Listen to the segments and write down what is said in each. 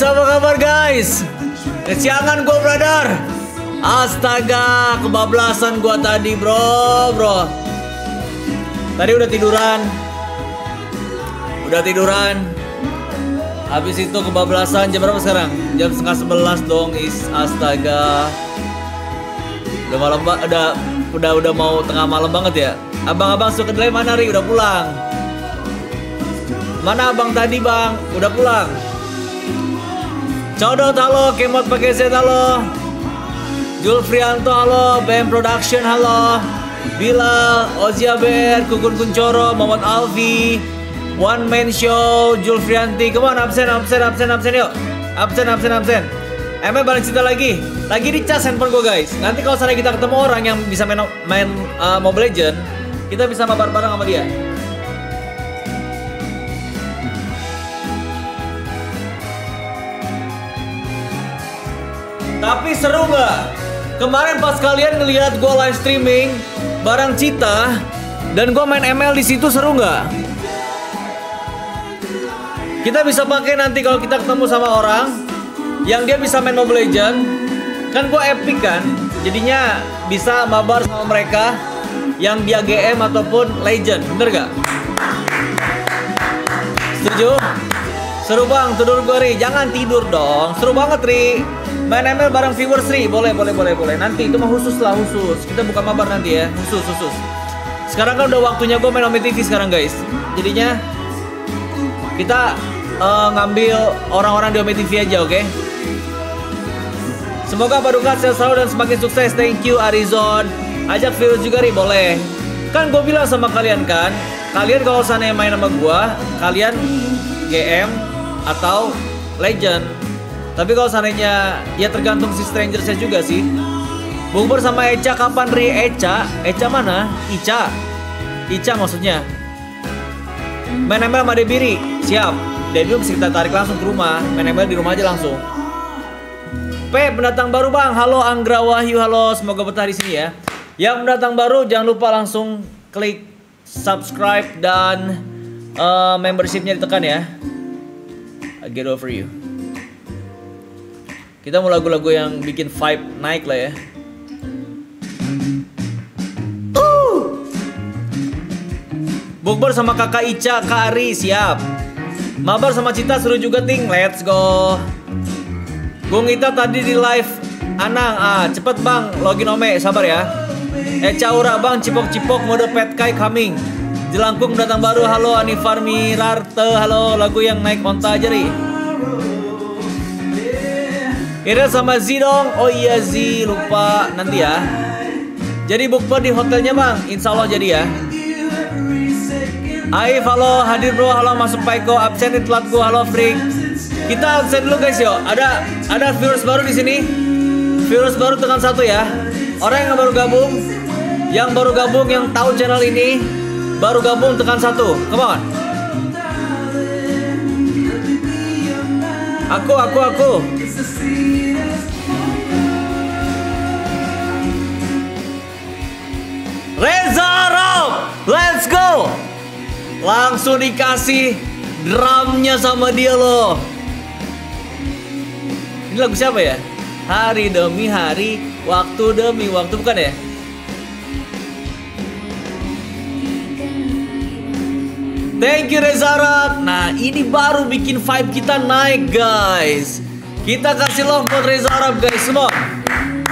guys, apa kabar guys? Kesiangan gue brother Astaga, kebablasan gua tadi bro, bro Tadi udah tiduran Udah tiduran Habis itu kebablasan jam berapa sekarang? Jam setengah sebelas dong is astaga Udah malam udah udah udah mau tengah malam banget ya Abang-abang suka kedelai mana Ri? Udah pulang Mana abang tadi bang? Udah pulang? Codot halo, Kemot set halo Julfrianto halo, BM Production halo. Bilal, Ozia Ber, Kukun Kuncoro, Muhammad Alfi One Man Show, Julfrianti. Come on, absen, absen, absen, absen yuk. Absen, absen, absen. Emang balik cerita lagi. Lagi di cas handphone gue guys. Nanti kalau sana kita ketemu orang yang bisa main, main uh, Mobile Legend Kita bisa mabar bareng sama dia seru nggak? Kemarin pas kalian ngelihat gue live streaming bareng Cita dan gue main ML di situ seru nggak? Kita bisa pakai nanti kalau kita ketemu sama orang yang dia bisa main Mobile Legend, kan gue epic kan, jadinya bisa mabar sama mereka yang dia GM ataupun Legend, bener gak? Setuju? Seru bang, tidur gue Ri, jangan tidur dong, seru banget Ri Main ML bareng viewers Ri, boleh, boleh, boleh, boleh Nanti itu mah khusus lah, khusus Kita buka mabar nanti ya, khusus, khusus Sekarang kan udah waktunya gue main Ome TV sekarang guys Jadinya kita eh, ngambil orang-orang di Ome TV aja, oke? Semoga Baduka sehat selalu dan semakin sukses. Thank you Arizon. Ajak virus juga nih boleh. Kan gue bilang sama kalian kan, kalian kalau sana main sama gue, kalian GM atau Legend. Tapi kalau seandainya ya tergantung si stranger saya juga sih. Bukber sama Eca kapan Ri? Eca? Eca mana? Ica. Ica maksudnya. Main ML sama Debiri. Siap. Debiri bisa kita tarik langsung ke rumah. Main ML di rumah aja langsung. P pendatang baru bang, halo Anggra Wahyu, halo semoga betah di sini ya. Yang pendatang baru jangan lupa langsung klik subscribe dan eh, membershipnya ditekan ya. I get over you. Kita mau lagu-lagu yang bikin vibe naik lah ya. Bukber sama kakak Ica, Kak Ari, siap. Mabar sama Cita seru juga ting, let's go. Gung Ita tadi di live Anang, ah cepet bang, login ome, sabar ya. Eca Ura bang, cipok-cipok mode pet kai coming. Jelangkung datang baru, halo Anifar Mirarte, halo lagu yang naik onta aja ri. Ira sama Z dong, oh iya Z, lupa nanti ya. Jadi bukber di hotelnya bang, insya Allah jadi ya. Aif, halo, hadir bro, halo masuk Paiko, absen di telat gua, halo freak. Kita absen dulu guys yo. Ada ada viewers baru di sini. Viewers baru tekan satu ya. Orang yang baru gabung, yang baru gabung, yang tahu channel ini, baru gabung tekan satu. Come on. Aku, aku, aku. Reza Arab, let's go. Langsung dikasih drumnya sama dia loh. Ini lagu siapa ya? Hari demi hari, waktu demi waktu bukan ya? Thank you Reza Arab. Nah ini baru bikin vibe kita naik guys. Kita kasih love buat Reza Arab guys semua.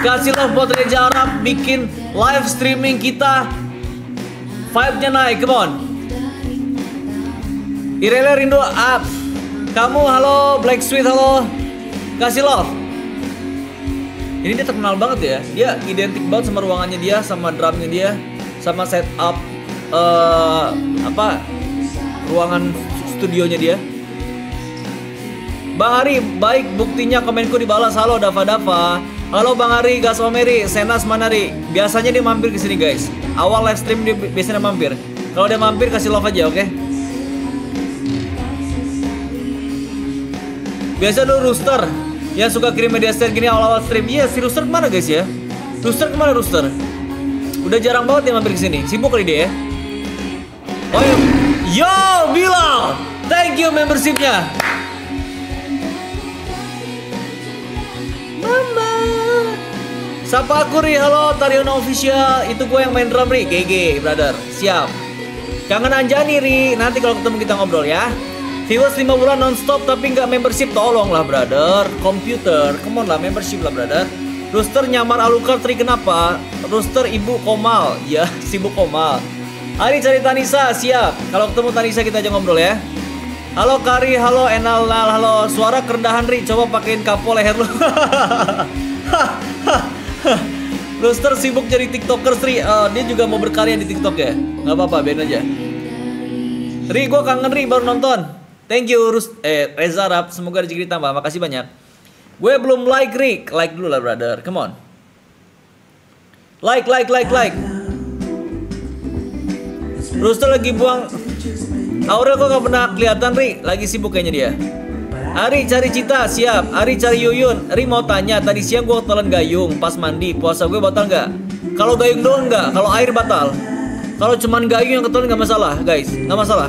Kasih love buat Reza Arab bikin live streaming kita. Vibe-nya naik, come on. Irele Rindu up. Kamu halo Black Sweet halo. Kasih love. Ini dia terkenal banget ya. Dia identik banget sama ruangannya dia, sama drumnya dia, sama setup eh apa ruangan studionya dia. Bang Ari, baik buktinya komenku dibalas. Halo Dava Dava. Halo Bang Ari, Gaswa Mary, Senas Manari. Biasanya dia mampir ke sini guys. Awal live stream dia bi- biasanya mampir. Kalau dia mampir kasih love aja, oke? Biasa lu Rooster yang suka kirim media share gini awal-awal stream. Iya, si Rooster ke mana guys ya? Rooster ke mana Rooster? Udah jarang banget dia mampir ke sini. Sibuk kali dia ya. Oh iya. Yo, Bilal. Thank you membershipnya. Mama. Sapa aku Ri, halo Tariono Official. Itu gue yang main drum Ri, GG brother. Siap. Kangen Anjani Ri, nanti kalau ketemu kita ngobrol ya. Viewers 5 bulan nonstop tapi nggak membership Tolong lah brother. Komputer, come on lah membership lah brother. Rooster nyamar Alucard Ri. Kenapa? Rooster ibu Komal. Ya, sibuk Komal. Ari cari Tanisa, siap. Kalau ketemu Tanisa kita aja ngobrol ya Halo Kari, halo Enal, Nal, halo Suara kerendahan Ri, coba pakein kapo leher lu. Rooster sibuk jadi tiktoker Sri. Eh, Dia juga mau berkarya di tiktok ya? Gak apa-apa, biarin aja. Ri, gue kangen Ri, baru nonton. Thank you, Rus eh, Reza Arab Semoga rezeki ditambah, makasih banyak. Gue belum like Ri, like dulu lah brother. Come on. Like, like, like, like. Rooster lagi buang Aurel kok gak pernah kelihatan Ri? Lagi sibuk kayaknya dia. Ari cari Cita. Siap. Ari cari Yuyun. Ri mau tanya Tadi siang gue telan gayung Pas mandi. Puasa gue batal nggak? Kalau gayung doang nggak? Kalau air batal? Kalau cuman gayung yang ketelan nggak masalah guys. Nggak masalah.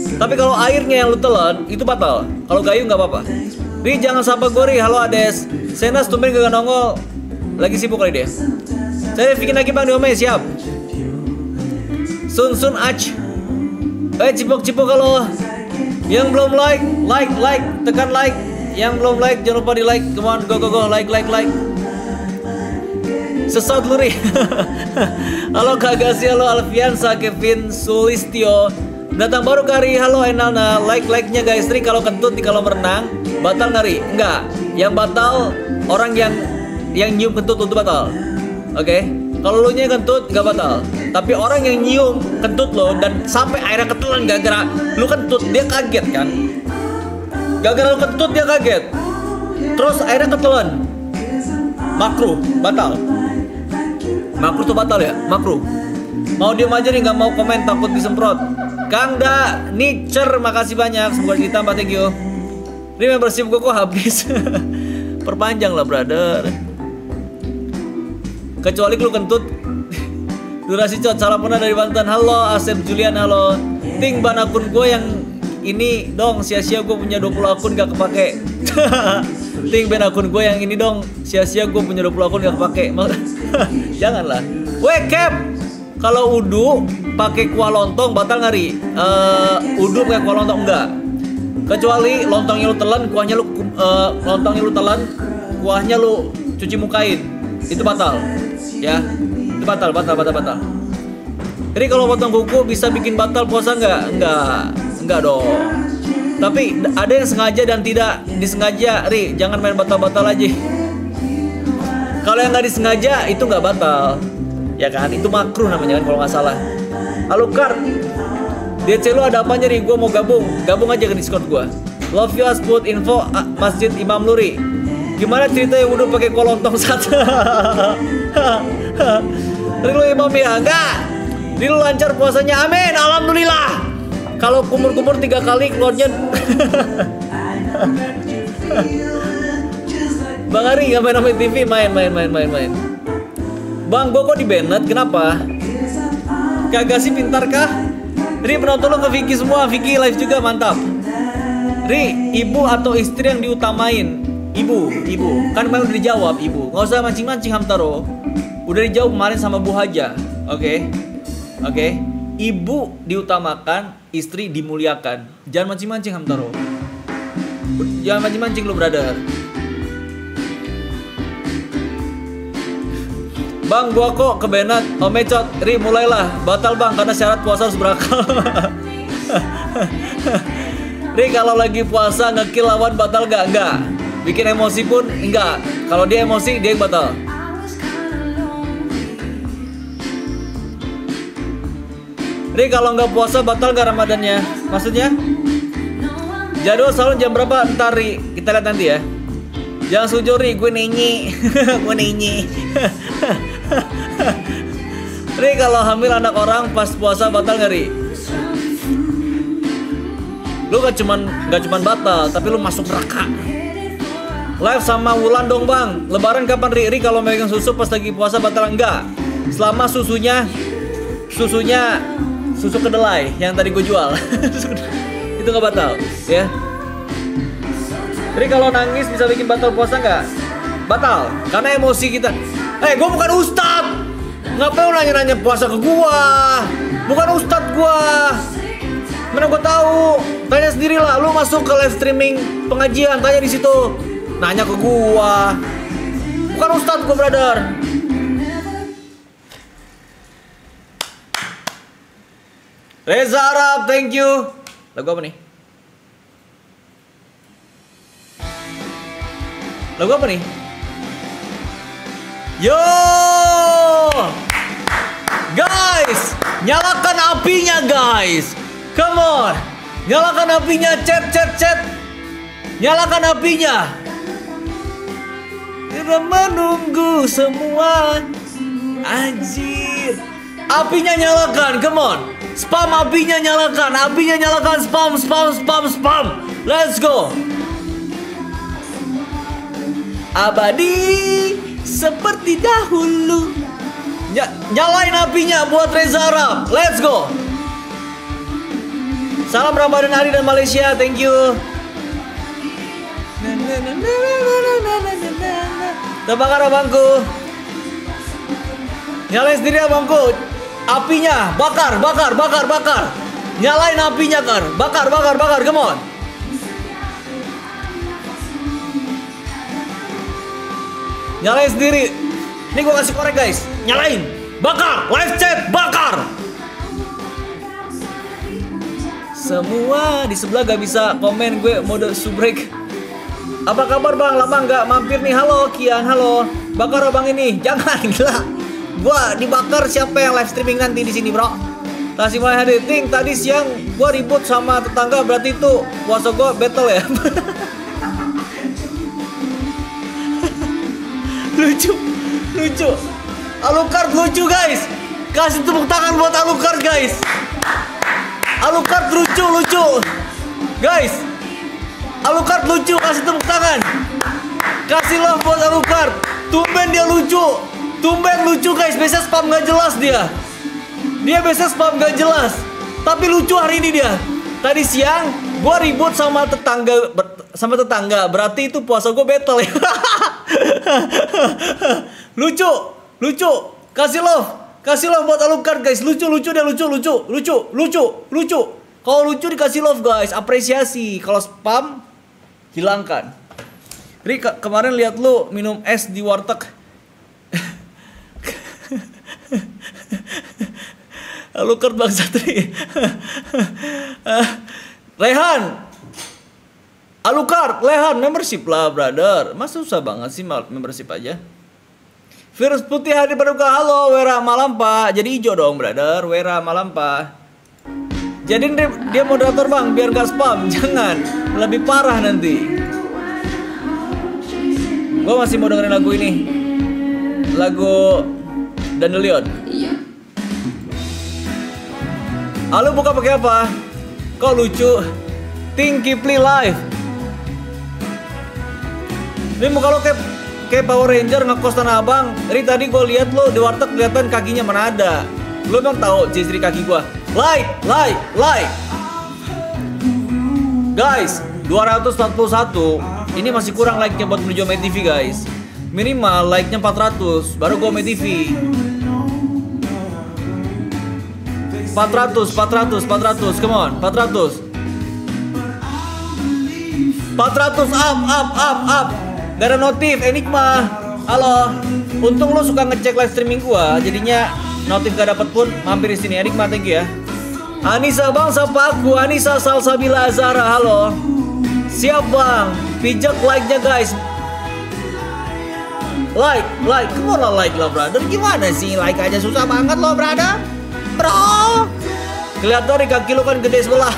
Tapi kalau airnya yang lu telan Itu batal. Kalau gayung nggak apa-apa. Ri jangan sapa gue Ri. Halo Ades. Senas tumben gak nongol. Lagi sibuk kali dia. Saya bikin lagi Bang Diome siap. Sun Sun Ach Eh cipok-cipok kalau yang belum like, like, like, tekan like. Yang belum like jangan lupa di like. Come go go go, like, like, like. Sesat luri. halo Kak Gasi, halo Alfiansa, Kevin Sulistio. Datang baru kari, halo Enalna. Like like-nya guys, Ri kalau kentut di kalau berenang batal nggak Ri? Enggak. Yang batal orang yang yang nyium kentut itu batal. Oke. Kalau lu nya kentut nggak batal. Tapi orang yang nyium kentut lo dan sampai airnya ketelan gara-gara lu kentut dia kaget kan? Gara-gara lu kentut dia kaget. Terus airnya ketelan. Makruh, batal. Makruh tuh batal ya? Makruh. Mau diem aja nih nggak mau komen takut disemprot. Kang Da, Nicer, makasih banyak. Semoga ditambah thank you. Membership gue kok habis. Perpanjang lah brother. Kecuali lu kentut Durasi cot salam pernah dari Banten. Halo Asep Julian halo. Ting ban akun gue yang ini dong sia-sia gue punya 20 akun gak kepake. Ting ban akun gue yang ini dong sia-sia gue punya 20 akun gak kepake. Janganlah. Weh cap! Kalau udu pakai kuah lontong batal ngari Eh Udu pakai kuah lontong? Enggak. Kecuali lontongnya lu telan kuahnya lu eh, Lontongnya lu telan Kuahnya lu cuci mukain. Itu batal. Ya batal batal batal batal jadi kalau potong kuku bisa bikin batal puasa nggak? Nggak, nggak dong. Tapi ada yang sengaja dan tidak disengaja, Ri. Jangan main batal-batal aja. Kalau yang nggak disengaja itu nggak batal, ya kan? Itu makruh namanya kan kalau nggak salah. Halo Kar, DC lu ada apanya Ri? Gue mau gabung, gabung aja ke Discord gue. Love you Asput info ah, Masjid Imam Luri. Gimana cerita yang udah pakai kolontong satu? Ri lu imam ya? Enggak. Ri lu lancar puasanya. Amin. Alhamdulillah. Kalau kumur-kumur tiga kali keluarnya. Bang Ari nggak main main TV main main main main main. Bang, gua kok di banned? Kenapa? Kagak sih pintar kah? Ri penonton lo ke Vicky semua, Vicky live juga mantap. Ri, ibu atau istri yang diutamain? Ibu, ibu. Kan kemarin udah dijawab ibu. Nggak usah mancing-mancing Hamtaro. Udah dijawab kemarin sama Bu Haja. Oke. Oke. Ibu diutamakan, istri dimuliakan. Jangan mancing-mancing Hamtaro. Jangan mancing-mancing lu, brother. Bang, gua kok kebenat. Om Mecot, Ri mulailah. Batal bang, karena syarat puasa harus berakal. Ri kalau lagi puasa ngekill lawan batal gak? Enggak. Bikin emosi pun enggak. Kalau dia emosi, dia yang batal. Ri kalau nggak puasa batal gak Ramadannya? Maksudnya? Jadwal salon jam berapa? Ntar Ri, kita lihat nanti ya. Jangan sujud Ri, gue nenyi. gue nenyi. Ri kalau hamil anak orang pas puasa batal nggak Ri? Lu gak cuman gak cuman batal, tapi lu masuk neraka. Live sama Wulan dong bang. Lebaran kapan Ri? Ri kalau megang susu pas lagi puasa batal enggak? Selama susunya susunya susu kedelai yang tadi gue jual. Itu nggak batal ya. Jadi kalau nangis bisa bikin batal puasa nggak? Batal karena emosi kita. Eh gue bukan ustad. Ngapain lu nanya-nanya puasa ke gua. Bukan ustad gua. Mana gua tahu? Tanya sendiri lah lu masuk ke live streaming pengajian tanya di situ. Nanya ke gua. Bukan ustad gua brother Reza Arab, thank you. Lagu apa nih? Lagu apa nih? Yo! Guys, nyalakan apinya guys. Come on. Nyalakan apinya, chat chat chat. Nyalakan apinya. Kita menunggu semua. Anjir. Apinya nyalakan, come on. Spam apinya nyalakan, apinya nyalakan, spam, spam, spam, spam. Let's go. Abadi seperti dahulu. Ny- nyalain apinya buat Reza Arab. Let's go. Salam Ramadan Hari dan Malaysia, thank you. Terbakar abangku. Nyalain sendiri abangku. Apinya, bakar, bakar, bakar, bakar. Nyalain apinya kar. Bakar, bakar, bakar, come on. Nyalain sendiri. Ini gua kasih korek guys. Nyalain. Bakar. Live chat. Bakar. Semua di sebelah gak bisa komen gue mode subrek. Apa kabar bang? Lama nggak mampir nih. Halo Kian. Halo. Bakar bang ini. Jangan gila. Gua dibakar siapa yang live streaming nanti di sini bro? Kasih mulai hadir. Ting tadi siang gua ribut sama tetangga berarti itu puasa gua battle ya. lucu lucu Alucard lucu guys kasih tepuk tangan buat Alucard guys Alucard lucu lucu guys Alucard lucu kasih tepuk tangan kasih love buat Alucard tumben dia lucu tumben lucu guys. Biasa spam gak jelas dia. Dia biasa spam gak jelas. Tapi lucu hari ini dia. Tadi siang gua ribut sama tetangga sama tetangga. Berarti itu puasa gue battle ya. Lucu lucu. Kasih love kasih love buat Alucard guys. Lucu lucu dia lucu lucu lucu lucu lucu. Kalau lucu dikasih love guys. Apresiasi. Kalau spam hilangkan. Ri ke- kemarin lihat lu minum es di warteg Alucard bang Satri. Rehan. Alucard, Lehan, membership lah brother. Masa susah banget sih membership aja? Virus putih hadir berduka. Halo Wera malam pak Jadi hijau dong brother. Wera malam pak Jadi dia, dia moderator bang. Biar gak spam. Jangan. Lebih parah nanti. Gue masih mau dengerin lagu ini. Lagu Dandelion. Iya. Halo buka pakai apa? Kok lucu? Think Kipli Live Ini muka lo kayak kayak Power Ranger ngekos Tanah Abang. Ini tadi gue lihat lo di warteg kelihatan kakinya mana ada. Lu emang tahu ciri kaki gua? Like, like, like. Guys, 241 ini masih kurang like-nya buat menuju TV guys. Minimal like-nya 400 baru gua Ome TV. 400, 400, 400, come on, 400. 400 up, up, up, up. Gak ada notif, Enigma. Halo. Untung lu suka ngecek live streaming gua, jadinya notif gak dapet pun mampir di sini. Enigma, thank you ya. Anissa bang, sapa aku. Anissa Salsabila Azara, halo. Siap bang, pijak like-nya guys. Like, like, lah like lah brother. Gimana sih like aja susah banget loh brother. Bro. Kelihatan nih kaki lu kan gede sebelah.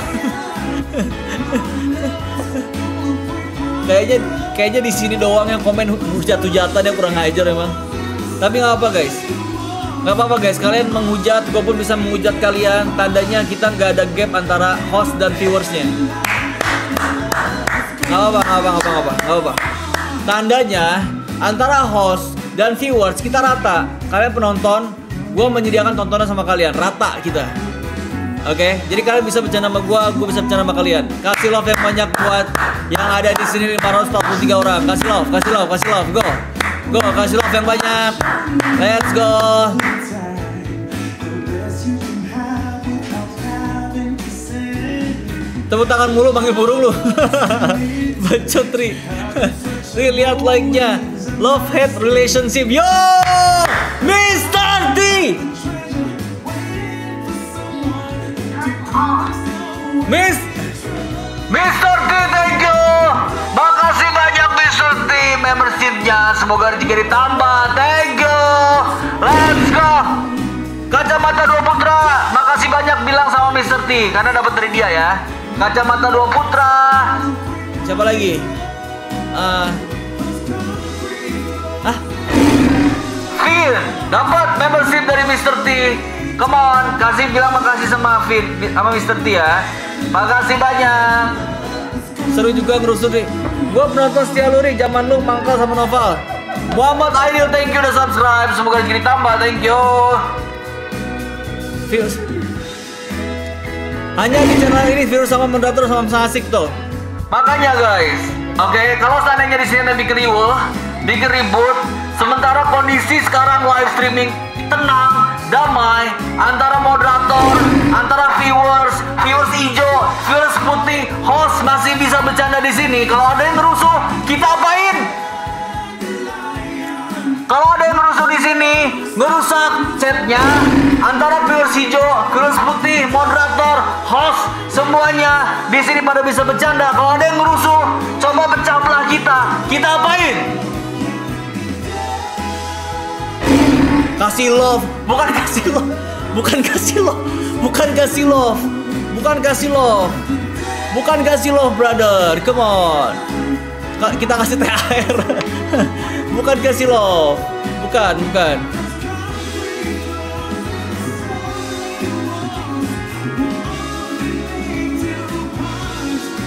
kayaknya kayaknya di sini doang yang komen hujat hujatan dia kurang ajar emang. Tapi nggak apa guys. Nggak apa-apa guys. Kalian menghujat gue pun bisa menghujat kalian. Tandanya kita nggak ada gap antara host dan viewersnya. Nggak apa nggak apa nggak apa nggak apa nggak apa tandanya antara host dan viewers kita rata. Kalian penonton gue menyediakan tontonan sama kalian rata kita Oke, jadi kalian bisa bercanda sama gua, gua bisa bercanda sama kalian. Kasih love yang banyak buat yang ada di sini 543 orang. Kasih love, kasih love, kasih love. Go. Go, kasih love yang banyak. Let's go. Tepuk tangan mulu panggil burung lu. Bacot lihat like-nya. Love hate relationship. Yo! Mr. D. Miss Mr. T, thank you. Makasih banyak Mr. T membershipnya. Semoga rezeki ditambah. Thank you. Let's go. Kacamata dua putra. Makasih banyak bilang sama Mr. T karena dapat dari dia ya. Kacamata dua putra. Siapa lagi? Ah. Vin, dapat membership dari Mr. T. Come on, kasih bilang makasih sama Vin, sama Mr. T ya. Makasih banyak. Seru juga ngerusur nih. Gua penonton setia lu nih, zaman lu mangkal sama Noval. Muhammad Aidil, thank you udah subscribe. Semoga rezeki tambah, thank you. Virus. Hanya di channel ini virus sama moderator sama sama asik tuh. Makanya guys, oke, kalau seandainya di sini ada bikin bikin ribut, sementara kondisi sekarang live streaming tenang, damai antara moderator, antara viewers, viewers hijau, viewers putih, host masih bisa bercanda di sini. Kalau ada yang ngerusuh, kita apain? Kalau ada yang ngerusuh di sini, ngerusak chatnya antara viewers hijau, viewers putih, moderator, host, semuanya di sini pada bisa bercanda. Kalau ada yang ngerusuh, coba pecah belah kita. Kita apain? Kasih love. Bukan kasih love. Bukan kasih love. Bukan kasih love. Bukan kasih love. Bukan kasih love brother. Come on. Kita kasih THR bukan kasih love. Bukan bukan.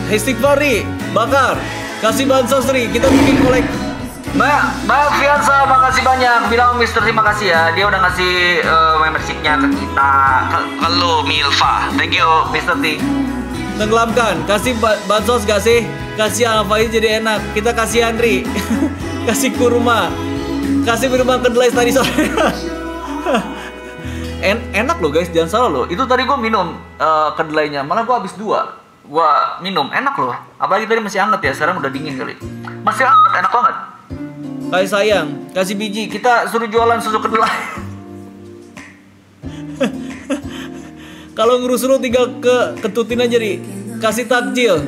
Istighfari, bakar, kasih bansos Ri, kita bikin kolek Mbak, Mbak Fiansa, makasih banyak. Bilang Mister terima kasih ya. Dia udah ngasih uh, membershipnya ke kita. Lu, Milva. Thank you, Mister T. Tenggelamkan. Kasih ba- bansos gak sih? Kasih aja jadi enak. Kita kasih Andri. kasih kurma. Kasih minuman kedelai tadi sore. en enak loh guys, jangan salah loh. Itu tadi gue minum uh, kedelainya. Malah gue habis dua. Gue minum, enak loh. Apalagi tadi masih hangat ya. Sekarang udah dingin kali. Masih hangat, enak banget. Kasih sayang, kasih biji, kita suruh jualan susu kedelai. Kalau ngerus lu tinggal ke ketutin aja nih. Kasih takjil.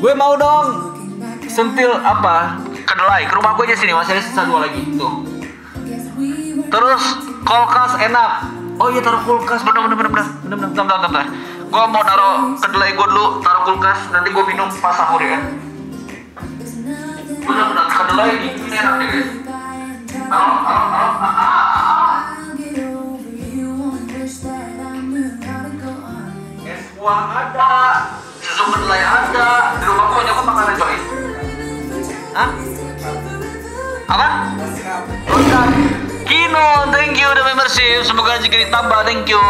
Gue mau dong. Sentil apa? Kedelai. Ke rumah gue aja sini, masih ada sisa dua lagi. Tuh. Terus kulkas enak. Oh iya taruh kulkas, bener bener bener bener bener bener bentar, bentar. Gue mau taruh kedelai gue dulu, taruh kulkas, nanti gue minum pas sahur ya. Ah, ah, ah. Semoga ditambah, thank you.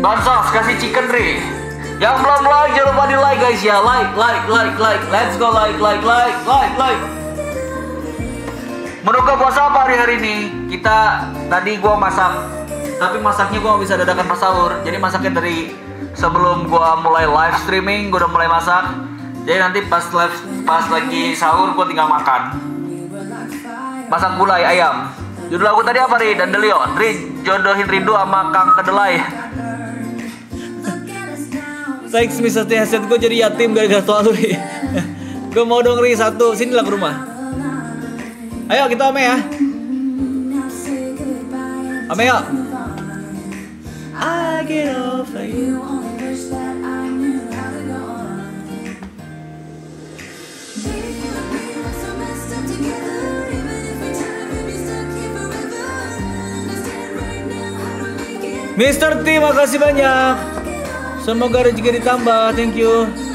Bansos, kasih chicken ri. Yang belum like jangan lupa di like guys ya. Like, like, like, like. Let's go like, like, like, like, like. Menu buka puasa apa hari hari ini? Kita tadi gua masak, tapi masaknya gua bisa dadakan pas sahur. Jadi masaknya dari sebelum gua mulai live streaming, gua udah mulai masak. Jadi nanti pas live, pas lagi sahur gua tinggal makan. Masak gulai ayam. Judul lagu tadi apa Ri? Dandelion. Ri jodohin rindu sama Kang Kedelai. Thanks Mr. T Hasil gue jadi yatim gara-gara soal lu gue mau dong Ri satu. Sinilah ke rumah. Ayo kita ome ya. Ome yuk. I get you. Mr. T makasih banyak. Semoga rezeki ditambah. Thank you.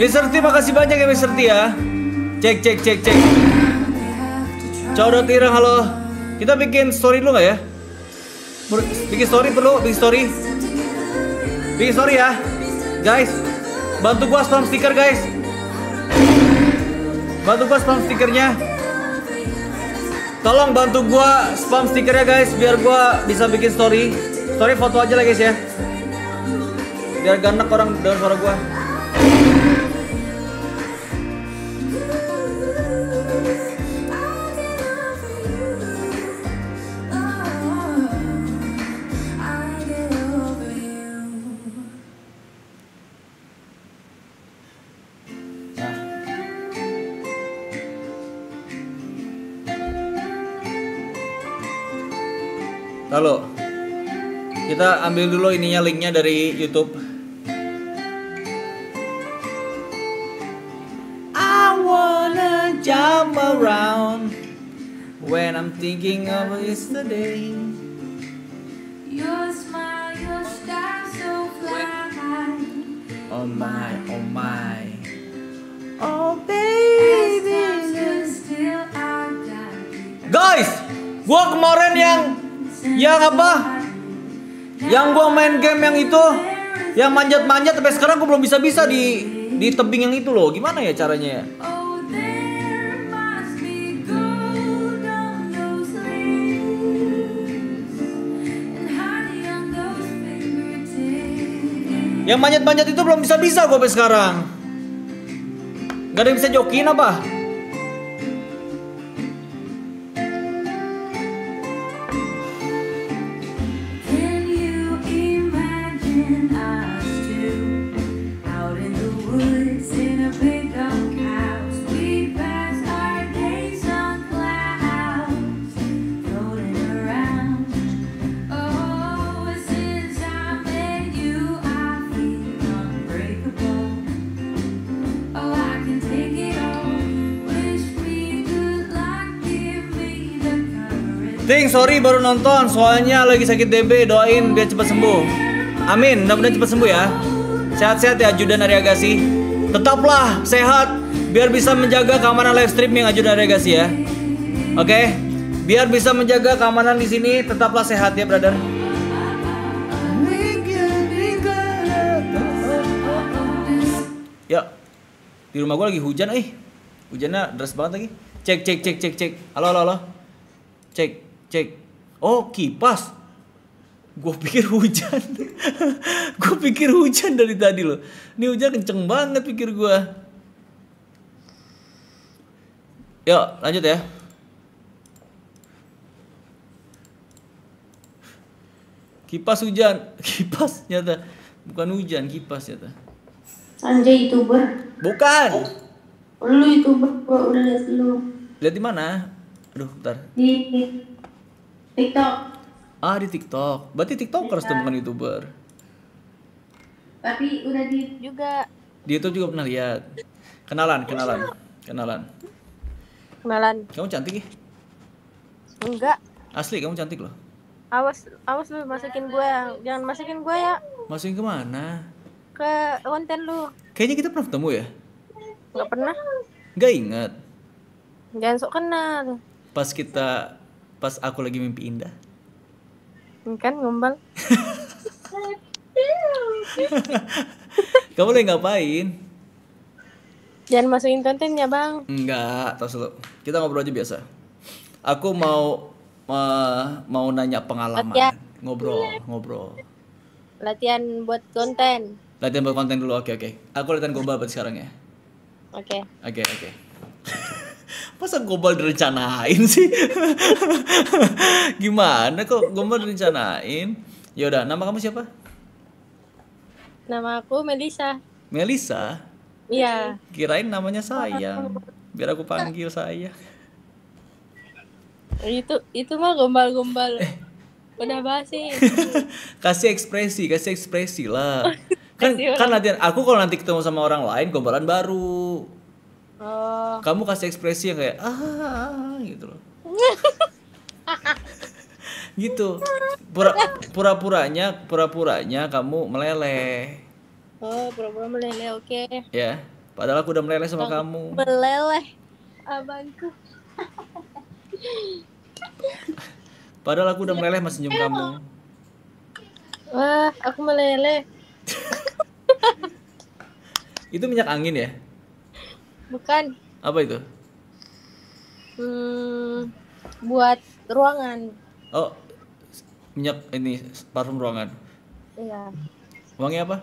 Mr. T makasih banyak ya Mr. T ya. Cek cek cek cek. Codot Irang halo. Kita bikin story dulu nggak ya? Bikin story perlu, bikin story. Bikin story ya. Guys, bantu gua spam stiker guys. Bantu gua spam stikernya. Tolong bantu gua spam stikernya guys biar gua bisa bikin story. Story foto aja lah guys ya. Biar ganak orang dengar suara gua. Kita ambil dulu ininya linknya dari YouTube. I wanna jump around when I'm thinking of yesterday. Your smile, your style so fly high. Oh my, oh my. Oh baby. Guys, gua kemarin yang yang apa? Yang gua main game yang itu, yang manjat-manjat sampai sekarang gua belum bisa-bisa di di tebing yang itu loh. Gimana ya caranya ya? Oh. Yang manjat-manjat itu belum bisa-bisa gua sampai sekarang. Gak ada yang bisa jokin apa? Sorry baru nonton soalnya lagi sakit DB. Doain biar cepat sembuh. Amin, mudah-mudahan cepat sembuh ya. Sehat-sehat ya Ajudan Ariagasi. Tetaplah sehat biar bisa menjaga keamanan live streaming Ajudan Ariagasi ya. Oke. Biar bisa menjaga keamanan di sini, tetaplah sehat ya, brother. Yuk. Di rumah gua lagi hujan eh. Hujannya deras banget lagi. Cek cek cek cek cek. Halo halo halo. Cek cek. Oh, kipas. Gue pikir hujan. gue pikir hujan dari tadi loh. Ini hujan kenceng banget pikir gue. Yuk, lanjut ya. Kipas hujan, kipas nyata. Bukan hujan, kipas nyata. Anjay youtuber Bukan. Lu youtuber gua udah liat lu Lihat di mana? Aduh, bentar. Di TikTok. Ah, di TikTok. Berarti TikTokers tuh bukan YouTuber. Tapi udah di juga. Di YouTube juga pernah lihat. Kenalan, kenalan, kenalan. Kenalan. Kamu cantik ya? Enggak. Asli kamu cantik loh. Awas, awas lu masukin gue. Jangan masukin gue ya Masukin ke mana? ke konten lu. Kayaknya kita pernah ketemu ya? Nggak pernah. Gak inget. Jangan sok kenal. Pas kita, pas aku lagi mimpi indah. Kan gombal. Kamu lagi ngapain? Jangan masukin kontennya bang. Enggak, tos lu. Kita ngobrol aja biasa. Aku mau ma- mau nanya pengalaman. Latihan. Ngobrol, ngobrol. Latihan buat konten. Latihan buat konten dulu, oke oke. Aku latihan gombal berarti sekarang ya. Oke. Oke oke. Masa gombal direncanain sih? Gimana kok gombal direncanain? Ya udah, nama kamu siapa? Nama aku Melisa. Melisa. Iya. Kirain namanya sayang. Biar aku panggil saya. Itu itu mah gombal-gombal. Udah basi. kasih ekspresi, kasih ekspresi lah. Kan kan latihan aku kalau nanti ketemu sama orang lain gombalan baru. Oh. Kamu kasih ekspresi yang kayak ah gitu loh. gitu. Pura pura-puranya pura-puranya kamu meleleh. Oh, pura-pura meleleh. Oke. Ya. Padahal aku udah meleleh sama kamu. Meleleh. Abangku. Padahal aku udah meleleh masih senyum kamu. Wah, aku meleleh. Itu minyak angin ya? Bukan. Apa itu? Hmm, buat ruangan. Oh, minyak ini parfum ruangan. Iya. Uangnya apa?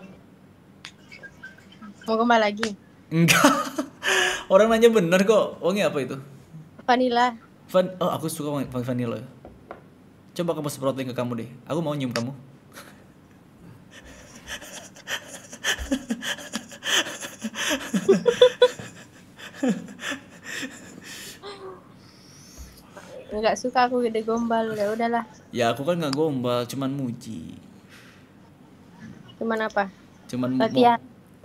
Mau kembali lagi. Enggak. Orang nanya bener kok. Uangnya apa itu? Vanilla. Van oh aku suka wangi wangi vanilla. Coba kamu semprotin ke kamu deh. Aku mau nyium kamu. Enggak suka aku gede gombal. Udah udahlah. Ya aku kan nggak gombal, cuman muji. Cuman apa? Cuman Latihan.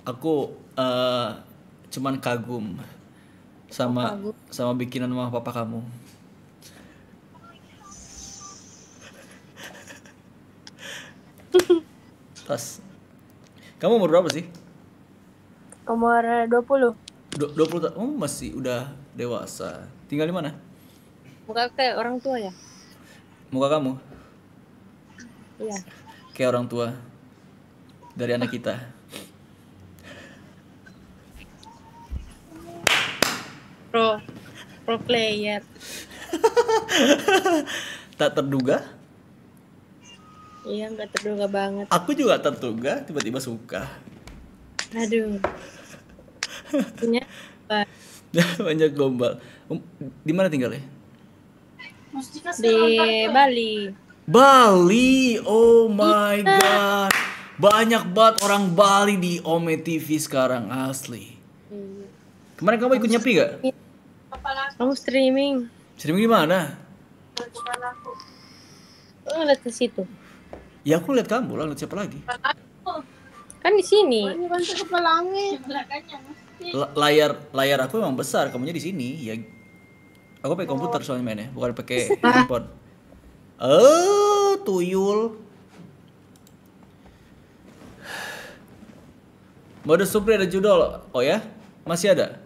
aku eh, cuman kagum sama kagum. sama bikinan mama papa kamu. Tas. Kamu umur berapa sih? Umur 20. Du- 20 tahun. Oh, masih udah dewasa. Tinggal di mana? Muka kayak orang tua ya? Muka kamu Iya. kayak orang tua dari anak kita. Pro. Pro player. Tak terduga, Iya, nggak terduga banget. aku juga terduga tiba-tiba suka. Aduh. Punya? Banyak gombal. Um, di mana tinggalnya? Di Bali. Bali. Oh my god. Banyak banget orang Bali di Ome TV sekarang asli. Iya. Kemarin kamu ikut nyepi gak? Kamu streaming. Streaming di mana? Oh, lihat ke situ. Ya aku lihat kamu lah, lihat siapa lagi? Kan di sini. La- layar layar aku emang besar, kamunya di sini. Ya aku pakai komputer soalnya mainnya, bukan pakai handphone. Oh, tuyul. Mode Supri ada judul. Oh ya? Masih ada?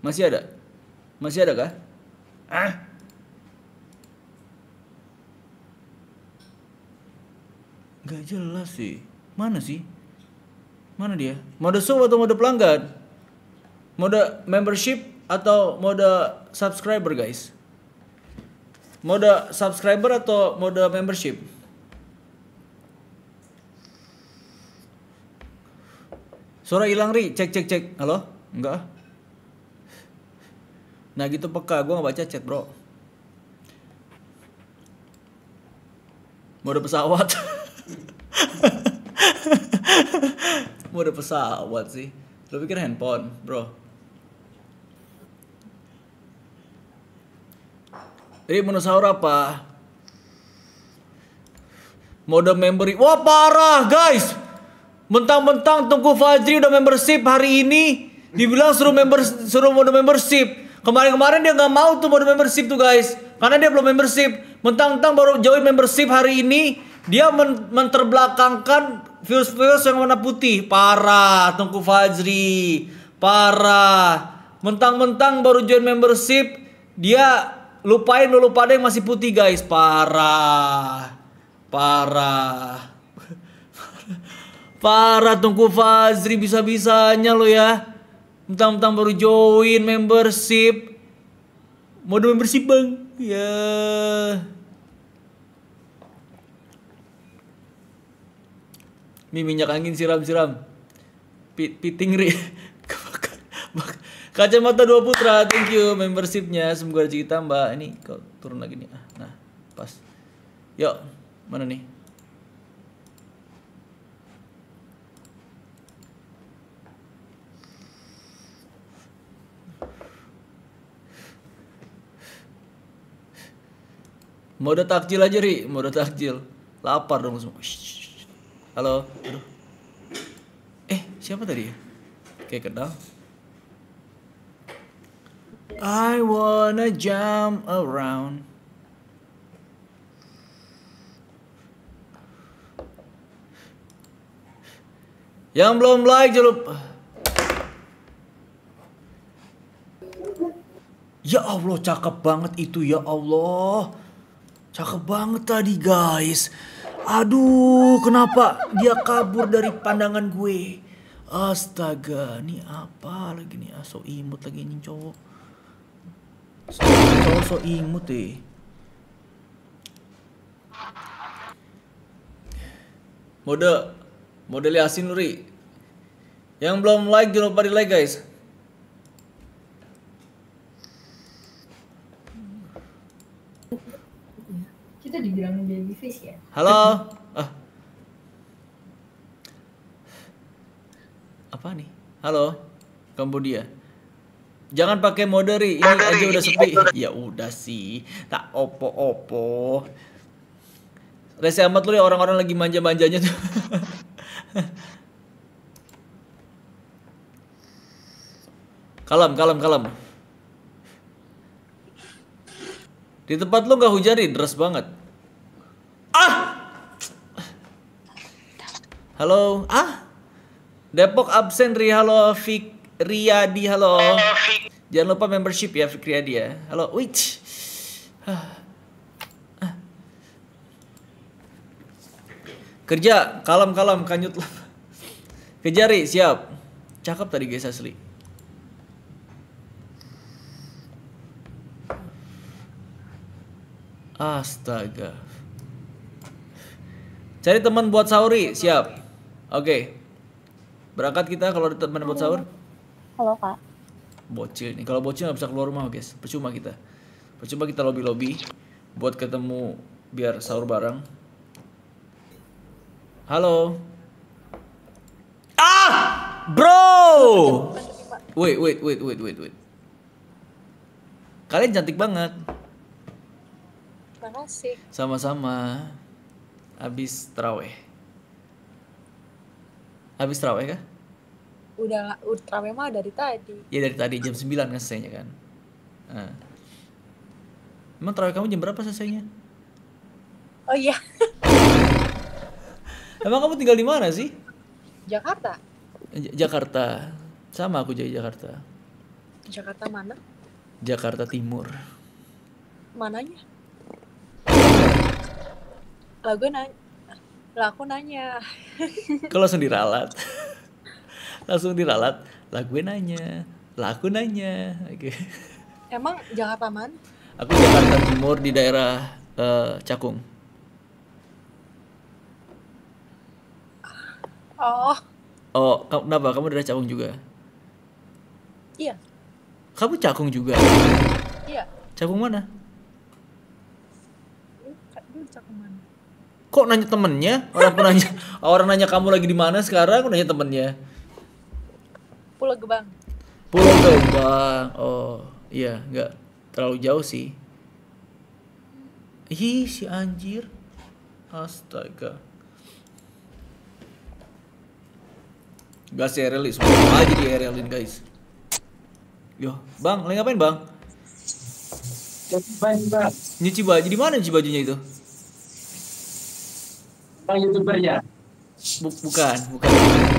Masih ada? Masih ada kah? Ah. Gak jelas sih. Mana sih? Mana dia? Mode sub atau mode pelanggan? Mode membership atau mode subscriber guys? Mode subscriber atau mode membership? Suara hilang ri, cek cek cek. Halo? Enggak. ah. Nah gitu peka, gue nggak baca chat bro. Mode pesawat. Mode pesawat sih. Lo pikir handphone, bro? Ri menu sahur apa? Mode member Wah parah guys. Mentang-mentang Tunggu Fajri udah membership hari ini. Dibilang suruh member suruh mode membership. Kemarin-kemarin dia nggak mau tuh mode membership tuh guys. Karena dia belum membership. Mentang-mentang baru join membership hari ini Dia men menterbelakangkan Views-views yang warna putih. Parah Tunggu Fajri. Parah. Mentang-mentang baru join membership Dia lupain lu pada yang masih putih guys Parah Parah Parah Tungku Fazri bisa-bisanya lo ya. Mentang-mentang baru join membership. Mode membership bang. Ya. Mi minyak angin siram-siram. Pit piting ri. Kebakar. Bak- Kacamata dua putra, thank you membershipnya. Semoga rezeki tambah. Ini kau turun lagi nih. Ah, Nah, pas. Yuk, mana nih? Mode takjil aja ri, mode takjil. Lapar dong semua. Halo, aduh. Eh, siapa tadi ya? Kayak kenal. I wanna jump around. Yang belum like jangan lupa. Ya Allah, cakep banget itu ya Allah. Cakep banget tadi guys. Aduh, kenapa dia kabur dari pandangan gue? Astaga, ini apa lagi nih? Ah, so imut lagi ini cowok. So, imut eh. Mode model Yasin Nuri. Yang belum like jangan lupa di like guys. Kita dibilangin baby face ya? Halo. Ah. Apa nih? Halo. Kambodia. Jangan pakai mode ri, ini aja udah sepi. Ya udah sih, tak opo-opo. Rese amat lu ya orang-orang lagi manja-manjanya tuh. kalem, kalem, kalem. Di tempat lu nggak hujan deras banget. Ah! Halo, ah? Depok absen Ri, halo Fik Riyadi, halo. Jangan lupa membership ya Fik Riyadi ya. Halo. Ah. Kerja, kalem kalem kanyut lah. Kerja Ri, siap. Cakep tadi guys asli. Astaga. Cari teman buat sahuri, siap. Oke. Berangkat kita kalau ada teman buat sahur. Halo kak. Bocil nih. Kalau bocil nggak bisa keluar rumah, guys. Percuma kita. Percuma kita lobby-lobby buat ketemu biar sahur bareng. Halo. Ah! Bro! Wait, wait, wait, wait, wait, wait. Kalian cantik banget. Makasih. Sama-sama. Habis terawih. Habis terawih kah? Udah terawih mah dari tadi. Ya dari tadi jam 9 kan selesainya kan. Nah. Emang terawih kamu jam berapa selesainya? Oh iya, Emang kamu tinggal di mana sih? Jakarta. J- Jakarta. Sama aku jadi Jakarta. Jakarta mana? Jakarta Timur. Mananya? Lah gue nanya. Lah aku nanya. Kau langsung diralat. langsung diralat. Lah gue nanya. Lah aku nanya. Oke. Emang Jakarta mana? Aku Jakarta Timur di daerah eh, Cakung. Oh, Oh, kamu kenapa? Kamu daerah Cakung juga? iya. Kamu Cakung juga? Iya. Cakung mana? Jakarta mana? Kok nanya temennya? Orang nanya, orang nanya kamu lagi di mana sekarang, aku nanya temennya. Pulau Gebang. Pulau Gebang. Oh, iya, nggak terlalu jauh sih. Ih, si anjir. Astaga. Gas Ereli, semua aja di Erelin guys. Yo, Bang, lagi ngapain, Bang? Bang, bang, Nyuci baju di mana nyuci bajunya itu? bang youtuber ya. Bu- bukan, bukan.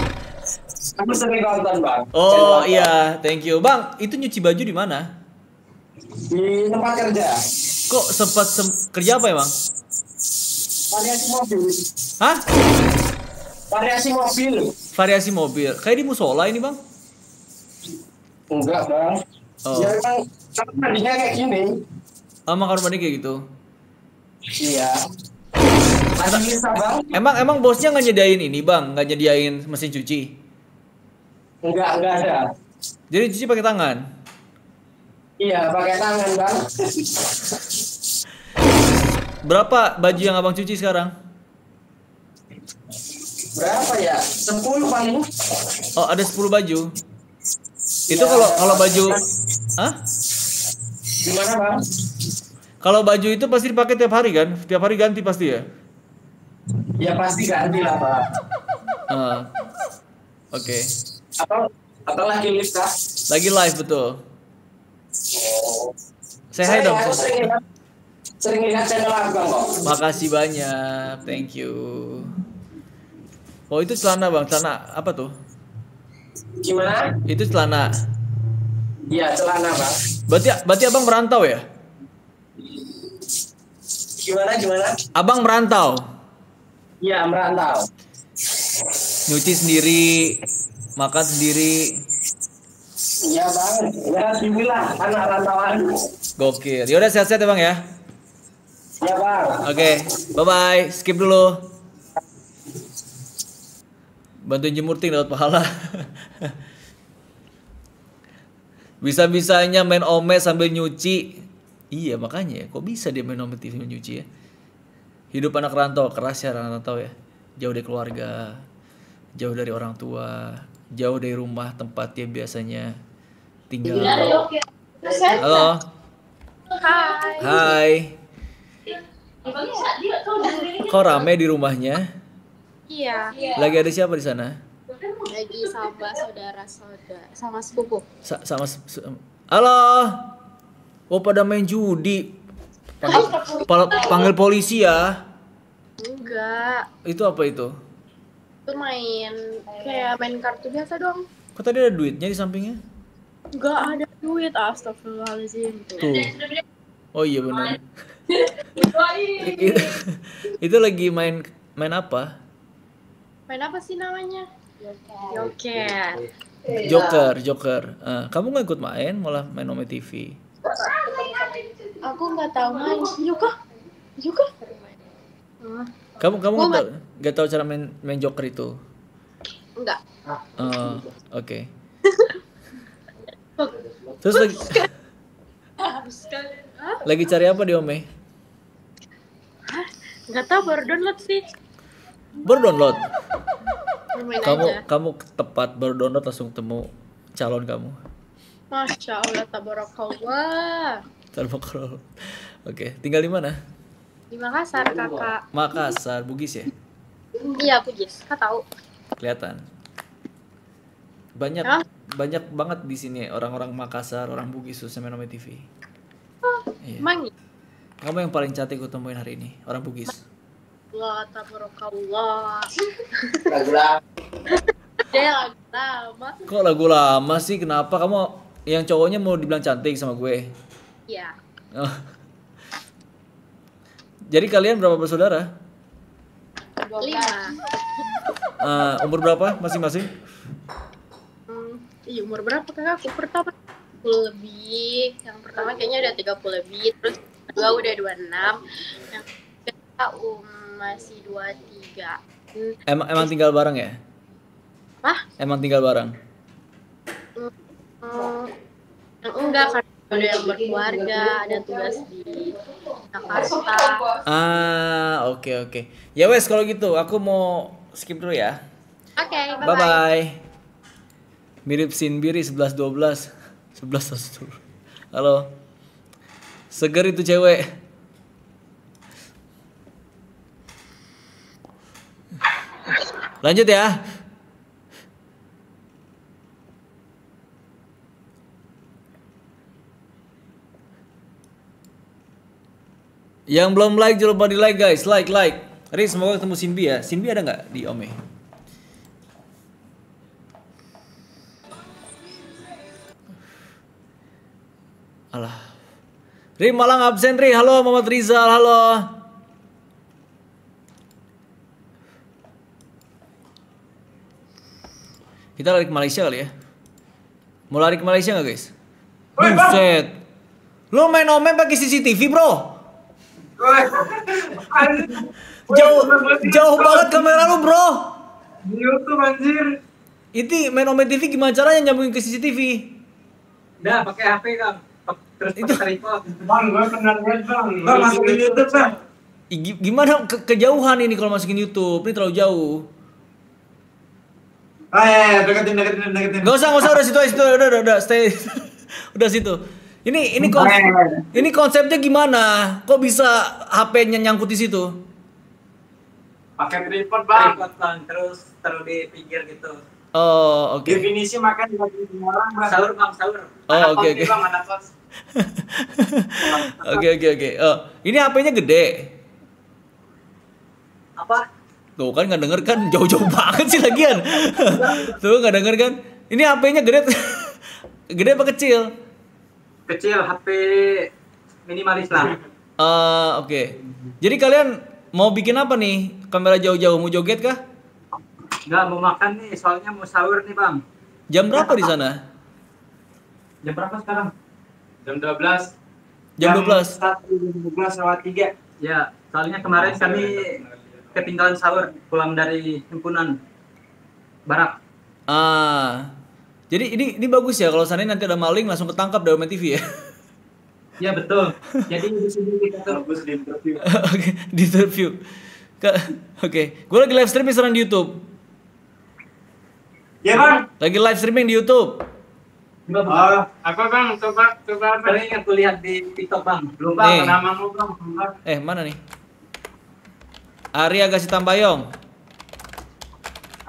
Aku sering nonton bang. Oh Channel iya, thank you. Bang, itu nyuci baju di mana? Di tempat kerja. Kok sempat sem- kerja apa ya, Bang? Variasi mobil. Hah? Variasi mobil. Variasi mobil. Kayak di musola ini, Bang? Enggak bang. Oh. Ya emang tadinya kayak gini. Sama kamar mandi kayak gitu. Iya. Lagi bisa bang? Emang emang bosnya nggak nyediain ini, Bang? Nggak nyediain mesin cuci? Enggak, enggak ada. Jadi cuci pakai tangan. Iya, pakai tangan bang. Berapa baju yang Abang cuci sekarang? Berapa ya? 10 paling. Oh, ada 10 baju. Itu Ya. kalau kalau baju Hah? Gimana bang? Kalau baju itu pasti dipakai tiap hari kan? Tiap hari ganti pasti ya? Ya pasti ganti lah bang. Ah. Oke. Atau atau lagi lift kah? Lagi live betul. Say hi dong. Saya sering lihat, sering lihat channel abang kok. Makasih banyak. Thank you. Oh, itu celana, Bang. Celana apa tuh? Gimana? Itu celana. Iya celana bang. Berarti berarti Abang merantau ya? Gimana gimana? Abang merantau. Iya merantau. Nyuci sendiri, makan sendiri. Iya bang. Ya sinilah anak rantauan. Gokil. Yaudah sehat-sehat ya, Bang ya. Iya bang. Oke, bye-bye. Skip dulu. Bantuin jemur ting dapat pahala. Bisa-bisanya main ome sambil nyuci. Iya makanya ya, kok bisa dia main ome TV nyuci ya? Hidup anak rantau keras ya anak rantau ya. Jauh dari keluarga, jauh dari orang tua, jauh dari rumah tempat dia biasanya tinggal. Halo. Hai. Hai. Kok rame di rumahnya? Iya. Lagi ada siapa di sana? Lagi sama saudara-saudara sama sepupu. Sa- sama se- se- Halo. Oh pada main judi. Panggil, panggil polisi ya. Enggak. Itu apa itu? Itu main kayak main kartu biasa dong. Kok tadi ada duitnya di sampingnya? Enggak ada duit. Astagfirullahaladzim. Tuh. Oh iya benar. itu, itu lagi main main apa? Main apa sih namanya? Joker. Joker, Joker. Eh, kamu nggak ikut main, malah main Ome TV. Aku nggak tahu main. Juga. Hmm, Kamu kamu nggak tahu nggak tahu cara main main Joker itu? enggak. Oh, oke. Terus lagi lagi cari apa di Ome? Enggak tahu baru download sih. Baru download. Bermain Kamu aja. kamu tepat baru download langsung temu calon kamu. Masya Allah, tabarakallah. Telepon Oke, tinggal di mana? Di Makassar, kakak. Makassar, Bugis ya? Iya, aku Jess. Kak tahu. Kelihatan. Banyak Hah? banyak banget di sini orang-orang Makassar, orang Bugis khususnya main TV. Iya. Emang iya? Kamu yang paling cantik aku temuin hari ini, orang Bugis. Allah, tabarakallah. Lagu lah. Dia lagu lama. Kok lagu lama sih? Kenapa kamu yang cowoknya mau dibilang cantik sama gue? Iya. Oh. Jadi kalian berapa bersaudara? Lima. Eh, umur berapa masing-masing? Hmm, iya, umur berapa kakak? Aku pertama 30 lebih. Yang pertama kayaknya udah 30 lebih. Terus kedua udah 26. Yang ketiga um, masih 23. Hmm, Emang emang tinggal bareng ya? Hah? Emang tinggal bareng? Hmm, yang enggak karena ada yang berkeluarga ada tugas di Jakarta. Ah oke okay, oke. Okay. ya wes kalau gitu aku mau skip dulu ya. Oke okay, bye bye, bye. mirip Sinbiri 11 12 11 12. halo. Seger itu cewek. Lanjut ya. Yang belum like jangan lupa di like guys, like like. Riz semoga ketemu Simbi ya. Simbi ada nggak di Ome? Alah. Ri Malang absen Ri. Halo Muhammad Rizal, halo. Kita lari ke Malaysia kali ya. Mau lari ke Malaysia nggak guys? Buset. Lu main Ome pakai CCTV bro? Jauh jauh banget kamera lu bro. Di YouTube anjir. Itu main Ome TV gimana caranya nyambungin ke CCTV? Udah pakai HP Kang. Terus Itu- tripod. Bang, gue lihat bang. Bang masukin YouTube bang. Gimana ke- kejauhan ini kalau masukin YouTube? Ini terlalu jauh. Ah ya, ya, deketin, deketin, deketin. Gak usah, gak usah udah situ aja situ udah udah udah stay udah situ. Ini ini kon ini konsepnya gimana? Kok bisa HP-nya nyangkut di situ? Pakai tripod bang. Tripod Bang, terus taruh di pinggir gitu. Oh oke. Definisi makan di orang bang. Sahur Bang, sahur. Oh oke kos oke. Oke oke oke. Oh, ini HP-nya gede. Apa? Tuh kan nggak denger kan jauh-jauh banget sih lagian. Tuh nggak denger kan? Ini HP-nya gede gede apa kecil? Kecil HP minimalis lah. Eh oke. Jadi kalian mau bikin apa nih? Kamera jauh-jauh mau joget kah? Enggak mau makan nih, soalnya mau sahur nih Bang. Jam berapa di sana? Jam berapa sekarang? Jam 12. Jam 12. 1, 12 lewat 3. Ya, soalnya kemarin kami ketinggalan sahur pulang dari himpunan barak. Ah. Jadi ini ini bagus ya kalau seandainya nanti ada maling langsung ketangkap dari Omen TV ya. Ya betul. Jadi di sini kita tuh Bagus di interview. Oke, di interview. Ke- Oke, gue lagi live streaming sekarang di YouTube. Ya bang. Lagi live streaming di YouTube. Oh, apa bang? Coba, coba apa? sering aku lihat di TikTok Bang. Belum bang, namamu bang. Bentar. Eh, mana nih? Arya Gasi Tambayong.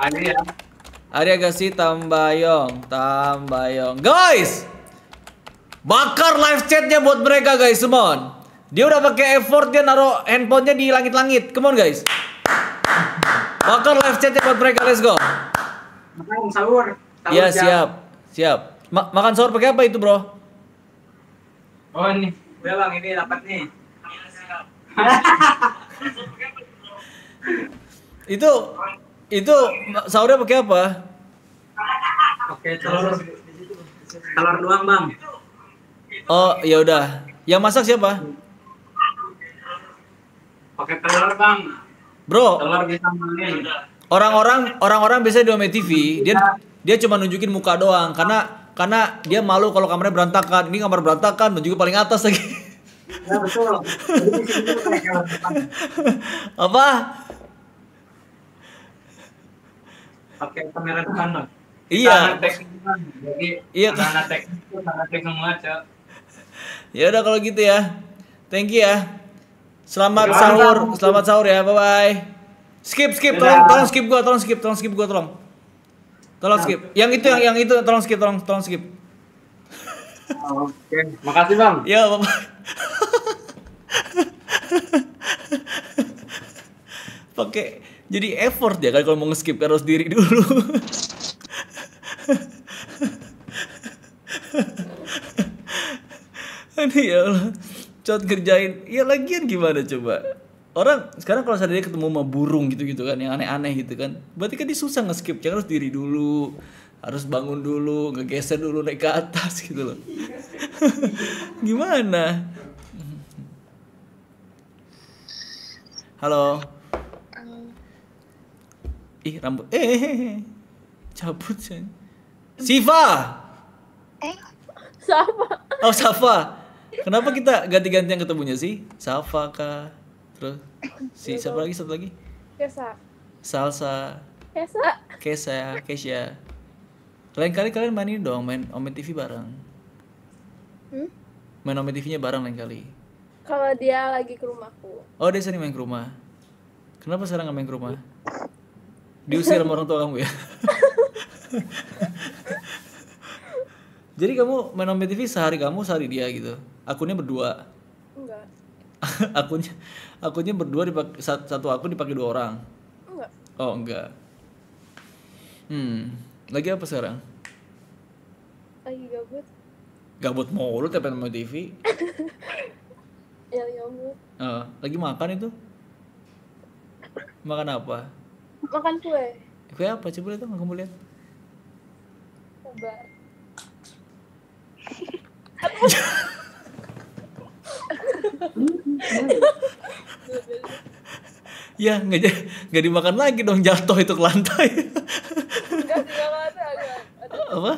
Ada ya. Arya Gasi Tambayong, Tambayong. Guys! Bakar live chatnya buat mereka guys, semon. Dia udah pakai effort dia naruh handphonenya di langit-langit. Come on guys. Bakar live chatnya buat mereka, let's go. Makan sahur. Iya siap, siap. Ma- makan sahur pakai apa itu bro? Oh ini, udah bang ini dapat nih. Itu itu sahurnya pakai apa? Oke telur. Telur doang bang. Oh ya udah. Yang masak siapa? Pakai telur bang. Bro, Telur disambalin. orang-orang orang-orang biasanya di Ome TV dia dia cuma nunjukin muka doang karena karena dia malu kalau kamarnya berantakan. Ini kamar berantakan dan juga paling atas lagi. Ya betul. Apa? Pakai kamera depan. Iya. Jadi Iya. anak teknik itu teknik semua cok. Ya udah kalau gitu ya. Thank you ya. Selamat sahur, selamat sahur ya. Bye bye. Skip skip tolong tolong skip gua, tolong skip, tolong skip gua tolong. Tolong skip. Yang itu yang yang itu tolong skip, tolong tolong skip. Oke, makasih bang. Ya, Bapak. Pakai jadi effort ya kalau mau nge-skip harus diri dulu. Ini ya Allah. Cot kerjain. Ya lagian gimana coba? Orang sekarang kalau sadar ketemu sama burung gitu-gitu kan yang aneh-aneh gitu kan. Berarti kan dia susah nge-skip. Jangan harus diri dulu. Harus bangun dulu, ngegeser dulu naik ke atas gitu loh. Gimana? Halo. Ih, rambut. Eh, eh, eh, eh. cabut sih. Siva. Sama. Oh, Safa. Kenapa kita ganti-gantian ketemunya sih? Safa kah? Terus si siapa lagi satu lagi? Kesa. Salsa, Kesa. Kesa, Kesha. Lain kali kalian main ini dong, main Omen TV bareng. Hmm? Main Omen TV-nya bareng lain kali. Kalau dia lagi ke rumahku. Oh, dia sering main ke rumah. Kenapa sekarang nggak main ke rumah? Diusir sama orang tua kamu ya. Jadi kamu main Omni TV sehari kamu sehari dia gitu. Akunnya berdua. Enggak. akunnya akunnya berdua dipakai satu akun dipakai dua orang. Enggak. Oh enggak. Hmm. Lagi apa sekarang? Lagi gabut. Gabut mulu tapi main TV. Ya gabut. Eh, lagi makan itu? Makan apa? Makan kue. Kue apa? Coba lihat dong, kamu lihat. Sabar. Ya, nggak nggak dimakan lagi dong jatuh itu ke lantai. Enggak sih enggak ada. Apa?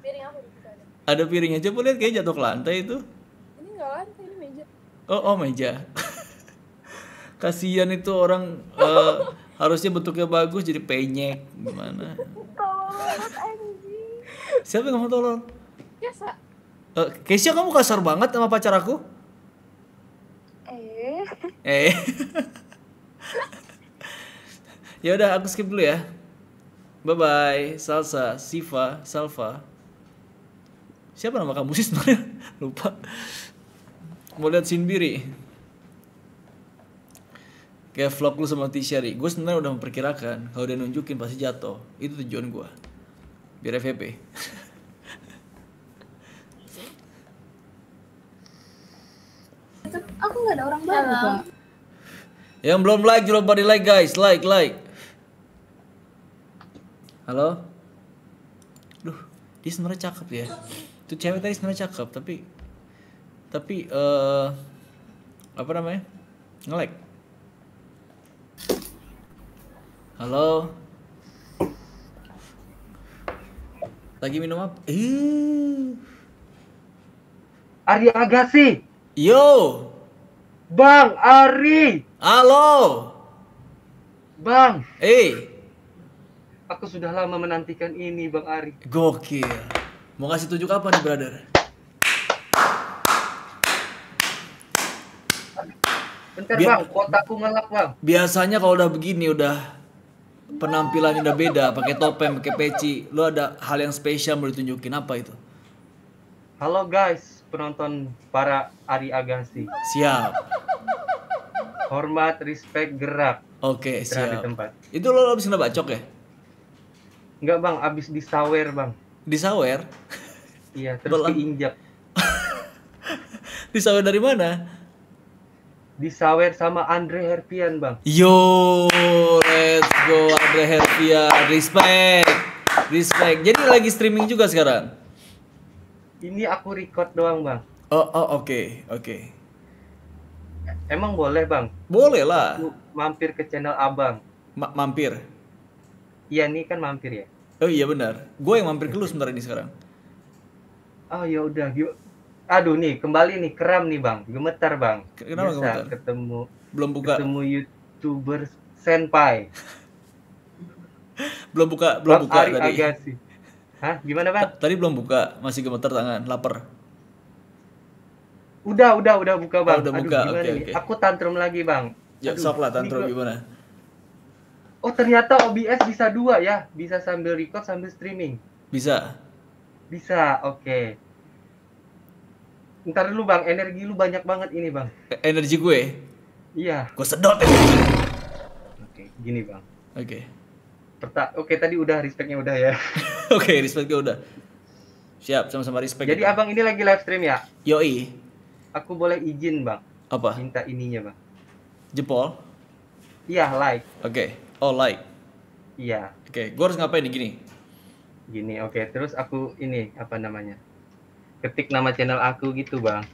piring aku situ ada. Ada piringnya coba lihat kayak jatuh ke lantai itu. Ini enggak lantai ini meja. Oh, oh meja. Kasihan itu orang eh, harusnya bentuknya bagus jadi penyek gimana? Tolong anjing. Siapa yang kamu tolong? Biasa. Eh, Keisha kamu kasar banget sama pacar aku? Eh. Eh. ya udah aku skip dulu ya. Bye bye, Salsa, Siva, Salva. Siapa nama kamu sih sebenarnya? Lupa. Mau lihat Sinbiri. Kayak vlog lu sama nih. Gue sebenarnya udah memperkirakan kalau dia nunjukin pasti jatuh. Itu tujuan gue. Biar FVP. Aku enggak ada orang baru, Pak. Yang belum like, jangan lupa di like guys, like, like. Halo? Duh, dia sebenarnya cakep ya. Itu cewek tadi sebenarnya cakep, tapi tapi eh apa namanya? Nge-like. Halo? Lagi minum apa? Ih. Ari Agassi. Yo, Bang Ari. halo. Bang, Eh, aku sudah lama menantikan ini Bang Ari. Gokil. Mau kasih tunjuk apa nih, brother? Bentar Biar- Bang, kotaku ngelap Bang. Biasanya kalau udah begini udah penampilannya udah beda, pakai topeng, pakai peci. Lu ada hal yang spesial mau ditunjukin apa itu? Halo guys, penonton para Ari Agassi. Siap. Hormat, respect, gerak. Oke, di siap. tempat. Itu lo habis kena bacok ya? Enggak Bang, abis disawer Bang. Di sawer? Iya, terus Belang. diinjak. Di sawer dari mana? Disawer sama Andre Herpian Bang. Yo, let's go Andre Hervia. Respect. Respect. Jadi lagi streaming juga sekarang? Ini aku record doang Bang. Oh, oh oke, oke. Emang boleh Bang? Boleh lah. Aku mampir ke channel Abang. Ma- mampir. Iya nih kan mampir ya. Oh iya benar. Gue yang mampir ke lu sebentar ini sekarang. Oh ya udah, yuk. Aduh nih, kembali nih keram nih bang, gemetar bang. Kenapa Biasa gemetar? ketemu Belum buka. ketemu youtuber senpai, Belum buka, belum bang buka Ari tadi. Agassi. Hah, gimana bang? Ta- Tadi belum buka, masih gemetar tangan, lapar. Udah, udah, udah buka bang. Oh, udah Aduh, buka, gimana oke, nih? oke. Aku tantrum lagi bang. Ya Aduh, sok lah tantrum gimana? Oh ternyata OBS bisa dua ya, bisa sambil record sambil streaming. Bisa. Bisa, oke. Ntar dulu bang, energi lu banyak banget ini bang. E- Energi gue, Iya. gue sedot energi. Oke, gini bang. Oke. Perta oke tadi udah respectnya udah ya. Oke, respect gue udah. Siap, sama-sama respect. Jadi kita. abang ini lagi live stream ya? Yoi. Aku boleh izin bang, Apa? minta ininya bang. Jempol? Iya like, Oke. Oh, like. iya. Oke, gue harus ngapain nih gini? Gini, oke. Terus aku ini apa namanya? Ketik nama channel aku gitu bang.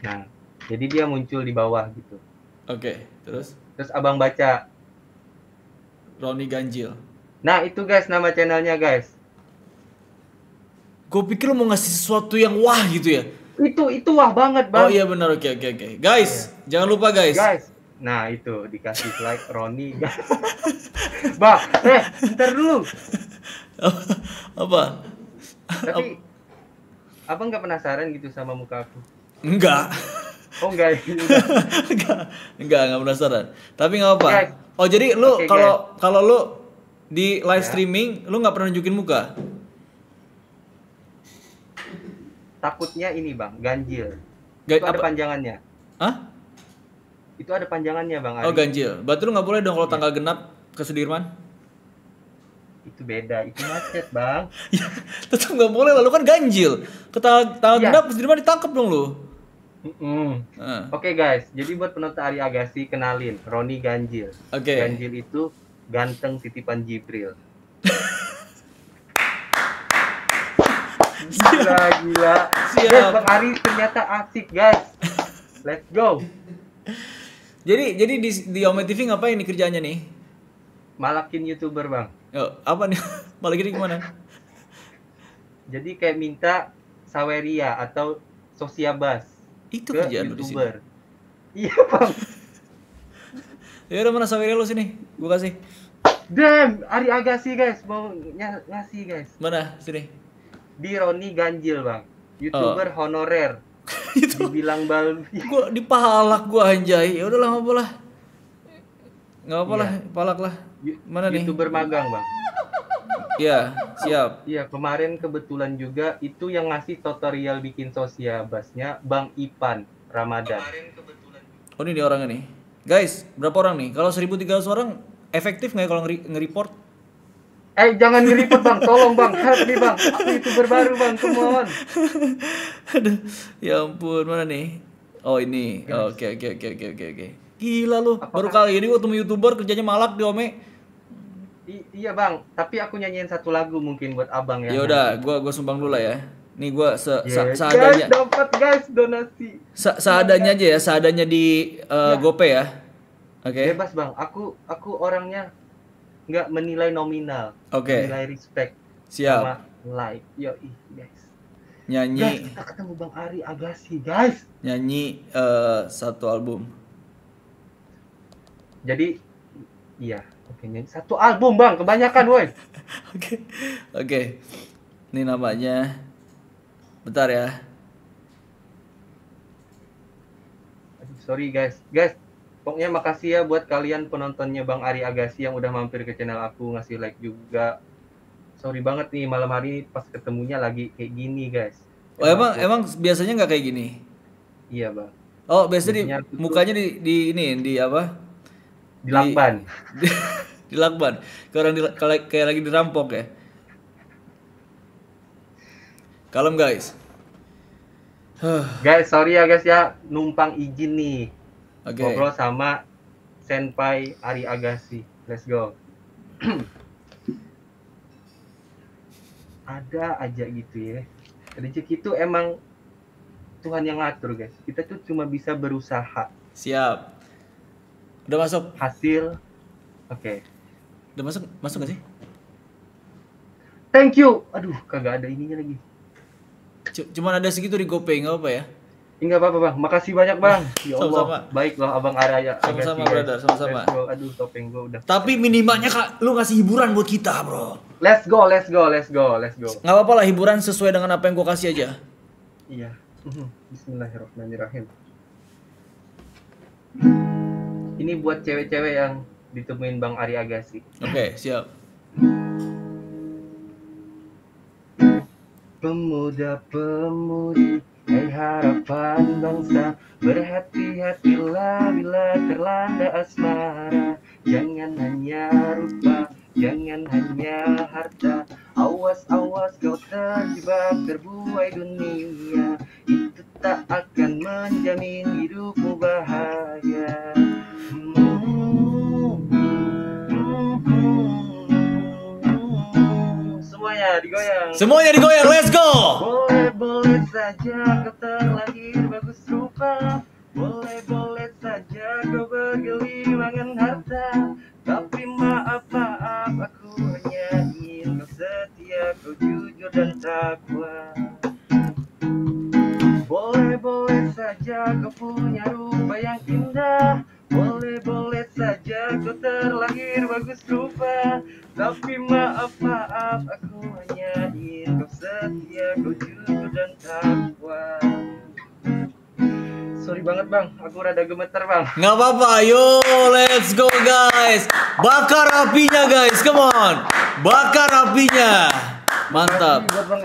Nah, jadi dia muncul di bawah gitu. Oke, terus Terus abang baca. Roni Ganjil. Nah itu guys nama channelnya guys. Gue pikir lu mau ngasih sesuatu yang wah gitu ya. Itu itu wah banget bang. Oh iya benar, oke oke oke. Guys, jangan lupa guys. Guys. Nah itu dikasih like Roni. bang, eh ntar dulu. Apa? Tapi abang nggak penasaran gitu sama muka aku? Enggak. Oh enggak. enggak, enggak, enggak penasaran. Tapi enggak apa. Guys. Oh, jadi lu kalau kalau lu di live Ya. streaming lu nggak pernah nunjukin muka. Takutnya ini bang, ganjil. Ga- itu ada apa- panjangannya. Hah? Itu ada panjangannya bang. Oh Ari. ganjil. Berarti lu nggak boleh dong kalau tanggal genap ke Sudirman. Itu beda, itu macet bang. Ya, tetap nggak boleh lah, lu kan ganjil. Ke tanggal, tanggal Iya. genap Sudirman ditangkap dong lu. Mm-mm. Heeh. Oke guys, jadi buat penonton Ari Agassi kenalin Roni Ganjil. Oke. Ganjil itu ganteng titipan Jibril. gila gila. Siap. Guys, Bang Ari ternyata asik guys. Let's go. Jadi jadi di di Ome TV ngapain nih kerjanya nih? Malakin youtuber bang. Yo, apa nih? Malah gini gimana? Jadi kayak minta Saweria atau Sosiabas Itu ke kerjaan lu di sini. youtuber. Iya bang. Ya udah mana Saweria lu sini? Gua kasih. Damn, Ari Agassi guys mau ny- ngasih guys. Mana? Sini. Di Roni Ganjil bang. Youtuber Oh. honorer. Itu Dibilang bal gua dipalak gua anjay. Ya udahlah nggak apa lah. Nggak apa lah, palak lah. Mana nih? Youtuber magang bang. Iya, siap. Iya kemarin kebetulan juga itu yang ngasih tutorial bikin sosiabasnya Bang Ipan Ramadan. Oh ini dia orangnya nih. Guys, berapa orang nih? Kalau 1300 orang efektif nggak ya kalau ngeri- nge-report? Eh jangan ngeripet bang, tolong bang, help me bang. Aku youtuber baru bang, come on. Aduh, ya ampun, mana nih? Oh ini, oke oke oke oke oke oke. Gila lu, baru kali ini gua ketemu youtuber kerjanya malak di Ome. I- iya bang, tapi aku nyanyiin satu lagu mungkin buat abang ya. Ya udah, gua gua sumbang dulu lah ya. Nih gua se, sa- Yeah. seadanya, Guys, dapat guys donasi. sa- seadanya aja ya, seadanya di eh, Ya. GoPay ya. Oke. Bebas bang, aku aku orangnya nggak menilai nominal, Oke. menilai respect Siap. sama like. Yo guys. Guys, Nyanyi kita ketemu Bang Ari Agassi, guys. nyanyi eh, satu album. Jadi iya, nyanyi satu album bang, kebanyakan woi. Oke. Oke. Ini namanya Bentar ya. Sorry guys, guys. Pokoknya makasih ya buat kalian penontonnya Bang Ari Agassi yang udah mampir ke channel aku ngasih like juga. Sorry banget nih malam hari pas ketemunya lagi kayak gini guys. Oh emang emang biasanya nggak kayak gini? Iya bang. Oh biasanya di Biasanya mukanya di di ini di apa? Di, di lakban. Kayak orang di, kayak, lagi dirampok ya. Kalem guys. Guys, sorry ya guys ya, numpang izin nih. Oke. Ngobrol sama Senpai Ari Agassi. Let's go. Ada aja gitu ya. Rezeki itu emang Tuhan yang ngatur guys. Kita tuh cuma bisa berusaha. Siap. Udah masuk? Hasil. Oke. Udah masuk? Masuk gak sih? Thank you. Aduh, kagak ada ininya lagi. C- cuman ada segitu di GoPay nggak apa ya? Enggak apa-apa bang. Makasih banyak bang. Ya Allah. Sama-sama. Baiklah abang Araya. Sama-sama, brother, sama-sama. Aduh, topeng gua udah. Tapi minimalnya kak, lu ngasih hiburan buat kita bro. Let's go, let's go, let's go, let's go. Nggak apa-apa lah hiburan sesuai dengan apa yang gua kasih aja. Iya. Bismillahirrahmanirrahim. Ini buat cewek-cewek yang ditemuin Bang Ari Agassi. Oke, siap. Pemuda-pemudi, hai harapan bangsa, berhati-hatilah bila terlanda asmara. Jangan hanya rupa, jangan hanya harta. Awas-awas kau terjebak terbuai dunia. Itu tak akan menjamin hidupmu bahagia. Semuanya digoyang. Semuanya digoyang, let's go. Boleh-boleh saja kau terlahir bagus rupa Boleh-boleh saja kau bergelimangan harta Tapi maaf maaf aku hanya ingin kau setia Kau jujur dan takwa Boleh-boleh saja kau punya rupa yang indah Boleh-boleh saja kau terlahir bagus rupa Tapi maaf maaf aku hanya ingin kau setia Kau jujur dan takwa Sorry banget bang. Aku rada gemeter bang. Nggak apa-apa, yo let's go guys. Bakar apinya guys, come on. Bakar apinya. Mantap. Makasih buat bang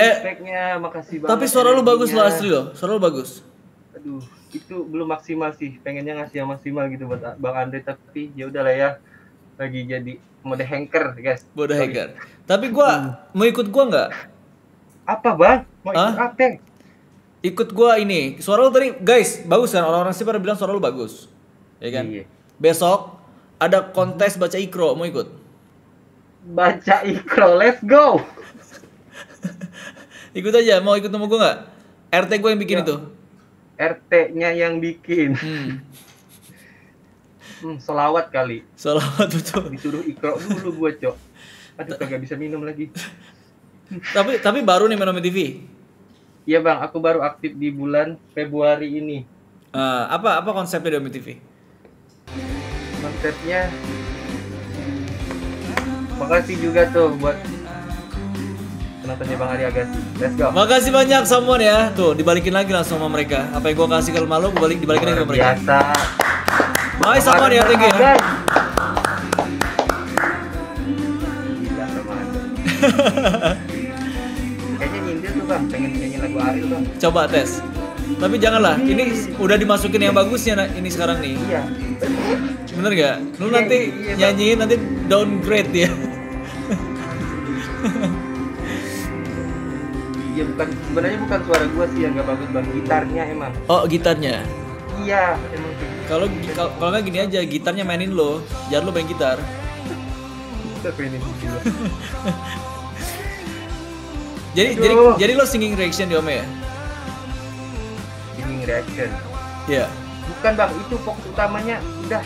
Eh, respectnya, makasih banget. Tapi suara lu bagus lo asli lo, suara lu bagus. Aduh, itu belum maksimal sih. Pengennya ngasih yang maksimal gitu buat bang Andre tapi ya udah lah ya. Lagi jadi mode hanker guys. Sorry. hacker. Tapi gua mau ikut gua nggak? Apa bang? Mau ikut Hah? apa? Ikut gua ini. Suara lu tadi guys, bagus kan? Orang-orang sih pada bilang suara lu bagus. Ya kan? Iya. Besok ada kontes baca ikro, mau ikut? Baca ikro, let's go. Ikut aja, mau ikut sama gua nggak? RT gua yang bikin Ya. itu. RT-nya yang bikin. Hmm. Hmm, selawat kali. Salawat betul. Disuruh ikro dulu gua, Cok. Aduh, kagak bisa minum lagi. tapi tapi baru nih Menome TV. Iya, Bang, aku baru aktif di bulan Februari ini. Eh, apa apa konsepnya Menome TV? Konsepnya Makasih juga tuh buat penontonnya Bang Ari Agassi. Let's go. Makasih banyak Samuan ya. Tuh, dibalikin lagi langsung sama mereka. Apa yang gua kasih ke malu, gua balik dibalikin lagi ke mereka. biasa. Hai Samuan ya, thank you ya. Guys. Kayaknya nyindir tuh bang, pengen nyanyi lagu Ariel bang. Coba tes. Tapi janganlah, ini udah dimasukin yang bagusnya ini sekarang nih. Iya. Bener gak? Lu Iya, nanti iya, Bang. nyanyiin nanti downgrade ya. Iya bukan sebenarnya bukan suara gua sih yang gak bagus bang, gitarnya emang. Oh, gitarnya. Iya emang kayak Kalau kalau nggak gini aja, gitarnya mainin lo, jangan lo main gitar. gitu gitu. Jadi Aduh. jadi jadi lo singing reaction di Ome ya? Singing reaction. Iya. Bukan bang, itu fokus utamanya udah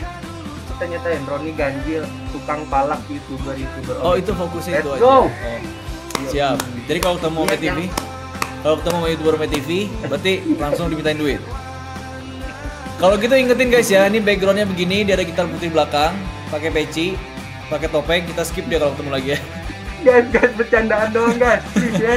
kita nyatain Roni Ganjil, tukang palak youtuber youtuber. Oh, itu fokusnya Let's itu aja. Oh. Siap. Jadi kalau ketemu Ome Lihat TV, yang- kalau ketemu sama youtuber TV, berarti langsung dimintain duit. Kalau gitu ingetin guys ya, ini backgroundnya begini, dia ada gitar putih belakang, pakai peci, pakai topeng, kita skip dia kalau ketemu lagi ya. Guys, guys bercandaan doang guys, please ya.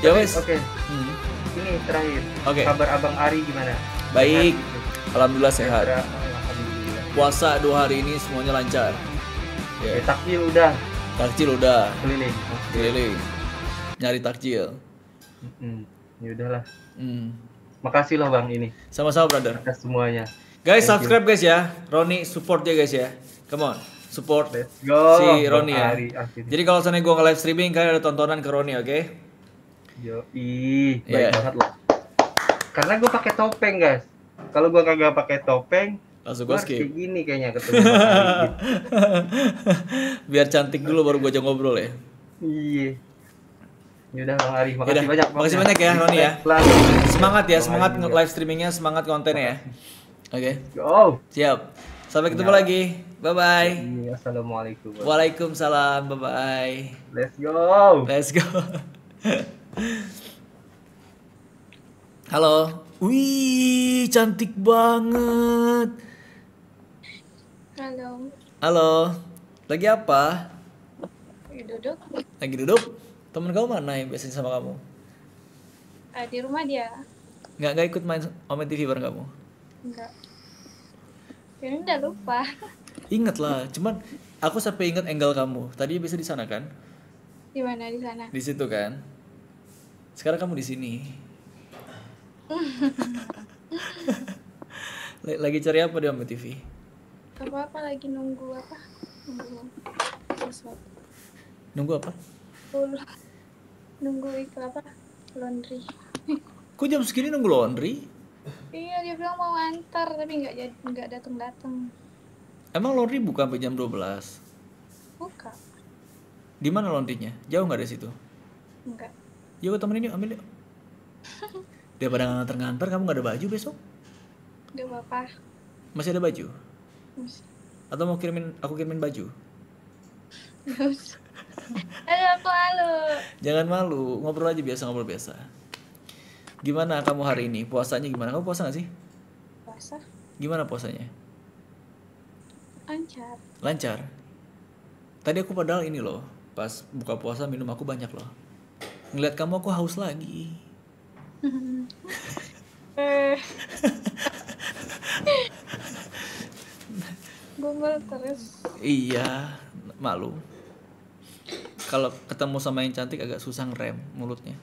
Ya wes. Oke, Hmm. ini terakhir. Oke. Kabar Abang Ari gimana? Baik, alhamdulillah sehat. Sehat. Alhamdulillah. Puasa dua hari ini semuanya lancar. Ya, takjil udah takjil udah keliling. Oke. keliling, nyari takjil. Hmm, ya udahlah. Hmm. Makasih loh Bang ini Sama-sama brother. atas semuanya. Guys, Thank you. subscribe guys ya. Roni support ya guys ya. Come on, support Let's go. si Roni ya. Akhirnya. Jadi kalau sana gua nge live streaming kalian ada tontonan ke Roni, oke? Yo, ih, baik Iya. banget loh. Karena gue pakai topeng guys. Kalau gua kagak pakai topeng, Langsung gua harus kayak skip. gini kayaknya ketemu gitu. Biar cantik dulu baru gua ajak ngobrol ya. Iya. Yaudah Bang Ari, makasih Yaudah, banyak. makasih banyak ya, Roni ya. Semangat ya, semangat live streamingnya, semangat kontennya ya. Oke, Go. siap. Sampai ketemu Ya. lagi. Bye bye. Iya, Assalamualaikum. Waalaikumsalam. Bye bye. Let's go. Let's go. Halo. Wih, cantik banget. Halo, Halo. Lagi apa? Lagi duduk Lagi duduk? Temen kamu mana yang biasanya sama kamu? Ah, di rumah dia. Nggak nggak ikut main Omen TV bareng kamu? Enggak. Ini udah lupa. Ingat lah, cuman aku sampai ingat angle kamu. Tadi bisa di sana kan? Di mana di sana? Di situ kan? Sekarang kamu di sini. Lagi cari apa di Omen TV? Apa apa lagi nunggu apa? Nunggu sesuatu. Nunggu apa? Nunggu itu apa? Laundry. Kok jam segini nunggu laundry? Iya dia bilang mau antar tapi nggak jadi nggak datang datang. Emang laundry buka sampai jam 12? Buka. Di mana laundrynya? Jauh nggak dari situ? Enggak. Yuk temenin yuk, ambil yuk. Daripada nganter-nganter, kamu nggak ada baju besok? Gak apa-apa. Masih ada baju? Atau mau kirimin, aku kirimin baju? Usah. Aduh aku malu. Jangan malu, ngobrol aja biasa, ngobrol biasa. Gimana kamu hari ini? Puasanya gimana? Kamu puasa nggak sih? Puasa. Gimana puasanya? Lancar. Lancar? Tadi aku padahal ini loh, pas buka puasa minum aku banyak loh. ngeliat kamu aku haus lagi. Eh. Gombal terus. Iya, malu. Kalau ketemu sama yang cantik agak susah ngerem mulutnya.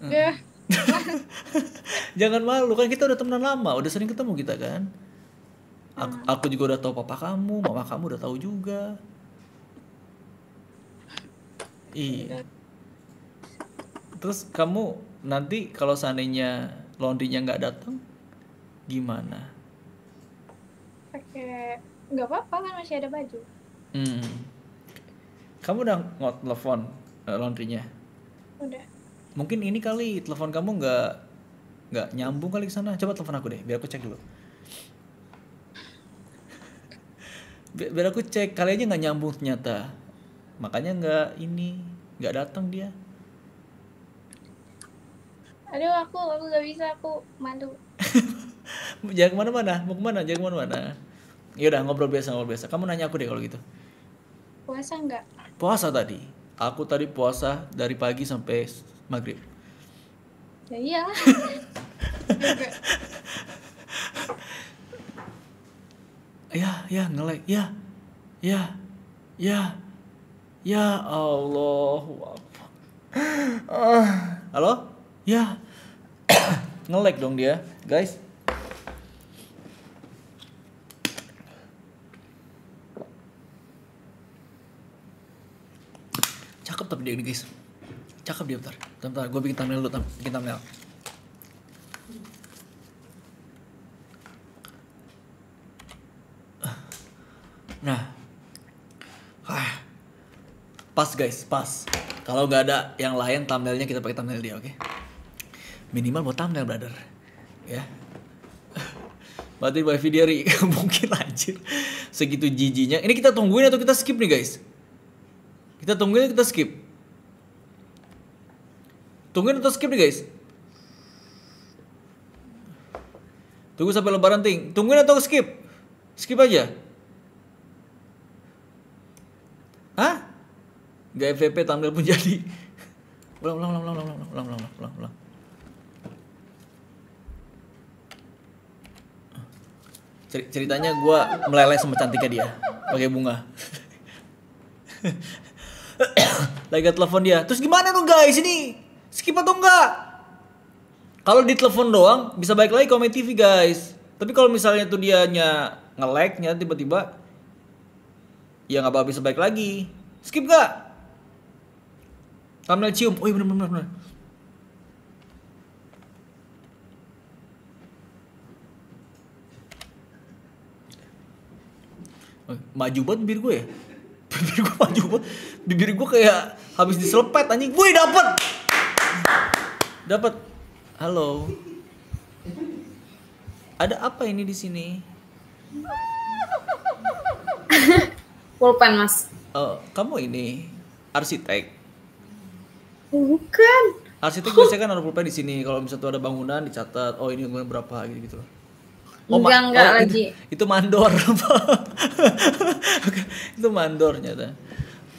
Hmm. Ya. Jangan malu kan kita udah temenan lama, udah sering ketemu kita kan. Aku, aku juga udah tahu papa kamu, mama kamu udah tahu juga. Iya. Terus kamu nanti kalau seandainya laundrynya nggak datang, gimana? Pakai nggak apa-apa kan masih ada baju. Hmm. Kamu udah ngot telepon eh, laundrynya? Udah. Mungkin ini kali telepon kamu nggak nggak nyambung kali ke sana. Coba telepon aku deh, biar aku cek dulu. Bi- Biar aku cek kali aja nggak nyambung ternyata. Makanya nggak ini nggak datang dia. Aduh aku aku nggak bisa aku malu. Jangan ke mana-mana, mau ke mana? Jangan ke mana-mana. Ya udah ngobrol biasa ngobrol biasa. Kamu nanya aku deh kalau gitu. Puasa nggak? Puasa tadi. Aku tadi puasa dari pagi sampai maghrib. Ya. Juga. Ya, ya ngelek, ya, ya, ya, ya Allah. Ah, Halo? Ya, ngelek dong dia, guys. Cakep tapi dia ini guys. Cakep dia bentar. Bentar, gue bikin thumbnail dulu, tam- bikin thumbnail. Nah, ah, pas guys, pas. Kalau nggak ada yang lain thumbnailnya kita pakai thumbnail dia, oke? Minimal buat thumbnail, brother. Ya. Berarti by Vidiari mungkin anjir segitu jijinya. Ini kita tungguin atau kita skip nih guys? Kita tungguin kita skip? Tungguin atau skip nih guys? Tunggu sampai lebaran ting. Tungguin atau skip? Skip aja. Hah? Gak FVP thumbnail pun jadi. Ulang, ulang, ulang, ulang, ulang, ulang, ulang, ulang, ulang, ulang. Ceri- Ceritanya gue meleleh sama cantiknya dia pakai bunga. Lagi telepon dia. Terus gimana dong guys ini? Skip atau enggak? Kalau di telepon doang bisa balik lagi komen TV guys. Tapi kalau misalnya tuh dianya nge-lag-nya tiba-tiba ya nggak bakal bisa balik lagi. Skip gak? Thumbnail cium. Oh iya bener bener Maju banget bibir gue ya. Bibir gue maju banget. Bibir gue kayak habis diselepet anjing. Woi dapet. Dapat. Halo. Ada apa ini di sini? Pulpen mas. Oh, kamu ini arsitek. Bukan. Arsitek biasanya kan ada pulpen di sini. Kalau misalnya tuh ada bangunan dicatat, oh ini bangunan berapa gitu gitu. Enggak, enggak itu- lagi. Itu, mandor. Oke, itu mandor nyata.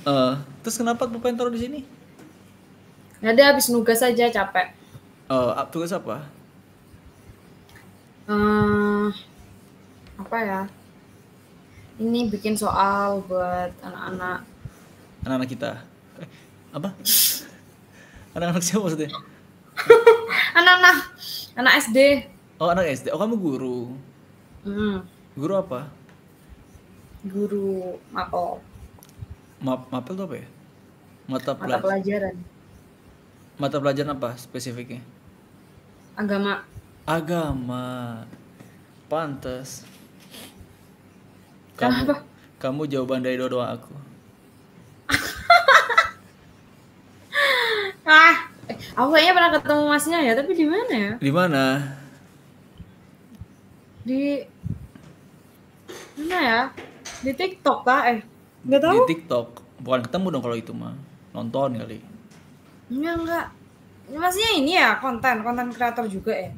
Eh, terus kenapa pulpen taruh di sini? Nggak ada habis nugas aja capek. Eh, ap- tugas apa? eh apa ya? Ini bikin soal buat anak-anak. Anak-anak kita. Eh, apa? Anak-anak siapa maksudnya? Anak-anak. Anak SD. Oh, anak SD. Oh, kamu guru. Hmm, Guru apa? guru mapel. Map mapel itu apa ya? Mata, Mata pelajaran. pelajaran. Mata pelajaran apa spesifiknya? Agama. Agama. Pantes. Kamu, Kenapa? kamu jawaban dari doa aku. Ah, eh, aku kayaknya pernah ketemu masnya ya, tapi di mana ya? Di mana? Di mana ya? Di TikTok kah? Eh, nggak tahu. Di TikTok. Bukan ketemu dong kalau itu mah. Nonton kali. Enggak, enggak. Masnya ini ya konten, konten kreator juga ya?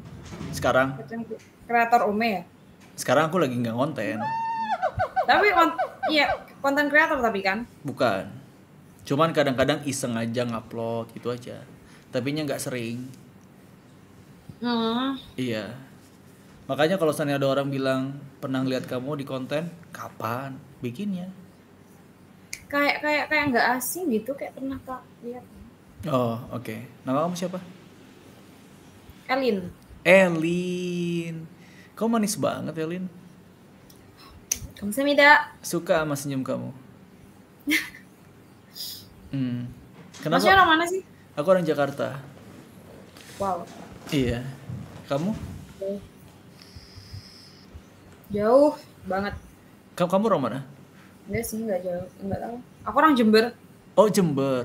Sekarang, kreator Ome ya? sekarang aku lagi nggak konten. Tapi kon iya, konten kreator tapi kan? Bukan. Cuman kadang-kadang iseng aja ngupload gitu aja. Tapi nya nggak sering. Hmm. Iya. Makanya kalau misalnya ada orang bilang pernah lihat kamu di konten, kapan bikinnya? Kayak kayak kayak nggak asing gitu, kayak pernah kak lihat. Oh, oke. Nama kamu siapa? Elin. Elin. Kau manis banget, Elin. Kamsahamnida. Suka sama senyum kamu. Hmm. Kenapa? Masnya orang mana sih? Aku orang Jakarta. Wow. Iya. Kamu? Jauh banget. Kamu, kamu orang mana? Enggak sih, enggak jauh. Enggak tahu. Aku orang Jember. Oh, Jember.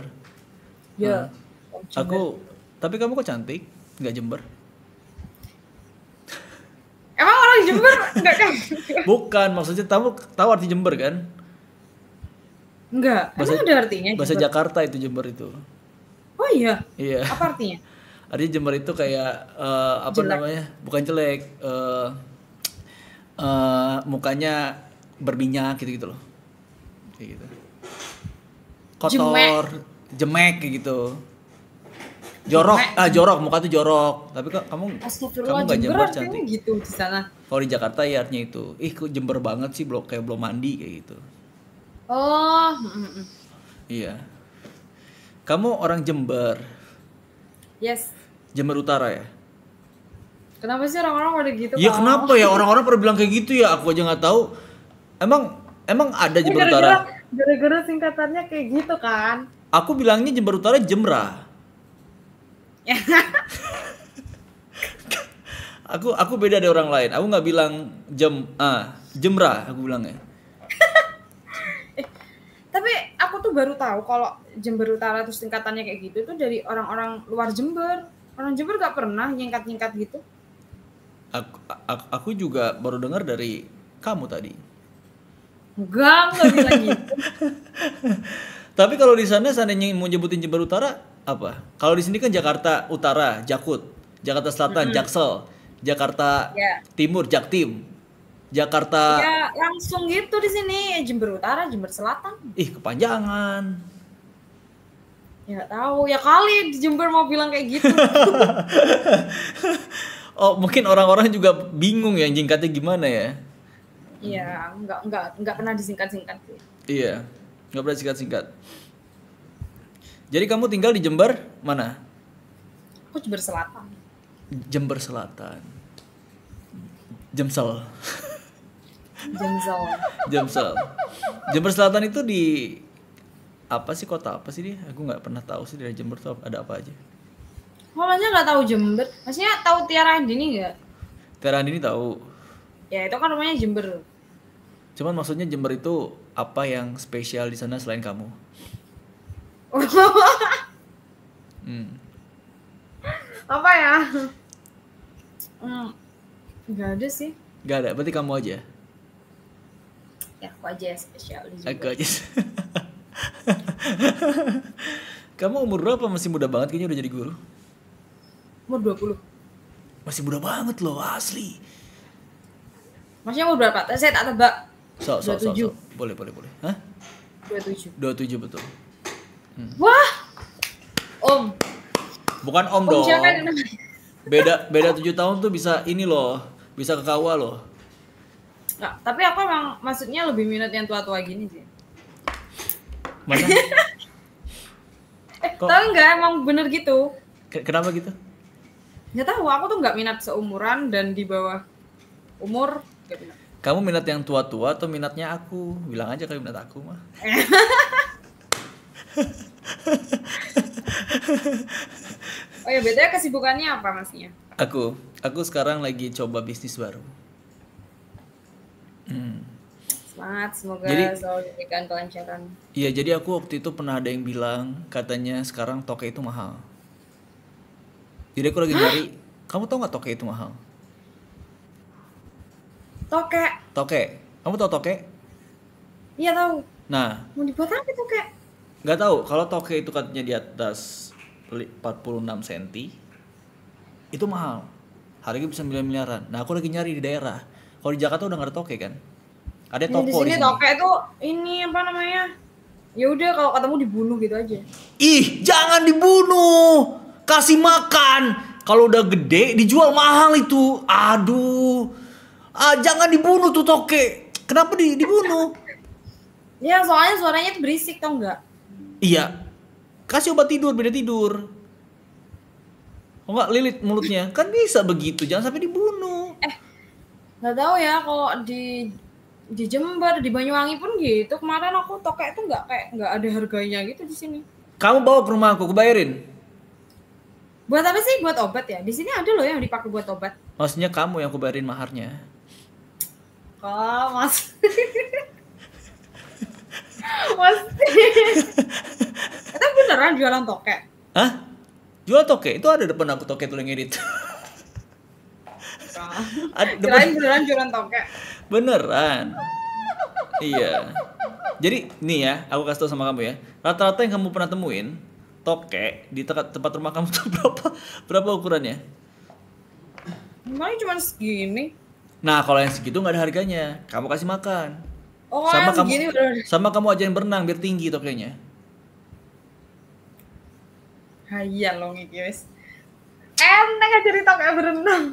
Ya. Hmm. Aku tapi kamu kok cantik? Nggak Jember? Emang orang Jember enggak kan? Bukan, maksudnya kamu tahu arti Jember kan? Enggak. Bahasa- Emang ada artinya? Bahasa Jember? Jakarta itu Jember itu. Oh iya. Iya. Apa artinya? Artinya Jember itu kayak eh, apa Jelek. namanya? Bukan jelek. eh eh, mukanya berminyak gitu-gitu loh. Kayak gitu. Kotor, jemek, kayak gitu. Jorok, Jemek. ah jorok, muka tuh jorok. Tapi kok kamu kamu nggak Jember cantik. gitu di sana. Kalau di Jakarta ya artinya itu. Ih, kok Jember banget sih, belum kayak belum mandi kayak gitu. Oh. Iya. Kamu orang Jember, yes. Jember Utara ya? Kenapa sih orang-orang pada gitu? Kak? kenapa ya orang-orang pernah bilang kayak gitu ya? Aku aja nggak tahu. Emang emang ada Ini Jember gara-gara- Utara? Gara-gara singkatannya kayak gitu kan. Aku bilangnya Jember Utara Jemra. aku aku beda dari orang lain. Aku nggak bilang Jem ah Jemra. Aku bilangnya. Tapi aku tuh baru tahu kalau Jember Utara tuh singkatannya kayak gitu tuh dari orang-orang luar Jember. Orang Jember gak pernah nyingkat-nyingkat gitu. Aku, aku, aku juga baru dengar dari kamu tadi. Enggak, enggak bilang gitu. Tapi kalau di sana seandainya mau nyebutin Jember Utara apa? Kalau di sini kan Jakarta Utara, Jakut, Jakarta Selatan, Mm-mm. Jaksel, Jakarta Ya. Timur, Jaktim, Jakarta. Ya langsung gitu di sini Jember Utara, Jember Selatan. Ih kepanjangan. Ya tahu. Ya kali Jember mau bilang kayak gitu. Oh mungkin orang-orang juga bingung ya jingkatnya gimana ya? Iya, enggak enggak enggak pernah disingkat-singkat sih. Iya, nggak pernah singkat-singkat. Jadi kamu tinggal di Jember mana? Aku Jember Selatan. Jember Selatan. Jemsel. Jemsel. Jemsel. Jember Selatan itu di apa sih kota apa sih dia? Aku nggak pernah tahu sih dari Jember tuh ada apa aja. Mamanya nggak tahu Jember. Maksudnya tahu Tiara Andini nggak? Tera ini tahu. Ya itu kan namanya Jember. Cuman maksudnya Jember itu apa yang spesial di sana selain kamu? Hmm. Apa ya? Hmm, nggak ada sih. Gak ada, berarti kamu aja. Ya aku aja yang spesial di Aku Jember. aja. kamu umur berapa? Masih muda banget kayaknya udah jadi guru. Umur 20. Masih muda banget loh, asli. Maksudnya umur berapa? Saya tak tebak. So, so, so, 27. so. Boleh, boleh, boleh. Hah? 27. 27 betul. Wah. Om. Bukan om Om dong. siapa yang? Beda beda 7 tahun tuh bisa ini loh. Bisa ke KUA loh. Nggak, tapi aku emang maksudnya lebih minat yang tua-tua gini sih. Mana? Eh, Kok- tahu nggak emang bener gitu? Ke- Kenapa gitu? Nggak tahu, aku tuh nggak minat seumuran dan di bawah umur. nggak minat. Kamu minat yang tua-tua atau minatnya aku? Bilang aja kalau minat aku mah. Oh ya, beda kesibukannya apa masnya? Aku, aku sekarang lagi coba bisnis baru. Hmm. Semangat, semoga Jadi- selalu diberikan kelancaran. Iya, jadi aku waktu itu pernah ada yang bilang katanya sekarang toke itu mahal. Jadi aku lagi nyari, kamu tau nggak toke itu mahal? Toke, Toke, kamu tau toke? iya tahu. Nah, Mau dibuat apa toke? nggak tahu kalau toke itu katanya di atas li- 46 cm itu mahal. Harganya bisa miliar miliaran. Nah, aku lagi nyari di daerah. Kalau di Jakarta udah nggak ada toke kan? Ada Ya, toko di sini toke itu ini apa namanya? Ya udah kalau ketemu dibunuh gitu aja. Ih, jangan dibunuh. Kasih makan. Kalau udah gede dijual mahal itu. Aduh. Ah, jangan dibunuh tuh toke. Kenapa di, dibunuh? Ya soalnya suaranya tuh berisik tau nggak? Iya. Kasih obat tidur, beda tidur. Oh enggak lilit mulutnya. Kan bisa begitu, jangan sampai dibunuh. Nggak tahu ya kalau di di Jember, di Banyuwangi pun gitu. Kemarin aku tokek tuh nggak kayak nggak ada harganya gitu di sini. Kamu bawa ke rumah aku, kebayarin. Buat apa sih? Buat obat ya? Di sini ada loh yang dipakai buat obat. Maksudnya kamu yang aku bayarin maharnya. Oh, mas. mas. Itu beneran jualan tokek? Hah? Jual toke? Itu ada depan aku toke tuh yang edit. Ada depan, beneran jualan tokek. beneran. Iya. Jadi nih ya, aku kasih tau sama kamu ya. Rata-rata yang kamu pernah temuin toke di tempat, rumah kamu tuh berapa berapa ukurannya? Emangnya cuma segini? Nah, kalau yang segitu nggak ada harganya. Kamu kasih makan. Oh, sama yang kamu segini bener. sama kamu ajarin berenang biar tinggi tokenya. Hayal loh Ngiki wis. Enteng aja di tokek berenang.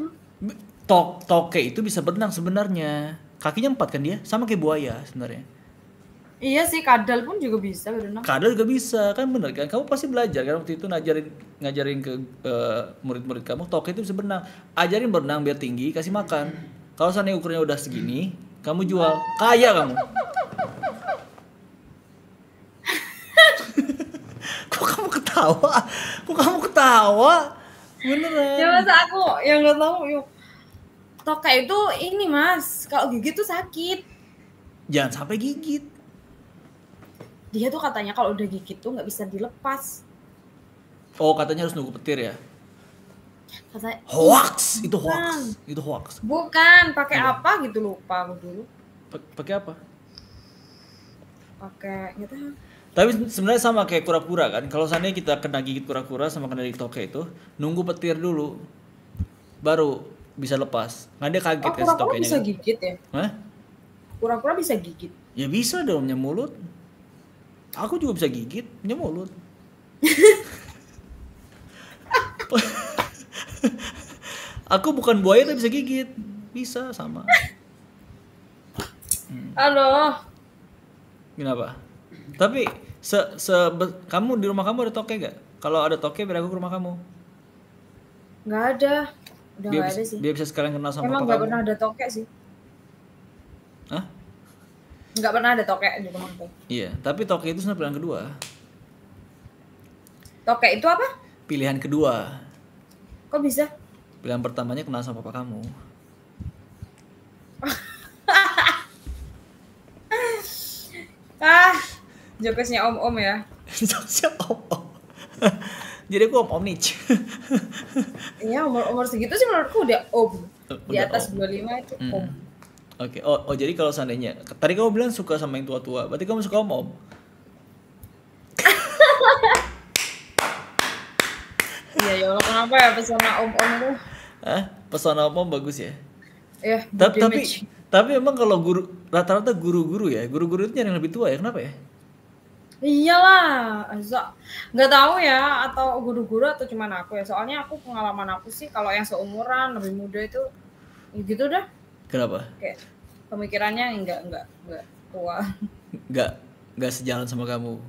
Tok toke itu bisa berenang sebenarnya. Kakinya empat kan dia, sama kayak buaya sebenarnya. Iya sih, kadal pun juga bisa berenang. Kadal juga bisa, kan bener kan? Kamu pasti belajar kan waktu itu ngajarin ngajarin ke eh, murid-murid kamu toke itu bisa berenang. Ajarin berenang biar tinggi, kasih makan. Kalau seandainya ukurannya udah segini, kamu jual, kaya kamu. Kok kamu ketawa? Kok kamu ketawa? Beneran. Ya masa aku yang nggak tahu yuk. Tokek itu ini mas, kalau gigit tuh sakit. Jangan sampai gigit. Dia tuh katanya kalau udah gigit tuh nggak bisa dilepas. Oh, katanya harus nunggu petir ya. Katanya Hoax, itu hoax. Itu hoax. Bukan, pakai apa gitu lupa aku dulu. Pa- Pakai apa? Pakai gitu. Tapi sebenarnya sama kayak kura-kura kan. Kalau seandainya kita kena gigit kura-kura sama kena gigit toke itu, nunggu petir dulu. Baru bisa lepas. Nggak dia kaget Oh, kan si kura-kura bisa gigit ya? Hah? Kura-kura bisa gigit. Ya bisa dong, punya mulut. Aku juga bisa gigit, punya mulut. Aku bukan buaya tapi bisa gigit. Bisa sama. Halo. Kenapa? Tapi se, se kamu di rumah kamu ada toke gak? Kalau ada toke biar aku ke rumah kamu. Nggak ada. Udah Biar, nggak ada bisa- sih. biar bisa sekalian kenal sama Emang papa nggak kamu. pernah ada tokek sih. Hah? Nggak pernah ada tokek di rumahku. Iya, tapi toke itu sebenarnya pilihan kedua. Tokek itu apa? Pilihan kedua. Kok bisa? Pilihan pertamanya kenal sama papa kamu. Ah, jokesnya om-om ya. Siapa om om? Jadi aku om om nih. Iya, umur umur segitu sih menurutku udah om. Di Udah atas om. 25 itu Hmm. Om. Oke, oh, oh jadi kalau seandainya tadi kamu bilang suka sama yang tua-tua, berarti kamu suka om om. Iya, ya Allah kenapa ya pesona om-om itu? Hah? Pesona om om bagus ya. Ya, good tapi image. tapi emang kalau guru rata-rata guru-guru ya, guru-guru itu yang lebih tua ya, kenapa ya? Iyalah, Azza. nggak tahu ya atau guru-guru atau cuman aku ya. Soalnya aku pengalaman aku sih kalau yang seumuran lebih muda itu ya gitu dah. Kenapa? Kayak pemikirannya enggak enggak enggak tua. Nggak nggak sejalan sama kamu.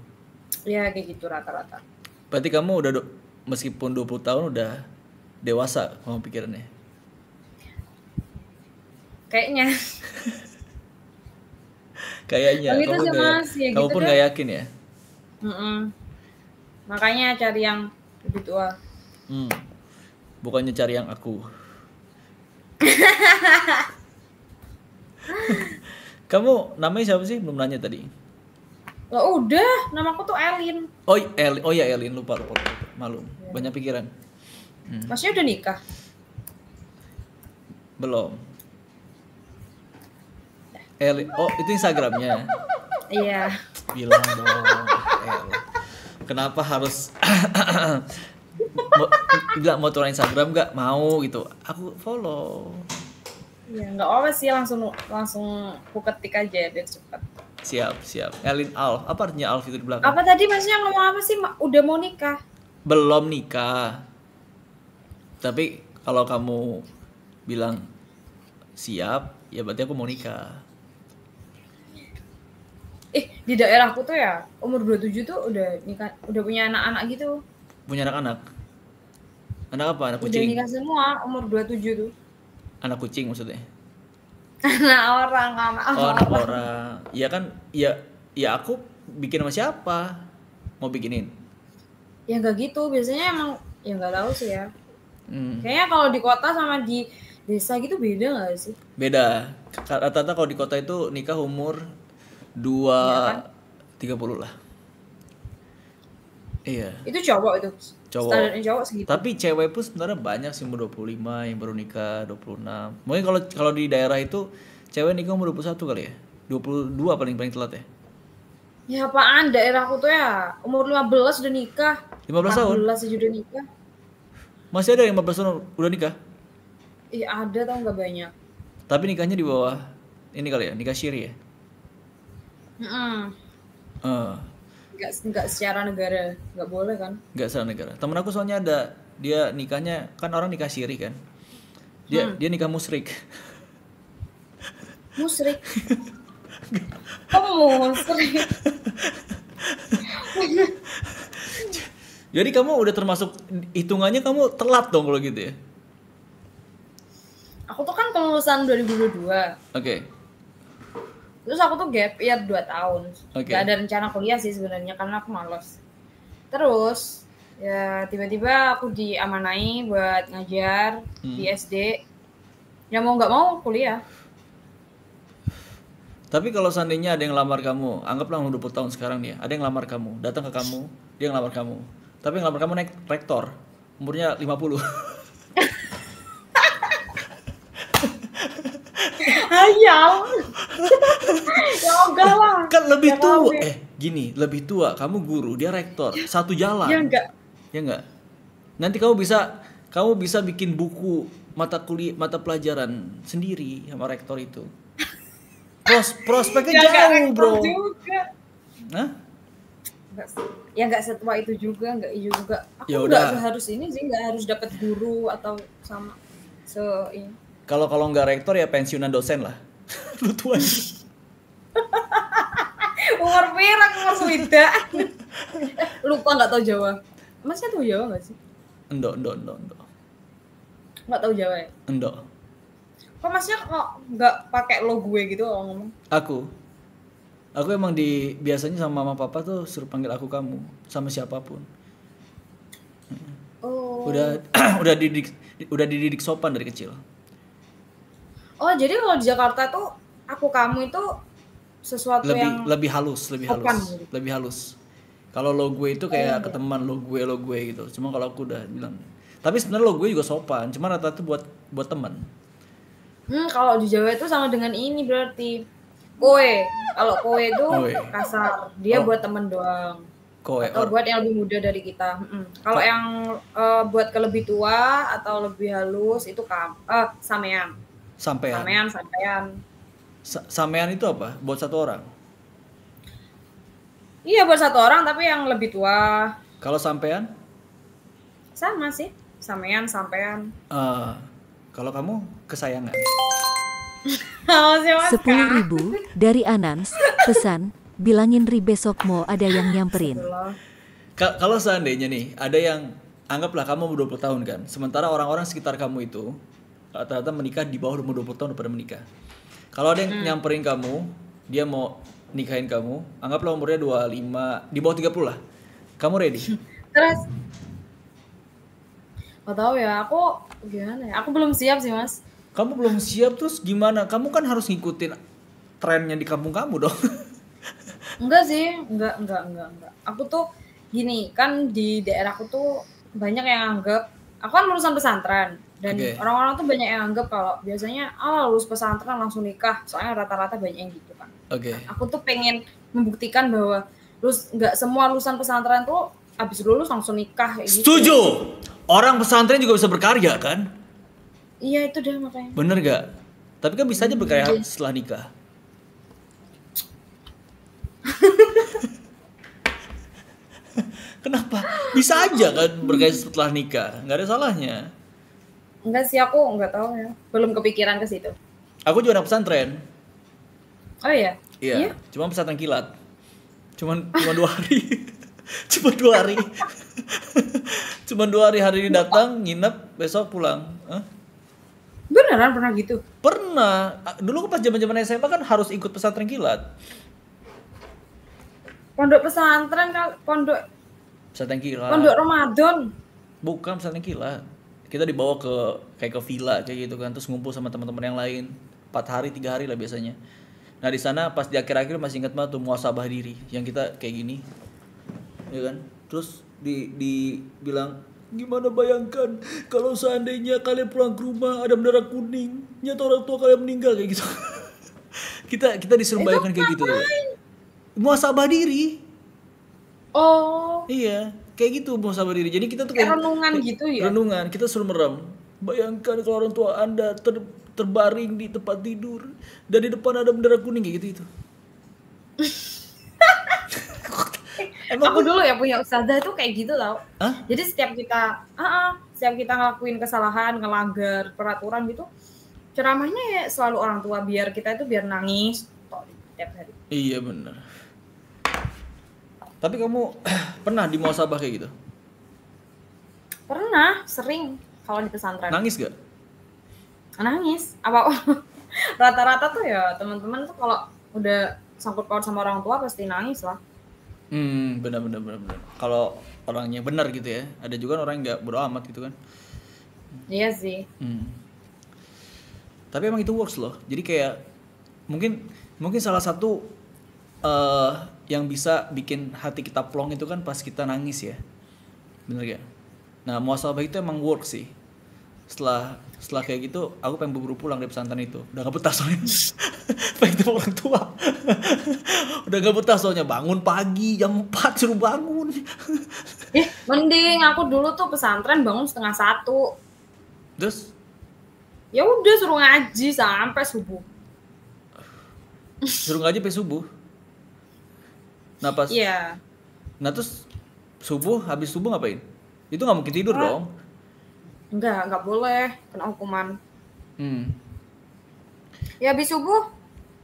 Ya kayak gitu rata-rata. Berarti kamu udah do- meskipun 20 tahun udah dewasa kamu pikirannya. Kayaknya. Kayaknya Tapi itu kamu sih, nggak- Mas, ya kamu gitu pun dah. nggak yakin ya. Mm-mm. Makanya cari yang lebih tua. Hmm. Bukannya cari yang aku. Kamu namanya siapa sih? Belum nanya tadi. Lah udah, namaku tuh Elin. Oh, El oh ya Elin lupa, lupa, lupa. Malu. Banyak pikiran. Hmm. Masnya udah nikah? Belum. Elin. Oh, itu Instagramnya. Iya. Bilang dong. El. Kenapa harus bilang mau turun Instagram nggak mau gitu. Aku follow. Ya nggak apa sih langsung langsung aku ketik aja biar cepet. Siap, siap. Elin Alf. Apa artinya Alf itu di belakang? Apa tadi maksudnya ngomong apa sih? Udah mau nikah? Belum nikah. Tapi kalau kamu bilang siap, ya berarti aku mau nikah. Eh, di daerahku tuh ya umur 27 tuh udah nikah, udah punya anak-anak gitu. Punya anak-anak? Anak apa? Anak Udah kucing? nikah semua umur 27 tuh. Anak kucing maksudnya? Anak orang, anak Oh, orang. anak orang. Ya kan, ya, ya aku bikin sama siapa? Mau bikinin? Ya nggak gitu, biasanya emang ya nggak tahu sih ya. Hmm. Kayaknya kalau di kota sama di desa gitu beda nggak sih? Beda. Rata-rata kalau di kota itu nikah umur dua Iya kan? tiga puluh lah. Iya. Itu cowok itu. Cowok. Cowok segitu. Tapi cewek pun sebenarnya banyak sih umur 25 yang baru nikah 26. Mungkin kalau kalau di daerah itu cewek nikah umur 21 kali ya. 22 paling paling telat ya. Ya apaan daerahku tuh ya umur 15 udah nikah. 15 tahun? 14 aja udah nikah. Masih ada yang 15 tahun udah nikah. Iya ada tau nggak banyak. Tapi nikahnya di bawah ini kali ya, nikah syiri ya. Heeh. Eh, Nggak nggak secara negara nggak boleh kan? nggak salah negara. Temen aku soalnya ada dia nikahnya kan orang nikah syiri kan. Dia Hmm. dia nikah musrik. Musrik. Kok musrik? Jadi kamu udah termasuk hitungannya kamu telat dong kalau gitu ya. Aku tuh kan kelulusan 2022. Oke. Terus aku tuh gap year 2 tahun. Oke. Gak ada rencana kuliah sih sebenarnya karena aku malas. Terus ya tiba-tiba aku diamanai buat ngajar di Hmm. SD. Ya mau nggak mau kuliah. Tapi kalau seandainya ada yang lamar kamu, anggaplah umur 20 tahun sekarang nih ya, ada yang lamar kamu, datang ke kamu, dia yang lamar kamu. Tapi yang lamar kamu naik rektor, umurnya 50. Hayal. ya enggak lah. kan lebih Ya tua. Eh, gini, lebih tua, kamu guru, dia rektor, satu jalan. Ya enggak. Ya enggak? Nanti kamu bisa kamu bisa bikin buku mata kuliah mata pelajaran sendiri sama rektor itu. Pros, prospeknya Ya jauh, Bro. juga. Hah? Enggak. Ya enggak setua itu juga, enggak juga. Aku Ya enggak udah. harus ini sih, enggak harus dapat guru atau sama se ini. Kalau kalau nggak rektor ya pensiunan dosen lah. Lu tua. umur pirang, umur swida. Lupa nggak tahu Jawa. Masnya tahu Jawa nggak sih? Endo, endo, endo, endo. Nggak tahu Jawa ya? Endo. Kok masnya kok nggak pakai lo gue gitu kalau ngomong? Aku. Aku emang di biasanya sama mama papa tuh suruh panggil aku kamu sama siapa pun. Oh. Udah udah dididik udah dididik sopan dari kecil. Oh jadi kalau di Jakarta tuh aku kamu itu sesuatu Lebih yang lebih halus, lebih halus, gitu. lebih halus. Kalau lo gue itu Oh, kayak iya. ke teman lo gue lo gue gitu. Cuma kalau aku udah bilang tapi sebenarnya lo gue juga sopan, cuma rata-rata buat buat teman. Hmm, kalau di Jawa itu sama dengan ini berarti kowe. Kalau kowe itu kasar, dia Oh. buat temen doang. Kowe Atau or- buat yang lebih muda dari kita. Mm-mm. Kalau yang eh, buat ke lebih tua atau lebih halus itu kam eh sampean. Sampean. Sampean, sampean. Sa- Sampean itu apa? Buat satu orang. Iya buat satu orang tapi yang lebih tua. Kalau sampean Sama sih. Sampean, sampean. eh, kalau kamu kesayangan. Oh, Sepuluh ribu dari Anans. Pesan, bilangin Ri besok mau ada yang nyamperin. Ka- kalau seandainya nih ada yang anggaplah kamu umur 20 tahun kan, sementara orang-orang sekitar kamu itu rata-rata menikah di bawah umur 20 tahun udah pada menikah. Kalau ada yang nyamperin kamu, dia mau nikahin kamu, anggaplah umurnya 25, di bawah 30 lah. Kamu ready? Terus Gak tahu ya, aku gimana ya? Aku belum siap sih, Mas. Kamu belum siap terus gimana? Kamu kan harus ngikutin trennya di kampung kamu dong. Enggak sih, enggak, enggak, enggak, enggak. Aku tuh gini, kan di daerahku tuh banyak yang anggap aku kan lulusan pesantren dan okay. orang-orang tuh banyak yang anggap kalau biasanya ah oh, lulus pesantren langsung nikah, soalnya rata-rata banyak yang gitu kan. Oke. Okay. Aku tuh pengen membuktikan bahwa lulus nggak semua lulusan pesantren tuh habis lulus langsung nikah gitu. Setuju. Orang pesantren juga bisa berkarya kan? Iya itu dia makanya. Bener gak? Tapi kan bisa aja hmm, berkarya hmm. setelah nikah. Kenapa? Bisa aja kan berkarya setelah nikah, nggak ada salahnya. Enggak sih aku nggak tahu ya. Belum kepikiran ke situ. Aku juga anak pesantren. Oh iya. Iya, cuma pesantren kilat. Cuman cuma dua hari. cuma dua hari. cuma dua hari hari ini datang, nginep, besok pulang. Hah? Beneran pernah gitu? Pernah. Ah, Dulu pas zaman-zaman SMA kan harus ikut pesantren kilat. Pondok pesantren kal pondok Pesantren kilat. pondok Ramadan. Bukan pesantren kilat. Kita dibawa ke kayak ke villa kayak gitu kan, terus ngumpul sama teman-teman yang lain. Empat hari, tiga hari lah biasanya. Nah di sana pas di akhir-akhir masih ingat banget tuh muasabah diri yang kita kayak gini, ya kan? Terus di dibilang gimana bayangkan kalau seandainya kalian pulang ke rumah ada bendera kuning, nyata orang tua kalian meninggal kayak gitu. kita kita disuruh bayangkan kayak gitu. Muasabah diri. Oh. Iya, kayak gitu muasabah diri. Jadi kita tuh Kayak kayak renungan gitu ya? Renungan, kita suruh merem. Bayangkan kalau orang tua Anda ter- terbaring di tempat tidur dan di depan ada bendera kuning kayak gitu itu. aku dulu ya punya ustazah itu kayak gitu tau. Hah? Jadi setiap kita, ah, ah, setiap kita ngelakuin kesalahan, ngelanggar peraturan gitu, ceramahnya ya selalu orang tua biar kita itu biar nangis tiap hari. Iya bener. Tapi kamu pernah di muasabah kayak gitu? Pernah, sering kalau di pesantren. Nangis gak? Nangis. Apa rata-rata tuh ya teman-teman tuh kalau udah sangkut paut sama orang tua pasti nangis lah. Hmm, benar benar benar benar. Kalau orangnya benar gitu ya. Ada juga orang yang nggak bodo amat gitu kan. Iya sih. Hmm. Tapi emang itu works loh. Jadi kayak mungkin mungkin salah satu eh yang bisa bikin hati kita plong itu kan pas kita nangis ya. Bener gak? Nah, muasabah itu emang works sih. Setelah setelah kayak gitu, aku pengen buru-buru pulang dari pesantren itu. Udah gak betah soalnya. pengen ketemu orang tua. Udah gak betah soalnya bangun pagi jam 4 suruh bangun. Eh, mending aku dulu tuh pesantren bangun setengah satu. Terus Ya udah suruh ngaji sampai subuh. suruh ngaji sampai subuh. Nah pas Iya. Nah terus subuh habis subuh ngapain? Itu nggak mungkin tidur Ah. dong. Enggak, enggak boleh kena hukuman. Hmm. Ya habis subuh,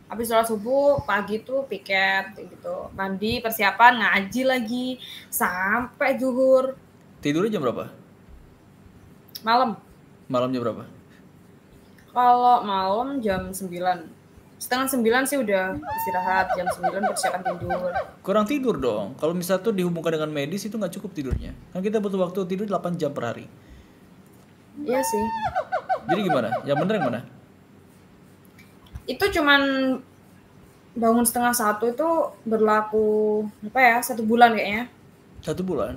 habis sholat subuh pagi tuh piket gitu, mandi persiapan ngaji lagi sampai zuhur Tidurnya jam berapa? malam. Malam jam berapa? Kalau malam jam 9 setengah sembilan sih udah istirahat jam 9 persiapan tidur. Kurang tidur dong. Kalau misalnya tuh dihubungkan dengan medis itu nggak cukup tidurnya. Kan kita butuh waktu tidur 8 jam per hari. Iya sih. Jadi gimana? Yang bener yang mana? Itu cuman bangun setengah satu itu berlaku apa ya satu bulan kayaknya. Satu bulan.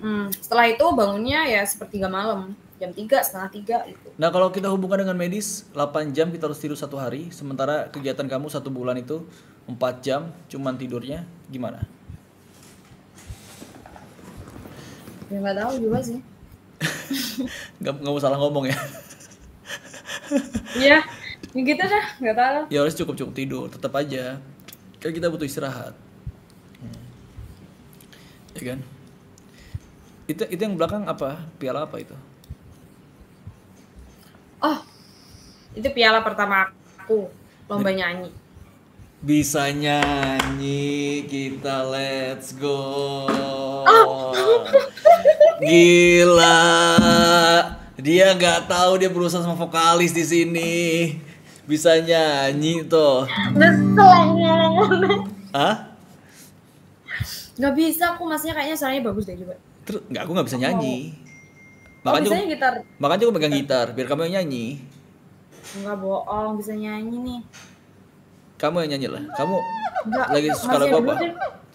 Hmm, setelah itu bangunnya ya sepertiga malam jam tiga setengah tiga itu. Nah kalau kita hubungkan dengan medis 8 jam kita harus tidur satu hari. Sementara kegiatan kamu satu bulan itu 4 jam cuman tidurnya gimana? Ya nggak tahu juga sih. Nggak nggak mau salah ngomong ya. Iya, ya gitu dah, nggak tahu. ya harus cukup cukup tidur tetap aja kan kita butuh istirahat Hmm. ya kan itu itu yang belakang apa piala apa itu Oh, itu piala pertama aku lomba nyanyi. bisa nyanyi kita let's go gila dia nggak tahu dia berusaha sama vokalis di sini bisa nyanyi tuh Hah? Nggak bisa, aku masnya kayaknya suaranya bagus deh coba. Terus nggak aku nggak bisa nyanyi. Oh, Makanya bisanya gitar. makanya aku megang gitar biar kamu yang nyanyi. Enggak bohong, bisa nyanyi nih. Kamu yang nyanyi lah. Kamu Enggak, lagi suka lagu apa?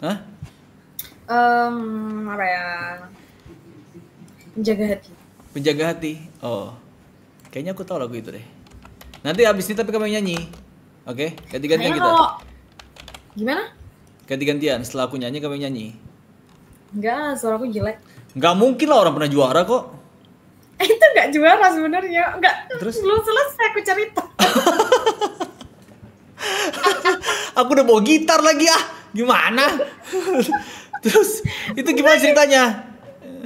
Hah? Em, apa ya? Menjaga hati. Penjaga hati. Oh. Kayaknya aku tahu lagu itu deh. Nanti abis ini tapi kamu yang nyanyi. Oke, ganti-gantian Kayaknya kita. kalau gimana? Ganti-gantian. Setelah aku nyanyi kamu yang nyanyi. Enggak, suara aku jelek. Nggak mungkin lah orang pernah juara kok. Itu enggak juara sebenarnya. Enggak. Terus? belum selesai aku cerita. Aku udah bawa gitar lagi ah. Gimana? Terus itu gimana ceritanya?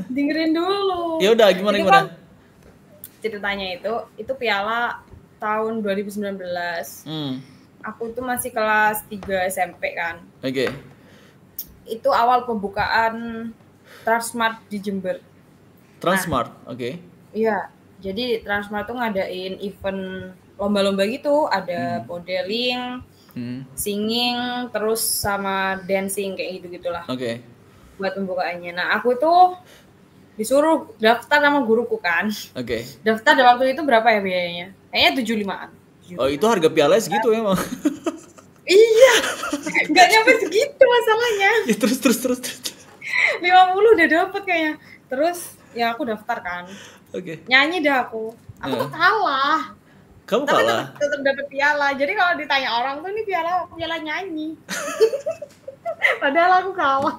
dengerin dulu Ya udah gimana gimana? kan ceritanya itu itu piala tahun 2019 Hmm. aku tuh masih kelas 3 SMP kan Oke. itu awal pembukaan Transmart di Jember Transmart. Oke. Iya, jadi Transmart tuh ngadain event lomba-lomba gitu, ada modeling, Hmm. singing, terus sama dancing kayak gitu gitulah Oke. buat pembukaannya. Nah aku tuh disuruh daftar sama guruku kan. Oke. Daftar dan waktu itu berapa ya biayanya? Kayaknya tujuh limaan. Oh itu harga piala segitu emang. Iya, nggak nyampe segitu masalahnya. ya terus terus terus. terus. 50 udah dapet kayaknya. Terus ya aku daftar kan. Oke. Nyanyi dah aku. Aku Eh. tuh kalah. Kamu Tapi kalah. tetap, tetap dapet piala. Jadi kalau ditanya orang tuh ini piala piala nyanyi. Padahal aku kalah.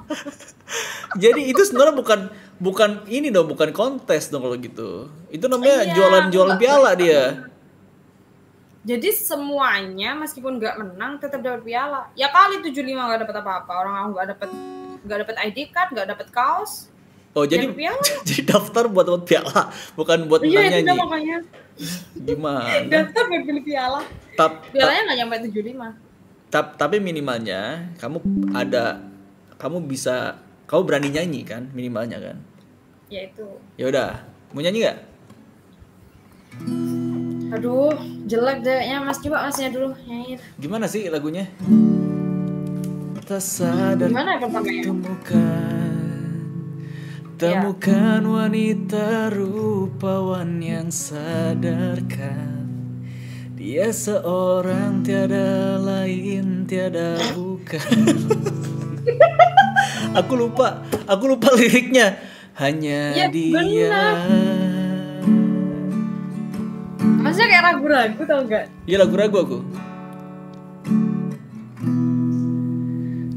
Jadi itu sebenarnya bukan bukan ini dong, bukan kontes dong kalau gitu. Itu namanya Iya, jualan-jualan nggak- piala dia. Jadi semuanya meskipun nggak menang tetap dapat piala. Ya kali 75 nggak dapat apa-apa. Orang aku nggak dapat nggak dapat ID card, nggak dapat kaos. Oh jadi jadi daftar buat dapat piala, bukan buat Iya menang nyanyi. makanya. Gimana? Daftar buat beli piala. Tap, Pialanya nggak nyampe 75. tap- tapi minimalnya kamu ada kamu bisa kamu berani nyanyi kan minimalnya kan. Ya itu. Ya udah, mau nyanyi nggak? Aduh, jelek deh. Ya Mas coba Masnya dulu nyanyi. Gimana sih lagunya? Tak sadar Gimana ya pertamanya? temukan Temukan wanita rupawan yang sadarkan. Dia seorang tiada lain tiada bukan. Aku lupa, aku lupa liriknya. Hanya Ya, dia. Benar. Masnya kayak ragu-ragu tau nggak? Iya lagu-lagu aku.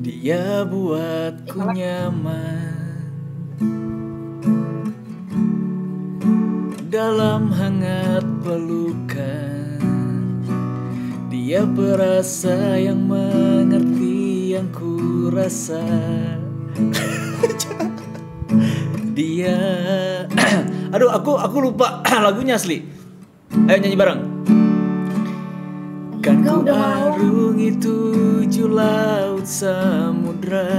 Dia buatku nyaman Dalam hangat pelukan. Dia perasa yang mengerti yang ku rasa Dia Aduh aku aku lupa lagunya asli. Ayo nyanyi bareng. Kan ku arungi tujuh laut samudra.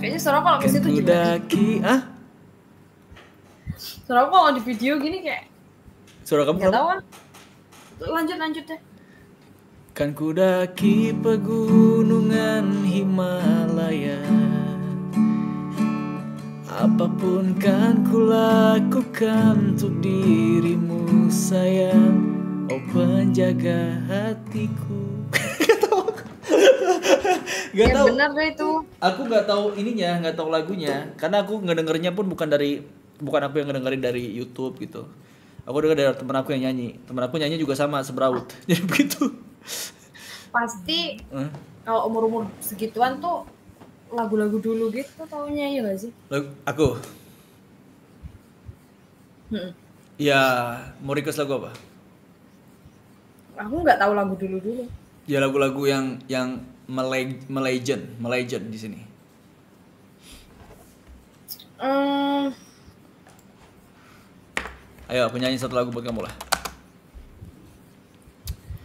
Kayaknya suara kalau ke Kan situ ku daki Ah? Suara aku kalau di video gini kayak Suara kamu kenapa? tahu kan. Lanjut lanjut deh. Kan ku daki pegunungan Himalaya Apa pun kan ku lakukan untuk dirimu sayang Oh penjaga hatiku Gak ya tahu. benar deh itu. Aku nggak tahu ininya, nggak tahu lagunya, karena aku ngedengernya pun bukan dari bukan aku yang ngedengerin dari YouTube gitu. Aku denger dari teman aku yang nyanyi. Teman aku nyanyi juga sama seberaut. Jadi begitu. Pasti Eh, kalau umur-umur segituan tuh lagu-lagu dulu gitu taunya ya gak sih? lagu- aku Hmm. ya mau request lagu apa? Aku nggak tahu lagu dulu-dulu. Ya lagu-lagu yang yang mele melegend, melegend di sini. Hmm, Ayo aku nyanyi satu lagu buat kamu lah.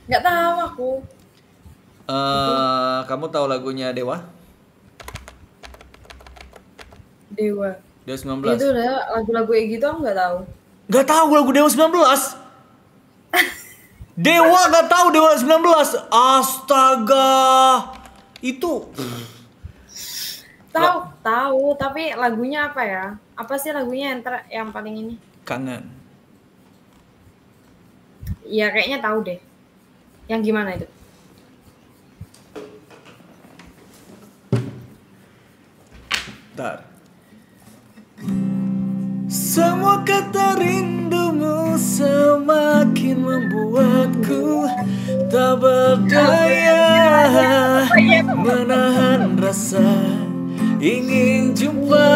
nggak tahu aku. Eh, kamu tahu lagunya Dewa? Dewa. Dewa 19. Itu udah lagu-lagu kayak gitu aku nggak tahu. Gak tahu lagu Dewa 19. Dewa gak tahu Dewa 19. Astaga. Itu Tahu, tahu, tapi lagunya apa ya? Apa sih lagunya yang ter- yang paling ini? kangen. Iya kayaknya tahu deh. Yang gimana itu? Bentar. Semua kata rindumu semakin membuatku tak berdaya menahan rasa ingin jumpa.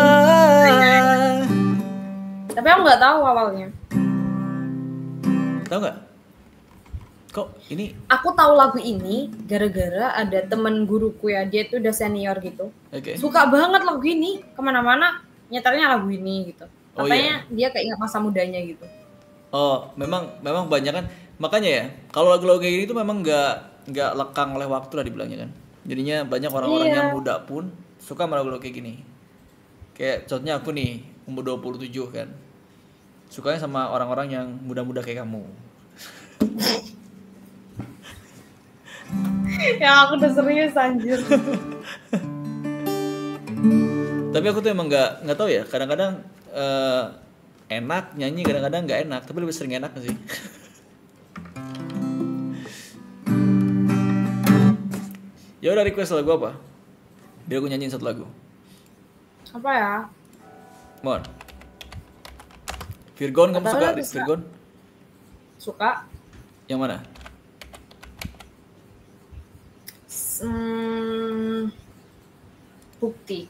Tapi aku nggak tahu awalnya. Tahu nggak? Kok ini Aku tahu lagu ini gara-gara ada temen guruku ya, dia tuh udah senior gitu. oke. Suka banget lagu ini, ke mana-mana nyetelnya lagu ini gitu. Oh, Katanya dia keinget masa mudanya gitu. Oh, memang memang banyak kan. Makanya ya, kalau lagu-lagu kayak gini tuh memang nggak nggak lekang oleh waktu lah dibilangnya kan. Jadinya banyak orang-orang Iya. yang muda pun suka sama lagu-lagu kayak gini. Kayak contohnya aku nih, umur 27 kan. Sukanya sama orang-orang yang muda-muda kayak kamu. ya aku udah serius anjir. Tapi aku tuh emang nggak nggak tahu ya. Kadang-kadang eh, enak nyanyi, kadang-kadang nggak enak. Tapi lebih sering enak sih. ya udah request lagu apa? Biar aku nyanyiin satu lagu. Apa ya? Mon. Virgon kamu suka. Virgon? Suka? Yang mana? Hmm, bukti.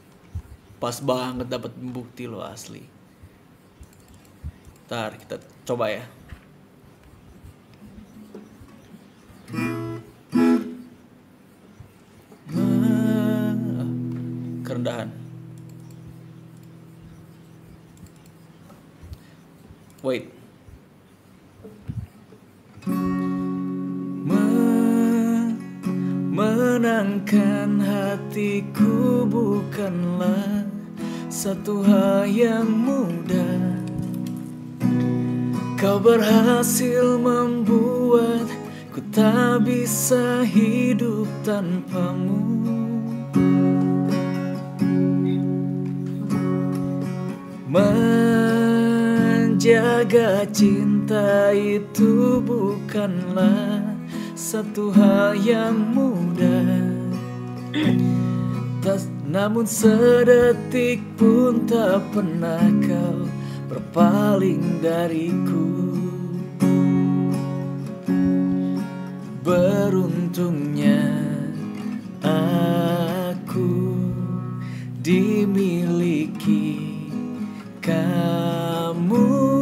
Pas banget dapat bukti lo asli. Ntar kita coba ya. Kerendahan. Wait. Menangkan hatiku bukanlah satu hal yang mudah. Kau berhasil membuat ku tak bisa hidup tanpamu. Menjaga cinta itu bukanlah satu hal yang mudah. Tas, Namun sedetik pun tak pernah kau berpaling dariku. Beruntungnya aku dimiliki kamu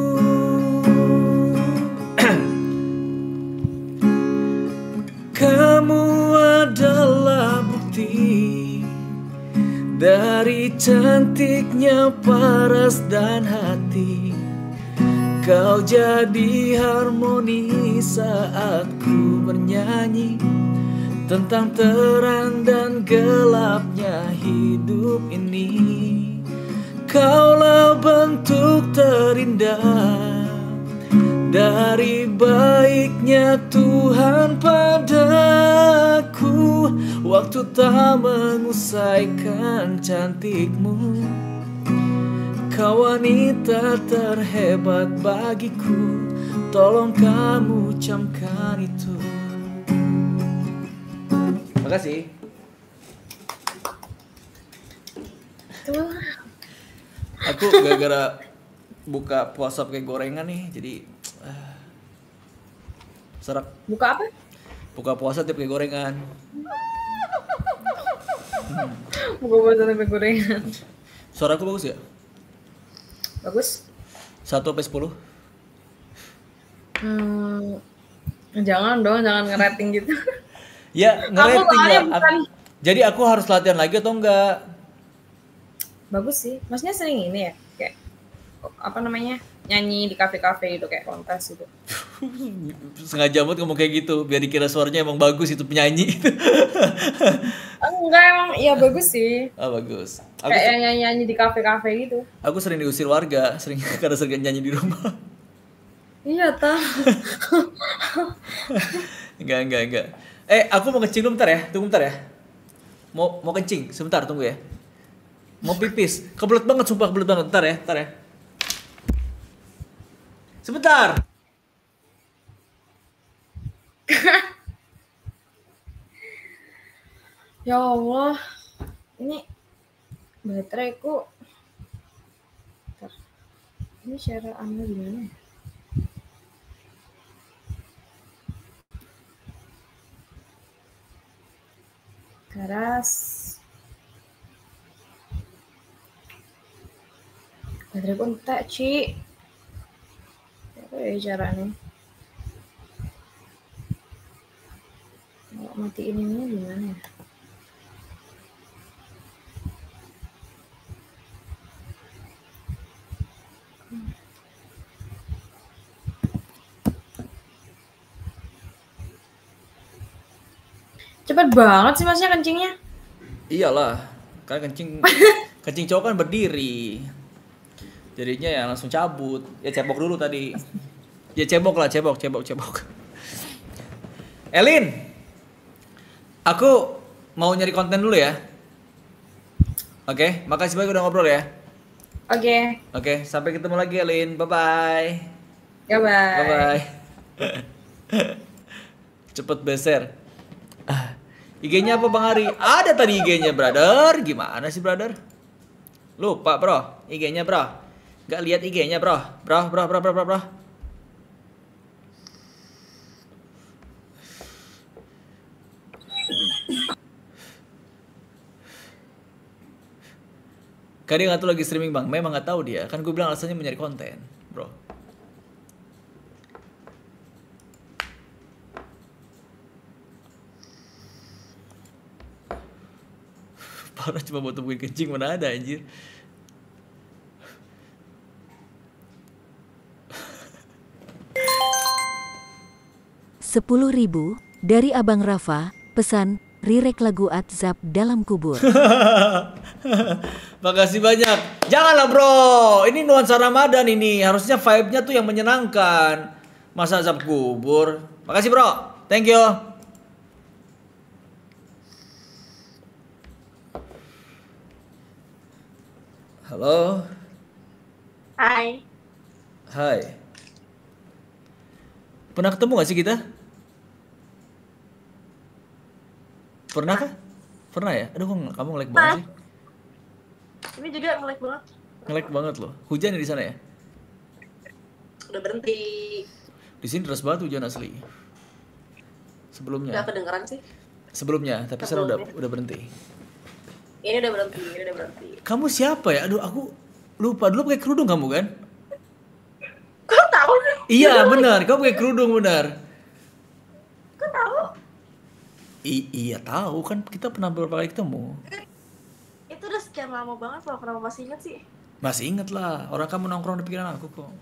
bukti dari cantiknya paras dan hati Kau jadi harmoni saat ku bernyanyi Tentang terang dan gelapnya hidup ini. Kaulah bentuk terindah dari baiknya Tuhan padaku Waktu tak mengusaikan cantikmu. Kau wanita terhebat bagiku. Tolong kamu camkan itu. Makasih. Aku gara-gara buka puasa pakai gorengan nih jadi ah, serak. Buka apa? Buka puasa tiap pakai gorengan Buka buat tempe gorengan. suara aku bagus ya Bagus. satu sampai sepuluh Hmm, jangan dong, jangan ngerating gitu. ya ngerating lah bukan Aku- jadi aku harus latihan lagi atau enggak bagus sih. Maksudnya sering ini ya, kayak apa namanya nyanyi di kafe-kafe gitu kayak kontes gitu. sengaja banget ngomong kayak gitu biar dikira suaranya emang bagus itu penyanyi Enggak emang, iya bagus sih. ah bagus aku Kayak yang nyanyi-nyanyi di kafe-kafe gitu. aku sering diusir warga sering karena sering nyanyi di rumah Iya tah. enggak enggak enggak eh aku mau kencing dulu bentar ya tunggu bentar ya mau mau kencing sebentar tunggu ya mau pipis kebelet banget sumpah kebelet banget bentar ya bentar ya sebentar Ya Allah, ini bateraiku. Ini cara anda gimana ya? Keras. Bateraiku entek, Ci. Ya caranya? matiin ininya gimana ya? Cepet banget sih masnya kencingnya. Iyalah, kan kencing kencing cowok kan berdiri. Jadinya ya langsung cabut. Ya cebok dulu tadi. Ya cebok lah, cebok, cebok, cebok. Elin, aku mau nyari konten dulu ya. Oke, makasih banyak udah ngobrol ya. Oke, Oke, sampai ketemu lagi Elin. Bye bye. ya bye. Bye bye. Cepet beser. IG-nya apa Bang Ari? Ada tadi IG-nya, brother. Gimana sih, brother? Lupa, bro. IG-nya, bro. Gak lihat IG-nya, bro. Bro, bro, bro, bro, bro, bro. Kan dia nggak tahu lagi streaming bang, memang nggak tahu dia. Kan gue bilang alasannya mencari konten, bro. Parah cuma buat temuin kencing mana ada anjir. Sepuluh ribu dari Abang Rafa, pesan, rirek lagu Atzap dalam kubur. Makasih banyak. Janganlah bro, ini nuansa Ramadan ini. Harusnya vibe-nya tuh yang menyenangkan. Masa azab kubur. Makasih bro, thank you. Halo, Hai. hai. Pernah ketemu gak sih kita? Pernah kah? Pernah ya? Aduh, kamu nge-lag banget sih. Ini juga ngelag banget. Nge-lag banget loh. Hujan ya di sana ya? Udah berhenti. Di sini deras banget hujan asli. Sebelumnya. Udah kedengeran sih. Sebelumnya, tapi sekarang udah udah berhenti. Ini udah berhenti, ini udah berhenti. Kamu siapa ya? Aduh, aku lupa. Dulu pakai kerudung kamu kan? Kok tahu? Iya, benar. Kamu pakai kerudung benar. Kok tahu? I- iya tahu kan kita pernah beberapa kali ketemu. Itu udah sekian lama banget loh, kenapa masih inget sih? Masih inget lah, orang kamu nongkrong di pikiran aku kok.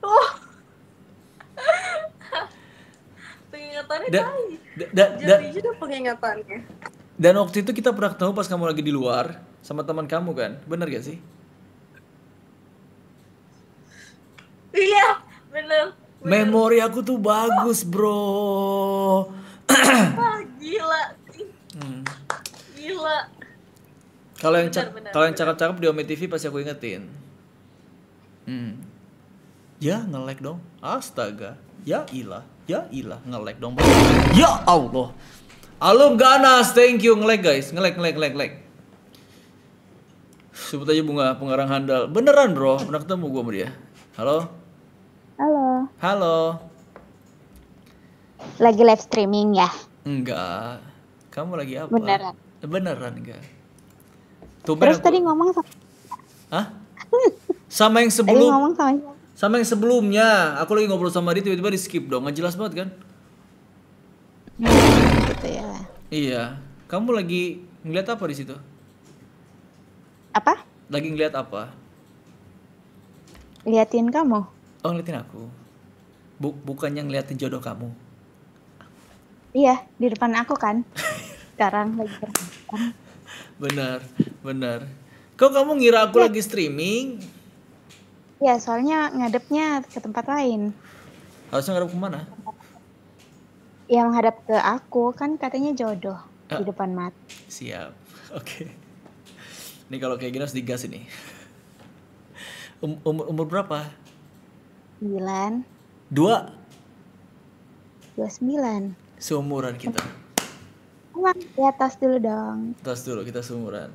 Oh. Pengingatannya Da- da- da- da- juga pengingatannya. Dan waktu itu kita pernah ketemu pas kamu lagi di luar sama teman kamu kan? Bener gak sih? Iya, bener. Memori aku tuh bagus, bro. Wah, gila. Hmm. Gila. Kalau yang kalau yang cakep-cakep di Ome TV pasti aku ingetin. Hmm. Ya nge-lag dong. Astaga. Ya ilah. Ya ilah nge-lag dong. Ya Allah. Alum ganas, thank you nge-lag guys. Nge-lag nge-lag nge-lag. Sebut aja bunga pengarang handal. Beneran bro, pernah ketemu gua sama dia. Halo? Halo, lagi live streaming ya? Enggak. Kamu lagi apa? Beneran. Beneran enggak? Tumben Terus aku- tadi ngomong sama, Hah? Sama yang tadi sebelum ngomong sama sama yang sebelumnya. Aku lagi ngobrol sama dia tiba-tiba di skip dong. Nggak jelas banget kan? gitu ya. Iya. Kamu lagi ngeliat apa di situ? Apa? Lagi ngeliat apa? Liatin kamu? Oh, ngeliatin aku. Bu bukannya ngeliatin jodoh kamu. Iya, di depan aku kan. Sekarang lagi berhadapan. Benar, benar. Kok kamu ngira aku lagi streaming? Iya, soalnya ngadepnya ke tempat lain. Harusnya ngarep ke mana? Yang menghadap ke aku kan katanya jodoh Ah. di depan mata. Siap. Oke. Ini kalau kayak gini harus digas ini. Um- umur, umur berapa? 9, Dua. 29. Seumuran kita. Emang di atas dulu dong. Tas dulu kita seumuran.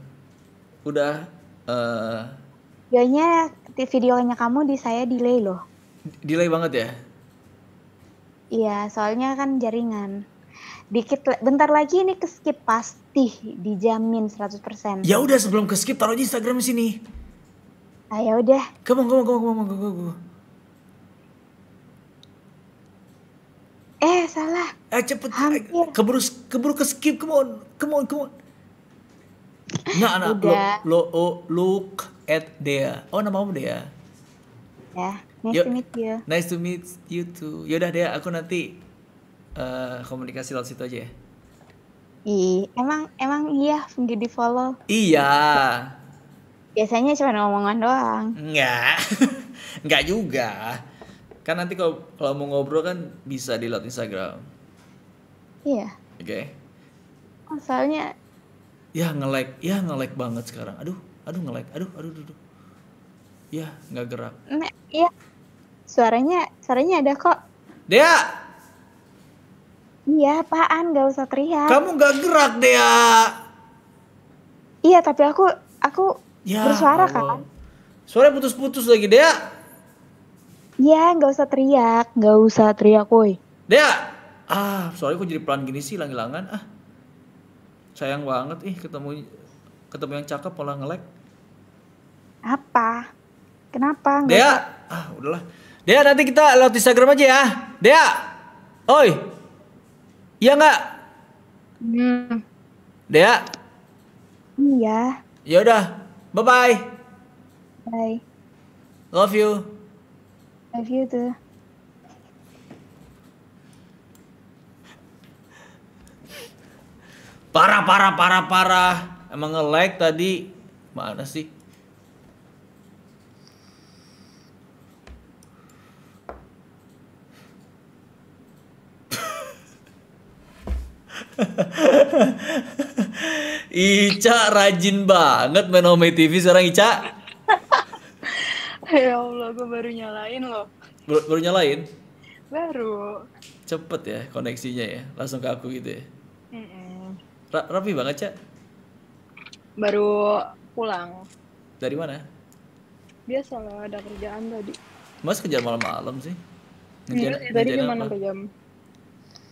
Udah eh Videonya, videonya kamu di saya delay loh. delay banget ya? Iya, soalnya kan jaringan. Dikit, bentar lagi ini ke skip pasti dijamin 100%. Ya udah sebelum ke skip taruh aja Instagram di sini. Ah, ya udah. Come on, come on, come on, come on, come on, come on. Eh, salah. Eh cepet, eh, keburu keburu ke skip, come on, come on, come on. Nah, nah, lo, lo, oh, look at Dea. Oh, nama kamu Dea. Ya, nice Yuk. to meet you. Nice to meet you too. Yaudah Dea, aku nanti eh, komunikasi lewat situ aja ya. Ih, emang emang iya nggak di follow. Iya. Biasanya cuma ngomongan doang. Enggak. Enggak juga. Kan nanti kalau kalau mau ngobrol kan bisa di lewat Instagram. Iya. Oke. Oh, soalnya Ya nge-like, ya nge-like banget sekarang. Aduh, aduh nge-like. Aduh, aduh, aduh. aduh. Ya, nggak gerak. Nah, iya. Suaranya suaranya ada kok. Dea, Iya, apaan? Gak usah teriak. kamu nggak gerak, Dea. Iya, tapi aku aku Ya, bersuara Allah. kan. Suara putus-putus lagi, Dea. Iya, nggak usah teriak, nggak usah teriak, woi. Dea. Ah, sorry kok jadi pelan gini sih, hilang-hilangan. Ah. Sayang banget ih ketemu ketemu yang cakep malah nge-like. Apa? Kenapa? Nggak Dea, usah- ah udahlah. Dea nanti kita lewat Instagram aja ya. Dea. Oi. Iya nggak? Hmm, Dea. iya. Ya udah. Bye bye. Bye. Love you. Love you too. Parah parah parah parah. Emang nge-like tadi mana sih? Ica rajin banget main Home TV sekarang Ica. Ya Allah, gue baru nyalain loh. Baru, baru nyalain. Baru. Cepet ya koneksinya ya. Langsung ke aku gitu ya. Mm-mm. Ra- rapi banget, Cak. Baru pulang. Dari mana? Biasa lah, ada kerjaan tadi. Mas kerja malam-malam sih. Ngerjain- sih, tadi cuma apa? jam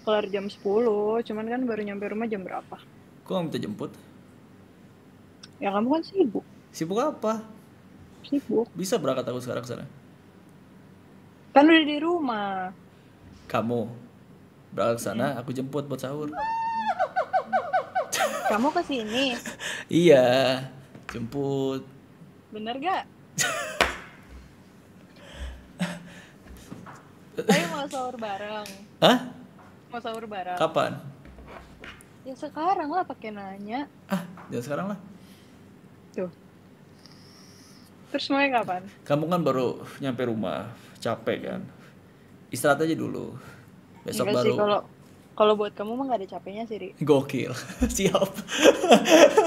kelar jam 10, cuman kan baru nyampe rumah jam berapa? Kok minta jemput? Ya kamu kan sibuk. Sibuk apa? Sibuk. Bisa berangkat aku sekarang ke sana. Kan udah di rumah. Kamu berangkat ke sana, aku jemput buat sahur. Kamu ke sini. Iya, jemput. Bener gak? Ayo mau sahur bareng. Hah? Mau sahur bareng. Kapan? Ya sekarang lah pakai nanya. Ya sekarang lah. Tuh. Terus mau kapan? Kamu kan baru nyampe rumah, capek kan. Istirahat aja dulu. Besok Enggak baru kalau kalau buat kamu mah gak ada capeknya sih, Ri. Gokil. siap.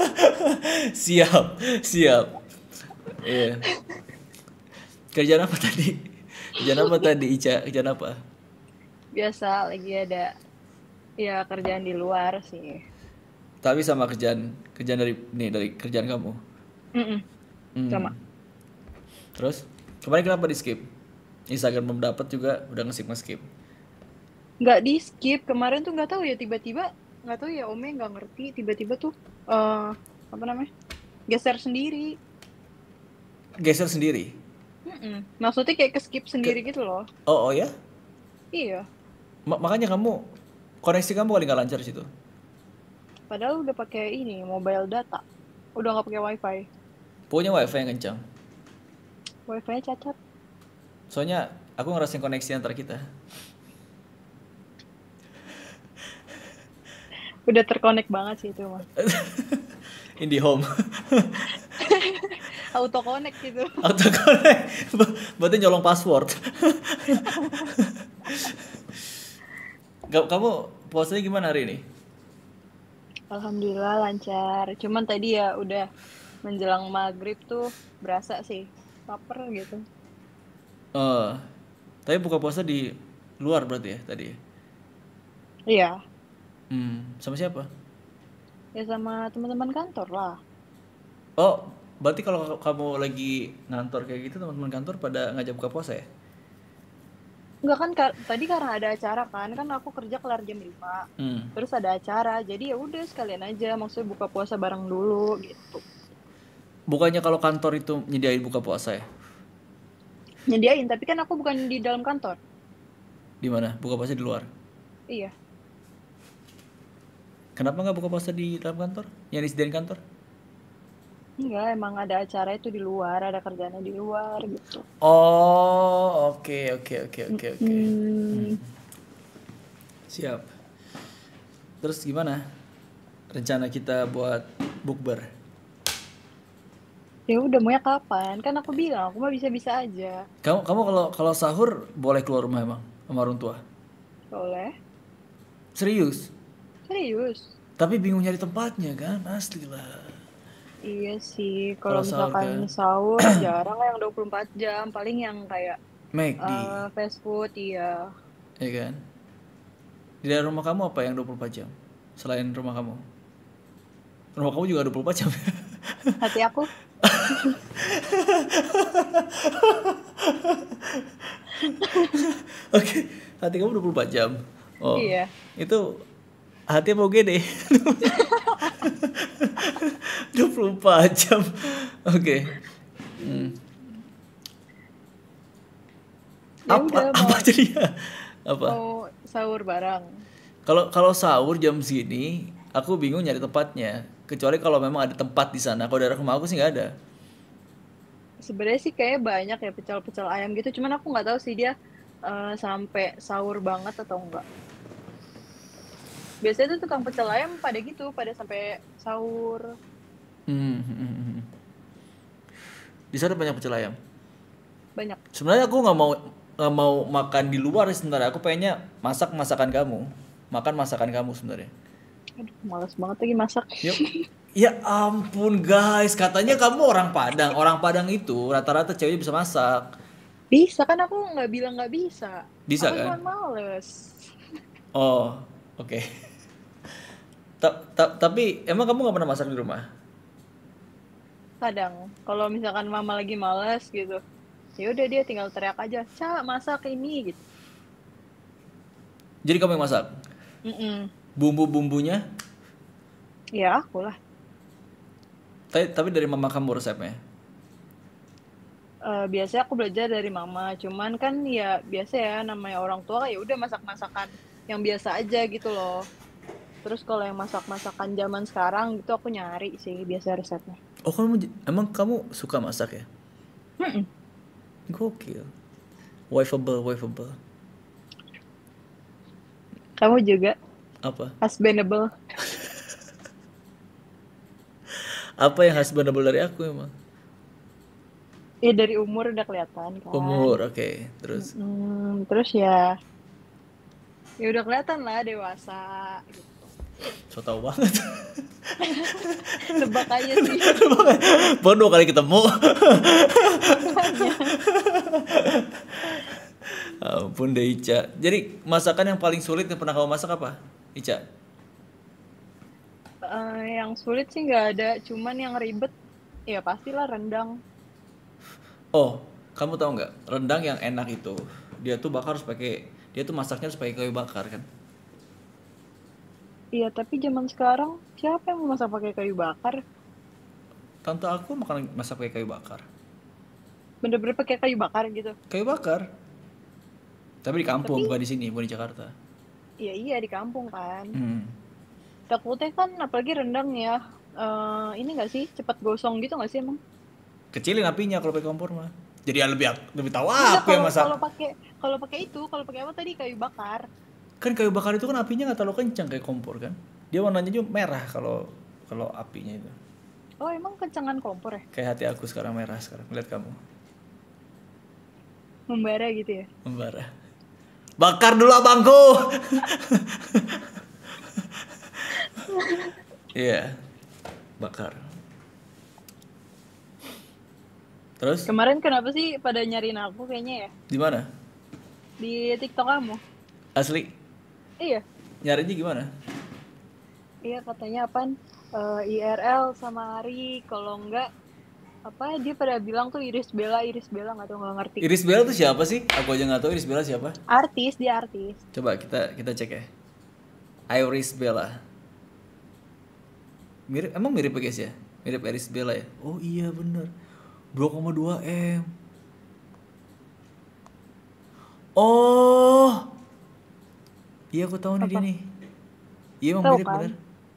siap, siap. Iya. Kerjaan apa tadi? Kerjaan apa tadi, Ica? Kerjaan apa? Biasa lagi ada ya kerjaan di luar sih. Tapi sama kerjaan kerjaan dari nih dari kerjaan kamu. Mm-mm. Hmm. Sama. Terus kemarin kenapa di skip? Instagram belum dapat juga udah nge-skip nge-skip. Nggak di skip kemarin tuh nggak tahu ya tiba-tiba nggak tahu ya Ome nggak ngerti tiba-tiba tuh eh apa namanya geser sendiri. Geser sendiri. Mm-mm. Maksudnya kayak ke skip sendiri gitu loh. Oh, oh ya? Iya. Ma- makanya kamu koneksi kamu kali nggak lancar situ. Padahal udah pakai ini mobile data. Udah nggak pakai wifi. Pokoknya wifi yang kencang. Wifi-nya cacat. Soalnya aku ngerasain koneksi antara kita. Udah terkonek banget sih itu mah. IndiHome. Auto connect gitu. Auto connect. Berarti nyolong password. Ka- Kamu puasanya gimana hari ini? Alhamdulillah lancar. Cuman tadi ya udah menjelang maghrib tuh berasa sih lapar gitu. Eh, tapi buka puasa di luar berarti ya tadi? ya? Iya, Hmm, sama siapa? ya sama teman-teman kantor lah. Oh, berarti kalau kamu lagi ngantor kayak gitu teman-teman kantor pada ngajak buka puasa ya? Enggak kan ka- tadi karena ada acara kan, kan aku kerja kelar jam 5. Hmm. Terus ada acara, jadi ya udah sekalian aja maksudnya buka puasa bareng dulu gitu. Bukannya kalau kantor itu nyediain buka puasa ya? Nyediain, tapi kan aku bukan di dalam kantor. Di mana? Buka puasa di luar. Iya. Kenapa nggak buka puasa di dalam kantor? Yang disediain kantor? Enggak, emang ada acara itu di luar, ada kerjanya di luar gitu. Oh, oke oke oke oke oke. Hmm, Siap. Terus gimana? Rencana kita buat bukber? Ya udah maunya kapan? Kan aku bilang aku mah bisa-bisa aja. Kamu kamu kalau kalau sahur boleh keluar rumah emang sama orang tua? Boleh? Serius? Serius? Tapi bingung nyari tempatnya kan? Asli lah. Iya sih, kalau Kalau sahur misalkan kan? sahur jarang lah yang 24 jam, paling yang kayak McD, eh, fast food iya. ya kan? Di daerah rumah kamu apa yang 24 jam? Selain rumah kamu? Rumah kamu juga 24 jam. Hati aku Oke, hati kamu 24 jam. Oh. Iya. Itu hati apa UGD? 24 jam. Oke. Hmm. Ya Apa udah, apa mau- jadinya? Apa? mau sahur bareng. Kalau kalau sahur jam segini, aku bingung nyari tempatnya. Kecuali kalau memang ada tempat di sana. Kalau daerah rumah aku sih nggak ada. Sebenarnya sih kayak banyak ya pecel-pecel ayam gitu, cuman aku nggak tahu sih dia eh, sampai sahur banget atau enggak. Biasanya tuh tukang pecel ayam pada gitu, pada sampai sahur. Hmm, hmm, hmm, hmm. Di sana banyak pecel ayam. Banyak. Sebenarnya aku nggak mau nggak mau makan di luar sebenarnya. Aku pengennya masak masakan kamu, makan masakan kamu sebenarnya. Aduh, males banget lagi masak. Yuk. Ya ampun guys, katanya kamu orang Padang. Orang Padang itu rata-rata ceweknya bisa masak. Bisa kan aku nggak bilang nggak bisa. Bisa aku kan? cuma males. Oh, oke. Ta- ta- tapi emang kamu nggak pernah masak di rumah? Kadang kalau misalkan mama lagi males gitu, ya udah dia tinggal teriak aja, "Ca, masak ini." gitu. Jadi kamu yang masak? Mm-mm. Bumbu-bumbunya? Ya aku lah. Tapi, tapi dari mama kamu resepnya? Eh, biasanya aku belajar dari mama, cuman kan ya biasa ya namanya orang tua ya udah masak-masakan yang biasa aja gitu loh. Terus kalau yang masak-masakan zaman sekarang gitu aku nyari sih biasa resepnya. Oh kamu emang kamu suka masak ya? Mm-mm. Gokil. Wifeable, wifeable. Kamu juga Apa? husbandable. Apa yang husbandable dari aku emang? Ya dari umur udah kelihatan kan. Umur, oke. Terus Hmm, terus ya ya udah kelihatan lah dewasa gitu. so tau banget. Tebak aja sih. Baru dua kali ketemu. Ampun deh Ica. Jadi masakan yang paling sulit yang pernah kamu masak apa? Ica? Eh, yang sulit sih nggak ada, cuman yang ribet ya pastilah rendang. Oh, kamu tahu nggak? Rendang yang enak itu, dia tuh bakar harus pakai, dia tuh masaknya harus pakai kayu bakar kan? Iya, tapi zaman sekarang siapa yang mau masak pakai kayu bakar? Tante aku makan masak pakai kayu bakar. Bener-bener pakai kayu bakar gitu. Kayu bakar. Tapi di kampung, Tapi- bukan di sini, bukan di Jakarta. Iya iya di kampung kan. Hmm. Takutnya kan apalagi rendang ya. eh, ini nggak sih cepat gosong gitu nggak sih emang? Kecilin apinya kalau pakai kompor mah. Jadi ya lebih lebih tahu Enggak, aku yang kalau masak. kalau pakai kalau pakai itu, kalau pakai apa tadi kayu bakar. Kan kayu bakar itu kan apinya nggak terlalu kencang kayak kompor kan? Dia warnanya juga merah kalau kalau apinya itu. Oh emang kencangan kompor ya? Kayak hati aku sekarang merah sekarang. Lihat kamu Membara gitu ya? membara. Bakar dulu abangku. Iya. Bakar. Terus Kemarin kenapa sih pada nyariin aku kayaknya ya? di mana? Di TikTok kamu? Asli Iya. nyarinya gimana? Iya katanya apaan? Eh, IRL sama Ari kalau enggak apa dia pada bilang tuh Iris Bella Iris Bella nggak tahu nggak ngerti Iris Bella tuh siapa sih? Aku aja nggak tahu Iris Bella siapa. artis dia artis Coba kita kita cek ya. Iris Bella. Mirip emang mirip ya guys ya? Mirip Iris Bella ya? Oh iya bener 2,2 M. Oh. Iya aku tahu nih dia nih. Iya emang Tahu mirip kan? bener.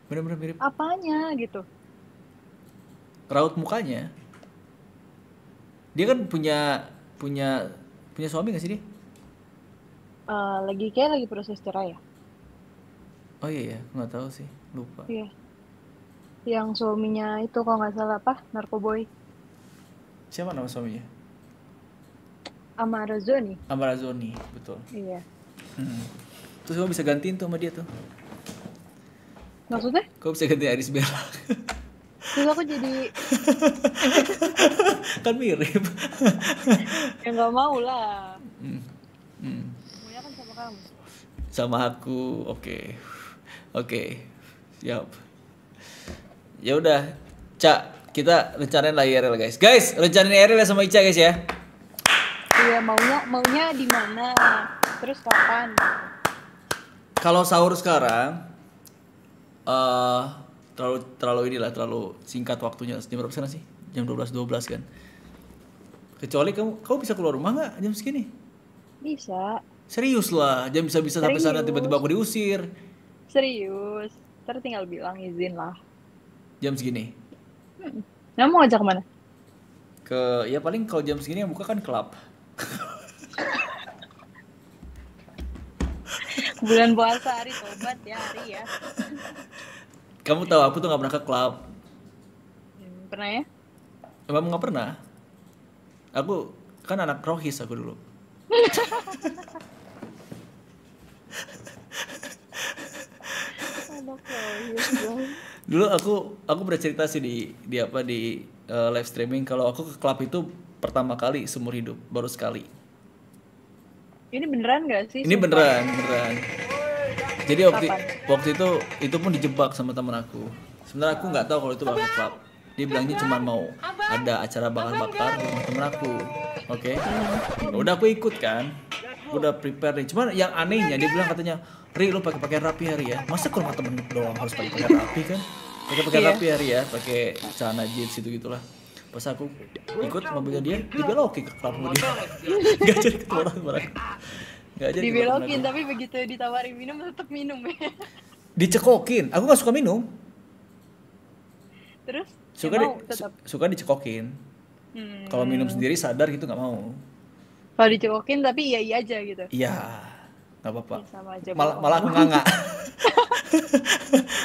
Bener-bener mirip. Apanya gitu? Raut mukanya. Dia kan punya punya punya suami gak sih dia? Eh, lagi kayak lagi proses cerai ya? Oh iya ya, nggak tahu sih, lupa. Iya. Yang suaminya itu kalau nggak salah apa? Narkoboy. Siapa nama suaminya? Sama Razoni. Ambarazoni, betul. Iya. Hmm. Terus kamu bisa gantiin tuh sama dia tuh. Maksudnya? Kamu bisa ganti Aris Bella. Terus aku jadi kan mirip. ya nggak mau lah. Hmm. Hmm. Kan sama kamu. Sama aku, oke. Oke. Siap. Ya udah, Cak, kita rencanain lah IRL guys. Guys, rencanain IRL sama Ica guys ya. Iya maunya maunya di mana? Terus kapan? Kalau sahur sekarang eh terlalu terlalu inilah terlalu singkat waktunya. Jam berapa sana sih? Jam 12 12 kan. Kecuali kamu kamu bisa keluar rumah nggak jam segini? Bisa. Serius lah, jam bisa-bisa sampai sana tiba-tiba aku diusir. Serius. Ntar tinggal bilang izin lah. Jam segini. Nggak mau ngajak ke mana? Ke ya paling kalau jam segini yang buka kan klub. Bulan puasa hari tobat ya hari ya. Kamu tahu aku tuh nggak pernah ke klub. Pernah ya? Emang nggak pernah. Aku kan anak rohis aku dulu. Anak rohis dong. Dulu aku aku bercerita sih di di apa di eh, live streaming kalau aku ke klub itu pertama kali seumur hidup, baru sekali. Ini beneran gak sih? Ini Sumpah. beneran, beneran. Jadi waktu waktu itu itu pun dijebak sama temen aku. Sebenarnya aku nggak tahu kalau itu bakal klub. Dia bilangnya cuma mau ada acara bakar-bakar di rumah temen aku. Oke. Udah aku ikut kan. Udah prepare nih. Cuman yang anehnya dia bilang katanya, "Ri, lu pakai pakaian rapi hari ya." Masa rumah temen doang harus pakai pakaian rapi kan? Pakai pakaian Iya. rapi hari ya, pakai celana jeans itu gitulah. Pas aku ikut mobilnya dia, dibelokin ke sama dia. Gak jadi ketemu orang. Gak jadi Dibelokin tapi begitu ditawarin minum tetap minum ya. Dicekokin. Aku gak suka minum. Terus? Suka ya di, mau tetap. su- suka dicekokin. Hmm. Kalau minum sendiri sadar gitu nggak mau. Kalau dicekokin tapi iya iya aja gitu. Iya, nggak apa-apa. Sama aja. Malah bohong. malah aku nganga.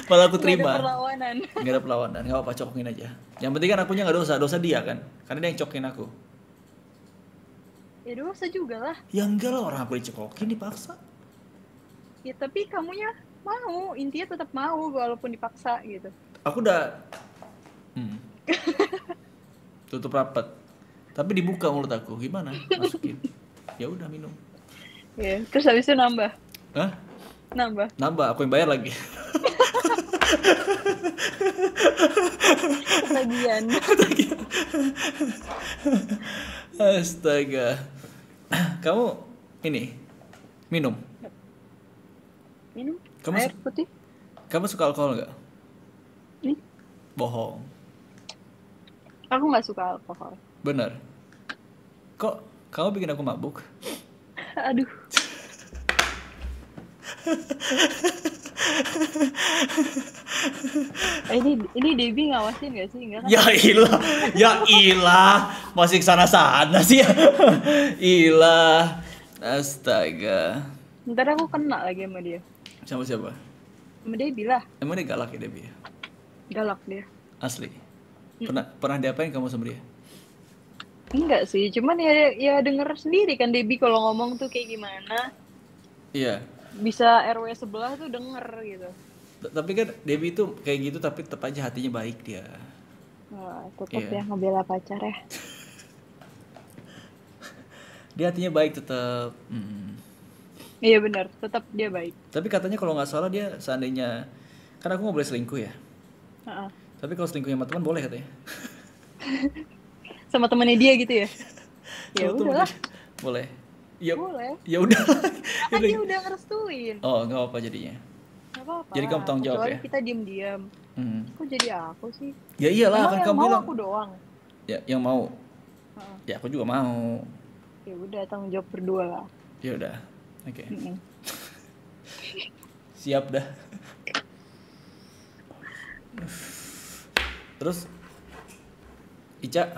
malah aku Nggak ada terima. perlawanan. Nggak ada perlawanan, nggak apa-apa cokokin aja. Yang penting kan akunya nggak dosa, dosa dia kan. Karena dia yang cokin aku. Ya dosa juga lah. Ya enggak lah orang aku dicekokin dipaksa. Ya tapi kamunya mau, intinya tetap mau walaupun dipaksa gitu. Aku udah hmm. tutup rapat. Tapi dibuka mulut aku, gimana? Masukin. Ya udah minum. Ya, terus habis itu nambah, Hah? nambah. Nambah, aku yang bayar lagi. Ketagihan. Astaga. Kamu ini minum. Minum Kamu air putih. Kamu suka alkohol nggak? Nih. Bohong. Aku nggak suka alkohol. Bener. Kok kamu bikin aku mabuk? Aduh. Eh, ini ini Debbie ngawasin gak sih? Enggak kan? Ya ilah, ya ilah, masih ke sana sana sih. ilah, astaga. Ntar aku kena lagi sama dia. Sama siapa? Sama Debbie lah, Emang dia galak ya Debbie? galak dia. Asli. Pernah pernah diapain kamu sama dia? Enggak sih, cuman ya ya denger sendiri kan Debbie kalau ngomong tuh kayak gimana. Iya. Bisa RW sebelah tuh denger gitu. Tapi kan Debbie itu kayak gitu tapi tetap aja hatinya baik dia. Wah, tetap Iya. ya ngebela pacar ya. Dia hatinya baik tetap. Hmm. Iya benar, tetap dia baik. Tapi katanya kalau nggak salah dia seandainya kan aku nggak boleh selingkuh ya. Heeh. Tapi kalau selingkuh sama teman boleh katanya. Sama temennya dia gitu ya. ya udahlah, Boleh. Ya boleh. ya udah. Kan dia udah ngerestuin. oh nggak apa jadinya. Gak apa-apa. Jadi kamu tanggung jawab Kecuali ya? kita diem-diem. Hmm. Kok jadi aku sih? Ya iyalah Emang kan yang kamu mau bilang. aku doang. Ya yang mau. Heeh. Ya aku juga mau. Ya udah tanggung jawab berdua lah. Ya udah. Oke. Mm-mm. Siap dah. Terus Ica,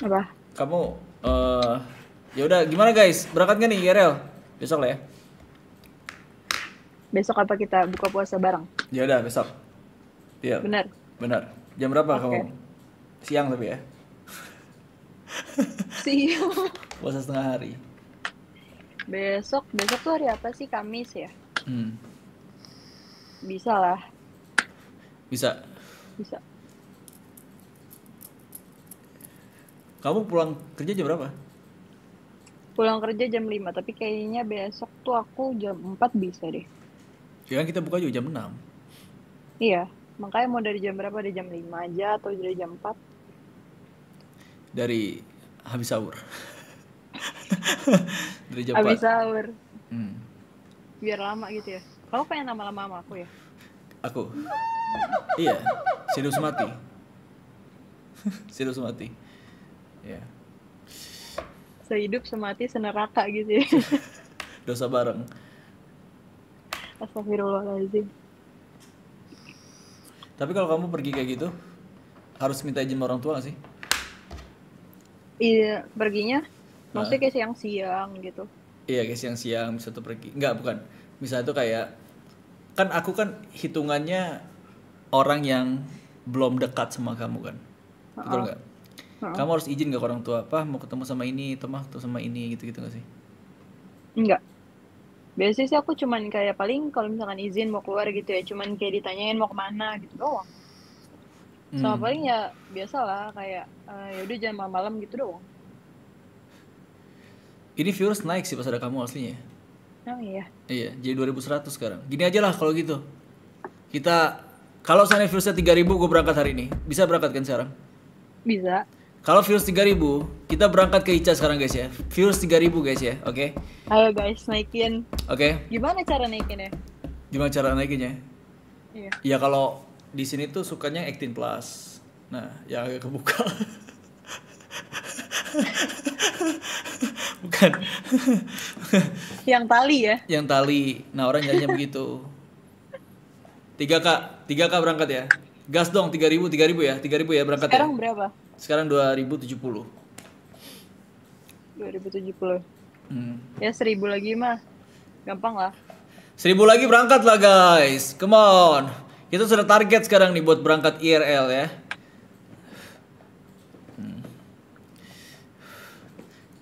Apa? kamu eh ya udah gimana guys? Berangkat gak nih IRL? Besok lah ya. Besok apa kita buka puasa bareng? Ya udah besok. Iya. Benar. Benar. Jam berapa Oke. kamu? Siang tapi ya. Siap. Puasa setengah hari. Besok, besok tuh hari apa sih? Kamis ya? Hmm. Bisa lah, Bisa. bisa. Kamu pulang kerja jam berapa? Pulang kerja jam 5, tapi kayaknya besok tuh aku jam 4 bisa deh. Ya kan kita buka juga jam 6. Iya, makanya mau dari jam berapa? Dari jam 5 aja atau dari jam 4? Dari habis sahur. Dari jam Habis 4. sahur. Hmm. Biar lama gitu ya. Kamu pengen lama-lama sama aku ya? Aku. iya, Sidus mati. Sidus mati. Ya, Sehidup semati seneraka gitu ya. dosa bareng. Astagfirullahaladzim. Tapi kalau kamu pergi kayak gitu, harus minta izin orang tua gak sih? Iya, perginya Nah. maksudnya kayak siang-siang gitu. Iya, kayak siang-siang bisa tuh pergi. Enggak, bukan. Misalnya tuh kayak kan aku kan hitungannya orang yang belum dekat sama kamu kan. Betul Ha-ha. nggak? Kamu harus izin gak ke orang tua? Apa mau ketemu sama ini, atau ketemu sama ini gitu-gitu gak sih? Enggak. Biasanya sih aku cuman kayak paling kalau misalkan izin mau keluar gitu ya, cuman kayak ditanyain mau ke mana gitu doang. Sama Hmm. paling ya biasalah kayak eh, ya udah jangan malam-malam gitu doang. Ini viewers naik sih pas ada kamu aslinya. Oh iya. Iya, jadi 2100 sekarang. Gini aja lah kalau gitu. Kita kalau seandainya viewsnya 3000 gue berangkat hari ini. Bisa berangkat kan sekarang? Bisa. Kalau viewers 3000, kita berangkat ke Ica sekarang guys ya. Viewers 3000 guys ya, oke? Ayo guys, naikin. Oke. Gimana cara naikinnya? Gimana cara naikinnya? Iya. Ya kalau di sini tuh sukanya 18 plus. Nah, yang agak kebuka. Bukan. Yang tali ya? yang tali. Nah, orang nyarinya begitu. 3K, 3K berangkat ya. Gas dong 3000, 3000 ya. 3000 ya berangkat Sekarang ya. berapa? Sekarang 2070. 2070. Hmm. Ya seribu lagi mah. Gampang lah. 1000 lagi berangkat lah guys. Come on. Kita sudah target sekarang nih buat berangkat IRL ya. Hmm.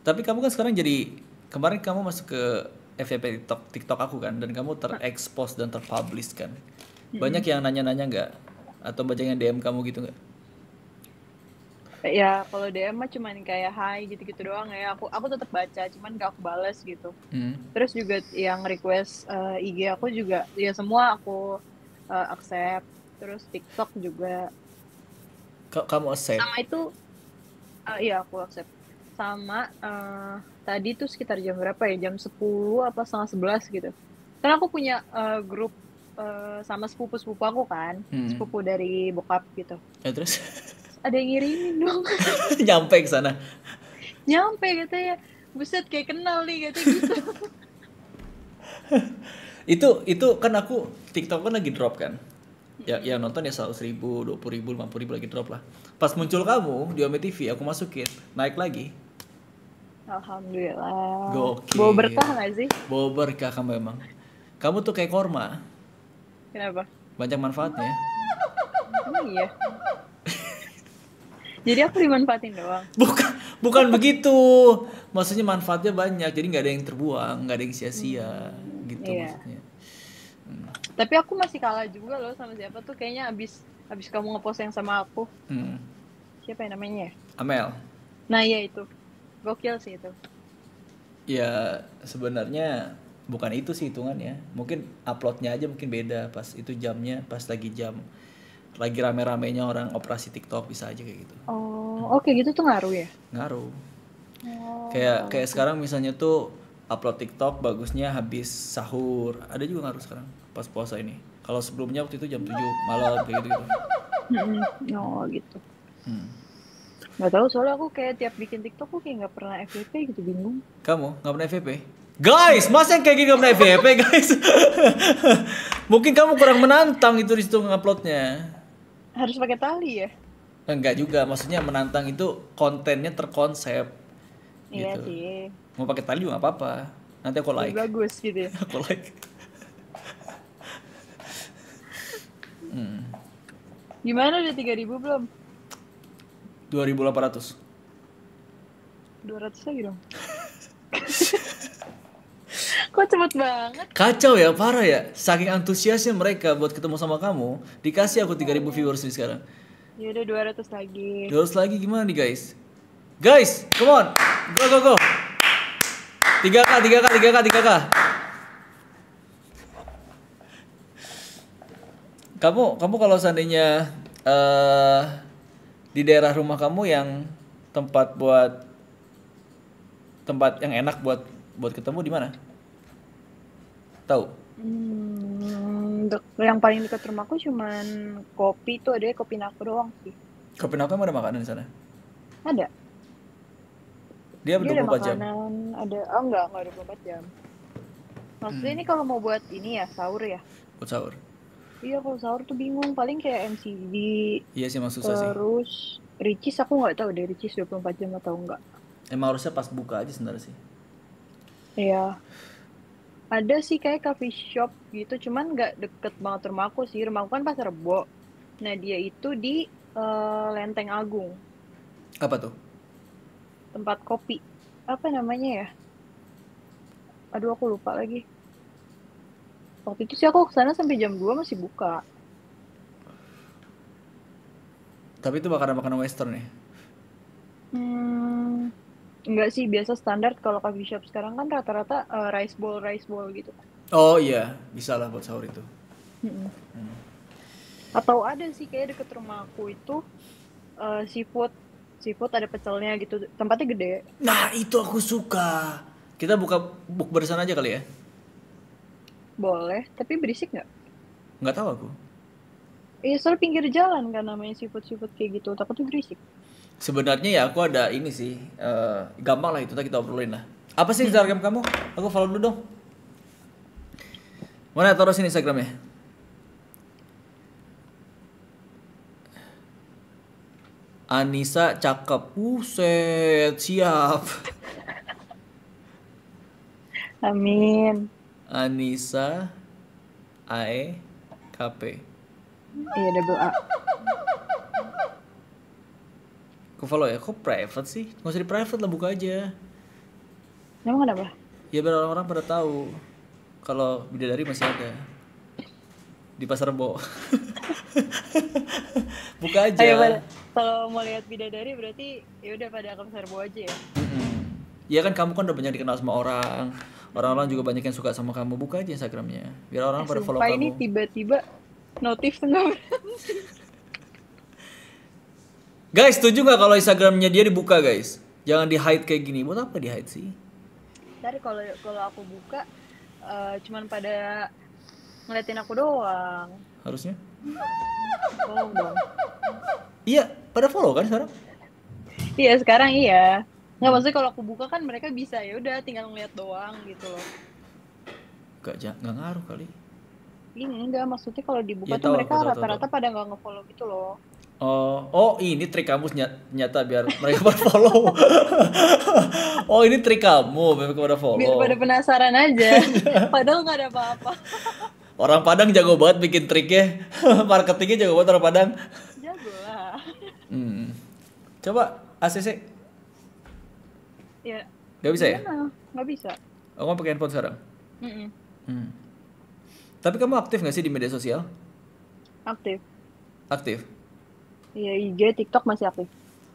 Tapi kamu kan sekarang jadi kemarin kamu masuk ke FYP TikTok, TikTok aku kan dan kamu terekspos dan terpublish kan. Banyak yang nanya-nanya nggak? Atau banyak yang DM kamu gitu nggak? Ya kalau DM mah cuman kayak hai gitu-gitu doang ya. Aku aku tetap baca, cuman gak aku bales gitu. Hmm. Terus juga yang request eh, IG aku juga ya semua aku eh, accept. Terus TikTok juga. Ka- Kamu accept. Sama itu eh, iya aku accept. Sama eh, tadi tuh sekitar jam berapa ya? Jam 10 apa setengah 11 gitu. Karena aku punya eh, grup eh, sama sepupu-sepupu aku kan. Hmm. Sepupu dari bokap gitu. Ya terus Ada yang ngirimin dong. nyampe ke sana. Nyampe katanya. Buset kayak kenal nih katanya gitu. itu itu kan aku TikTok kan lagi drop kan ya yang nonton ya seratus ribu dua puluh ribu lima ribu lagi drop lah pas muncul kamu di Ome TV aku masukin naik lagi Alhamdulillah. Gokil. Bawa berkah gak sih? bawa berkah kamu emang kamu tuh kayak korma Kenapa? banyak manfaatnya Emang iya. Jadi aku dimanfaatin doang. bukan bukan begitu maksudnya manfaatnya banyak jadi nggak ada yang terbuang nggak ada yang sia-sia gitu Iya. maksudnya Tapi aku masih kalah juga loh sama siapa tuh kayaknya abis abis kamu ngepost yang sama aku. Hmm. Siapa yang namanya ya? Amel Nah iya itu. Gokil sih itu. ya sebenarnya bukan itu sih hitungannya mungkin uploadnya aja mungkin beda pas itu jamnya pas lagi jam lagi rame-ramenya orang operasi TikTok bisa aja kayak gitu Oh, oke gitu tuh ngaruh ya? ngaruh Oh. kayak kayak sekarang misalnya tuh upload TikTok bagusnya habis sahur ada juga ngaruh sekarang pas puasa ini kalau sebelumnya waktu itu jam 7 malam kayak gitu gitu Mm-mm. Oh gitu. Hmm. Gak tahu soalnya aku kayak tiap bikin TikTok aku kayak nggak pernah FYP gitu bingung. kamu nggak pernah FVP Guys, masa yang kayak gini gak pernah FYP guys? Mungkin kamu kurang menantang itu di situ nguploadnya. Harus pakai tali ya? Enggak juga, maksudnya menantang itu kontennya terkonsep. Iya Gitu. sih. Mau pakai tali juga gak apa-apa. Nanti aku like. Bagus gitu ya. aku like. Hmm. Gimana udah 3000 belum? 2800. 200 lagi dong. Kok cepet banget? Kacau ya, parah ya. Saking antusiasnya mereka buat ketemu sama kamu, dikasih aku 3000 viewers nih sekarang. Ya udah 200 lagi. 200 lagi gimana nih guys? Guys, come on. Go go go. 3K, 3K, 3K, 3K. Kamu kamu kalau seandainya eh di daerah rumah kamu yang tempat buat tempat yang enak buat buat ketemu di mana? Tahu? Hmm, yang paling dekat rumahku cuman kopi tuh ada kopi naku doang sih. Kopi Naku emang ada makanan di sana? Ada. Dia Dia ada 24 jam. makanan, ada oh enggak, enggak 24 jam. Maksudnya Hmm. ini kalau mau buat ini ya sahur ya. Buat sahur. Iya kalau sahur tuh bingung paling kayak MCD Iya sih emang susah sih. terus Ricis aku nggak tahu deh Ricis 24 jam atau enggak. Emang harusnya pas buka aja sebenarnya sih. Iya. Ada sih kayak coffee shop gitu, cuman nggak deket banget rumah aku sih. Rumahku kan Pasar Rebo. Nah dia itu di eh, Lenteng Agung, Apa tuh? tempat kopi. Apa namanya ya? Aduh aku lupa lagi. Waktu itu sih aku ke sana sampai jam 2 masih buka. Tapi itu makanan-makanan western ya. Hmm, enggak sih biasa standar kalau coffee shop sekarang kan rata-rata eh, rice bowl rice bowl gitu. Oh iya, bisa lah buat sahur itu. Mm-mm. Atau ada sih kayak deket rumah aku itu eh, seafood seafood ada pecelnya gitu tempatnya gede. Nah itu aku suka. Kita buka buk bersana aja kali ya? Boleh, tapi berisik nggak? Nggak tahu aku. Iya soal pinggir jalan kan namanya seafood seafood kayak gitu takutnya berisik. Sebenarnya ya aku ada ini sih, eh, gampang lah itu kita obrolin lah. Apa sih Instagram kamu? Aku follow dulu dong. Mana taruh sini Instagramnya? Anissa cakep, buset, siap. Amin. Anissa AE KP. Iya double A. Aku follow ya, kok private sih? Nggak usah di private lah, buka aja. Emang kenapa? Ya biar orang-orang pada tahu kalau bidadari masih ada di pasar Rebo. buka aja. Ayo pada kalau mau lihat bidadari berarti ya udah pada ke Serbo aja ya. Ya kan kamu kan udah banyak dikenal sama orang. Orang-orang juga banyak yang suka sama kamu. Buka aja Instagramnya. Biar orang pada follow ini kamu. tiba-tiba notif tengah Guys, setuju nggak kalau Instagramnya dia dibuka guys? Jangan di hide kayak gini. Buat apa di hide sih? Ntar kalau kalau aku buka eh, cuman pada ngeliatin aku doang. Harusnya. Tolong dong. Iya, pada follow kan sekarang? Iya sekarang iya. Nggak maksudnya kalau aku buka kan mereka bisa ya udah tinggal ngeliat doang gitu loh. Gak, nggak ngaruh kali. Ini enggak maksudnya kalau dibuka Iya, tuh tahu mereka rata-rata pada nggak nge-follow gitu loh. Oh, oh ini trik kamu nyata, biar mereka pada follow. oh ini trik kamu biar mereka pada follow. Biar pada penasaran aja. Padahal nggak ada apa-apa. Orang Padang jago banget bikin triknya. Marketingnya jago banget orang Padang. Jago lah. Hmm. Coba ACC. Ya. Gak bisa ya? Nggak bisa. Oh, kamu pakai handphone sekarang? Mm-mm. Hmm. Tapi kamu aktif gak sih di media sosial? Aktif. Aktif. Iya IG, TikTok masih aktif.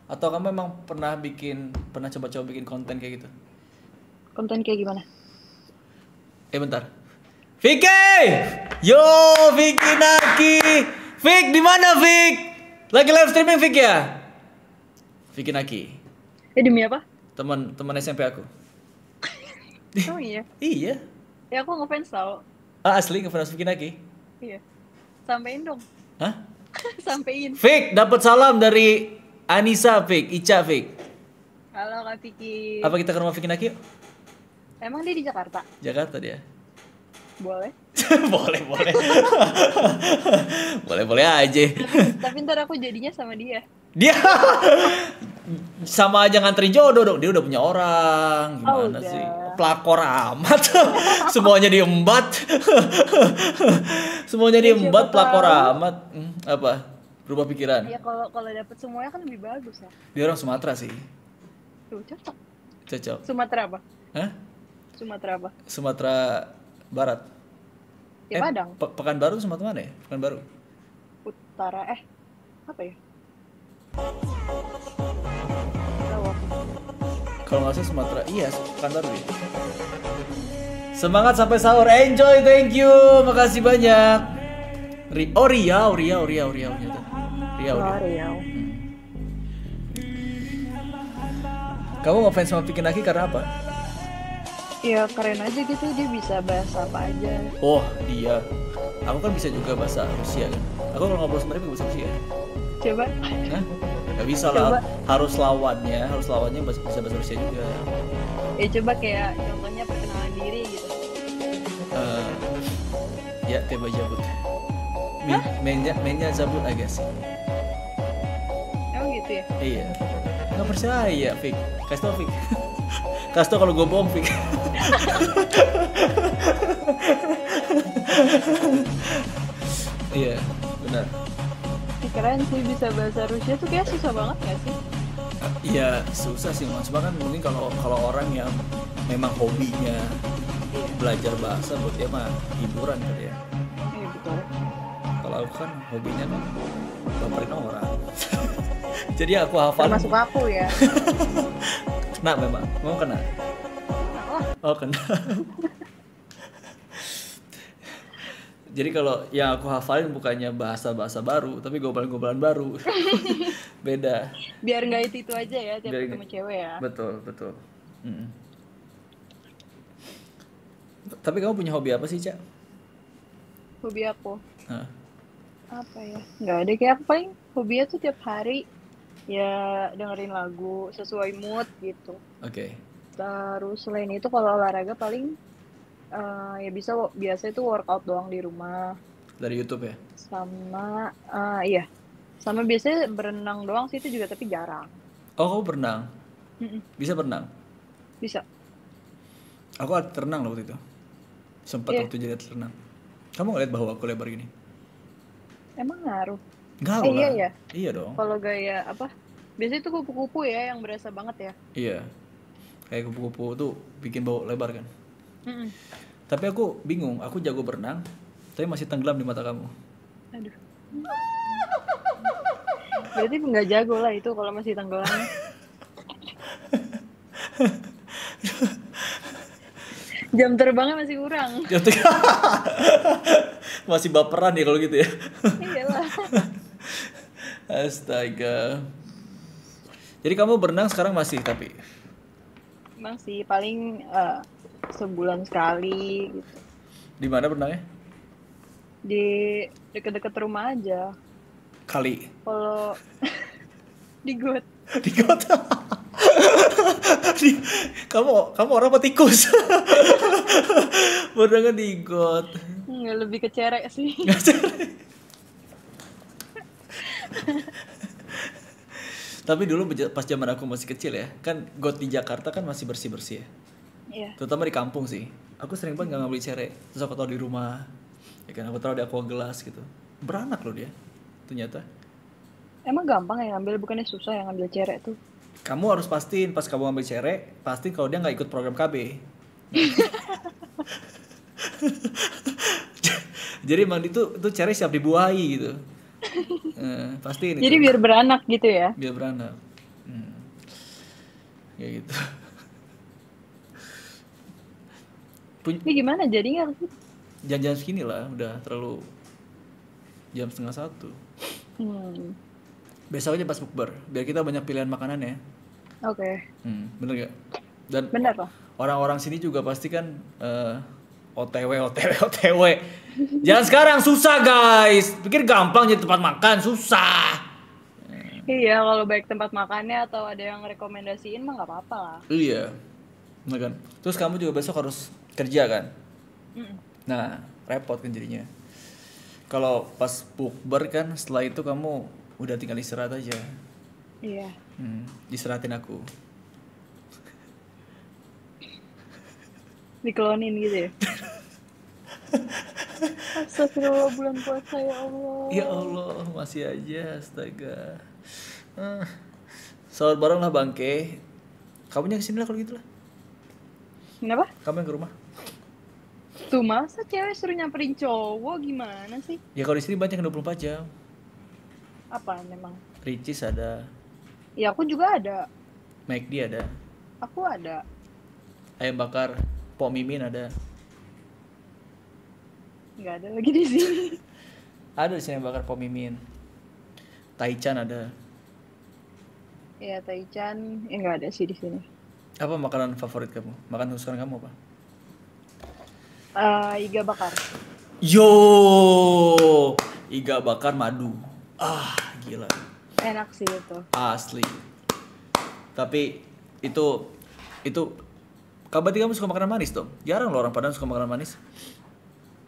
Atau kamu emang pernah bikin, pernah coba-coba bikin konten kayak gitu? Konten kayak gimana? Eh bentar. Vicky! Yo, Vicky Naki! Vic, di mana Vic? Lagi live streaming Vic ya? Vicky Naki, Eh demi apa? teman teman SMP aku. Oh iya. Iya. Ya aku ngefans tau. Ah, asli ngefans Vicky Naki. Iya. Sampein dong. Hah? Sampein. Vic, dapat salam dari Anissa Vic, Ica Vic. Halo Kak Vicky. Apa kita ke rumah Vicky Naki? yuk? Emang dia di Jakarta? Jakarta dia. Boleh. boleh, boleh. boleh, boleh aja. Tapi ntar aku jadinya sama dia. Dia sama aja ngantri jodoh dong. Dia udah punya orang. Oh, Gimana udah. sih? Pelakor amat. Semuanya diembat. Semuanya Ya, diembat, pelakor amat. Hmm, apa? Berubah pikiran. Ya kalau kalau dapet semuanya kan lebih bagus ya. Dia orang Sumatera sih. Tuh cocok. Cocok. Sumatera apa? Hah? Sumatera apa? Sumatera Barat. Ya Padang. Pe- Pekanbaru Sumatera mana ya? Pekanbaru. Utara eh apa ya? Kalau nggak salah Sumatera, iya Pekanbaru ya. Semangat sampai sahur, enjoy, thank you, makasih banyak. Ri oh Riau, Riau, Riau, Riau, ternyata. Riau, Oh, Riau. Riau. Kamu ngefans sama Pikin Aki karena apa? Ya keren aja gitu dia bisa bahas apa aja. Oh dia, aku kan bisa juga bahasa Rusia kan. Aku kalau ngobrol sama dia bisa bahasa Rusia. Coba. Hah? Gak bisa Coba. lah, harus lawannya, harus lawannya bisa bahasa Rusia juga. Ya coba kayak contohnya perkenalan diri gitu. Eh, ya tiba jabut. Mainnya, mainnya zabut agak sih. Emang gitu ya? Iya. Nggak percaya, Fik. Kasih tau, Fik. Kasih tau kalau gue bohong, Fik. iya, benar. Keren sih bisa bahasa Rusia tuh kayak susah banget gak sih? Iya, susah sih, Mas. Cuma kan mungkin kalau kalau orang yang memang hobinya belajar bahasa buat dia mah hiburan kali ya. Iya betul. Kalau aku kan hobinya kan baperin orang. Jadi aku hafal. Termasuk aku ya. Kena memang, mau kena. Oh kena. Jadi kalau yang aku hafalin bukannya bahasa-bahasa baru, tapi gobalan-gobalan baru. Beda. Biar nggak itu itu aja ya tiap Biar ketemu cewek ya. Betul, betul. Mm. Tapi kamu punya hobi apa sih, Cak? Hobi aku Hah. apa ya? Nggak ada kayak aku paling hobinya tuh tiap hari ya dengerin lagu sesuai mood gitu. Oke. Terus selain itu kalau olahraga paling eh, ya bisa biasa itu workout doang di rumah Dari YouTube ya? sama eh, iya sama biasanya berenang doang sih itu juga tapi jarang. Oh, kamu berenang? Mm-mm. Bisa berenang? Bisa. Aku atlet renang loh waktu itu. Sempat Iya. waktu jadi atlet renang. Kamu ngeliat bahwa aku lebar gini? Emang ngaruh? Enggak Eh, iya lah. ya. Iya dong. Kalau gaya apa? Biasanya itu kupu-kupu ya yang berasa banget ya. Iya. Kayak kupu-kupu tuh bikin bau lebar kan. Mm-mm. Tapi aku bingung, aku jago berenang, tapi masih tenggelam di mata kamu. Aduh. Berarti nggak jago lah itu kalau masih tenggelamnya. Jam terbangnya masih kurang. Masih baperan ya kalau gitu ya. Iyalah. Astaga. Jadi kamu berenang sekarang masih tapi Emang sih paling eh, sebulan sekali gitu. di mana berenangnya? Di deket-deket rumah aja. Kali. Kalau di got. Di got. Di- kamu kamu orang apa tikus? Berenangnya di got. Nggak lebih ke cerek sih. Tapi dulu pas zaman aku masih kecil ya, kan got di Jakarta kan masih bersih-bersih ya. Iya. Terutama di kampung sih. Aku sering banget nggak ngambil cere. Terus aku taruh di rumah. Ya kan aku taruh di aqua gelas gitu. Beranak loh dia. Ternyata. Emang gampang ya ngambil bukannya susah yang ngambil cerek tuh. Kamu harus pastiin pas kamu ngambil cere, pastiin kalau dia nggak ikut program KB. Jadi emang itu itu cere siap dibuahi gitu. Eh, pastiin itu. Jadi biar beranak gitu ya. biar beranak. Hmm. Kayak gitu. Pun- Ini gimana jadinya? Jam-jam segini lah, udah terlalu jam setengah satu. Hmm. Besok aja pas bukber, biar kita banyak pilihan makanan ya. Oke. Hmm, bener gak? Dan Bener lah. orang-orang sini juga pasti kan eh, OTW, OTW, OTW. Jangan sekarang susah guys. Pikir gampang jadi tempat makan, susah. Iya, kalau baik tempat makannya atau ada yang rekomendasiin mah nggak apa-apa lah. Iya. Nah kan. Terus kamu juga besok harus kerja kan? Mm-mm. Nah, repot kan jadinya. Kalau pas bukber kan setelah itu kamu udah tinggal istirahat aja. Iya. Hmm, istirahatin aku. Diklonin gitu ya. Astagfirullah bulan puasa ya Allah. Ya Allah, masih aja astaga. Ah. Sahur bareng lah bangke. Kamu yang ke sini lah kalau gitu lah. Kenapa? Kamu yang ke rumah. Tuh masa cewek suruh nyamperin cowok gimana sih? Ya kalau di sini banyak yang 24 jam. Apa memang? Ricis ada, Ya aku juga ada. McD ada, Aku ada. ayam bakar, pok mimin ada. Nggak ada lagi di sini. Ada di sini ayam bakar pok mimin. Taichan ada. ya Taichan, ya nggak ada sih di sini. Apa makanan favorit kamu? Makan kesukaan kamu apa? Eh, iga bakar. Yo, iga bakar madu. Ah, gila. Enak sih itu. Asli. Tapi itu itu kamu berarti kamu suka makanan manis dong? Jarang loh orang Padang suka makanan manis.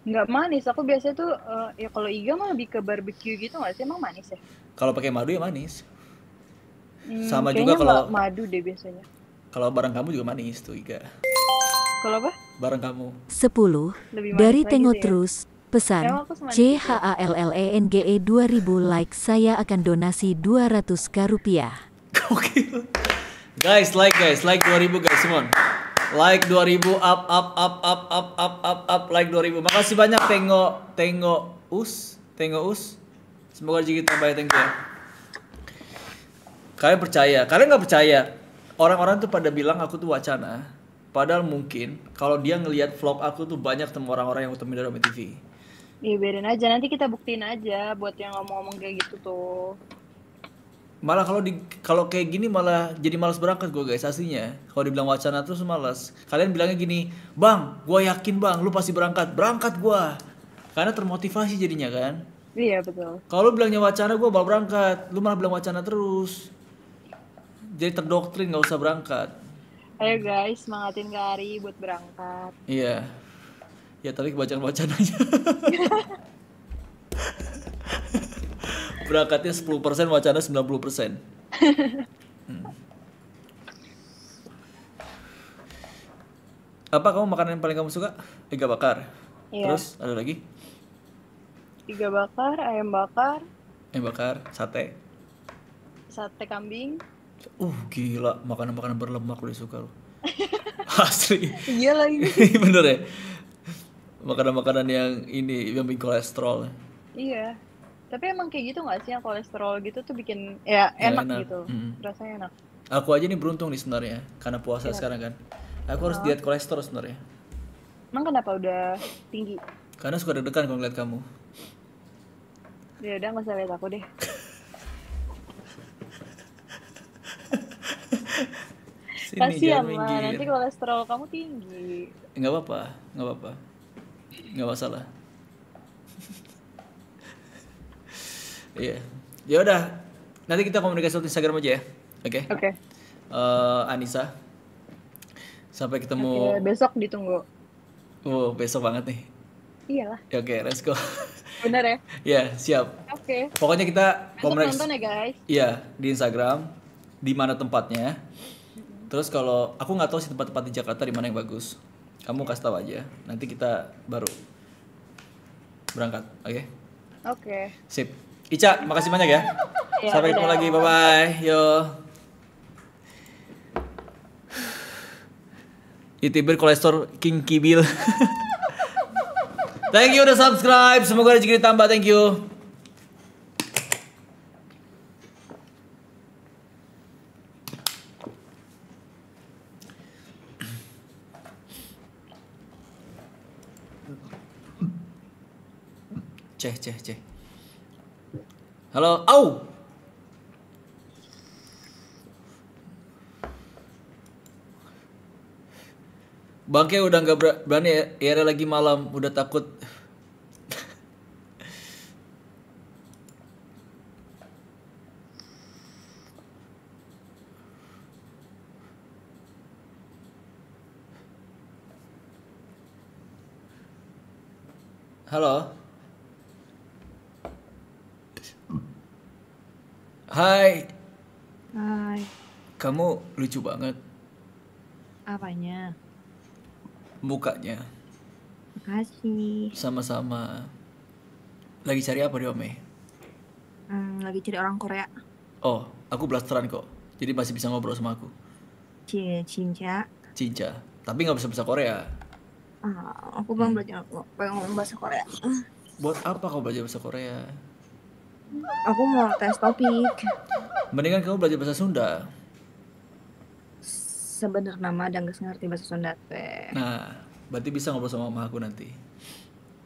Nggak manis. Aku biasanya tuh eh, ya kalau iga mah lebih ke barbecue gitu nggak sih? Emang manis ya? Kalau pakai madu ya manis. Hmm, Sama juga kalau madu deh biasanya. Kalau barang kamu juga manis tuh iga. Kalau apa? Barang kamu. 10 Lebih dari manis lagi Tengo tuh ya. Terus pesan C H A L L E N G E 2000 like saya akan donasi 200k rupiah. Guys, like guys, like 2000 guys, on. Like 2000 up up up up up up up up like 2000. Makasih banyak Tengo Tengo Us, Tengo Us. Semoga rezeki tambah ya, thank you ya. Kalian percaya? Kalian nggak percaya? Orang-orang tuh pada bilang aku tuh wacana. Padahal mungkin kalau dia ngelihat vlog aku tuh banyak temu orang-orang yang ketemu dari TV. Iya biarin aja. Nanti kita buktiin aja buat yang ngomong-ngomong kayak gitu tuh. Malah kalau di kalau kayak gini malah jadi malas berangkat gue guys aslinya. Kalau dibilang wacana terus malas. Kalian bilangnya gini, bang, gue yakin bang, lu pasti berangkat, berangkat gue. Karena termotivasi jadinya kan. Iya betul. Kalau lu bilangnya wacana gue bakal berangkat, lu malah bilang wacana terus. Jadi terdoktrin nggak usah berangkat. Ayo guys, semangatin Kak Ari buat berangkat. Iya. Ya tapi kebanyakan wacananya. Berangkatnya 10%, wacana 90%. Hmm. Apa kamu makanan yang paling kamu suka? Iga bakar. Iya. Terus ada lagi? Iga bakar, ayam bakar, Ayam bakar, sate. sate kambing. Uh, gila, makanan-makanan berlemak lu suka lu. Asli. Iya lagi. Bener ya? Makanan-makanan yang ini yang bikin kolesterol. iya. Tapi emang kayak gitu nggak sih yang kolesterol gitu tuh bikin ya Ya, enak, enak. gitu. Mm. Rasanya enak. Aku aja nih beruntung nih sebenarnya karena puasa Kenapa? sekarang kan. Aku harus Oh. diet kolesterol sebenarnya. Emang kenapa udah tinggi? Karena suka deg-degan kalau ngeliat kamu. Ya udah nggak usah lihat aku deh. Sini Kasian jangan lah, nanti kolesterol kamu tinggi. Nggak apa-apa, nggak apa-apa. Nggak masalah. Iya. Ya udah. Nanti kita komunikasi di Instagram aja ya. Oke. Oke. Eh, Anissa. Sampai ketemu. Oke, besok ditunggu. Oh, besok banget nih. Iyalah, Ya, Oke, let's go. bener ya? ya, siap. Oke. Pokoknya kita komunikasi. nonton ya guys. Iya, di Instagram. Di mana tempatnya. Terus kalau aku nggak tahu sih tempat-tempat di Jakarta di mana yang bagus. Kamu kasih tahu aja. Nanti kita baru berangkat. Oke? Oke. Sip. Ica, makasih banyak ya. Iya, Sampai ketemu lagi. Bye bye. Yo. Youtuber kolesterol King Kibil. Thank you udah subscribe. Semoga rezeki ditambah. Thank you. ceh ceh ceh. Halo au. Bangke udah nggak berani ya, lagi malam, udah takut. Halo. Hai, Hai, kamu lucu banget apanya? mukanya. Makasih. Sama-sama. Lagi cari apa di Ome? Hmm, lagi cari orang Korea. Oh, aku blasteran kok. Jadi masih bisa ngobrol sama aku. Cie, cinca. Cinca. Tapi nggak bisa bahasa Korea. Ah, aku belum belajar pengen ngomong bahasa Korea. Buat apa kau belajar bahasa Korea? Aku mau tes topik. Mendingan kamu belajar bahasa Sunda. Sebenarnya nama dan gak ngerti bahasa Sunda teh. Nah, berarti bisa ngobrol sama mama aku nanti.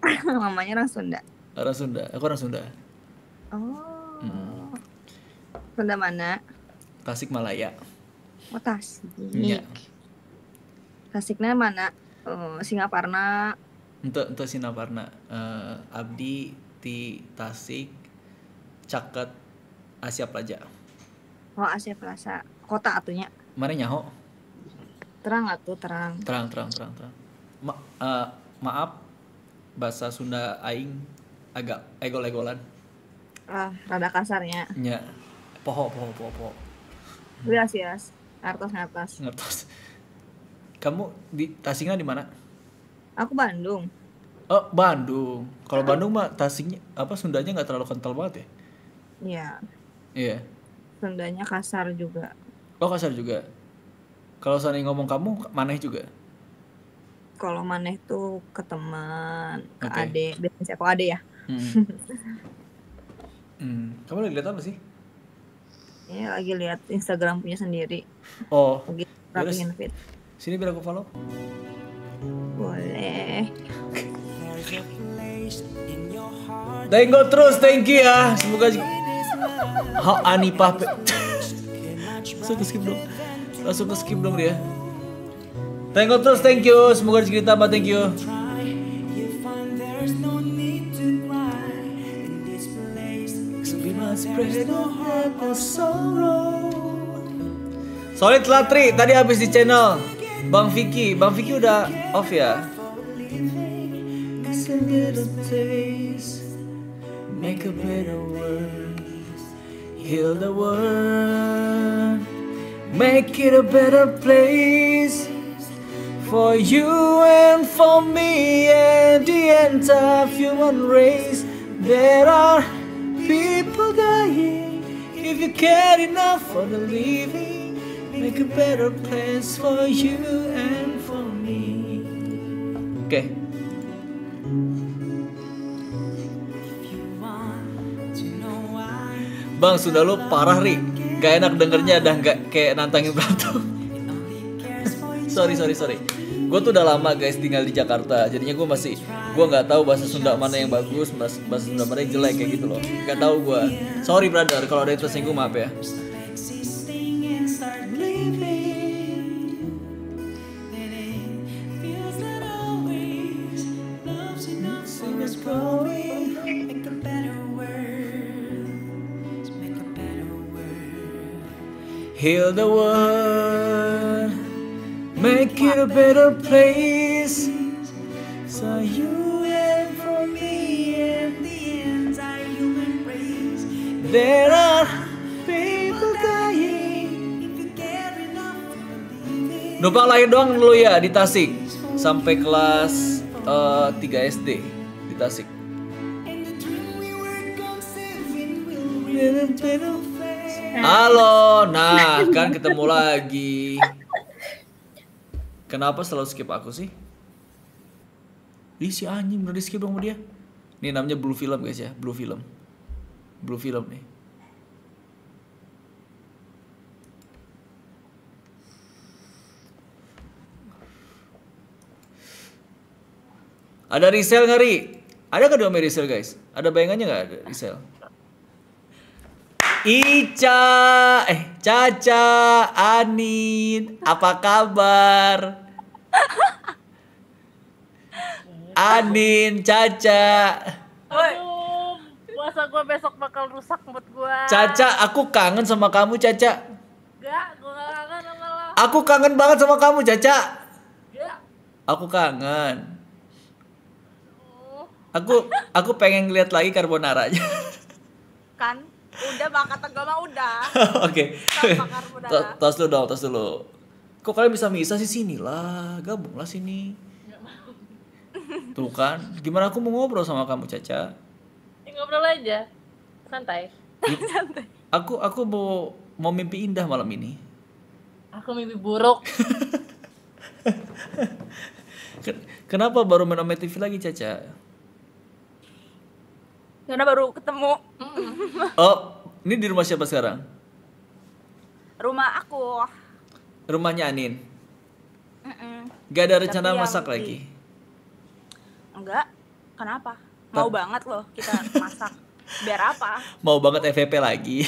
Mamanya orang Sunda. Orang Sunda. Aku orang Sunda. Oh, Hmm. Sunda mana? Tasik Malaya. Oh, Tasik. Iya. Tasiknya mana? Eh, Singaparna. Untuk untuk Sinaparna. Eh, Abdi di Tasik. Caket Asia Plaja. Oh, Asia Plaza. Kota atunya. Mana nyaho? Terang atuh, terang. Terang, terang, terang, terang. Ma eh, maaf, bahasa Sunda aing agak egol-egolan. Ah, rada kasarnya. Nya, poho, poho, poho, poho. Bias, bias. Ngertos, ngertos. Ngertos. Kamu di Tasiknya di mana? Aku Bandung. Oh, Bandung. Kalau Bandung mah Tasiknya apa Sundanya nggak terlalu kental banget ya? Iya, Iya. Sundanya kasar juga. Oh, kasar juga. Kalau seandainya ngomong kamu, maneh juga. Kalau maneh tuh ke teman, ke Oke. ade, biasanya aku ade ya. Hmm. Hmm. Kamu lagi lihat apa sih? Ini lagi lihat Instagram punya sendiri. Oh, Lagi Yaudah, rapihin feed. sini biar aku follow. Boleh. Thank you terus, thank you ya. Semoga Ha Anipah. pe- Langsung ke skip dong. Langsung ke skip dong dia. Thank you terus, thank you. Semoga rezeki tambah, thank you. Solid Latri, tadi habis di channel Bang Vicky, Bang Vicky udah off ya? Make a better world, heal the world, make it a better place for you and for me and the entire human race. There are people dying. If you care enough for the living, make a better place for you and for me. Oke. Bang, sudah lu parah, Ri. Gak enak dengernya dah nggak kayak nantangin berantem. sorry, sorry, sorry. Gue tuh udah lama guys tinggal di Jakarta, jadinya gue masih gue nggak tahu bahasa Sunda mana yang bagus, bahasa bahasa Sunda mana yang jelek kayak gitu loh. Gak tahu gue. Sorry brother, kalau ada yang tersinggung maaf ya. Heal the world, make it a better place. So you and for me and the entire human race. There are people dying. Numpang lahir doang dulu ya di Tasik sampai kelas eh, 3 SD di Tasik. Halo, nah kan ketemu lagi. Kenapa selalu skip aku sih? Ih si anjing udah di skip dong dia. Ini namanya Blue Film guys ya, Blue Film. Blue Film nih. Ada resell nggak Ri? Ada nggak dong resell guys? Ada bayangannya nggak ada resell? Ica, eh Caca, Anin, apa kabar? Anin, Caca, Aduh, puasa gue besok bakal rusak mood gue. Caca, aku kangen sama kamu Caca. Gak, gue gak kangen sama lo. Aku kangen banget sama kamu Caca. Gak. Aku kangen. Aku aku pengen ngeliat lagi carbonara-nya. Kan udah bang kata gue mah udah. Oke. Tos dulu dong, tos dulu. Kok kalian bisa misah sih sini lah, gabunglah sini. Tuh kan, gimana aku mau ngobrol sama kamu Caca? Ya, ngobrol aja. Santai. Aku aku mau mau mimpi indah malam ini. Aku mimpi buruk. Ken- Kenapa baru main TV lagi Caca? Karena baru ketemu Oh, ini di rumah siapa sekarang? rumah aku. Rumahnya Anin. Mm-mm. Gak ada rencana Tapi masak di- lagi. Enggak. Kenapa? Mau banget loh kita masak. Biar apa? Mau banget FVP lagi.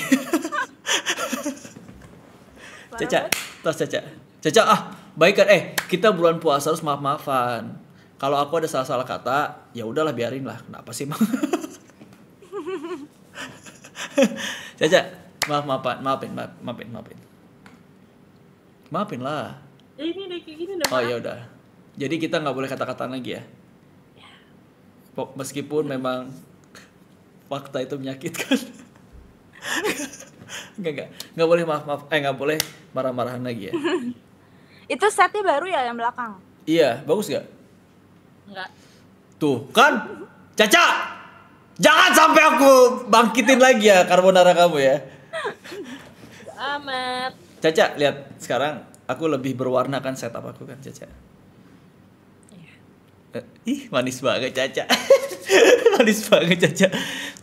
Caca, tos Caca. Caca ah, baik kan eh kita bulan puasa harus maaf-maafan. Kalau aku ada salah-salah kata, ya udahlah biarin lah. Kenapa sih, Bang? Caca, maaf maafan, maafin, maaf, maafin, maafin. Maafin lah. Ya, ini deh kayak gini udah Oh maaf. ya udah. Jadi kita nggak boleh kata-kataan lagi ya. Pok- Meskipun memang fakta itu menyakitkan. Enggak enggak. Enggak boleh maaf maaf. Eh enggak boleh marah-marahan lagi ya. Itu setnya baru ya yang belakang. iya, bagus gak? Enggak. Tuh, kan? Caca! Jangan sampai aku bangkitin lagi ya carbonara kamu ya. Amat. Caca, lihat sekarang aku lebih berwarna kan setup aku kan, Caca. Eh, Ih, manis banget Caca. manis banget Caca.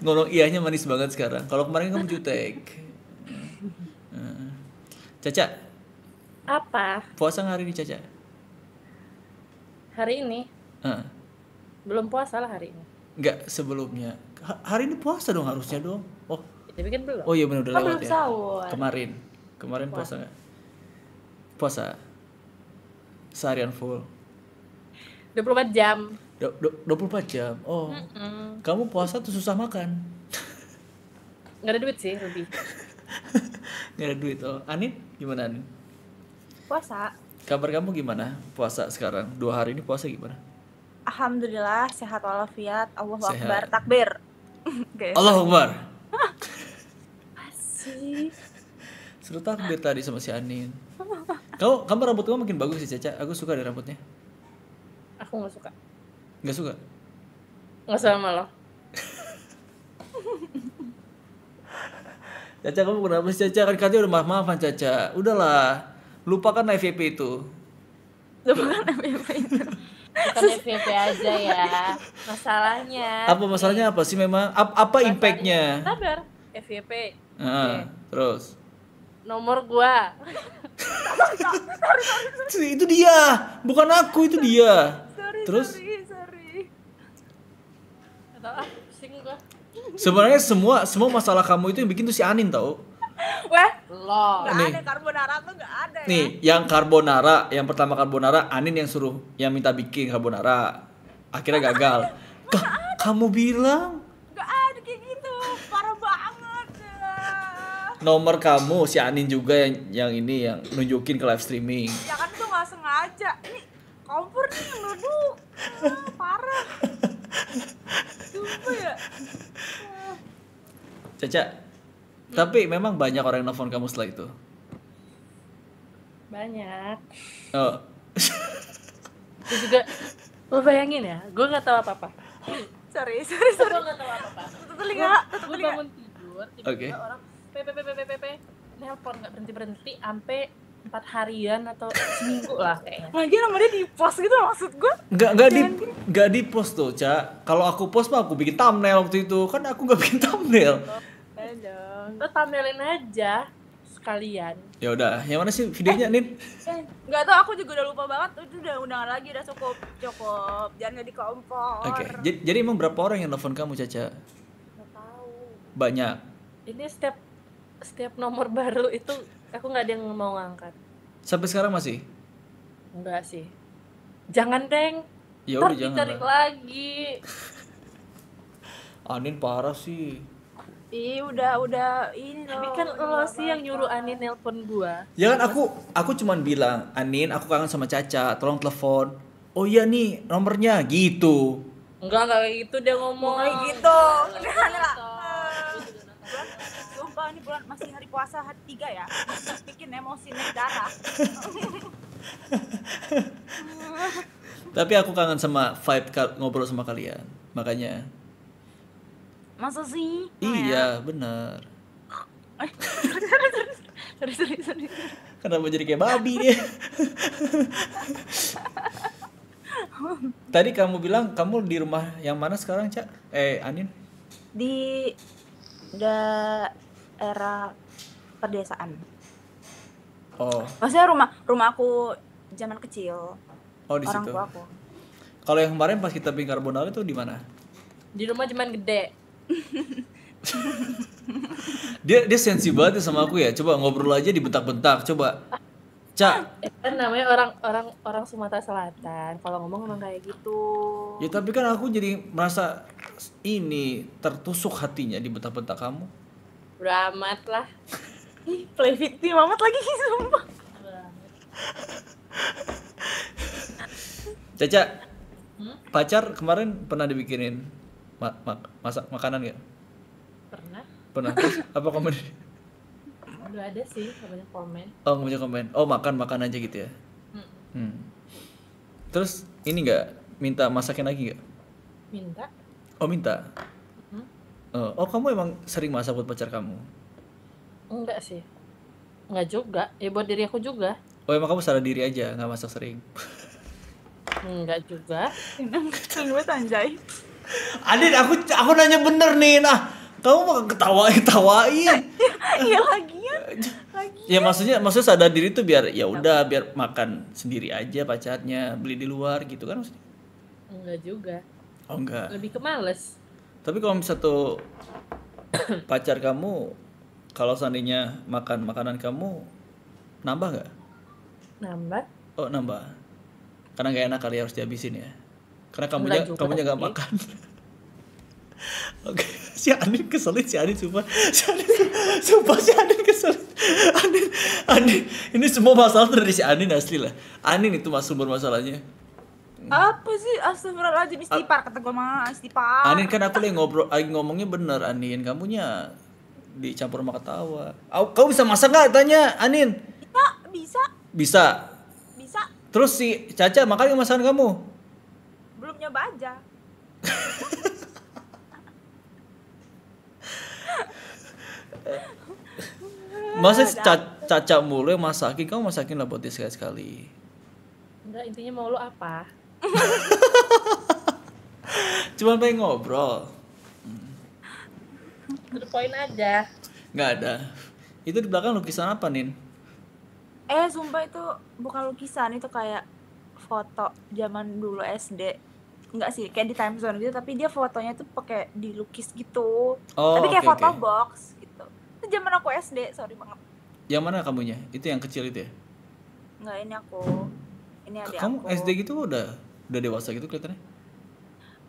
Ngomong iyanya manis banget sekarang. Kalau kemarin kamu jutek. Eh. Caca, Apa? puasa hari ini Caca? Hari ini Eh, belum puasa lah hari ini. Enggak sebelumnya. Ha- hari ini puasa dong harusnya dong. Oh, Tapi kan belum. oh iya benar udah Kan lewat belum ya. sahur. Kemarin. Kemarin puasa nggak? Puasa. Seharian full. 24 jam. Du- du- 24 jam. Oh. Mm-mm. Kamu puasa tuh susah makan. Nggak ada duit sih lebih. Nggak ada duit. Oh, Anin gimana Anin? Puasa. Kabar kamu gimana? Puasa sekarang. Dua hari ini puasa gimana? Alhamdulillah sehat walafiat. Allahu Sehat. akbar. Takbir. Oke. Allah Akbar. Sih. Seru takbir tadi sama si Anin. Kamu, kamu rambut kamu makin bagus sih Caca. Aku suka deh rambutnya. Aku nggak suka. Nggak suka? Nggak sama lo. Caca kamu kenapa sih Caca? Kan katanya udah maaf-maafan Caca. Udahlah. Lupakan FVP itu. Bukan FVP aja ya. Masalahnya. Apa masalahnya apa sih memang? Ap- apa impactnya? Sabar. FVP. Ah, terus. Nomor gua. Itu, dia, bukan aku itu dia. Terus Sorry, sorry. Atau ah, pusing gua. sebenarnya semua semua masalah kamu itu yang bikin tuh si Anin tau. Weh, Lo. nggak Nih. ada carbonara tuh nggak ada ya. Nih, yang carbonara, yang pertama carbonara Anin yang suruh yang minta bikin carbonara. Akhirnya gagal. Ka- kamu bilang Nggak ada kayak gitu. Parah banget. nomor kamu si Anin juga yang yang ini yang nunjukin ke live streaming. Ya kan tuh nggak sengaja. Ini kompor nih yang duduk. Ah, parah. Sumpah ya. Caca. Tapi memang banyak orang yang nelfon kamu setelah itu. Banyak. Oh, Terus juga lo bayangin ya, gue nggak tahu apa-apa. Sorry, sorry, sorry. Gue nggak tahu apa-apa. Tutup telinga, tutup Gue telinga. bangun tidur, tiba-tiba Oke. orang pepe pepe pepe pepe nelpon nggak berhenti berhenti sampai empat harian atau seminggu lah kayaknya. Lagi nama dia di post gitu maksud gue. nggak nggak di nggak di post tuh, Ca. Kalau aku post mah aku bikin thumbnail waktu itu. Kan aku nggak bikin thumbnail. Lo thumbnailin aja sekalian. Ya udah, yang mana sih videonya, Nin? Nggak tau aku juga udah lupa banget. Itu udah undangan lagi udah cukup cukup. Jangan di kompor. Oke. Jadi, jadi emang berapa orang yang nelfon kamu, Caca? Nggak tahu. Banyak. Ini setiap setiap nomor baru itu aku nggak ada yang mau ngangkat. Sampai sekarang masih? Enggak sih. Jangan deng. Ya udah jangan dicari lagi. Anin parah sih. Ih, udah udah ini loh. Ini kan lo sih yang nyuruh Ani nelpon gua. Ya kan aku aku cuman bilang, Anin aku kangen sama Caca, tolong telepon. Oh iya nih nomornya gitu. Enggak, enggak kayak gitu dia ngomong. Kayak gitu. Beneran lah. Sumpah ini bulan masih hari puasa hari tiga ya. Bikin emosi naik darah. Tapi aku kangen sama vibe ngobrol sama kalian. Makanya. Masa sih? Iya, benar. Sorry, sorry, sorry. Kenapa jadi kayak babi dia? Tadi kamu bilang kamu di rumah yang mana sekarang, Cak? Eh, Anin? Di daerah pedesaan. Oh, Maksudnya rumah rumah aku zaman kecil. oh di Orang situ. tua aku. Kalau yang kemarin pas kita bikin carbonara itu di mana? Di rumah cuman gede. Dia dia sensi banget ya sama aku ya. Coba ngobrol aja dibentak-bentak. Coba. Cak, kan namanya orang orang orang Sumatera Selatan. Kalau ngomong emang kayak gitu. ya tapi kan aku jadi merasa ini tertusuk hatinya dibentak-bentak kamu. Udah amat lah. Ih, play victim amat lagi sumpah. Caca, Hmm? pacar kemarin pernah dibikinin ma- ma- masak makanan gak? Pernah? Pernah. Terus apa komen? Udah ada sih, nggak banyak komen. Oh nggak punya komen. Oh makan makan aja gitu ya. Hmm. Hmm. Terus ini nggak minta masakin lagi nggak? Minta? Oh minta. Hmm? Oh, oh kamu emang sering masak buat pacar kamu? Enggak sih. Enggak juga. Ya buat diri aku juga. Oh emang kamu sadar diri aja nggak masak sering? Enggak juga. Keren banget anjay. Adit aku aku nanya bener nih nah kamu mau ketawain ketawain. Iya lagian. Ya maksudnya maksudnya sadar diri tuh biar ya udah biar makan sendiri aja pacarnya beli di luar gitu kan maksudnya? Enggak juga. Oh enggak. Lebih ke males. Tapi kalau misalnya tuh pacar kamu kalau seandainya makan makanan kamu nambah nggak? Nambah. Oh nambah. Karena nggak enak kali harus dihabisin ya. Karena kamunya juga kamunya nggak sih. makan. Oke, si Anin keselin si Anin sumpah. Si Anin sumpah si Anin keselin. Anin, Anin, ini semua masalah dari si Anin asli lah. Anin itu mas sumber masalahnya. Apa sih astagfirullahaladzim istighfar kata gue mah istighfar. Anin kan aku lagi ngobrol, lagi ngomongnya bener Anin, kamunya dicampur sama ketawa. Au, Kau bisa masak nggak? Tanya Anin. Bisa, bisa, Bisa. bisa. Terus si Caca makan masakan kamu? Nyoba aja. Masa Ca- Caca mulu yang masakin, kamu masakin lah buat dia sekali-sekali. Enggak, intinya mau lu apa? Cuma pengen ngobrol. To the point aja. Nggak ada. Itu di belakang lukisan apa, Nin? Eh sumpah itu bukan lukisan itu kayak foto zaman dulu SD. Enggak sih, kayak di time zone gitu tapi dia fotonya tuh pakai dilukis gitu. Oh, tapi kayak foto oke. box gitu. Itu zaman aku SD, sorry banget. Yang mana kamunya? Itu yang kecil itu ya? Enggak ini aku. Ini adik Kamu aku. SD gitu udah udah dewasa gitu kelihatannya?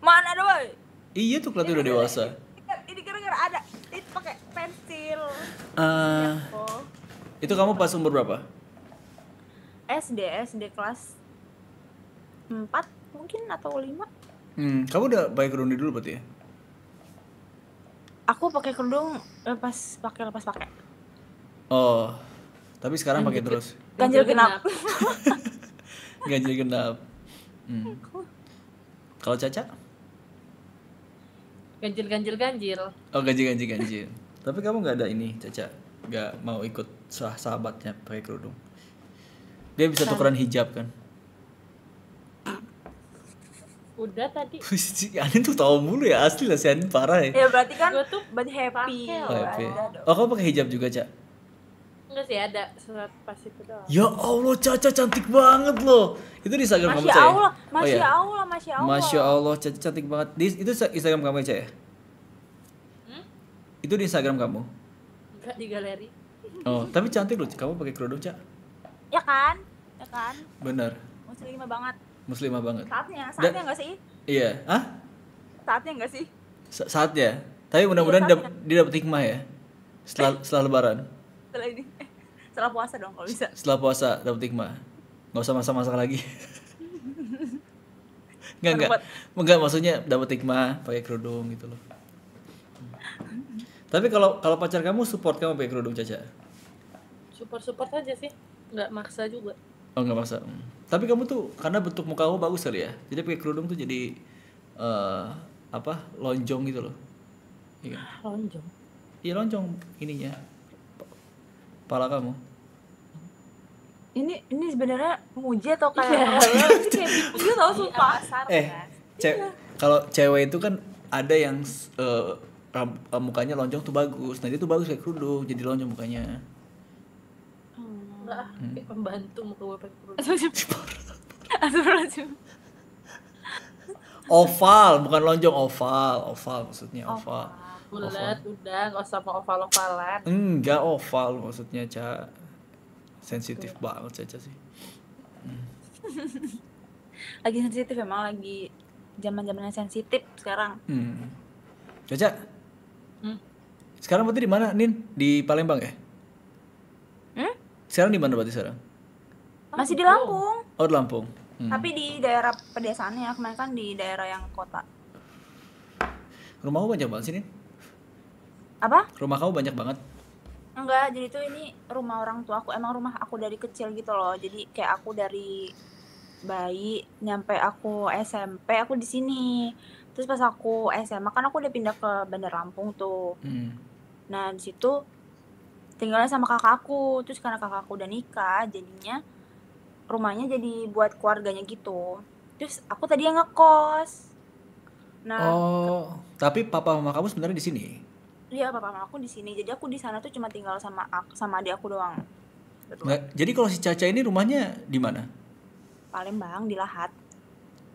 Mana ada woy? Iya tuh kelihatannya udah dewasa. Ini gara-gara ada itu pakai pensil. Oh. itu kamu pas umur berapa? SD, SD kelas 4 mungkin atau 5. Hmm, kamu udah pakai kerudung dulu berarti ya? Aku pakai kerudung lepas pakai lepas pakai. Oh, tapi sekarang pakai terus. Ganjil genap. Ganjil genap. Hmm. Kalau Caca? Ganjil, ganjil, ganjil. Oh ganjil ganjil ganjil. Tapi kamu nggak ada ini Caca, nggak mau ikut sah sahabatnya pakai kerudung. Dia bisa tukeran hijab kan? Udah tadi. si Anin tuh tahu mulu ya asli lah si Anin parah ya. Ya berarti kan Gua tuh berarti happy. Oh, happy. Ada dong. Oh kamu pakai hijab juga Cak? Enggak sih ada surat pas itu doang. Ya Allah Caca cantik banget loh. Itu di Instagram kamu Cak ya? Allah, Oh, Masya iya. Allah, Masya Allah. Masya Allah Caca cantik banget. Di, itu Instagram kamu ya Cak ya? Hmm? Itu di Instagram kamu? Enggak di galeri. Oh tapi cantik loh kamu pakai kerudung Cak. Ya kan? Ya kan? Bener. Muslimah banget. Muslimah banget. Saatnya, saatnya enggak sih? Iya. Hah? Saatnya enggak sih? Sa- saatnya. Tapi mudah-mudahan Iya, dap- dia dapat hikmah ya. Setelah setelah lebaran. Setelah ini. Eh, setelah puasa dong kalau bisa. Setelah puasa dapat hikmah. Nggak usah masak-masak lagi. Enggak enggak. Enggak maksudnya dapat hikmah pakai kerudung gitu loh. Tapi kalau kalau pacar kamu support kamu pakai kerudung Caca? Support support aja sih, nggak maksa juga. Oh nggak maksa. Hmm. Tapi kamu tuh karena bentuk muka kamu bagus kali ya. Jadi pakai kerudung tuh jadi eh apa? lonjong gitu loh. Iya. kan? Lonjong. Iya lonjong ininya. Pala kamu. Ini ini sebenarnya muji atau kayak Iya. ini kayak bikin tau sumpah. Eh, ce- kalau cewek itu kan ada yang eh, ram- eh, mukanya lonjong tuh bagus. Nah, dia tuh bagus kayak kerudung, jadi lonjong mukanya. Enggak, Hmm. kayak pembantu muka gue pakai kerudung. Astagfirullahaladzim. Oval, bukan lonjong, oval. Oval maksudnya oval. Bulat, udah, nggak usah mau oval-ovalan. Enggak oval maksudnya, Ca. Sensitif banget Caca sih. lagi sensitif emang lagi zaman zamannya sensitif sekarang. Hmm. Caca. Hmm? Sekarang berarti di mana, Nin? Di Palembang ya? Sekarang di mana berarti sekarang? Masih di Lampung, Oh, di Lampung. Hmm. tapi di daerah pedesaannya kemarin kan di daerah yang kota. Rumah kamu banyak banget sih, Nin? Apa? Rumah kamu banyak banget. Enggak, jadi tuh ini rumah orang tua aku. Emang rumah aku dari kecil gitu loh. Jadi kayak aku dari bayi nyampe aku SMP aku di sini. Terus pas aku SMA kan aku udah pindah ke Bandar Lampung tuh. Hmm. Nah, di situ tinggalnya sama kakakku. Terus karena kakakku udah nikah, jadinya rumahnya jadi buat keluarganya gitu. Terus aku tadi yang ngekos. Nah, Oh, tapi papa mama kamu sebenarnya di sini. iya papa mama aku di sini. Jadi aku di sana tuh cuma tinggal sama aku, sama adik aku doang. Nggak, jadi kalau si Caca ini rumahnya di mana? Palembang di Lahat.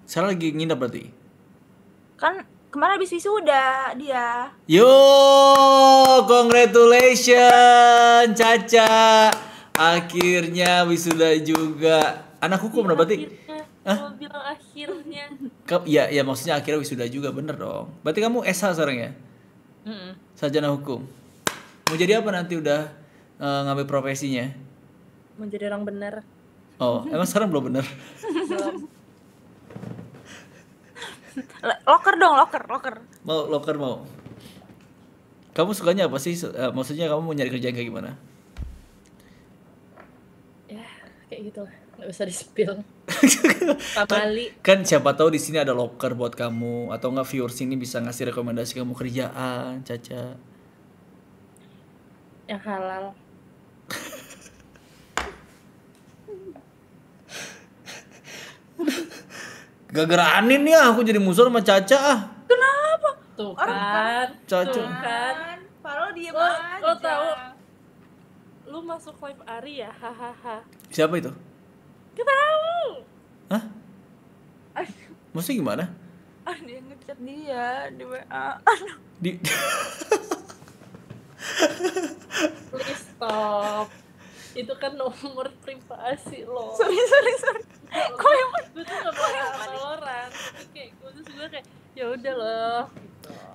Saya lagi nginep berarti. Kan kemarin habis wisuda dia. Yo, congratulations Caca. Akhirnya wisuda juga. Anak hukum dong berarti. Mau bilang akhirnya. Ya, ya maksudnya akhirnya wisuda juga bener dong. Berarti kamu SH sekarang ya? Mm-mm. Sarjana hukum. Mau jadi apa nanti udah eh, ngambil profesinya? Mau jadi orang benar. Oh, emang sekarang belum bener? Belum. L- loker dong, loker, loker. Mau loker mau. Kamu sukanya apa sih? Eh, maksudnya kamu mau nyari kerjaan kayak gimana? ya, kayak gitu lah. Nggak bisa di-spill. Pamali. Kan siapa tahu di sini ada loker buat kamu atau enggak viewers ini bisa ngasih rekomendasi kamu kerjaan, Caca. Yang halal. Gara-gara Anin ya aku jadi musuh sama Caca ah. Kenapa? Tuh kan. Caca. Tuh kan. Padahal dia Lo, lo tahu lu masuk live Ari ya? Hahaha. Siapa itu? Kita tahu. Maksudnya gimana? Ah, dia ngechat dia di WA. Di Please stop. Itu kan nomor privasi lo. Sorry, sorry, sorry. Kok yang gue tuh gak mau sama orang. Kayak gue gue kayak ya udah loh.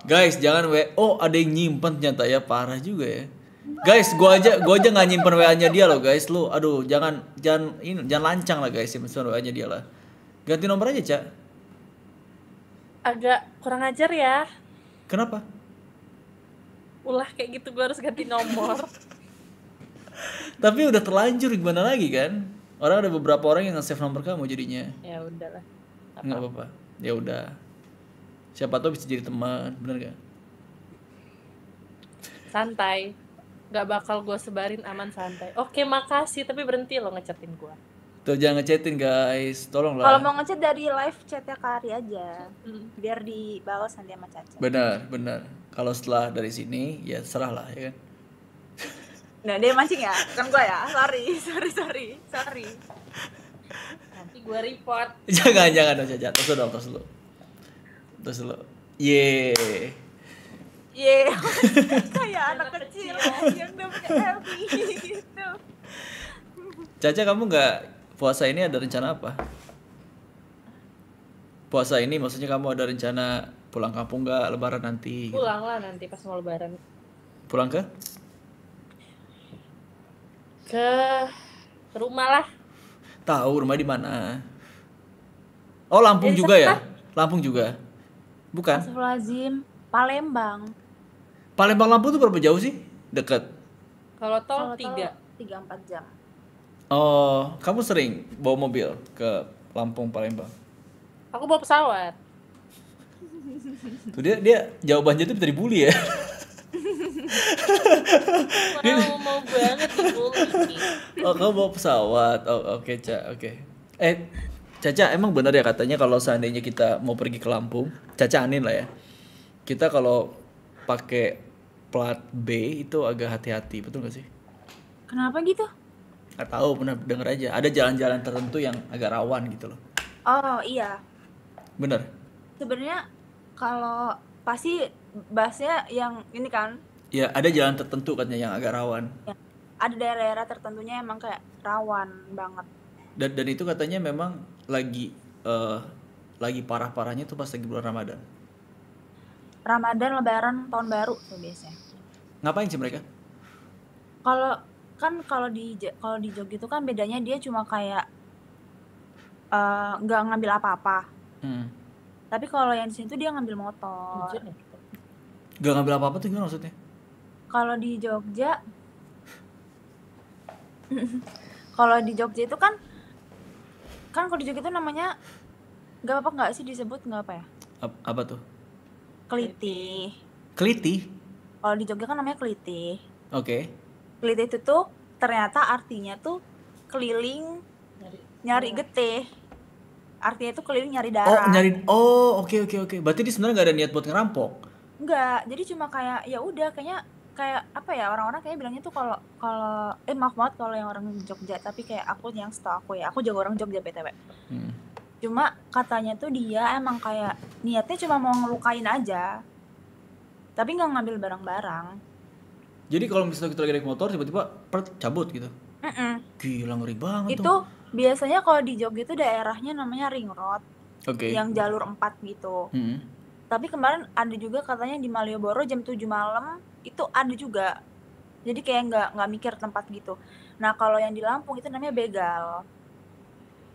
Guys, jangan W. Oh, ada yang nyimpen ternyata ya, parah juga ya. Guys, gua aja gua aja nggak nyimpen WA-nya dia loh, guys. Lu aduh, jangan jangan ini jangan lancang lah guys, simpen WA-nya dia lah. Ganti nomor aja, Cak. Agak kurang ajar ya. Kenapa? Ulah kayak gitu gue harus ganti nomor. Tapi udah terlanjur gimana lagi kan? Orang ada beberapa orang yang nge-save nomor kamu jadinya. ya udahlah. Enggak apa-apa. Ya udah. Siapa tahu bisa jadi teman, bener gak? Santai. Gak bakal gue sebarin aman santai. Oke makasih tapi berhenti lo ngechatin gue. Tuh jangan ngechatin guys, tolong Kalau lah. mau ngechat dari live chatnya Kari aja. Biar dibalas nanti sama Caca. Benar, benar. Kalau setelah dari sini ya serah lah ya kan. Nah, dia mancing ya? Kan gua ya? Sorry, sorry, sorry, sorry. Nanti gue report. jangan jangan dong Caca, terus dong, terus dulu. Terus dulu. Ye. Ye, kayak anak kecil yang udah punya LP gitu. Caca kamu nggak puasa ini ada rencana apa? Puasa ini maksudnya kamu ada rencana pulang kampung nggak lebaran nanti? gitu? Pulang lah nanti pas mau lebaran. Pulang ke? Ke rumah lah. Tahu rumah di mana? Oh Lampung Jadi juga ya? Lampung juga. Bukan. Astagfirullahaladzim. Palembang. Palembang Lampung tuh berapa jauh sih? Deket. Kalau tol tiga. tiga empat jam. Oh, kamu sering bawa mobil ke Lampung Palembang? Aku bawa pesawat. Tuh dia dia jawabannya tuh bisa dibully ya. Mau mau banget dibully. Oh, kamu bawa pesawat. Oh, oke, Ca. Oke. Eh, Caca, emang benar ya katanya kalau seandainya kita mau pergi ke Lampung, Caca Anin lah ya. Kita kalau pakai plat B itu agak hati-hati, betul gak sih? Kenapa gitu? Gak tahu, pernah denger aja. Ada jalan-jalan tertentu yang agak rawan gitu loh. Oh iya. Bener? Sebenarnya kalau pasti bahasnya yang ini kan Ya, ada jalan tertentu katanya yang agak rawan. ada daerah-daerah tertentunya emang kayak rawan banget. Dan dan itu katanya memang lagi eh, lagi parah-parahnya tuh pas lagi bulan Ramadan. Ramadan, Lebaran, Tahun Baru tuh biasanya. Ngapain sih mereka? Kalau kan kalau di kalau di Jogja itu kan bedanya dia cuma kayak eh, nggak ngambil apa-apa. Hmm. Tapi kalau yang di sini tuh dia ngambil motor. Gak ngambil apa-apa tuh gimana maksudnya? Kalau di Jogja kalau di Jogja itu kan kan kalau di Jogja itu namanya nggak apa-apa nggak sih disebut nggak apa ya? Ap- apa tuh? Keliti. Keliti. Kalau di Jogja kan namanya keliti. Oke. Keliti itu tuh ternyata artinya tuh keliling nyari getih. Artinya itu keliling nyari Oh, darah. nyari Oh, oke oke oke. Berarti dia sebenarnya gak ada niat buat ngerampok. Enggak, jadi cuma kayak ya udah kayaknya kayak apa ya orang-orang kayaknya bilangnya tuh kalau kalau eh maaf banget kalau yang orang Jogja tapi kayak aku yang setahu aku ya aku juga orang Jogja btw Hmm. cuma katanya tuh dia emang kayak niatnya cuma mau ngelukain aja tapi nggak ngambil barang-barang Jadi kalau misalnya kita lagi naik motor tiba-tiba cabut gitu. Mm-mm. Gila ngeri banget itu tuh. biasanya kalau di Jogja itu daerahnya namanya ring road Oke. yang jalur 4 gitu Hmm. Tapi kemarin ada juga katanya di Malioboro jam 7 malam itu ada juga jadi kayak nggak nggak mikir tempat gitu nah kalau yang di Lampung itu namanya begal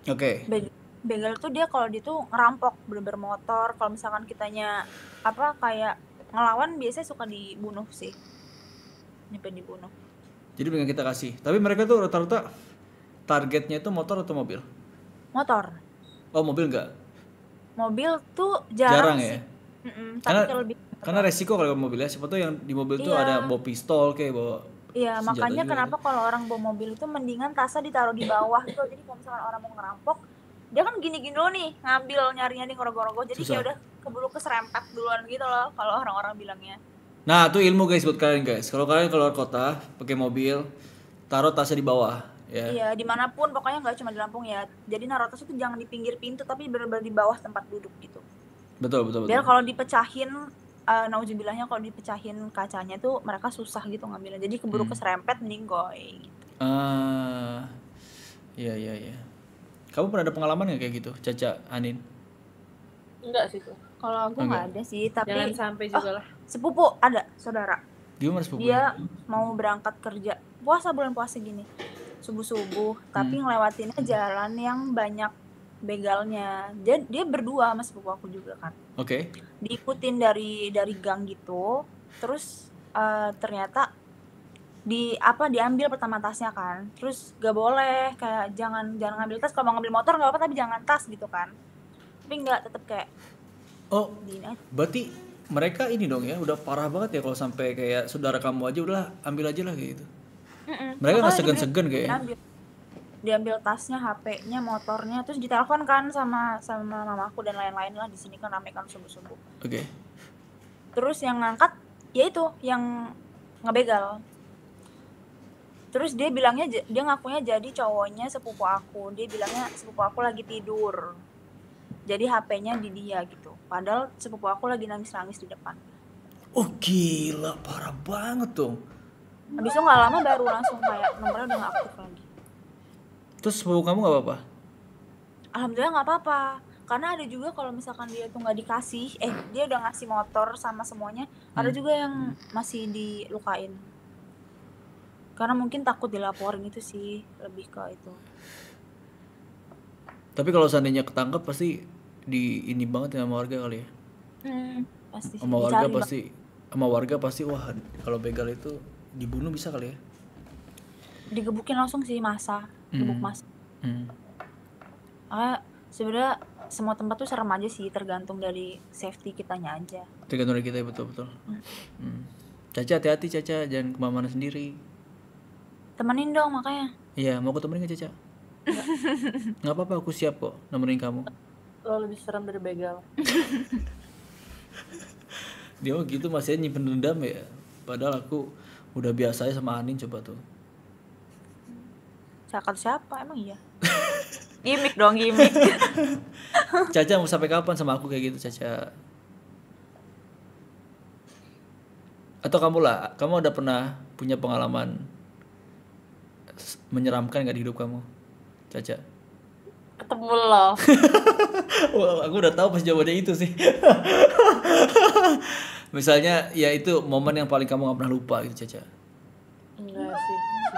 Oke. Be- begal tuh dia kalau dia tuh ngerampok bener motor kalau misalkan kitanya apa kayak ngelawan biasanya suka dibunuh sih nyampe dibunuh Jadi dengan kita kasih. Tapi mereka tuh rata-rata targetnya itu motor atau mobil? motor Oh, mobil enggak? mobil tuh Jarang, jarang, ya. Mm-mm, Karena lebih karena resiko kalau mobil ya. Siapa tuh yang di mobil tuh Iya. ada bawa pistol kayak bawa Iya, makanya juga kenapa kalau orang bawa mobil itu mendingan tasnya ditaruh di bawah gitu. Jadi kalau misalkan orang mau ngerampok, dia kan gini-gini dulu nih, ngambil nyari-nyari ngorok-ngorok. Jadi Susah. kayak udah keburu keserempet duluan gitu loh kalau orang-orang bilangnya. Nah, itu ilmu guys buat kalian guys. Kalau kalian keluar kota pakai mobil, taruh tasnya di bawah ya. Iya, di mana pun pokoknya nggak cuma di Lampung ya. Jadi naruh tas itu jangan di pinggir pintu tapi benar-benar di bawah tempat duduk gitu. Betul, betul, Biar kalau dipecahin eh naujubillahnya kalau dipecahin kacanya tuh mereka susah gitu ngambilnya. Jadi keburu Hmm. keserempet mending goy. Ah. Iya, iya, iya. Kamu pernah ada pengalaman nggak kayak gitu, Caca, Anin? Enggak sih tuh. Kalau aku nggak ada sih, tapi Jangan sampai juga Oh, lah. sepupu ada saudara. Gimana sepupunya? Dia mau berangkat kerja puasa bulan puasa gini subuh subuh, tapi Hmm. ngelewatinnya jalan yang banyak begalnya. Dia dia berdua sama sepupu aku juga kan. Oke. Diikutin dari dari gang gitu, terus eh, ternyata di apa diambil pertama tasnya kan terus gak boleh kayak jangan jangan ngambil tas kalau mau ngambil motor nggak apa tapi jangan tas gitu kan tapi nggak tetep kayak Oh, gini aja berarti mereka ini dong ya, udah parah banget ya kalau sampai kayak saudara kamu aja udah ambil aja lah kayak gitu. Mm-mm. Mereka nggak segan-segan kayaknya. Diambil tasnya HP-nya motornya terus ditelepon kan sama sama mamaku dan lain-lain lah di sini kan rame kan subuh subuh Oke. terus yang ngangkat ya itu yang ngebegal. Terus dia bilangnya dia ngakunya jadi cowoknya sepupu aku. Dia bilangnya sepupu aku lagi tidur. Jadi HP-nya di dia gitu. Padahal sepupu aku lagi nangis-nangis di depan. Oh gila, parah banget dong. habis itu nggak lama baru langsung kayak nomornya udah nggak aktif lagi Terus sepupu kamu nggak apa-apa? Alhamdulillah nggak apa-apa. Karena ada juga kalau misalkan dia tuh nggak dikasih, eh dia udah ngasih motor sama semuanya, ada Hmm. juga yang masih dilukain. Karena mungkin takut dilaporin itu sih lebih ke itu. Tapi kalau seandainya ketangkep pasti di ini banget ya sama warga kali ya Hmm, pasti. sama warga Dicari, Bang. pasti sama warga pasti wah kalau begal itu dibunuh bisa kali ya Digebukin langsung sih masa, gebuk Hmm. mas. Hmm. Ah, sebenarnya semua tempat tuh serem aja sih, tergantung dari safety kitanya aja. tergantung dari kita ya betul betul Hmm. Caca hati-hati Caca jangan ke mana-mana sendiri Temenin dong makanya. iya mau aku temenin gak Caca nggak apa-apa aku siap kok nemenin kamu Lo lebih serem dari begal. dia mah gitu masih nyimpen dendam ya padahal aku udah biasa aja sama Anin coba tuh Cakap siapa emang iya? gimik dong gimik. Caca mau sampai kapan sama aku kayak gitu Caca atau kamu lah kamu udah pernah punya pengalaman menyeramkan gak di hidup kamu Caca Ketemu lo. Wah, aku udah tahu pas jawabannya itu sih misalnya ya itu momen yang paling kamu gak pernah lupa gitu Caca Enggak sih.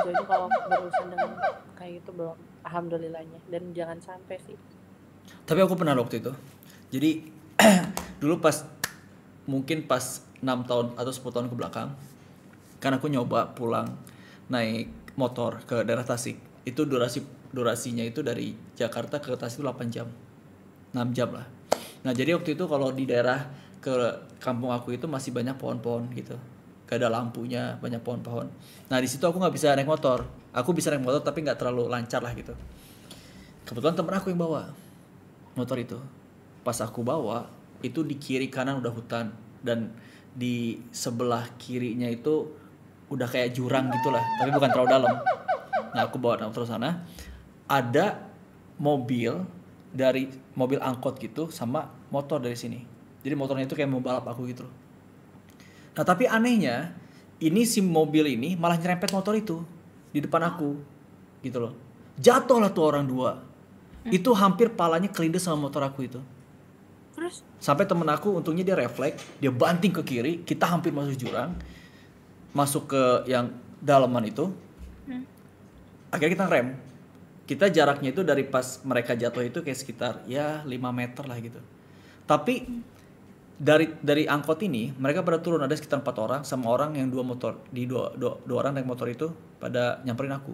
Sejauh ini kalau berurusan dengan kayak gitu belum. Alhamdulillahnya. Dan jangan sampai sih. Tapi aku pernah waktu itu. Jadi dulu pas mungkin pas 6 tahun atau 10 tahun ke belakang kan aku nyoba pulang naik motor ke daerah Tasik. Itu durasi durasinya itu dari Jakarta ke Tasik itu 8 jam. 6 jam lah. Nah, jadi waktu itu kalau di daerah ke kampung aku itu masih banyak pohon-pohon gitu. Gak ada lampunya, banyak pohon-pohon. Nah, di situ aku nggak bisa naik motor. Aku bisa naik motor tapi nggak terlalu lancar lah gitu. Kebetulan temen aku yang bawa motor itu. Pas aku bawa, itu di kiri kanan udah hutan dan di sebelah kirinya itu udah kayak jurang gitulah, tapi bukan terlalu dalam. Nah, aku bawa motor sana. Ada mobil dari mobil angkot gitu sama motor dari sini. Jadi motornya itu kayak mau balap aku gitu loh. Nah, tapi anehnya ini si mobil ini malah nyerempet motor itu di depan aku gitu loh. Jatuh lah tuh orang dua. Itu hampir palanya kelindes sama motor aku itu. Terus Sampai temen aku untungnya dia refleks, dia banting ke kiri, kita hampir masuk jurang. Masuk ke yang dalaman itu. Hmm. Akhirnya kita rem. Kita jaraknya itu dari pas mereka jatuh itu kayak sekitar ya 5 meter lah gitu. Tapi dari dari angkot ini mereka pada turun. Ada sekitar empat orang sama orang yang dua motor di dua, dua, dua orang naik motor itu pada nyamperin aku.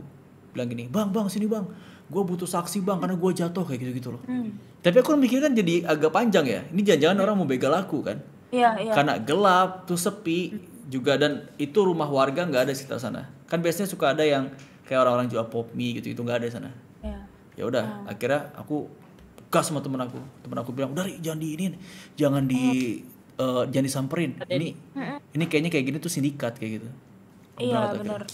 Bilang gini bang bang sini bang. Gue butuh saksi bang karena gue jatuh kayak gitu gitu loh. Hmm. tapi aku mikir kan jadi agak panjang ya. Ini jangan-jangan orang mau begal aku kan? Iya, iya. karena gelap tuh sepi juga dan itu rumah warga nggak ada sekitar sana. Kan biasanya suka ada yang kayak orang-orang jual pop mie gitu itu nggak ada di sana. Iya. ya udah akhirnya aku gas sama temen aku temen aku bilang udah jangan di ini jangan di eh, jangan disamperin ini ini kayaknya kayak gini tuh sindikat kayak gitu Iya, bener. akhirnya.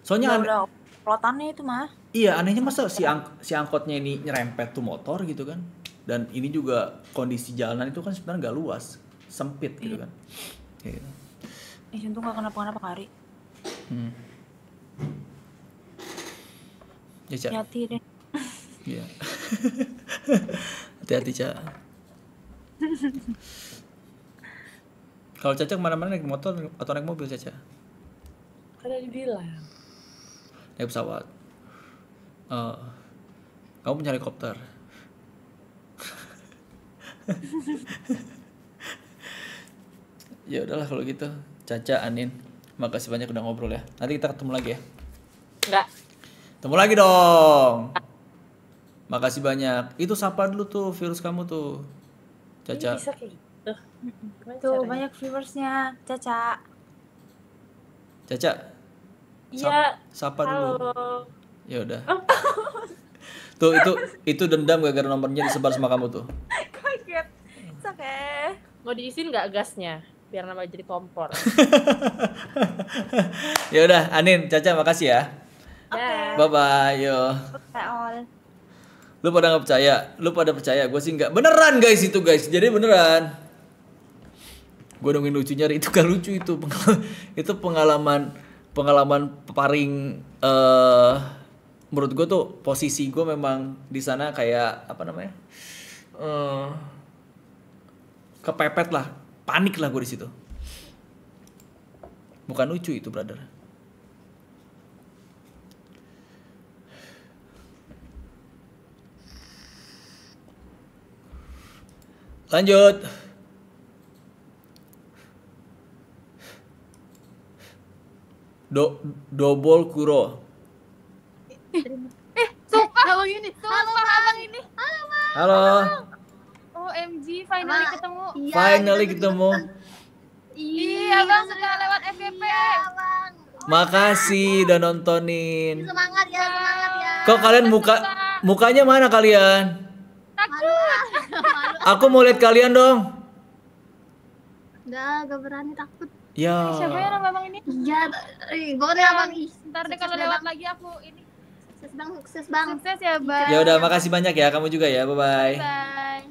soalnya Udah, udah plotannya itu mah. iya anehnya masa si ang- si angkotnya ini nyerempet tuh motor gitu kan dan ini juga kondisi jalanan itu kan sebenarnya nggak luas sempit gitu kan kayak gitu. Ih, untung gak kenapa-kenapa kari. Hmm. Ya. Hati deh. Iya. Hati-hati, Cak. Kalau Caca ke mana-mana naik motor atau naik mobil, Caca? Udah dibilang. Naik pesawat. Eh, kamu punya helikopter. ya udahlah kalau gitu. Caca, Anin, makasih banyak udah ngobrol ya. Nanti kita ketemu lagi ya. Enggak. Ketemu lagi dong. Makasih banyak. Itu sapa dulu tuh virus kamu tuh. Caca. Bisa kayak gitu. Tuh, caranya? banyak viewersnya. Caca. Caca. Iya. Sapa dulu. Halo. Ya udah. Tuh itu itu dendam gara-gara nomornya disebar sama kamu tuh. Kaget. It's okay. Mau diisiin nggak gasnya? Biar nama jadi kompor. Ya udah, Anin, Caca makasih ya. Dah. Bye bye, yo. Bye all. Lu pada nggak percaya? Lu pada percaya? Gue sih nggak. Beneran guys itu guys. Jadi beneran. Gue nungguin lucunya itu gak lucu itu itu pengalaman pengalaman paling eh menurut gue tuh posisi gue memang di sana kayak apa namanya eh kepepet lah panik lah gue di situ bukan lucu itu brother Lanjut. Do dobol kuro. Eh, sumpah abang ini. Sumpah abang ini. Halo. OMG, finally ketemu. Finally ketemu. Iya, bang sudah lewat FVP. Makasih udah nontonin. Semangat ya, semangat ya. Kok kalian muka mukanya mana kalian? Aku mau lihat kalian dong. Enggak, gak berani takut. Ya. Siapa ya nama abang ini? Iya, eh, boleh abang. Ih, Ntar deh kalau lewat Bang. lagi aku ini. Sukses bang, sukses bang. Sukses ya, bang. Ya udah makasih banyak ya kamu juga ya. Bye bye. Bye.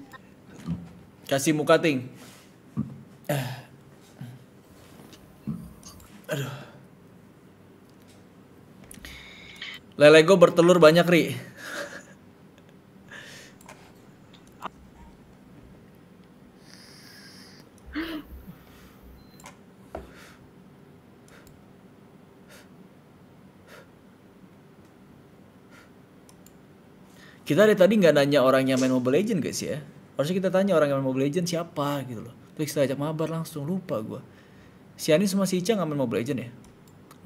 Kasih muka ting. Aduh. Lele gue bertelur banyak, Ri. Kita dari tadi nggak nanya orang yang main Mobile Legend guys ya. Harusnya kita tanya orang yang main Mobile Legend siapa gitu loh. Terus kita ajak mabar langsung lupa gua. Si Ani sama si Ica nggak main Mobile Legend ya?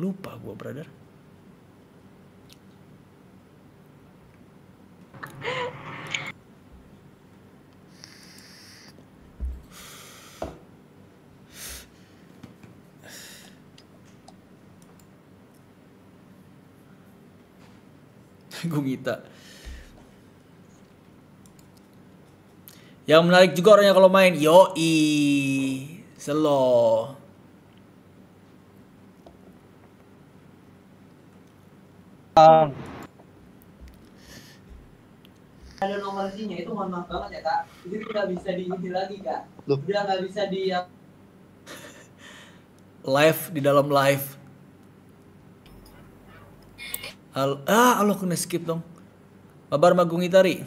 Lupa gua brother. Gungita. Yang menarik juga orangnya kalau main. Yoi. Slow. ada nomor nya itu mohon maaf banget ya kak itu tidak bisa diisi lagi kak udah nggak bisa di Live di dalam live. Hal ah, Allah kena skip dong. Mabar Magung Itari.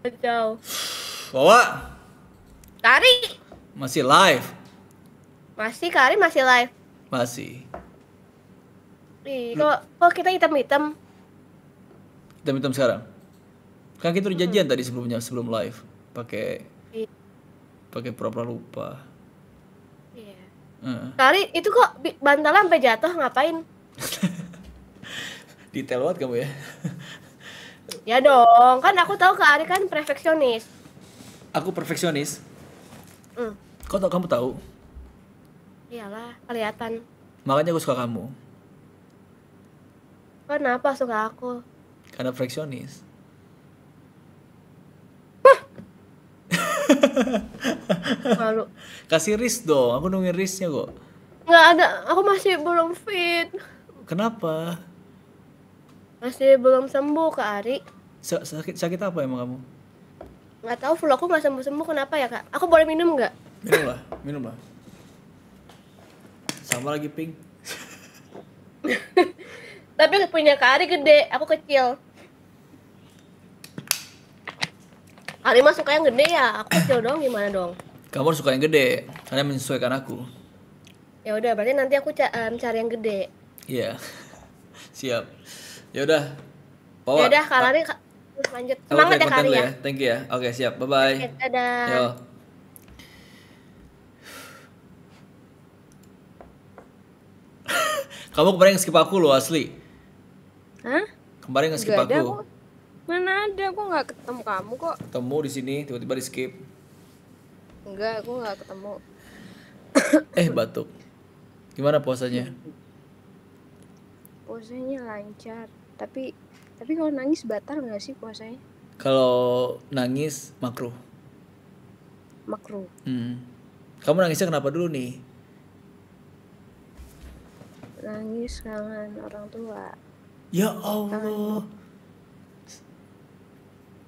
Jauh. Bawa Kari masih live. masih Kari masih live. Masih. Ih, kok kok kita hitam-hitam? Hitam-hitam sekarang. Kan kita udah janjian tadi sebelumnya sebelum live pakai Iya. pakai pura-pura lupa. Iya. Kari itu kok bantalnya sampai jatuh ngapain? Detail banget kamu ya. Ya dong, kan aku tahu Kak Ari kan perfeksionis. Aku perfeksionis. Hmm. Kok tau kamu tahu? Iyalah, kelihatan. Makanya aku suka kamu. Kenapa suka aku? Karena perfeksionis. Malu. Kasih risk dong. Aku nungguin risknya kok. Nggak ada, aku masih belum fit. Kenapa? Masih belum sembuh Kak Ari. Sa- sakit sakit apa emang kamu? Nggak tahu flu aku nggak sembuh-sembuh kenapa ya Kak? Aku boleh minum nggak? Minum lah, minum lah. Sama lagi pink. Tapi punya Kak Ari gede, aku kecil. Ari mah suka yang gede ya, aku kecil dong gimana dong? Kamu harus suka yang gede, karena menyesuaikan aku. Ya udah, berarti nanti aku ca- em, cari yang gede. Iya. Siap. Ya udah. Ya udah, Kak Ari Kak- terus lanjut. Semangat ya Kak konten Ari dulu ya. Thank you ya. Oke, siap. Bye bye. Dadah. Yo. Kamu kemarin skip aku loh asli. Hah? Kemarin nge-skip ada aku. kok. Mana ada, aku nggak ketemu kamu kok. Ketemu di sini tiba-tiba di skip. Enggak, aku nggak ketemu. Eh batuk. Gimana puasanya? Puasanya lancar, tapi tapi kalau nangis batal nggak sih puasanya? Kalau nangis makruh. Makruh. Hmm. Kamu nangisnya kenapa dulu nih? Nangis kangen orang tua. Ya Allah.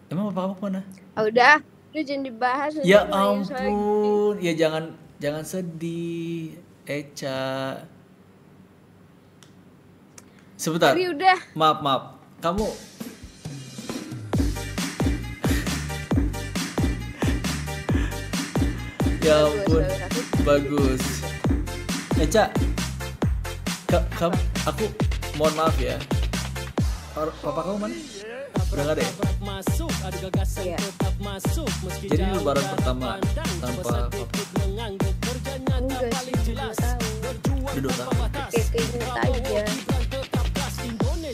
Emang bapak kamu ke mana? Ah, udah, udah jangan dibahas. Ya lagi. ampun, ya jangan jangan sedih, Eca. Sebentar. Tapi udah. Maaf maaf, kamu Ya ampun, bagus. Eca, ka, kamu, aku mohon maaf ya. Or, papa kamu mana? Udah nggak ada ya? Iya. Jadi lebaran pertama tanpa papa. Enggak sih. Udah dua tahun. Kayak keinget aja.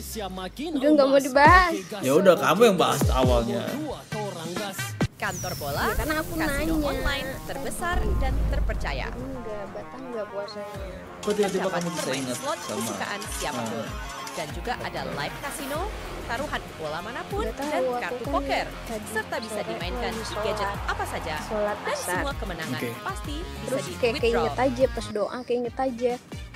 Udah nggak mau dibahas. Ya udah kamu yang bahas awalnya. Kantor bola, Ya, karena aku kasino nanya. online terbesar dan terpercaya. Enggak, Batam enggak puasanya. Kok tiba-tiba Terdapat kamu bisa ingat slot sama kesukaan siapa pun. Ah. Dan juga ada live kasino, taruhan bola mana pun, tahu, dan kartu kan poker. Serta bisa dimainkan di gadget apa saja. Dan semua kemenangan Oke. pasti bisa Terus di kayak withdraw. keinget aja pas doa, keinget aja.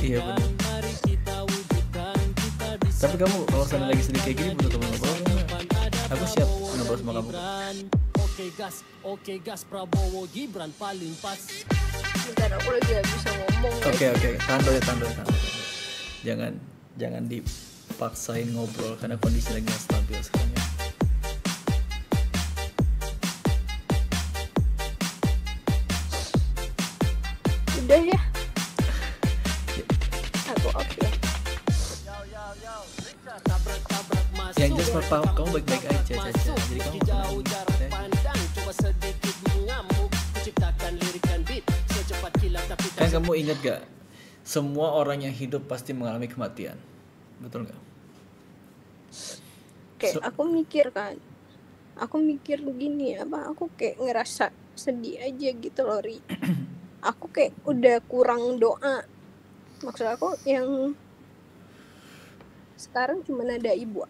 iya benar. Tapi kamu kalau sana lagi sedih kayak gini butuh teman ngobrol? Aku siap ngobrol sama kamu. Bentar aku lagi gak bisa ngomong. Oke oke, tahan dulu ya, tahan dulu, tahan dulu. Jangan jangan dipaksain ngobrol karena kondisi lagi nggak stabil sekarang ya. Udah ya. Papa kamu baik-baik aja Caca. Jadi kamu tenang, ya. Kan kamu ingat gak? Semua orang yang hidup pasti mengalami kematian. Betul nggak? Kayak So- aku mikir kan. Aku mikir gini apa aku kayak ngerasa sedih aja gitu loh Ri. aku kayak udah kurang doa. Maksud aku yang sekarang cuma ada ibu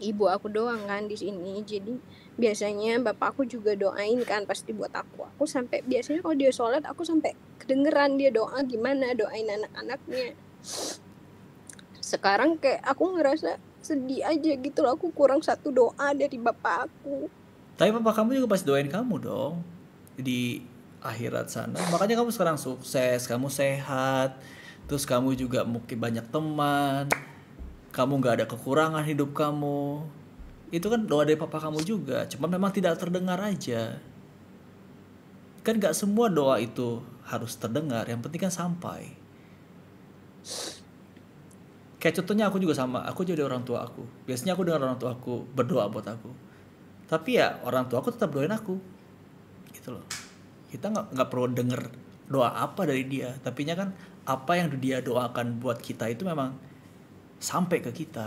ibu aku doang kan di sini. Jadi biasanya bapakku juga doain kan pasti buat aku. Aku sampai biasanya kalau dia sholat aku sampai kedengeran dia doa gimana doain anak-anaknya. Sekarang kayak aku ngerasa sedih aja gitu loh. Aku kurang satu doa dari bapak aku. Tapi papa kamu juga pasti doain kamu dong di akhirat sana. Makanya kamu sekarang sukses, kamu sehat, terus kamu juga mungkin banyak teman, kamu nggak ada kekurangan hidup kamu. Itu kan doa dari papa kamu juga, cuma memang tidak terdengar aja. Kan nggak semua doa itu harus terdengar, yang penting kan sampai. Kayak contohnya aku juga sama, aku jadi orang tua aku. Biasanya aku dengar orang tua aku berdoa buat aku. Tapi ya orang tua aku tetap doain aku. Gitu loh. Kita nggak nggak perlu denger doa apa dari dia, tapi nya kan apa yang dia doakan buat kita itu memang sampai ke kita.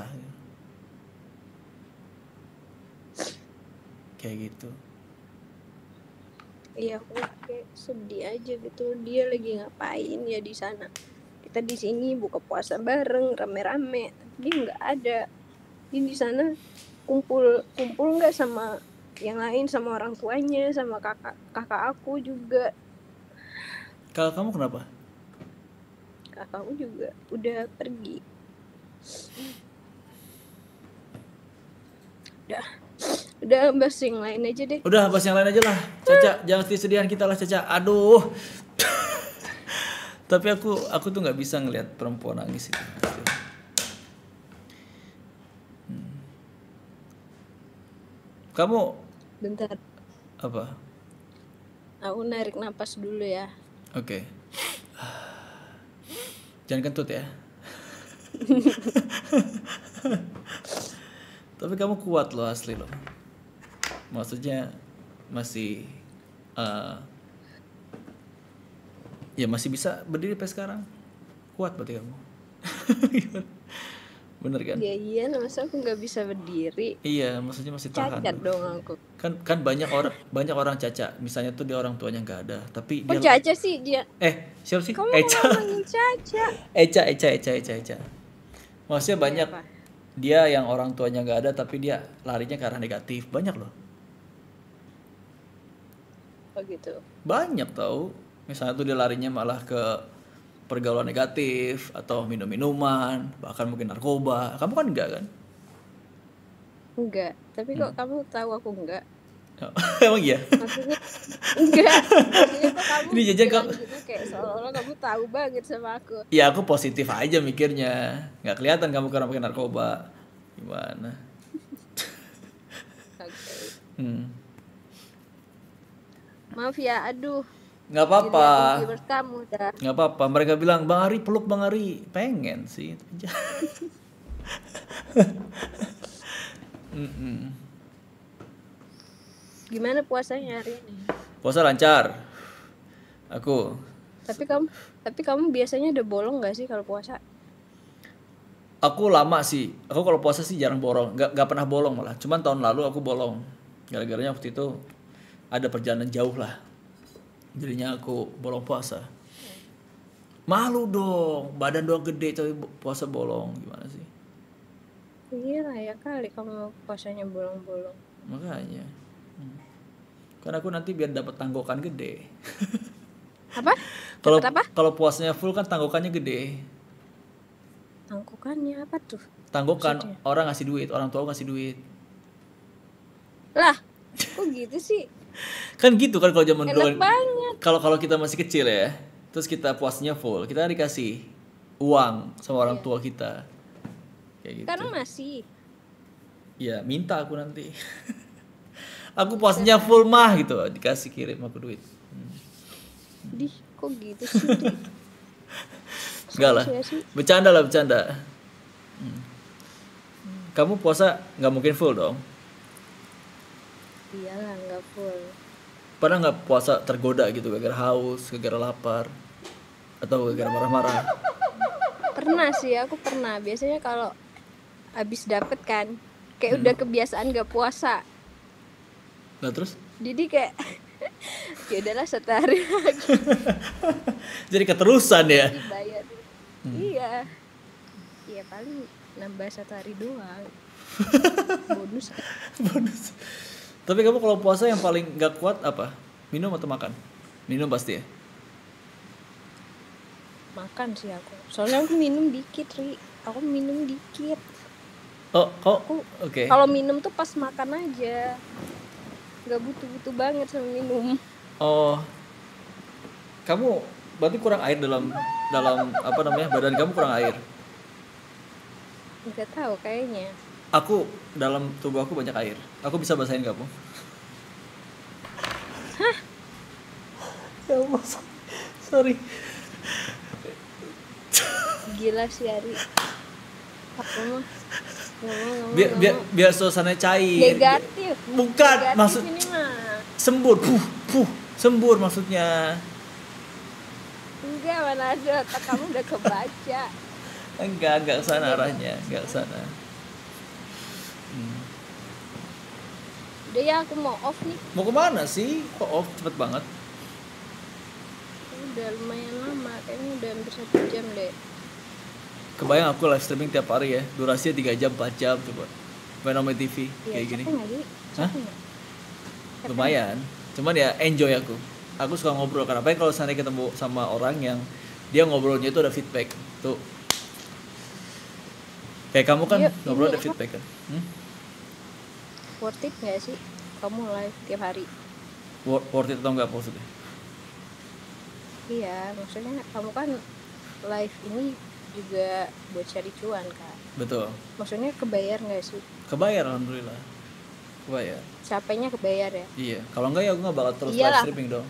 Kayak gitu. iya aku kayak sedih aja gitu dia lagi ngapain ya di sana kita di sini buka puasa bareng rame-rame tapi dia nggak ada dia di sana kumpul kumpul nggak sama yang lain sama orang tuanya sama kakak kakak aku juga Kalau kamu kenapa? kakakku juga udah pergi udah udah bahas yang lain aja deh Udah bahas yang lain aja lah. Caca, jangan sedih-sedihan kita lah Caca. Aduh. Tapi aku aku tuh nggak bisa ngelihat perempuan nangis itu. Hmm. Kamu bentar apa? aku narik napas dulu ya Oke. Jangan kentut ya. Tapi kamu kuat loh asli loh. Maksudnya masih eh, ya masih bisa berdiri sampai sekarang. Kuat berarti kamu. Bener kan? ya iya masa aku nggak bisa berdiri Iya, maksudnya masih tahan. cacat dong aku Kan kan banyak orang banyak orang caca. Misalnya tuh dia orang tuanya nggak ada, tapi kok dia caca sih dia eh siapa sih? kamu Eca. Eca, Eca, Eca, Eca, Eca. Maksudnya banyak dia yang orang tuanya nggak ada tapi dia larinya ke arah negatif. Banyak loh. oh gitu Banyak tahu. Misalnya tuh dia larinya malah ke pergaulan negatif atau minum-minuman, bahkan mungkin narkoba. Kamu kan enggak kan? Enggak. Tapi Hmm. kok kamu tahu aku enggak? Emang iya? Maksudnya enggak. Maksudnya kok kamu Ini jajan kok- gitu kayak seolah-olah kamu tahu banget sama aku. Ya aku positif aja mikirnya. Nggak kelihatan kamu karena pakai narkoba. Gimana? Oke. Hmm. Maaf ya, aduh. Nggak apa-apa. Nggak apa-apa. Mereka bilang Bang Ari peluk Bang Ari. Pengen sih. Mm-mm. Gimana puasanya hari ini? Puasa lancar. Aku Tapi kamu tapi kamu biasanya udah bolong gak sih kalau puasa? aku lama sih. Aku kalau puasa sih jarang bolong. Nggak nggak pernah bolong malah. Cuman tahun lalu aku bolong. Gara-garanya waktu itu ada perjalanan jauh lah. Jadinya aku bolong puasa. Malu dong. Badan doang gede tapi puasa bolong. Gimana sih? Iya lah ya kali kamu puasanya bolong-bolong. Makanya. Kan aku nanti biar dapat tanggokan gede. Apa? Kalau kalau puasanya full kan tanggokannya gede. Tangkukannya apa tuh? Tanggokan Maksudnya? orang ngasih duit, orang tua ngasih duit. Lah, kok gitu sih? Kan gitu kan kalau zaman dulu. Kalau kalau kita masih kecil ya, terus kita puasnya full, kita dikasih uang sama orang tua kita. Kayak gitu. Karena masih. Ya, minta aku nanti. aku puasnya full mah gitu, dikasih kirim aku duit. Dih, kok gitu sih? Di? Enggak lah. Bercanda lah, bercanda. Hmm. Kamu puasa nggak mungkin full dong. Iyalah, nggak full. Pernah nggak puasa tergoda gitu gara-gara haus, gara-gara lapar, atau gara-gara marah-marah? Pernah sih, aku pernah. Biasanya kalau habis dapet kan, kayak Hmm. udah kebiasaan gak puasa. Nah terus? Jadi kayak ya udahlah satu hari lagi Jadi keterusan ya? dibayar. Hmm. Iya. Iya paling nambah satu hari doang. Bonus. Bonus. Tapi kamu kalau puasa yang paling nggak kuat apa? Minum atau makan? Minum pasti ya. Makan sih aku. Soalnya aku minum dikit, Ri. Aku minum dikit. Oh, kok? Oke. Kalau minum tuh pas makan aja. Gak butuh-butuh banget sama minum. Oh, kamu berarti kurang air dalam dalam apa namanya badan kamu kurang air. Gak tahu kayaknya. Aku dalam tubuh aku banyak air. Aku bisa basahin kamu. Hah? Ya Allah, sorry. Gila sih Ari. Aku mah mau, Biar biar mau. biar suasana cair. Negatif. Bukan, Negatif maksud- ini mah. Sembur, puh, puh, sembur maksudnya. Enggak, mana ada otak kamu udah kebaca. Enggak, enggak ke sana arahnya, enggak ke sana. Hmm. Udah ya aku mau off nih. Mau ke mana sih? Kok off cepet banget? Udah lumayan lama, kayaknya udah hampir satu jam deh. Kebayang aku live streaming tiap hari ya, durasinya 3 jam, 4 jam coba. Fenomena TV Iya, kayak gini. Hah? Lumayan. Cuman ya enjoy aku. Aku suka ngobrol karena apa kalau saya ketemu sama orang yang dia ngobrolnya itu ada feedback. Tuh. Kayak kamu kan Iya, ngobrol ini ada apa? feedback kan? Hmm? Worth it nggak sih? Kamu live tiap hari? Wor- Worth it atau enggak maksudnya? Iya, maksudnya kamu kan live ini juga buat cari cuan kan? Betul. Maksudnya kebayar nggak sih? Kebayar alhamdulillah. Kebayar. Capeknya kebayar ya? Iya. Kalau enggak ya aku nggak bakal terus Iyalah. live streaming dong.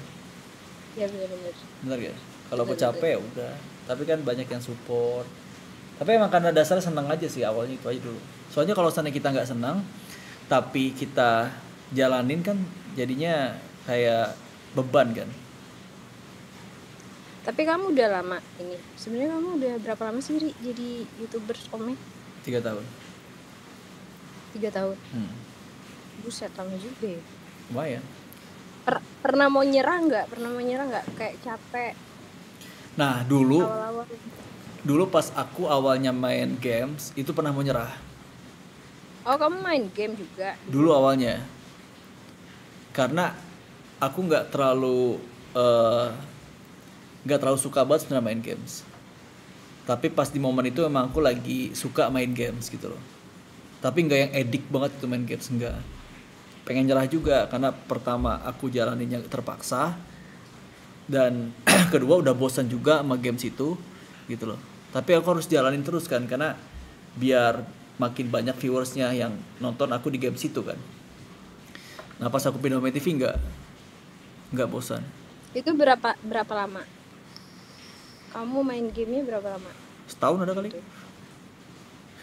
Iya benar-benar. Bener ya? Kalau aku Betul, capek ya udah. Tapi kan banyak yang support. Tapi emang karena dasarnya senang aja sih awalnya itu aja dulu. Soalnya kalau sana kita nggak senang, tapi kita jalanin kan jadinya kayak beban kan. Tapi kamu udah lama ini. Sebenarnya kamu udah berapa lama sih Ri, jadi youtuber komen? Tiga tahun. Tiga tahun. Hmm. Buset lama juga ya. Lumayan. Per- pernah mau nyerah nggak? Pernah mau nyerah nggak? Kayak capek Nah dulu, awal-awal. dulu pas aku awalnya main games itu pernah mau nyerah. Oh kamu main game juga? Dulu awalnya. Karena aku nggak terlalu eh, nggak terlalu suka banget sebenarnya main games. Tapi pas di momen itu emang aku lagi suka main games gitu loh. tapi nggak yang edik banget itu main games enggak pengen nyerah juga karena pertama aku jalaninnya terpaksa dan kedua udah bosan juga sama games itu gitu loh tapi aku harus jalanin terus kan karena biar makin banyak viewersnya yang nonton aku di games itu kan nah pas aku pindah TV nggak nggak bosan Itu berapa berapa lama? Kamu main gamenya berapa lama? setahun ada kali.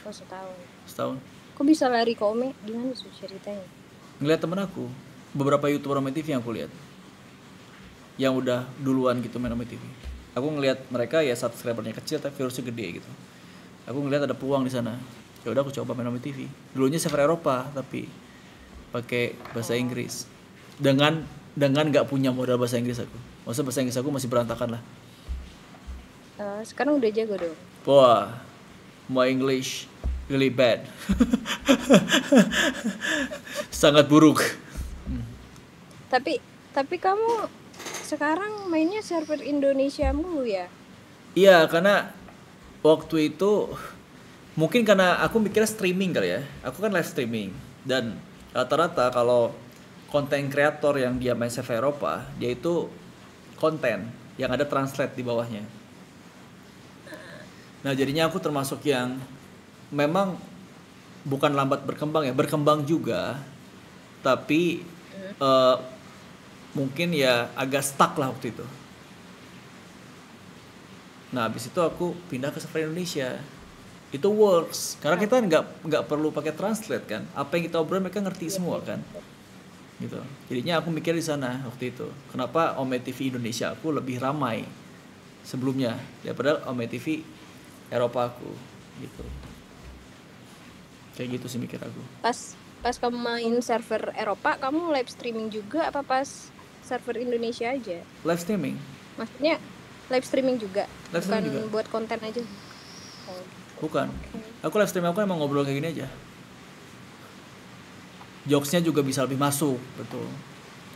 Oh setahun. setahun. Kok bisa lari ke Ome? Gimana sih ceritanya? ngeliat temen aku. Beberapa youtuber Ome TV yang aku lihat yang udah duluan gitu main Ome TV aku ngelihat mereka ya subscribernya kecil tapi viewersnya gede gitu. Aku ngelihat ada peluang di sana. Ya udah aku coba main Ome TV dulunya server Eropa tapi pakai bahasa Inggris. Dengan dengan nggak punya modal bahasa Inggris aku. Maksudnya bahasa Inggris aku masih berantakan lah Eh, sekarang udah jago dong. wah my English really bad sangat buruk Tapi tapi kamu sekarang mainnya server Indonesia mulu ya? Iya, karena waktu itu mungkin karena aku mikirnya streaming kali ya. Aku kan live streaming dan rata-rata kalau konten kreator yang dia main server Eropa, dia itu konten yang ada translate di bawahnya. Nah, jadinya aku termasuk yang memang bukan lambat berkembang ya, berkembang juga. Tapi eh, mungkin ya agak stuck lah waktu itu. Nah, habis itu aku pindah ke server Indonesia. Itu works karena kita nggak nggak perlu pakai translate kan. Apa yang kita obrol mereka ngerti semua kan. Gitu. Jadinya aku mikir di sana waktu itu. Kenapa Ome TV Indonesia aku lebih ramai sebelumnya daripada Ome TV Eropa aku gitu. Kayak gitu sih mikir aku. Pas pas kamu main server Eropa, kamu live streaming juga apa pas server Indonesia aja? Live streaming. Maksudnya live streaming juga, Live bukan streaming juga. buat konten aja. Oh, Bukan. Aku live stream aku emang ngobrol kayak gini aja. Jokesnya juga bisa lebih masuk, betul.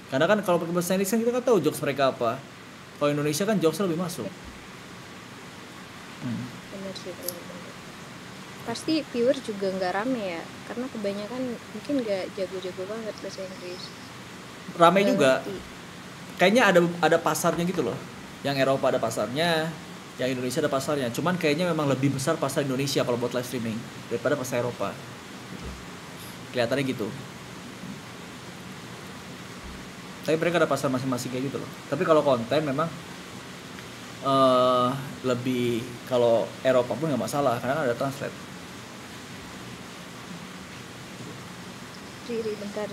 Karena kan kalau pakai bahasa Inggris kan kita nggak tahu jokes mereka apa. Kalau Indonesia kan jokesnya lebih masuk. Hmm. Bener sih bener. Pasti viewer juga nggak rame ya, karena kebanyakan mungkin nggak jago-jago banget bahasa Inggris. Rame Nggak juga. ngerti. Kayaknya ada ada pasarnya gitu loh. Yang Eropa ada pasarnya, yang Indonesia ada pasarnya. Cuman kayaknya memang lebih besar pasar Indonesia kalau buat live streaming daripada pasar Eropa. Kelihatannya gitu. Tapi mereka ada pasar masing-masing kayak gitu loh. Tapi kalau konten memang eh lebih kalau Eropa pun nggak masalah karena kan ada translate. Riri bentar.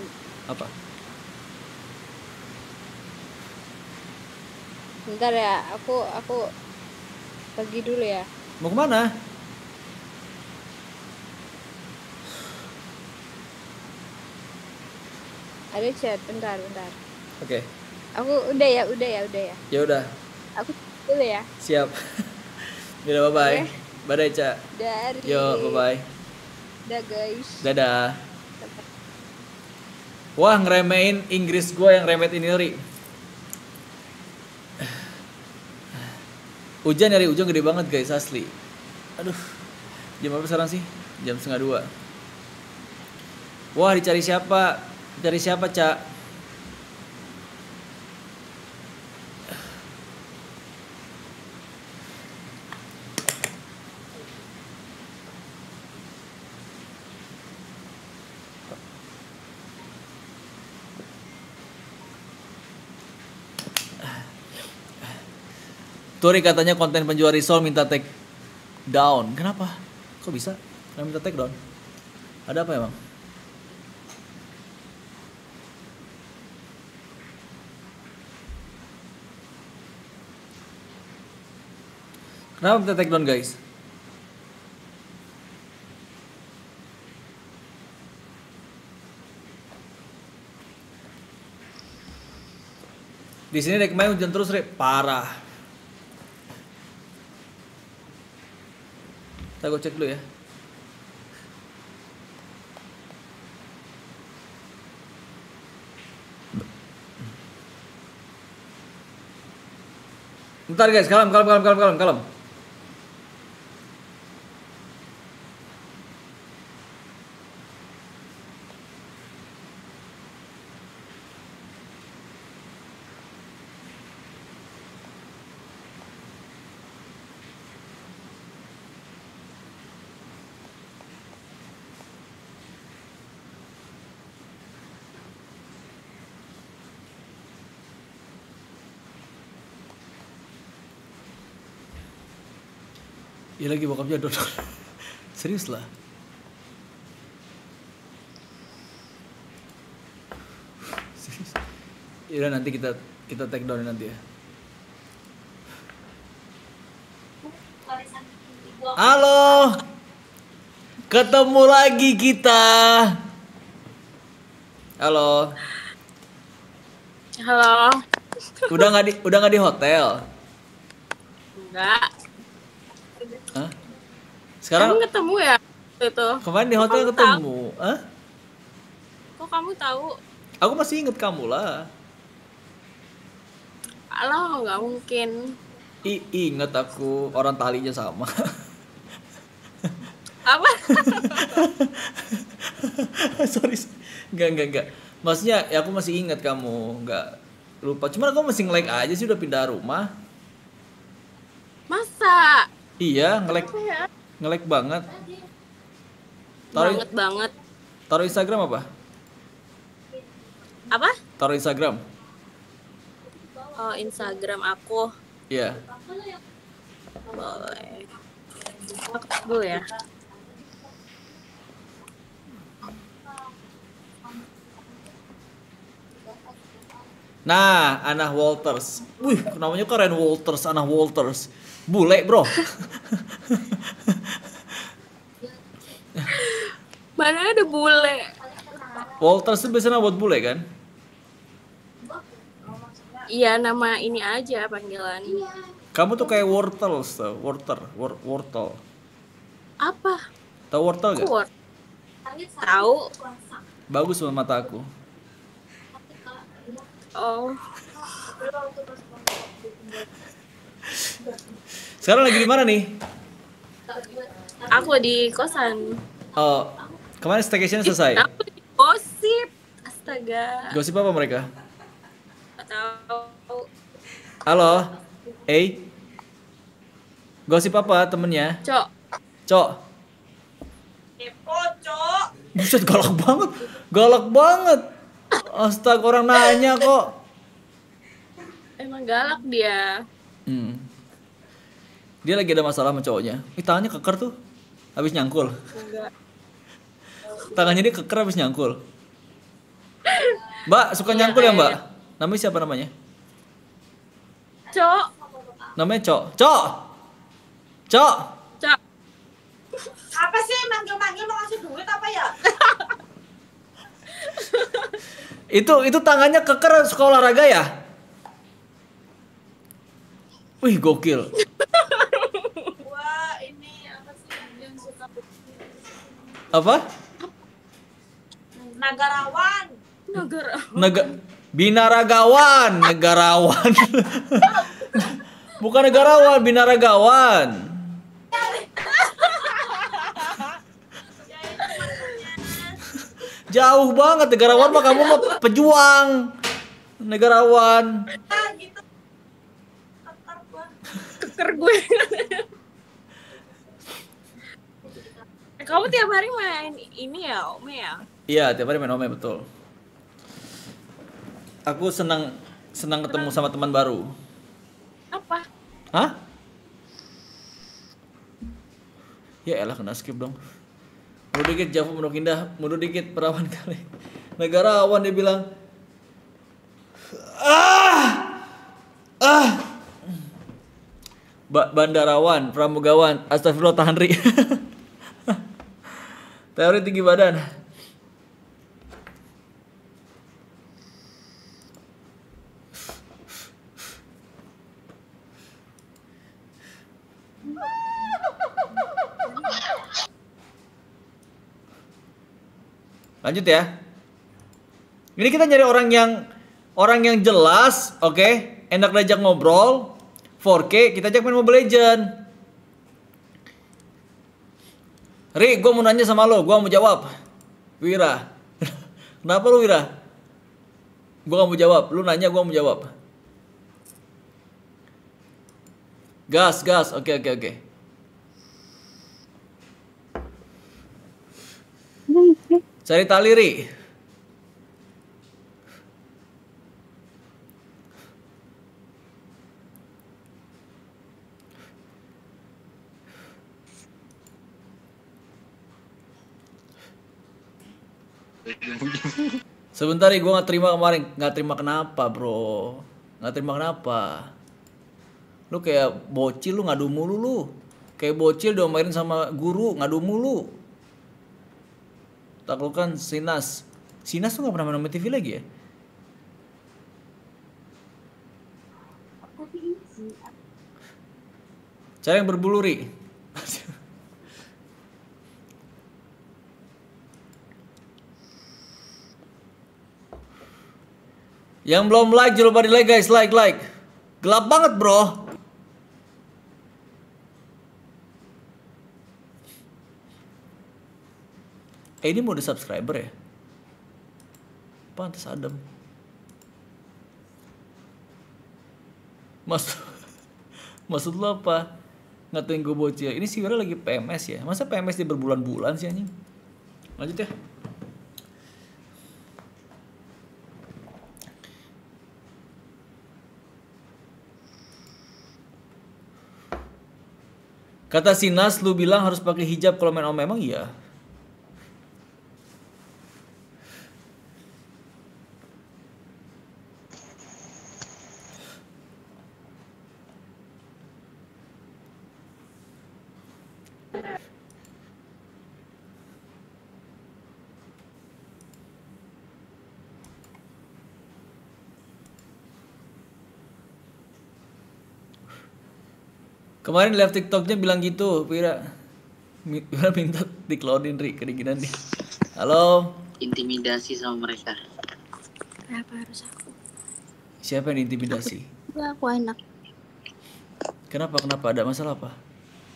Apa? Bentar ya, aku aku pergi dulu ya. Mau ke mana? Ada chat, bentar, bentar. Oke. Aku udah ya, udah ya, udah ya. Ya udah, Aku dulu ya. siap. Yaudah bye bye. Oke. Bye bye, Ca. Dari. Yo, bye bye. Udah guys. Dadah. Wah, ngeremehin Inggris gue yang remet ini, Ri. Hujan ya, Ri. Hujan gede banget, guys, asli. Aduh. Jam berapa sekarang sih? Jam setengah dua. Wah, dicari siapa? Dicari siapa, Cak? Tori katanya konten penjual risol minta take down. Kenapa? Kok bisa? Kenapa minta take down? Ada apa emang? Kenapa minta take down guys? Di sini kemarin hujan terus, Rip. Parah. Kita gue cek dulu ya. Bentar guys, kalem, kalem, kalem, kalem, kalem, Iya lagi bokapnya dodol. Serius lah. Serius. Yaudah nanti kita kita take down nanti ya. Halo. Ketemu lagi kita. Halo. Halo. Udah nggak di udah nggak di hotel? Enggak. Sekarang Kamu ketemu ya itu? kemarin di hotel Kamu ketemu. Hah? Kok kamu tahu? Aku masih inget kamu lah. Alah, nggak mungkin. I inget aku orang talinya sama. Apa? Sorry. Enggak, enggak, enggak. Maksudnya ya aku masih ingat kamu, enggak lupa. Cuman aku masih nge-like aja sih udah pindah rumah. Masa? Iya, nge-like Ya, nge-like banget. Taruh banget banget. taruh Instagram apa? Apa? Taruh Instagram. Oh, Instagram aku. Iya. Boleh. Aku dulu ya. Nah, Anah Walters. Wih, namanya keren Walters, Anah Walters. Bule, Bro. Mana ada bule? Walters itu biasanya buat bule kan? Iya, nama ini aja panggilan. Kamu tuh kayak wortles tuh, wortel, wor- wortel. Apa? Tahu wortel gak? Tahu? Bagus buat mata aku. Oh. Sekarang lagi di mana nih? Aku di kosan. Oh, kemarin staycation selesai. Aku di gosip. Astaga. Gosip apa mereka? Tahu. Halo, hey. Gosip apa temennya? Cok. Cok. Kepo, Cok. Buset galak banget. Galak banget. Astaga orang nanya kok. Emang galak dia. Hmm. Dia lagi ada masalah sama cowoknya. Ih tangannya keker tuh. Habis nyangkul. Enggak. Tangannya dia keker habis nyangkul. Mbak, suka nyangkul ya, Mbak? Namanya siapa namanya? Cok. Namanya Cok. Cok. Cok. Cok. Apa sih manggil-manggil mau ngasih duit apa ya? Itu itu tangannya keker suka olahraga ya? Wih, gokil. Wah, ini apa sih yang suka Apa? Nagarawan. Negara. Nega binaragawan, negarawan. Bukan negarawan, binaragawan. Jauh banget negarawan mah kamu mah pejuang. Negarawan. Keker gue. Kamu tiap hari main ini ya, Ome ya? Iya, tiap hari main ome betul. Aku senang senang ketemu sama teman baru. Apa? Hah? Ya elah kena skip dong. Mundur dikit Javu Pondok Indah, mundur dikit perawan kali. Negarawan dia bilang. Ah! Ah! Ba bandarawan, pramugawan, astagfirullah tahan ri. Teori tinggi badan. Lanjut ya. Ini kita nyari orang yang orang yang jelas, oke, enak diajak ngobrol, 4K, kita ajak main Mobile Legend. Ri, gue mau nanya sama lo, gue mau jawab. Wira, kenapa lu Wira? Gue gak mau jawab, lu nanya gue mau jawab. Gas, gas, oke oke oke. Cari tali Ri. Sebentar ya, gue nggak terima kemarin, nggak terima kenapa bro, nggak terima kenapa. Lu kayak bocil lu ngadu mulu lu, kayak bocil diomelin sama guru ngadu mulu. Taklukan Sinas, Sinas tuh nggak pernah main TV lagi ya? Cara yang berbulu ri. Yang belum like jangan lupa di like guys, like like. Gelap banget bro. Eh ini mode subscriber ya? Pantes adem. Mas Maksud lo apa? Ngatain gue bocil. Ini si Wira lagi PMS ya? Masa PMS dia berbulan-bulan sih anjing? Lanjut ya. Kata Sinas, lu bilang harus pakai hijab kalau main om emang iya. Kemarin live TikToknya bilang gitu, Vira. Mi- Vira minta dikeluarin Ri, kedinginan nih. Halo, intimidasi sama mereka Kenapa harus aku? siapa yang diintimidasi? Enggak, aku enak. Kenapa? Kenapa? Ada masalah apa?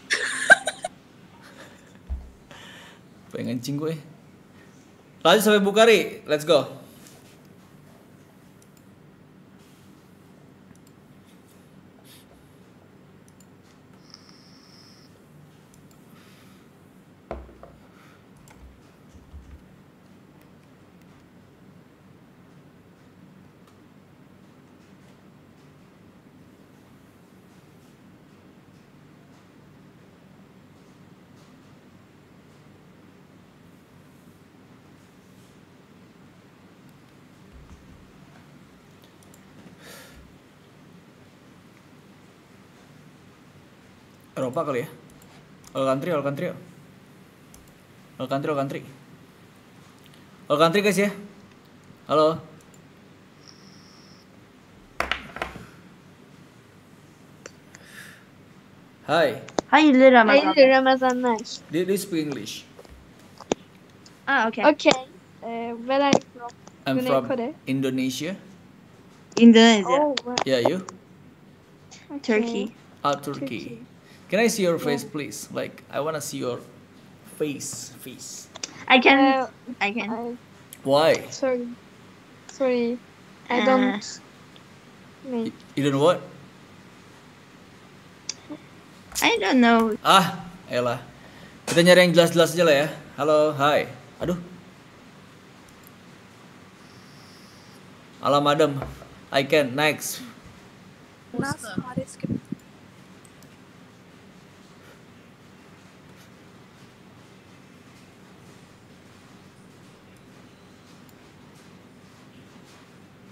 Pengen cing gue. Lanjut sampai Bukari, let's go. Eropa kali ya? All country, all country. All country, all country. All country guys ya. Halo. Hai. Hi, Lira Hai, Ramadan Nice. Do you speak English? Ah, okay. Okay. Uh, where are you from? I'm from Kore. Indonesia. Indonesia. Oh, wow. Yeah, you? Turkey. Ah, Turkey. Can I see your face, please? Like, I wanna see your face, face. I can. Uh, I can. Why? Sorry. Sorry. I Uh, don't. Wait. You don't know what? I don't know. Ah, elah. Kita nyari yang jelas-jelas aja lah ya. Halo, hai. Aduh. Alam Adam. I can. Next. Nas,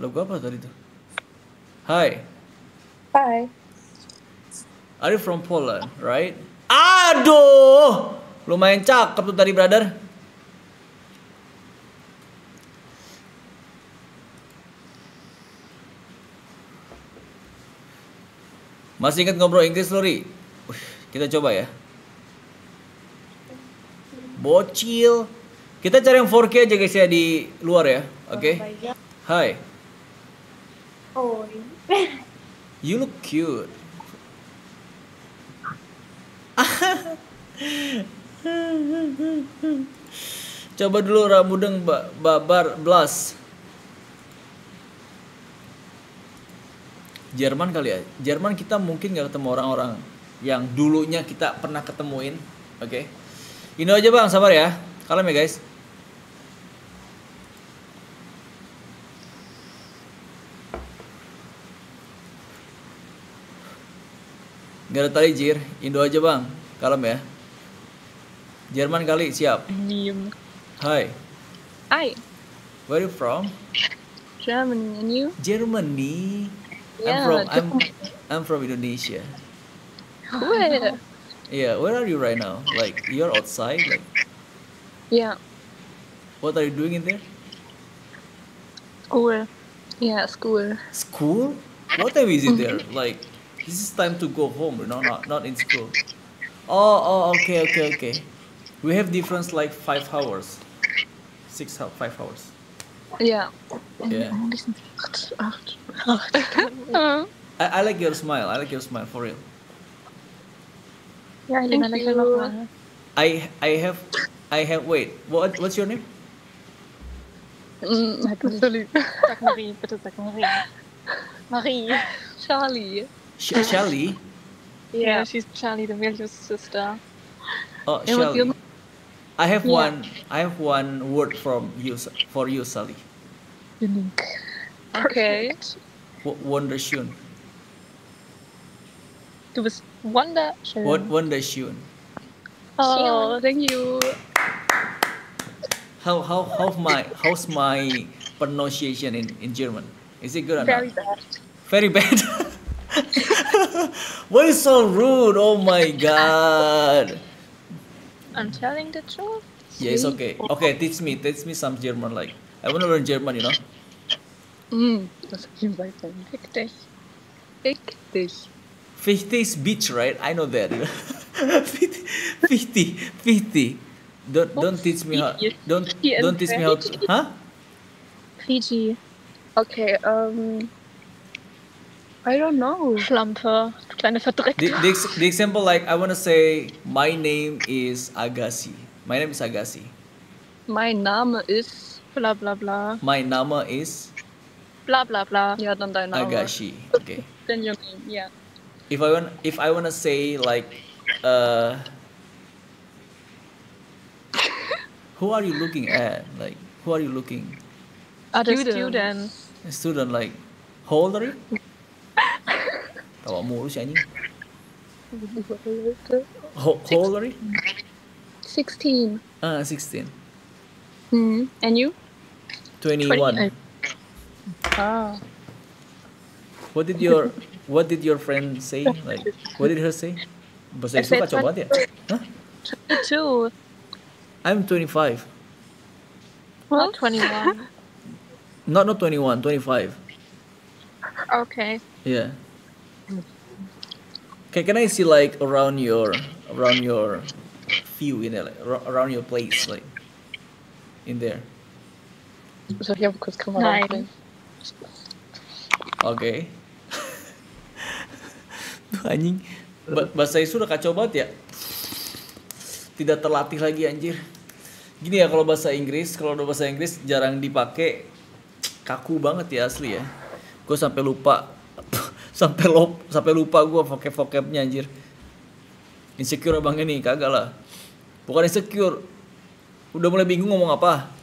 Logo apa tadi tuh? Hai. Bye. Are you from Poland, right? Aduh. Lumayan cakep tuh tadi, brother. Masih ingat ngobrol Inggris lo, Ri? Wih, kita coba ya. Bocil. Kita cari yang 4K aja guys ya di luar ya. Oke. Hai. Oh. You look cute. Coba dulu ramudeng ba babar blas. Jerman kali ya. Jerman kita mungkin nggak ketemu orang-orang yang dulunya kita pernah ketemuin. Oke. Ini aja bang, sabar ya. Kalem ya guys. Gak ada tali jir, Indo aja bang, kalem ya. Jerman kali, siap. Diem. Hai, Hai. Where you from? Germany, and you? Germany. Yeah, I'm from I'm. I'm from Indonesia. Where? Yeah, where are you right now? Like you're outside. Like Yeah, what are you doing in there? school. Yeah, school. School? What time is it there? Like this is time to go home, No, not not in school. Oh, oh, okay, okay, okay. We have difference like five hours, six hou- five hours. Yeah. Yeah. I, I like your smile. I like your smile for real. Yeah, Thank I like you. you. I I have I have wait. What what's your name? Mm, sorry. Marie, bitte sag Marie. Marie. Charlie. Sh- uh, Shelly. Yeah, she's Shelly, the middle sister. Oh, And what's your Shelly. I have Yeah. one. I have one word from you for you, Sally. Unique. Okay. W- Wonderschön. Du bist wunderschön. What wonderschön? Oh, thank you. How how how's my how's my pronunciation in in German? Is it good or Very not? bad. Very bad. Why is so rude? Oh my god. I'm telling the truth. Yeah, it's okay. Okay, teach me, teach me some German. Like I want to learn German, you know. Mm, das ihm beigebracht. Fick dich. Fick dich. 50 is beach, right? I know that. 50, 50, 50. Don't don't teach me how. Don't don't teach me how. To, huh? Fiji. Okay, um. I don't know. Schlampe. Kleine Verdreckte. The, the, the example, like I want to say, my name is Agassi. My name is Agassi. My Name is bla bla bla. My Name is Bla bla bla. Ja, dann dein Name. Agashi. Okay. Then your name, yeah. If I want, if I want to say like, uh, who are you looking at? Like, who are you looking? Other students. A student, like, how old are you? Tawa mulu si anjing. How, how old are you? 16. Ah, 16. Hmm. And you? 21. Ah. What did your What did your friend say? Like, what did her say? Bahasa I Inggris said kacau banget ya? Hah? 22. I'm 25. What? 21. Not not 21, 25. okay. Yeah. Okay, can I see like around your around your view in there, like, ar- around your place, like in there? Ich aber kurz Kamera Nein. Oke. Tuh anjing. Ba- bahasa Inggris udah kacau banget ya. Tidak terlatih lagi anjir. Gini ya kalau bahasa Inggris, kalau udah bahasa Inggris jarang dipakai kaku banget ya asli ya. Gue sampai lupa sampai lo sampai lupa gue vocab vocabnya anjir. Insecure abang ini kagak lah. Bukan insecure. Udah mulai bingung ngomong apa.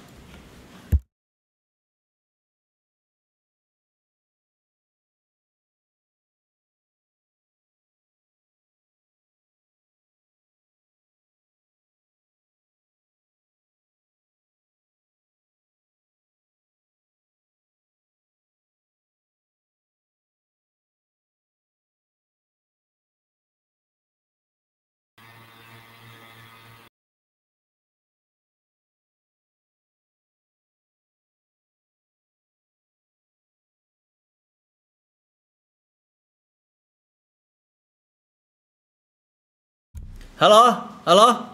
Halo, halo.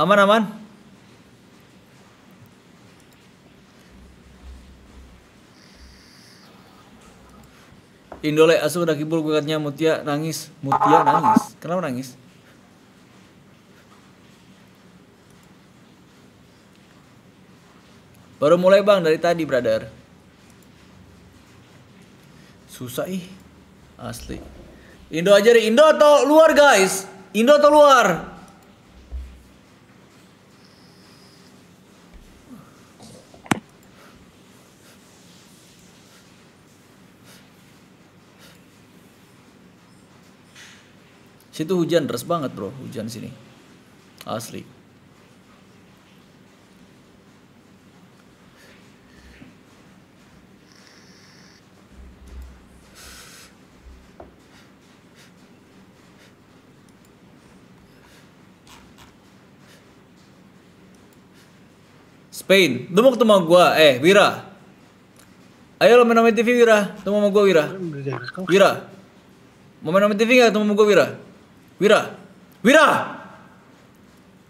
Aman aman. Indole asuh udah kibul gugatnya Mutia nangis. Mutia nangis. Kenapa nangis? Baru mulai bang dari tadi brother. Susah ih. Asli. Indo aja deh. Indo atau luar guys? Indo atau luar? Situ hujan deras banget bro, hujan sini. Asli. Spain. Lu mau ketemu gua? Eh, Wira. Ayo lo main TV Wira. Ketemu sama gua Wira. Wira. Mau main TV nggak ketemu sama gua Wira? Wira. Wira.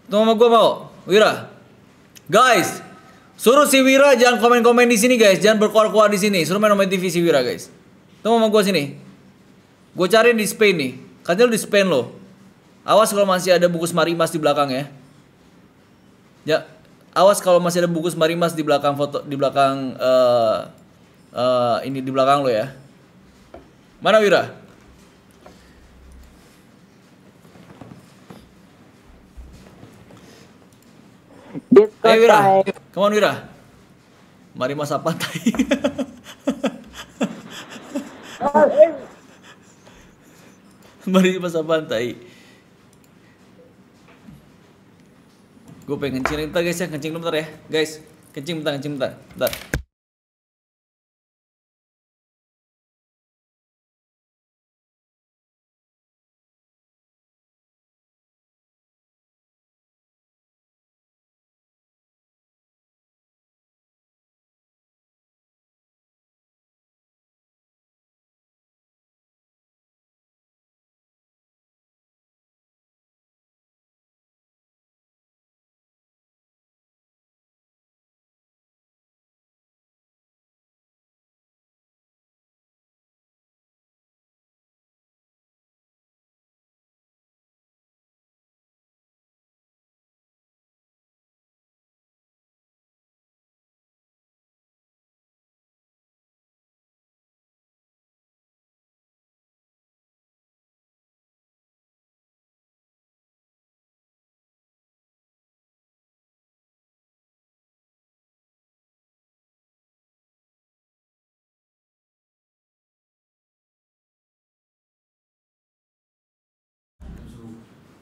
Ketemu sama gua mau? Wira. Guys, suruh si Wira jangan komen-komen di sini guys, jangan berkuar-kuar di sini. Suruh main TV si Wira guys. Ketemu sama gua sini. Gue cariin di Spain nih. Katanya lu di Spain lo. Awas kalau masih ada bungkus marimas di belakang ya. Ya, awas kalau masih ada bungkus marimas di belakang foto di belakang eh eh, ini di belakang lo ya. Mana Wira? Ayo Wira, come on Wira. Marimas apa tai? Marimas apa tai? Gue pengen kencing bentar guys ya, kencing bentar ya. Guys, kencing bentar, kencing bentar. Bentar.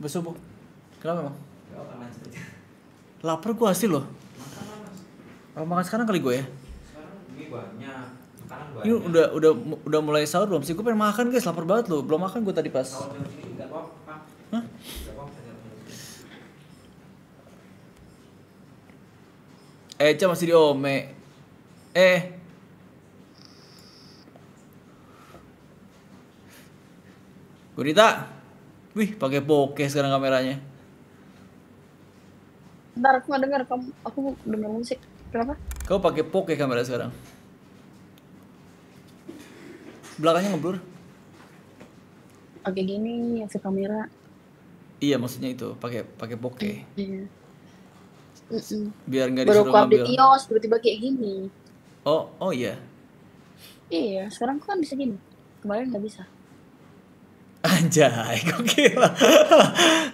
Besok bu. Kenapa emang? Lapar gue hasil loh. Apa makan sekarang kali gue ya? Ini banyak. Ini udah udah udah mulai sahur belum sih? Gue pengen makan guys, lapar banget loh. Belum makan gue tadi pas. Hah? Eca masih di Ome. Eh. Gurita. Wih, pakai bokeh sekarang kameranya. Bentar aku nggak dengar kamu. Aku dengar musik. Kenapa? Kau pakai bokeh kamera sekarang. Belakangnya ngeblur. Oke gini yang kamera. Iya, maksudnya itu pakai pakai bokeh. Iya. Mm-mm. Biar nggak Baru disuruh aku update iOS tiba-tiba kayak gini. Oh, oh iya. Iya, sekarang kan bisa gini. Kemarin nggak bisa. Anjay, kok gila.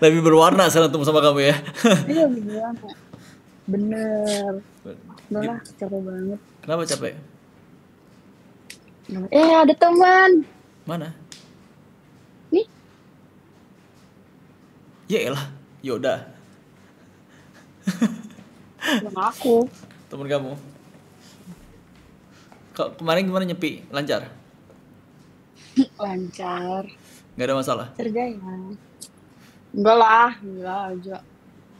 Lebih berwarna sekarang ketemu sama kamu ya. Iya. Bener. Udah lah, capek banget. Kenapa capek? Eh ada teman. Mana? Nih. Ya elah, Yoda. Temen aku. Temen kamu. Kok kemarin gimana nyepi? Lancar? Lancar. Nggak ada masalah? Kerjanya. Enggak lah, enggak aja.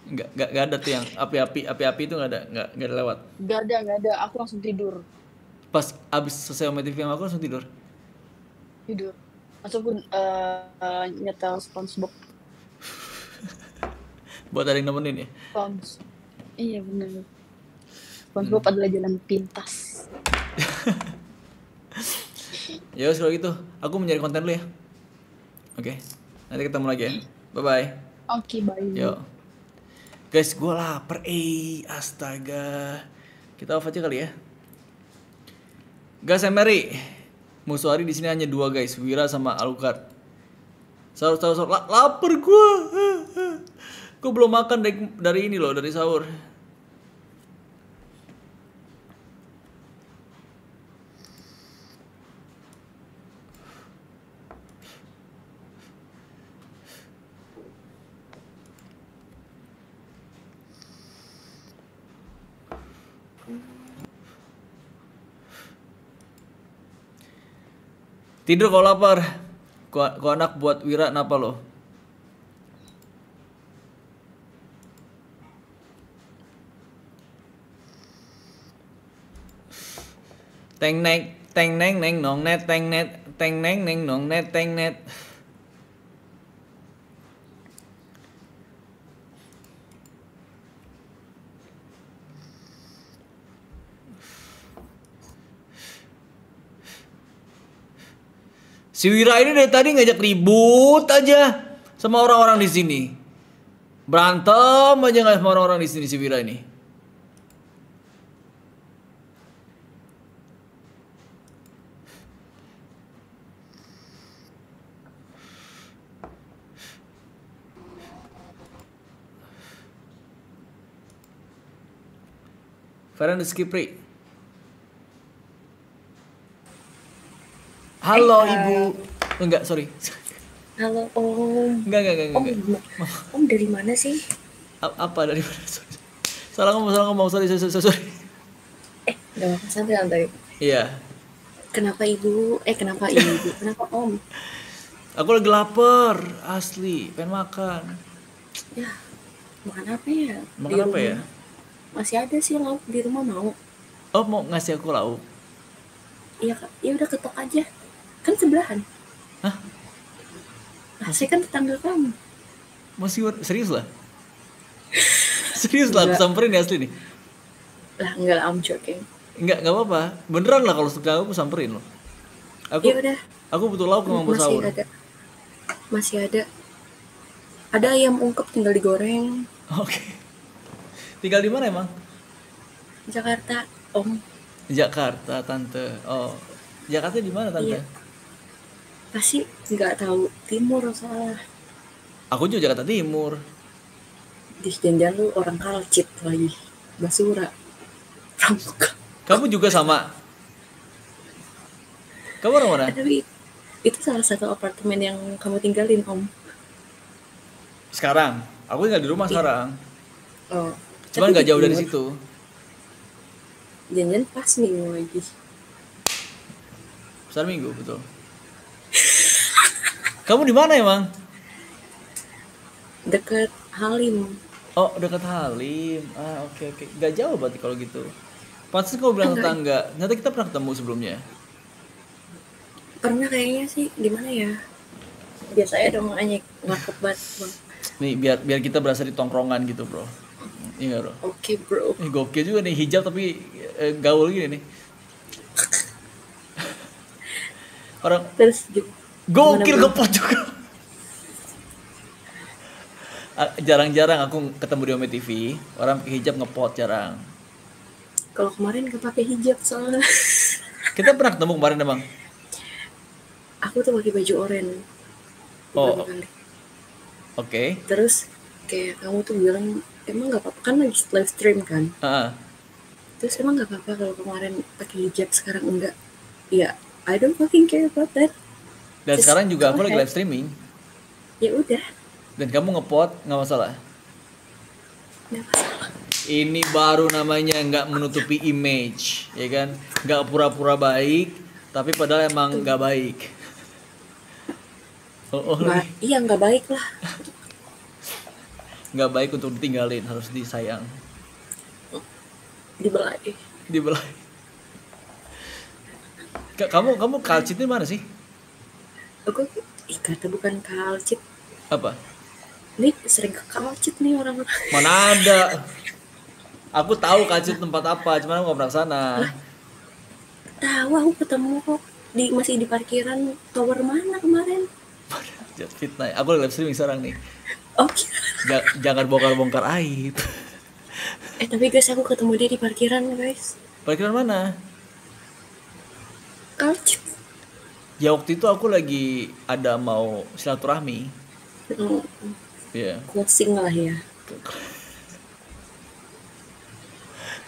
Nggak, nggak, nggak ada tuh yang api-api, api-api itu nggak ada, nggak, nggak ada lewat. Enggak ada, enggak ada. Aku langsung tidur. Pas abis selesai sama TV yang aku langsung tidur. Tidur. Masuk pun eh, nyetel SpongeBob. Buat ada yang nemenin ya. Spons. Iya benar. SpongeBob adalah jalan pintas. Ya kalau gitu, aku mencari konten dulu ya. Oke, nanti ketemu lagi ya. Bye bye. Oke, bye. Yo. Guys, gue lapar. Eh, astaga. Kita off aja kali ya. Guys, and Mary. Musuh hari di sini hanya dua guys, Wira sama Alucard. Sahur, sahur, sahur. La- lapar gue. Gue belum makan dari, dari ini loh, dari sahur. Tidur kau lapar. kau anak buat Wira napa lo? Teng neng, teng neng neng nong net, teng net, teng neng neng nong net, teng net. Si Wira ini dari tadi ngajak ribut aja sama orang-orang di sini. Berantem aja nggak sama orang-orang di sini si Wira ini. Farhan Skipri. Halo Kak. Ibu. Enggak, sorry. Halo Om. Enggak, enggak, enggak, Om, enggak. Om dari mana sih? A- apa dari mana? Sorry. Salah ngomong, salah ngomong. Sorry, sorry, sorry. sorry. Gak apa santai santai. Iya. Kenapa ibu? Eh kenapa ibu? Kenapa Om? Aku lagi lapar, asli. Pengen makan. Ya makan apa ya? Makan Di apa rumah. ya? Masih ada sih lauk di rumah mau. Oh, mau ngasih aku lauk? Iya kak. Ya udah ketok aja. Kan sebelahan. Hah? Saya kan tetangga kamu. Masih serius lah? serius lah, aku samperin ya asli nih. Lah enggak lah Om joking. Enggak, enggak apa-apa. Beneran lah kalau suka aku samperin loh. Aku Ya udah. aku butuh lauk memang buat Masih sahur. ada. Masih ada. Ada ayam ungkep tinggal digoreng. Oke. Tinggal di mana emang? Jakarta Om. Jakarta, tante. Oh, Jakarta di mana tante? Iya. Pasti nggak tahu timur salah. Aku juga Jakarta Timur. Di janjian lu orang kalcit lagi. Basura. Pramuka. Kamu juga sama? Kamu orang mana? Tapi itu salah satu apartemen yang kamu tinggalin om. Sekarang. Aku tinggal di rumah Iya. sekarang. Oh. Cuman nggak di jauh dari situ. Janjian pas minggu lagi. Besar minggu betul. Kamu di mana emang? Deket Halim. Oh, dekat Halim. Ah, oke oke. Gak jauh berarti kalau gitu. Pantes kau bilang Enggak. tetangga. Ternyata kita pernah ketemu sebelumnya. Pernah kayaknya sih di mana ya? Biasanya dong anjek ngakep banget. Bang. Nih, biar biar kita berasa di tongkrongan gitu, Bro. Iya, Bro. Oke bro. Ih, gokil juga nih hijab tapi eh, gaul gini nih. Orang Terus gokil ngepot juga. Jarang-jarang aku ketemu di Ome TV, orang pakai hijab ngepot jarang. Kalau kemarin gak pakai hijab soalnya. Kita pernah ketemu kemarin emang. Aku tuh pakai baju oranye. Oh, kali. oke. Terus kayak kamu tuh bilang emang nggak apa-apa kan lagi live stream kan? Ah, Terus emang nggak apa-apa kalau kemarin pakai hijab sekarang enggak? Ya, I don't fucking care about that. Dan Just sekarang juga aku lagi ahead. live streaming. Ya udah, Dan kamu ngepot nggak masalah. nggak masalah. Ini baru namanya nggak menutupi image, ya kan? Nggak pura-pura baik, tapi padahal emang nggak baik. Oh, oh Nggak- iya nggak baik lah. nggak baik untuk ditinggalin, harus disayang, Dibelai. dibelai. Ka- Kamu kamu kalcitnya mana sih? Aku ih kata bukan kalcit. Apa? Ini sering ke kalcit nih orang-orang. Mana ada? Aku tahu kalcit tempat apa, cuman aku nggak pernah sana. Tahu aku ketemu kok di masih di parkiran tower mana kemarin? Jangan fitnah. Aku lagi live streaming sekarang nih. Oke. Ja- jangan bongkar-bongkar aib. Eh tapi guys aku ketemu dia di parkiran guys. Parkiran mana? Kalcit. Ya waktu itu aku lagi ada mau silaturahmi. Hmm, Iya. closing lah ya.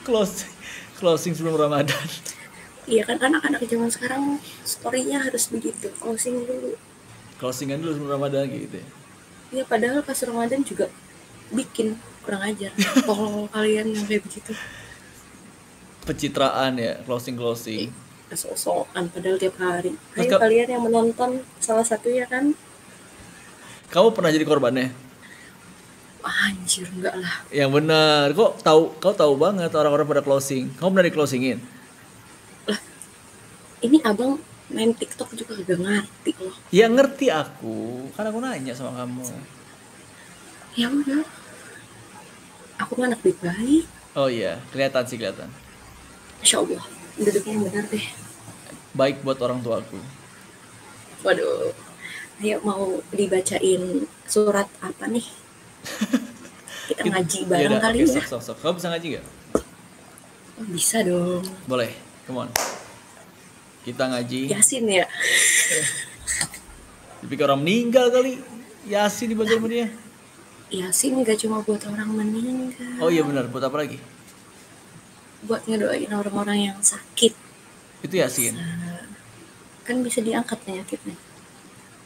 Closing closing sebelum Ramadan. Iya kan anak-anak zaman sekarang story-nya harus begitu. Closing dulu. Closingan dulu sebelum Ramadan gitu. ya. Iya padahal pas Ramadan juga bikin kurang ajar. Kalau kalian yang kayak begitu Pencitraan ya, closing closing. Sok-sokan padahal tiap hari. Terus Ayo ka- kalian yang menonton salah satunya kan Kamu pernah jadi korbannya? anjir enggak lah. Yang benar. Kok tahu kau tahu banget orang-orang pada closing. Kamu pernah di closingin? ini abang main TikTok juga gak ngerti loh. Ya ngerti aku, kan aku nanya sama kamu. Ya udah. Aku mah anak baik-baik. Oh iya, kelihatan sih kelihatan. Masya Allah. Duduknya yang benar deh. Baik buat orang tuaku. Waduh. Ayo mau dibacain surat apa nih? Kita ngaji bareng Yaudah, kali oke, ya. sok, sok, sok. Kamu bisa ngaji gak? Oh, bisa dong. Boleh, come on. Kita ngaji. Yasin ya. Dipikir orang meninggal kali. Yasin dibaca sama dia. Yasin gak cuma buat orang meninggal. Oh iya benar, buat apa lagi? Buat ngedoain orang-orang yang sakit. Itu Yasin. Kan bisa diangkat penyakitnya.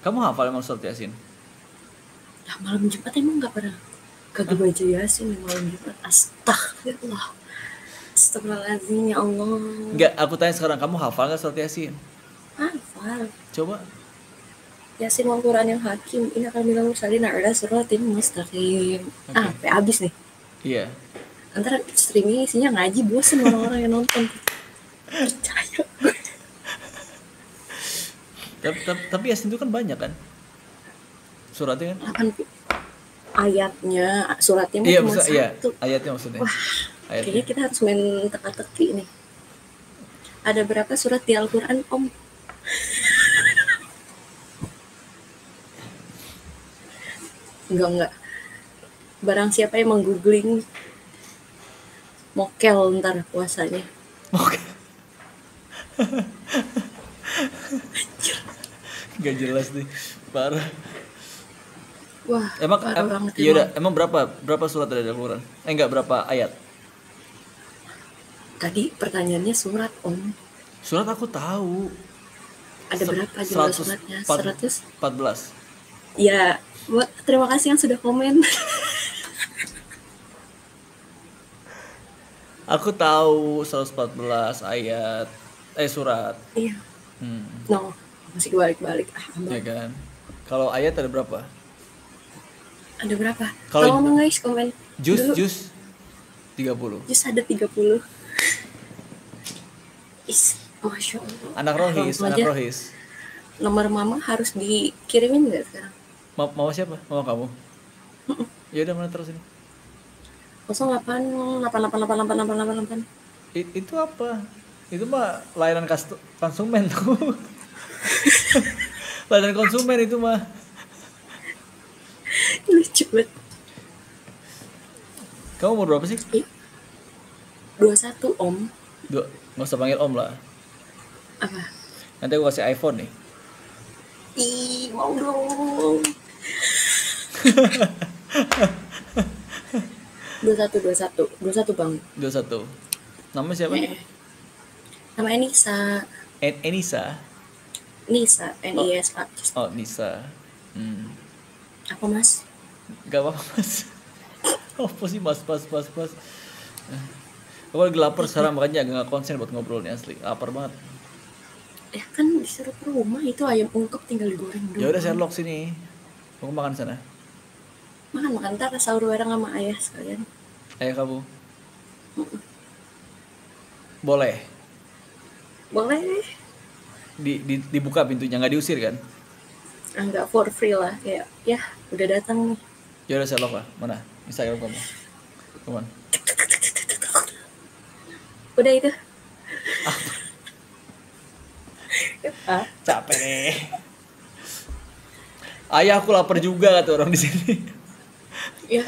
Kamu hafal emang surat Yasin? Lah malam Jumat emang gak pernah kagak baca Yasin malam Jumat. Astagfirullah. Astagfirullahaladzim ya Allah. Enggak, aku tanya sekarang kamu hafal nggak surat Yasin? Hafal. Coba. Yasin wal Quran yang hakim. Ini akan bilang mursalin ada suratin mustaqim. Ah, sampai habis nih. Iya. Antara streaming isinya ngaji bosen orang-orang yang nonton. Percaya. Tapi, tapi, tapi Yasin itu kan banyak kan? Suratnya kan? Ayatnya, suratnya Iya, cuma iya. satu. Ayatnya maksudnya. Wah, Ayatnya. Kayaknya kita harus main teka-teki nih. Ada berapa surat di Al-Quran, Om? enggak, enggak. Barang siapa yang menggoogling mokel ntar puasanya. Gak jelas nih. Parah. Wah, Emang parah em, banget iya udah, emang. berapa berapa surat ada di Al-Qur'an? Eh enggak berapa ayat? Tadi pertanyaannya surat, Om. Surat aku tahu. Ada berapa jumlah 100 suratnya? empat- 100? 14. Ya, terima kasih yang sudah komen. Aku tahu 114 ayat eh surat. Iya. Hmm, No, masih balik-balik. Ah, Abang. ya kan. Kalau ayat ada berapa? Ada berapa? Kalau- mau guys komen Jus dulu. jus 30. Jus ada 30. Is, Masya Allah. Anak rohis, anak rohis. Nomor mama harus dikirimin nggak sekarang? Mau, mau siapa? Mau kamu? Ya udah mana terus ini. 08 88888888. I- itu apa? Itu mah layanan konsumen tuh. layanan konsumen itu mah. Lucu banget. Kamu mau berapa sih? 21 Om. Dua, nggak usah panggil om lah. Apa? Nanti aku kasih iPhone nih. Ih, mau dong. 21 21 21 Bang. 21. Nama siapa? Eh. Namanya Nisa. En Enisa. Nisa, N I S A. Oh, Nisa. Hmm. Apa Mas? Gak apa-apa mas. Apa sih mas, mas, mas, mas. Aku lagi lapar sekarang makanya agak gak konsen buat ngobrol nih asli. Lapar banget. Ya kan disuruh ke rumah itu ayam ungkep tinggal digoreng doang. Ya udah Sherlock sini. Aku makan sana. Makan makan ntar sahur bareng sama ayah sekalian. Ayo kamu. Boleh. Boleh. Di, di, dibuka pintunya nggak diusir kan? Enggak for free lah kayak ya udah datang nih. Ya udah Sherlock lah. Mana? Instagram kamu. On. Udah itu. Ah, Capek nih. Ayah aku lapar juga kata orang di sini. Ya.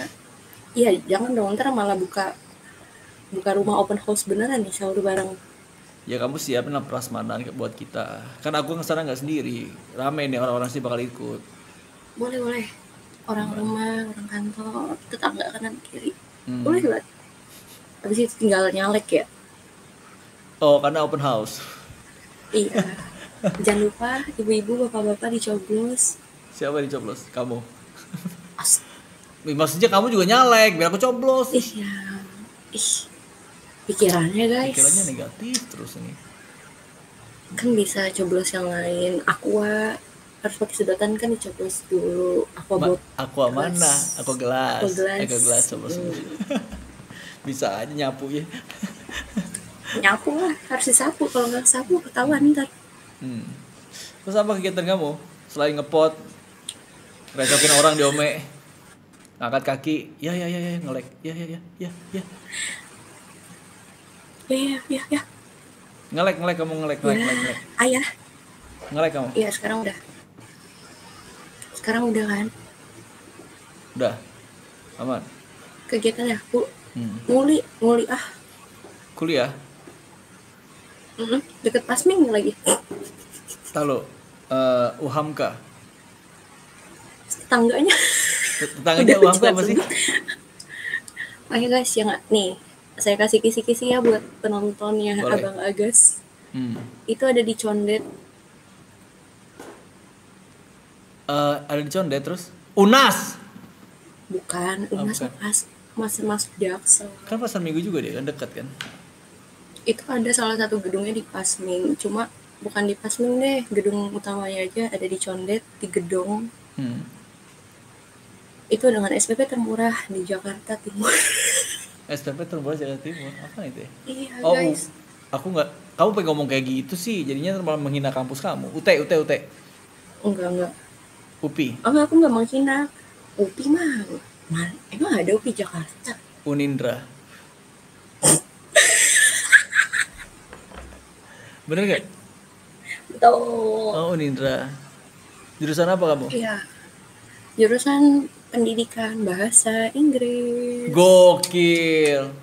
Iya, jangan dong ntar malah buka buka rumah open house beneran nih sahur bareng. Ya kamu siapin lah prasmanan buat kita. Kan aku ke sana nggak sendiri. Rame nih orang-orang sih bakal ikut. Boleh, boleh. Orang rumah, orang kantor, tetangga kanan kiri. Hmm. Boleh banget. Habis itu tinggal nyalek ya. Oh karena open house. Iya. Jangan lupa ibu-ibu, bapak-bapak dicoblos. Siapa dicoblos? Kamu. Ih, Maksudnya kamu juga nyalek, biar aku coblos. Ih, ya. Ih. Pikirannya guys. Pikirannya negatif terus ini. Kan bisa coblos yang lain. Aqua harus pakai sedotan kan dicoblos dulu. Aqua Ma- bot. aku mana? Aku gelas. Aku gelas. Aku gelas coblos. Bisa aja nyapu ya. Nyapu lah, harus disapu. Kalau nggak sapu ketahuan ntar. Hmm. Terus apa kegiatan kamu? Selain ngepot, recokin orang di ome, ngangkat kaki, ya ya ya ya ngelek, ya ya ya ya ya, Ya ya ya ya. ngelek ngelek kamu ngelek ngelek Ya. ngelek ngelek, Ayah. ngelek kamu, Iya sekarang udah. Sekarang udah kan. udah, aman, Kegiatan aku hmm. nguli nguli ah kuliah, Mm-mm, deket pasming lagi. tahu, uh, uhamka, Tetangganya. tetangganya Udah apa sih? Ayo guys yang nih saya kasih kisi-kisi ya buat penontonnya Boleh. Abang Agas. Hmm. Itu ada di Condet. Eh, ada di Condet terus, Unas, Bukan, Oh, Unas bukan. pas masih masuk Jaksel. kan pasar minggu juga dia kan dekat kan? Itu ada salah satu gedungnya di Pasming, cuma bukan di Pasming deh, gedung utamanya aja ada di Condet, di Gedong. Hmm. Itu dengan SPP termurah di Jakarta Timur. SPP terbuat Jakarta Timur, apa itu? ya? Iya, oh, guys. aku nggak, kamu pengen ngomong kayak gitu sih, jadinya malah menghina kampus kamu. UT, UT, UT, Enggak, enggak. UPI, Oh, aku enggak menghina. UPI mah, mal- emang ada UPI Jakarta? Unindra. Bener gak? Betul. Oh, Unindra. Jurusan apa kamu? Iya. Jurusan pendidikan bahasa Inggris. Gokil.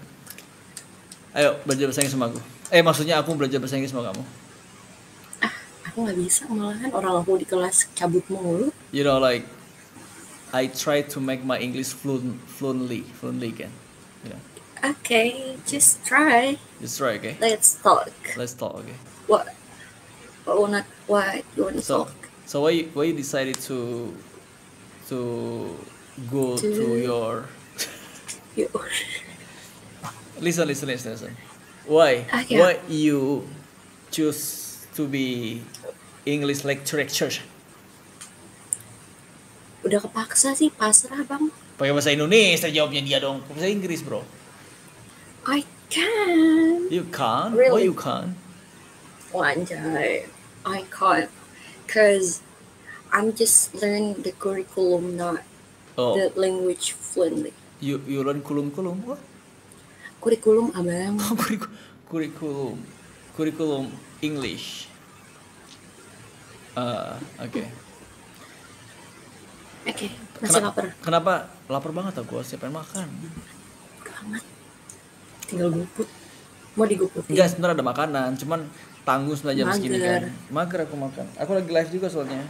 Ayo belajar bahasa Inggris sama aku. Eh maksudnya aku belajar bahasa Inggris sama kamu. Aku nggak bisa malahan orang aku di kelas cabut mulu. You know like I try to make my English fluent fluently, fluently kan. You know. Okay, just try. Just try, okay? Let's talk. Let's talk, okay? What? What wanna? What you wanna So, talk? so why you- why you decided to to go to, To- your You. listen listen listen listen why ah, Okay. why you choose to be English lecturer at church Udah kepaksa sih, pasrah bang. pakai bahasa Indonesia jawabnya dia dong bahasa Inggris bro I can. you can't why you can't Wanjay. I can't. Cause I'm just learning the curriculum, not oh the language fluently. you you learn kulum kulum what Kurikulum abang. curriculum curriculum English uh, oke Oke, masih Kena- lapar. kenapa lapar banget aku siapa yang makan Banget. Tinggal guput. Mau diguputin? Enggak, sebenarnya ada makanan, cuman tanggung sebenarnya jam segini kan. Mager aku makan. Aku lagi live juga soalnya.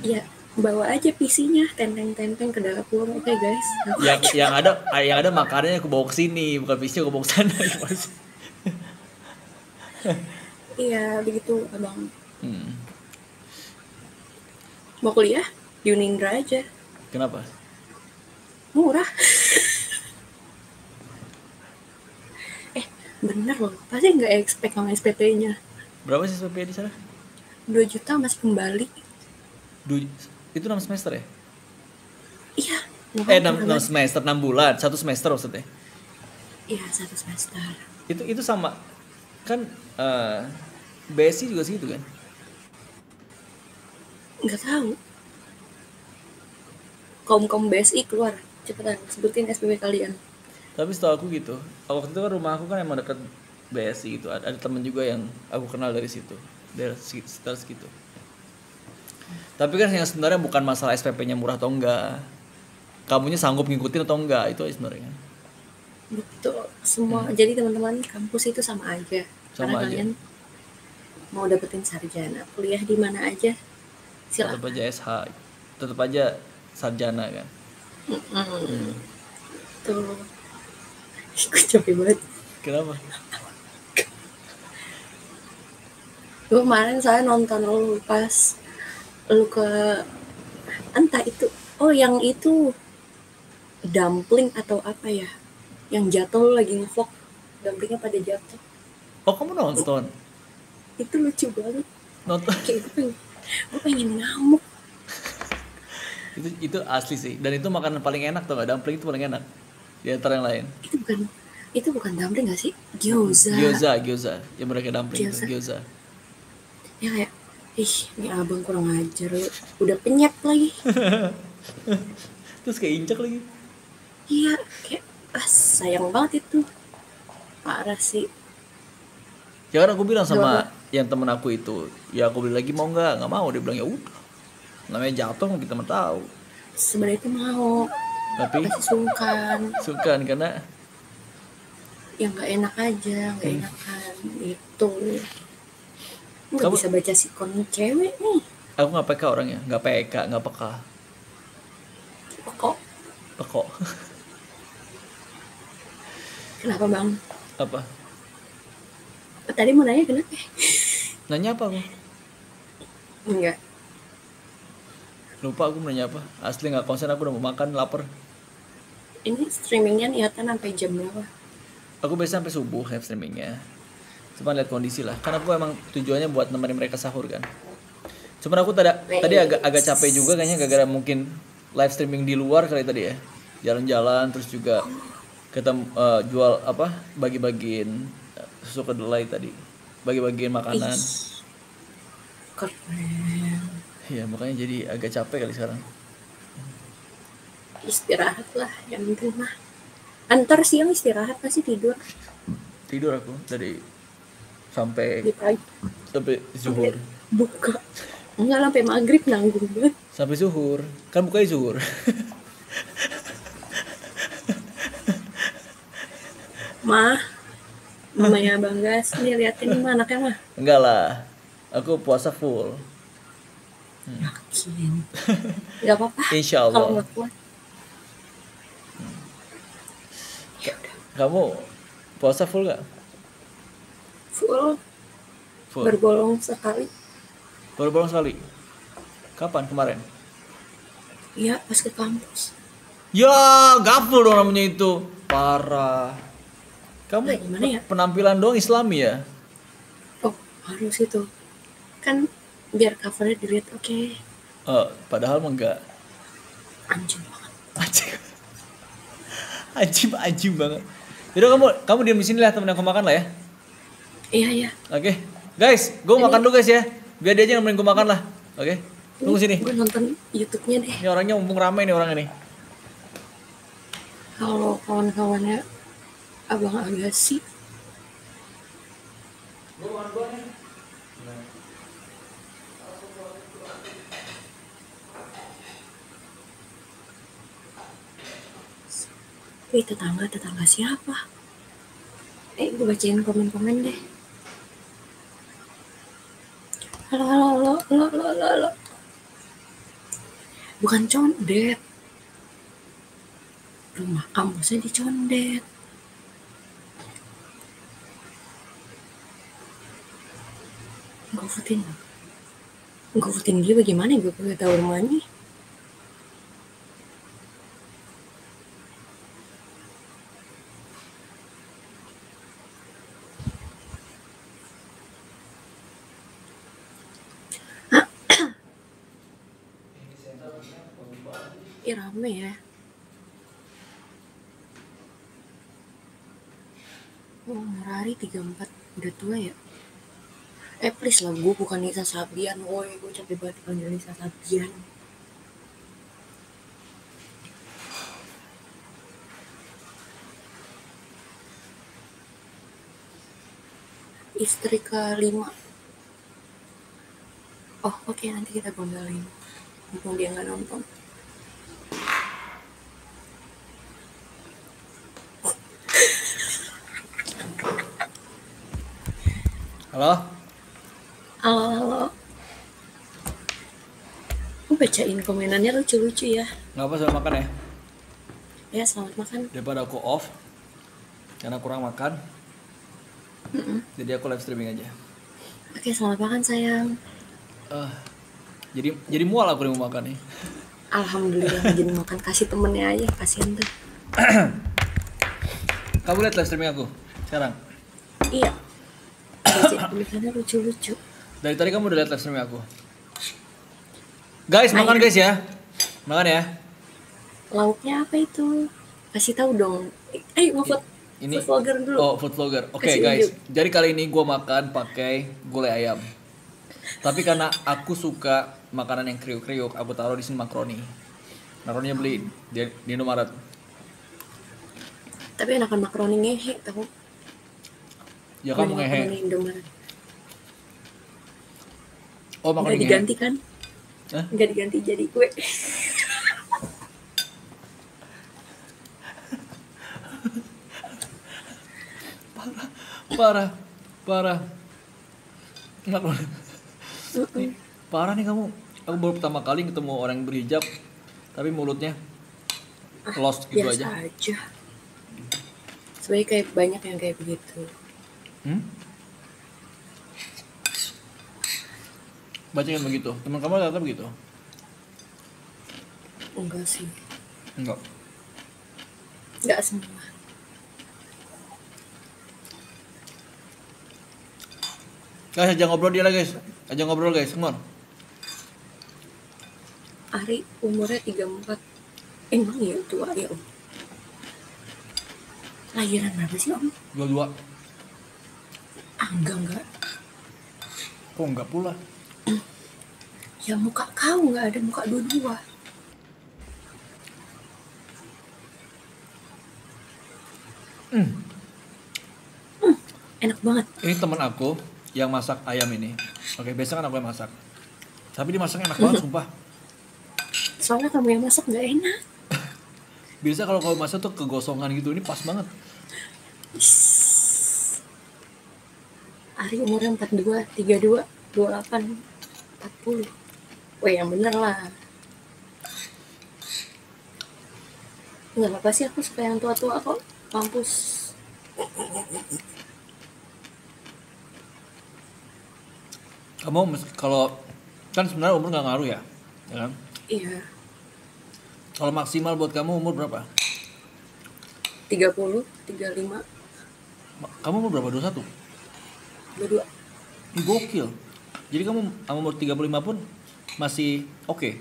Iya, bawa aja PC-nya, tenteng-tenteng ke dapur, oke guys. Yang yang ada yang ada makanannya aku bawa ke sini, bukan PC aku bawa ke sana. Iya, begitu abang. hmm. Mau kuliah? Di Unindra aja. Kenapa? Murah. eh, bener loh. Pasti nggak expect sama SPP-nya. Berapa sih SPP di sana? 2 juta mas kembali. Du itu 6 semester ya? Iya. Eh 6, 6 semester, 6 bulan, satu semester maksudnya. Iya, satu semester. Itu itu sama kan eh BSI juga segitu kan? Nggak tahu. Kaum-kaum BSI keluar. Cepetan, sebutin SPP kalian. Tapi setahu aku gitu. Waktu itu kan rumah aku kan emang dekat BSI gitu. Ada, ada temen juga yang aku kenal dari situ. Dari sekitar segitu. Tapi kan yang sebenarnya bukan masalah SPP-nya murah atau enggak. Kamunya sanggup ngikutin atau enggak, itu aja sebenarnya. Betul. Semua. Jadi teman-teman kampus itu sama aja. Hmm. Sama Karena aja. kalian mau dapetin sarjana, kuliah di mana aja. Tetap Silakan. aja SH, tetap aja sarjana kan. Mm-mm. Tuh. Gue capek banget. Kenapa? Gue kemarin saya nonton lu pas lu ke entah itu oh yang itu dumpling atau apa ya yang jatuh lu lagi ngevlog dumplingnya pada jatuh Oh kamu nonton? itu lucu banget Nonton? kayak gue pengen, gue pengen ngamuk itu itu asli sih. Dan itu makanan paling enak tuh gak? Dumpling itu paling enak. Di antara yang lain. itu bukan itu bukan dumpling gak sih gyoza Gyoza, gyoza. Yang mereka dumpling itu, Gyoza. gyoza. ya kayak ih ini abang kurang ajar lu. udah penyet lagi Terus kayak injek lagi. iya kayak ah sayang banget itu parah sih Ya kan aku bilang sama yang temen aku itu, ya aku beli lagi mau nggak? Nggak mau. Dia bilang ya udah. Namanya jatuh kita mah tahu. sebenarnya itu mau Tapi masih sungkan suka karena yang nggak enak aja nggak Hmm. enakan itu nggak Kamu- bisa baca sikon cewek nih aku nggak PK orangnya, nggak PK, nggak peka, kok pekok. kenapa bang Apa? tadi mau nanya kenapa Nanya apa aku? enggak Lupa aku mau nanya apa. Asli nggak konsen aku udah mau makan, lapar. ini streamingnya niatan sampai jam berapa Aku biasa sampai subuh live streamingnya. Cuma lihat kondisi lah. Karena aku emang tujuannya buat nemenin mereka sahur kan. Cuman aku tada, tadi agak agak capek juga kayaknya gara-gara mungkin live streaming di luar kali tadi ya. Jalan-jalan terus juga kita eh, jual apa bagi-bagiin eh, susu kedelai tadi. Bagi-bagiin makanan. Iya makanya jadi agak capek kali sekarang. istirahat lah yang penting mah antar siang istirahat pasti tidur Tidur aku dari sampai sampai zuhur. buka enggak sampai maghrib nanggung banget Sampai zuhur. Kan bukanya zuhur. mah mamanya bang gas nih liatin nih mah anaknya mah Enggak lah. Aku puasa full. yakin nggak apa-apa Insya kalau Allah. nggak kuat Kamu puasa full gak? Full Full. bergolong sekali Baru bolong sekali. Kapan kemarin? iya pas ke kampus Ya, gaful dong namanya itu. Parah. Kamu Nah, gimana ya? penampilan doang Islami ya? oh harus itu kan biar covernya dilihat oke Eh, padahal enggak. anjing banget Anjing. Anjing, anjing banget. Yaudah kamu kamu diam di sini lah temen aku makan lah ya. Iya iya Oke. Guys, gue makan dulu guys ya. Biar dia aja nemenin gue makan lah. Oke. Tunggu sini. gue nonton YouTube-nya deh Ini orangnya mumpung ramai nih orangnya nih. kalau kawan-kawannya abang Agassi Wih tetangga tetangga siapa? Eh gue bacain komen-komen deh. Halo halo halo halo halo halo. halo. Bukan condet. Rumah kampusnya di condet. Gue votin. Gue votin dia bagaimana gue gak tahu rumahnya. Ih ya. Oh, Murari 34 udah tua ya? Eh please lah, gue bukan Nisa Sabian, woi gue capek banget panggil Nisa Sabian. Istri kelima. Oh oke nanti kita gombalin. Mumpung dia nggak nonton. Halo? Halo, halo. Gue bacain komenannya lucu-lucu ya. Nggak apa sama makan ya? Ya, selamat makan. Daripada aku off karena kurang makan, Mm-mm. jadi aku live streaming aja. Oke, selamat makan sayang. Eh, jadi jadi mual aku mau makan nih. Alhamdulillah jadi makan kasih temennya aja, kasihan tuh. Kamu lihat live streaming aku sekarang? Iya. Lucu-lucu. Dari tadi kamu udah lihat live aku. Guys, makan guys ya. Makan ya. Lauknya apa itu? Kasih tahu dong. Eh, mau food, Ini food vlogger dulu. Oh, food vlogger. Oke, Kasih guys. unjuk. Jadi kali ini gua makan pakai gulai ayam. Tapi karena aku suka makanan yang kriuk-kriuk, aku taruh di sini makaroni. Makaroninya beli di, di Indomaret. Tapi enakan makaroni ngehe tau. Ya kamu ngehe. Oh Nggak makaroni ngehe. diganti kan? Hah? Nggak diganti jadi kue. Parah, parah. Makaroni. Nih, parah nih kamu. Aku baru pertama kali ketemu orang yang berhijab, tapi mulutnya lost gitu Biasa aja. aja. Sebenarnya kayak banyak yang kayak begitu hmm? baca yang begitu. Teman kamu ternyata begitu? Enggak sih. Enggak. Enggak semua. Guys aja ngobrol dia lah guys. Aja ngobrol guys. Semua Ari umurnya 34 emang ya tua ya om? Lahiran berapa sih om? 22 enggak enggak. Kok enggak pula? Ya muka kau nggak ada muka dua-dua. Hmm. Enak banget. Ini teman aku yang masak ayam ini. Oke, biasa kan aku yang masak. Tapi dia masaknya enak banget, sumpah. Soalnya kamu yang masak nggak enak. Biasa kalau kamu masak tuh kegosongan gitu, ini pas banget. Ari umurnya 42, 32, 28, 40. Weh yang bener lah. Nggak apa sih aku suka yang tua-tua kok. Mampus. Kamu kalau kan sebenarnya umur nggak ngaruh ya, ya kan? Iya, Kalau maksimal buat kamu umur berapa? 30, 35, Ma- Kamu umur berapa? 21? 22. Ih, Gokil. Jadi kamu umur 35 pun masih oke.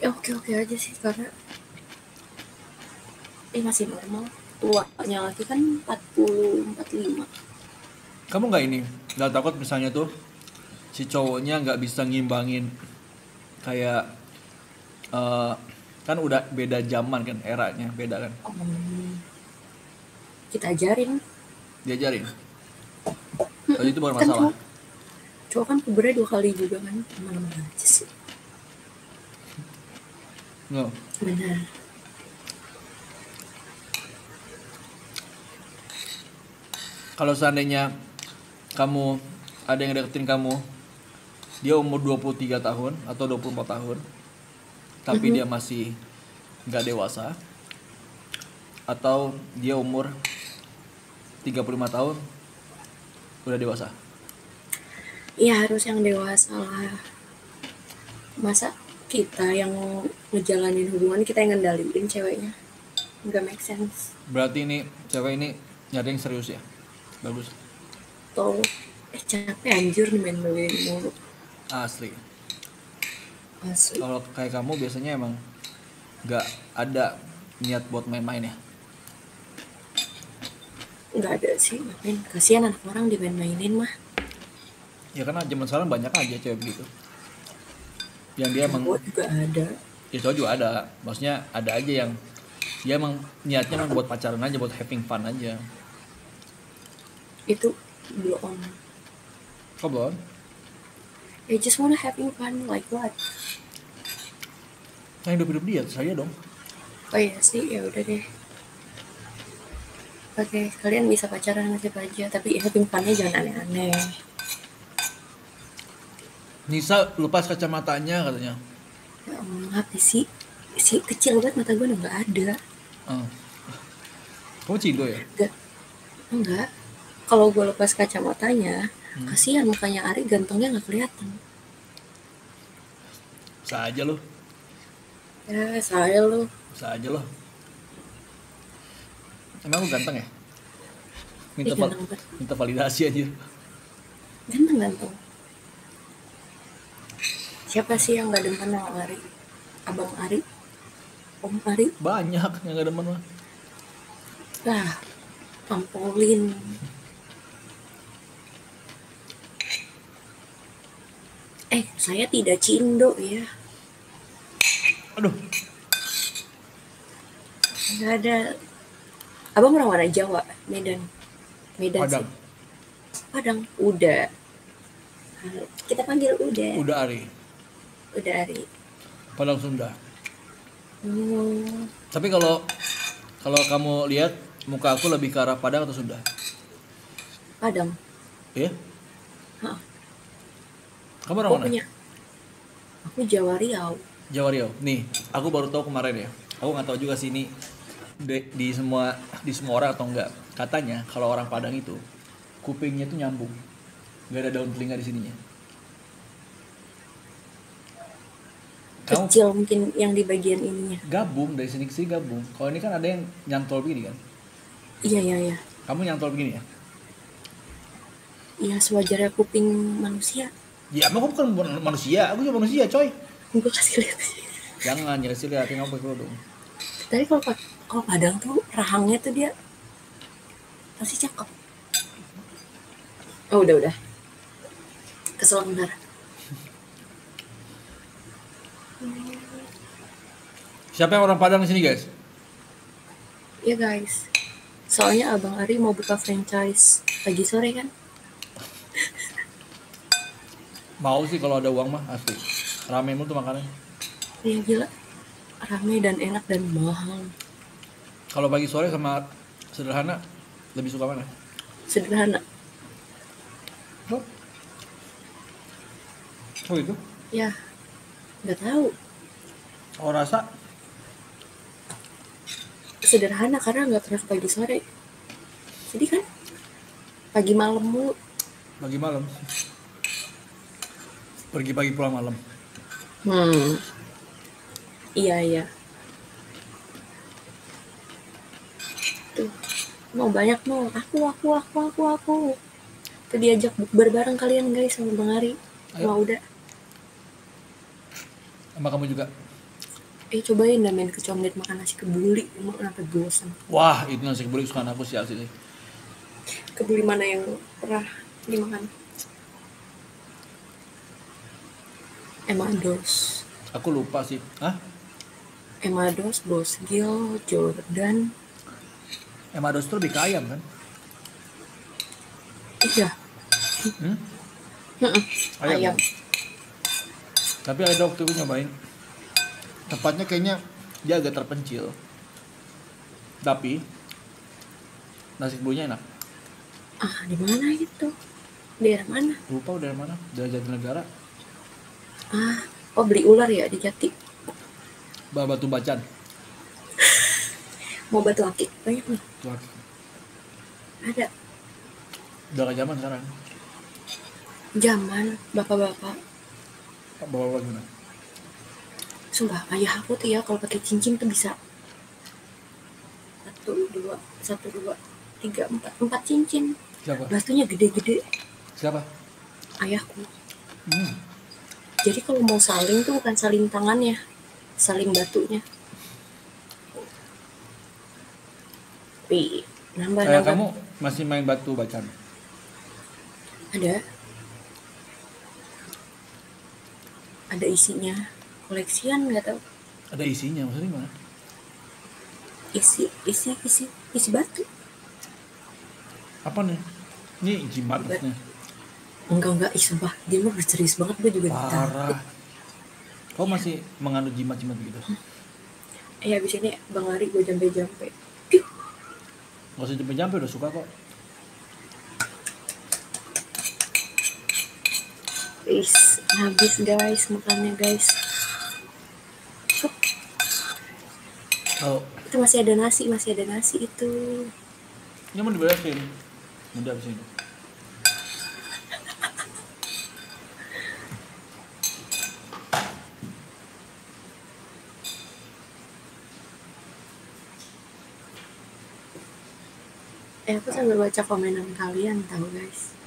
Ya oke-oke aja sih karena eh masih normal. Tuanya lagi kan 40, 45. Kamu nggak ini, nggak takut misalnya tuh si cowoknya nggak bisa ngimbangin kayak eh, kan udah beda zaman kan eranya beda kan Hmm, kita ajarin. diajarin Tadi itu bukan Kan masalah cowok, cowok kan pubernya dua kali juga kan. Ke mana-mana aja sih. no. Benar. kalau seandainya kamu ada yang deketin kamu dia umur 23 tahun atau 24 tahun tapi Mhm. dia masih nggak dewasa atau dia umur 35 tahun udah dewasa Iya harus yang dewasa lah. Masa kita yang ngejalanin hubungan kita yang ngendaliin ceweknya. Nggak make sense. berarti ini cewek ini nyari yang serius ya bagus Tuh, eh capek anjir nih main main mulu. asli Asli. kalau kayak kamu biasanya emang nggak ada niat buat main-main ya Nggak ada sih, ngapain. Kasihan anak orang dimain-mainin mah. ya karena zaman sekarang banyak aja cewek begitu yang dia emang Cowok juga ada. ya cowok juga ada maksudnya ada aja yang dia emang niatnya emang buat pacaran aja buat having fun aja Itu belum. kok belum I just wanna having fun like what? yang hidup hidup dia saya dong Oh iya sih, ya udah deh. Oke, kalian bisa pacaran sama siapa aja, tapi having fun-nya jangan aneh-aneh. Nisa lepas kacamatanya katanya Ya Allah, apa sih? Si kecil banget mata gue udah nggak ada. Ah. kamu cido ya Enggak. Enggak. Kalau gue lepas kacamatanya, Hmm. kasihan mukanya Ari gantengnya nggak kelihatan. bisa aja loh Ya, saya lu. bisa aja loh emang lu ganteng ya minta Ih, val- ganteng minta validasi aja Ganteng-ganteng. Siapa sih yang gak demen sama Ari? Abang Ari? Om Ari? banyak yang gak demen mah Lah, pampolin. Eh, saya tidak cindo ya. Aduh. Nggak ada. Abang orang mana Jawa, Medan. Medan Padang. sih. Padang. Udah. Kita panggil udah. Udah Ari. Udah Ari. Padang Sunda. Hmm, Tapi kalau kalau kamu lihat muka aku lebih ke arah Padang atau Sunda? Padang. Iya? Hah. Kamu orang Aku mana? punya. Aku Jawa Riau. Jawa Riau. Nih, aku baru tahu kemarin ya. Aku nggak tahu juga sih ini di, di semua di semua orang atau enggak. Katanya kalau orang Padang itu kupingnya tuh nyambung. nggak ada daun telinga di sininya. Kamu Kecil mungkin yang di bagian ininya. gabung dari sini ke sini gabung. Kalau ini kan ada yang nyantol begini kan. Iya, iya, iya. Kamu nyantol begini ya? Iya, sewajarnya kuping manusia. Ya, emang aku bukan manusia. Aku juga manusia, coy. Gue kasih lihat. Jangan, jangan sih lihat kamu pakai kerudung. Tapi kalau pa- kalau Padang tuh rahangnya tuh dia pasti cakep. Oh udah udah. Kesel bentar. Siapa yang orang Padang di sini, guys? Iya guys. Soalnya Abang Ari mau buka franchise pagi sore kan? Mau sih kalau ada uang mah asli. Rame mulu tuh makannya. Iya gila. Rame dan enak dan mahal. Kalau pagi sore sama sederhana lebih suka mana? Sederhana. Oh itu? Ya. Nggak tahu. Oh rasa? Sederhana karena nggak pernah pagi sore. Jadi kan pagi malam mulu. Pagi malam. Pergi pagi pulang malam. Hmm. Iya iya. Tuh, mau banyak mau. Aku aku aku aku aku. Tuh diajak bukber bareng kalian guys sama Bang Ari. Mau udah. Sama kamu juga. Eh cobain dah main kecomdet makan nasi kebuli. Emang kenapa bosan? Wah, itu nasi kebuli kesukaan aku sih asli. Kebuli mana yang pernah dimakan? Emados. Aku lupa sih. Hah? Emados, Bosgil, Jordan. Emados tuh lebih ke ayam kan? Iya. Hmm? Ayam. Ayam. Tapi ada waktu itu nyobain. Tempatnya kayaknya dia agak terpencil. Tapi nasi kebulinya enak. Ah, di mana itu? Daerah mana? Lupa udah mana? Dari Jatinegara. Ah, oh beli ular ya di Jati. Batu Bacan. Mau batu akik banyak nih. Tuh, Ada. Udah gak zaman sekarang. Zaman bapak-bapak. Bawa gimana? Sumpah, ayah aku tuh ya kalau pakai cincin tuh bisa satu dua satu dua tiga empat empat cincin. Siapa? Batunya gede-gede. Siapa? Ayahku. Hmm. Jadi kalau mau saling tuh bukan saling tangannya, saling batunya. Wih, nambah Kayak nambah. kamu masih main batu bacan. Ada. Ada isinya. Koleksian nggak tahu. Ada isinya maksudnya gimana? Isi isi isi isi batu. Apa nih? Ini jimat maksudnya. Enggak enggak, ih sumpah dia mah serius banget gue juga. Parah. Kau masih mengandung jimat-jimat begitu? Eh habis ini Bang Ari gue jampe-jampe. Gak usah jampe-jampe udah suka kok. Guys, habis guys makannya guys. Oh, itu masih ada nasi, masih ada nasi itu. ini mau diberesin. Udah abis ini. Eh aku sambil baca komenan kalian tahu guys.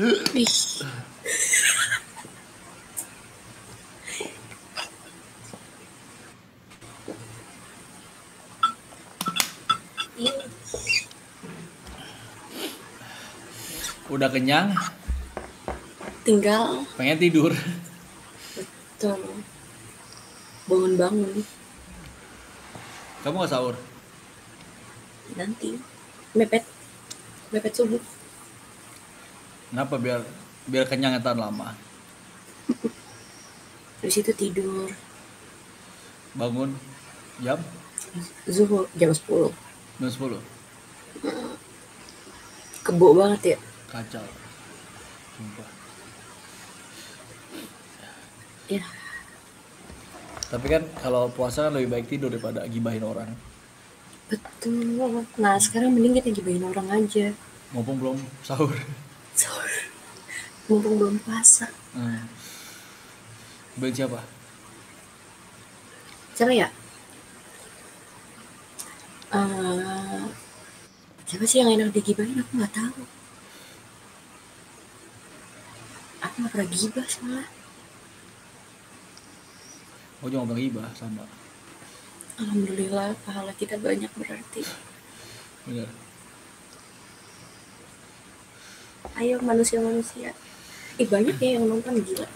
Udah kenyang, tinggal. Pengen tidur. tuh bangun-bangun. Kamu nggak sahur? nanti. Mepet. Mepet subuh Kenapa biar biar kenyang ya, tahan lama? Terus itu tidur Bangun jam zuhur jam 10 jam 10. kebo banget ya Kacau. Sumpah. ya Tapi kan kalau puasa kan lebih baik tidur daripada gibahin orang. betul nah sekarang mending kita gibahin orang aja Mumpung belum sahur. Mumpung belum puasa Hmm. Gibahin siapa? siapa ya Eh, siapa sih yang enak digibahin aku nggak tahu aku nggak pernah gibah soalnya Aku juga nggak gibah sama. alhamdulillah pahala kita banyak berarti Bener. ayo manusia-manusia eh banyak ya yang nonton gila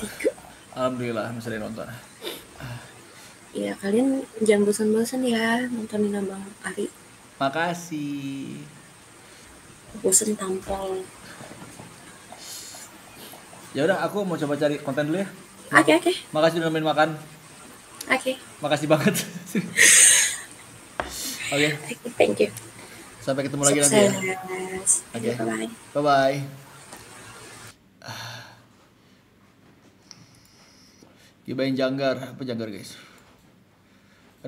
tiga Alhamdulillah masih ada yang nonton. ya kalian jangan bosan-bosan ya nontonin abang Ari Makasih. bosan tampol Ya udah, aku mau coba cari konten dulu ya. oke oke Makasih udah nemenin makan. oke Makasih banget. Oke, Oke, thank you sampai ketemu lagi nanti ya. Sukses. Oke. bye bye Bye bye. Gibain janggar, apa janggar guys?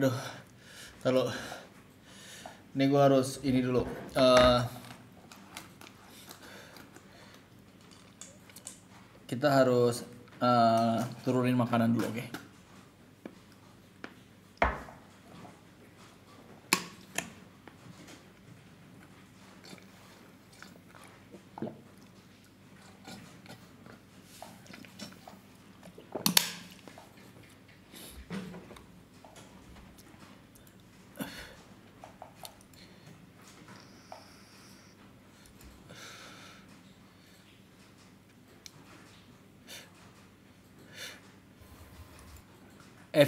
Aduh, kalau ini gue harus ini dulu. Eh, kita harus eh, turunin makanan dulu, oke?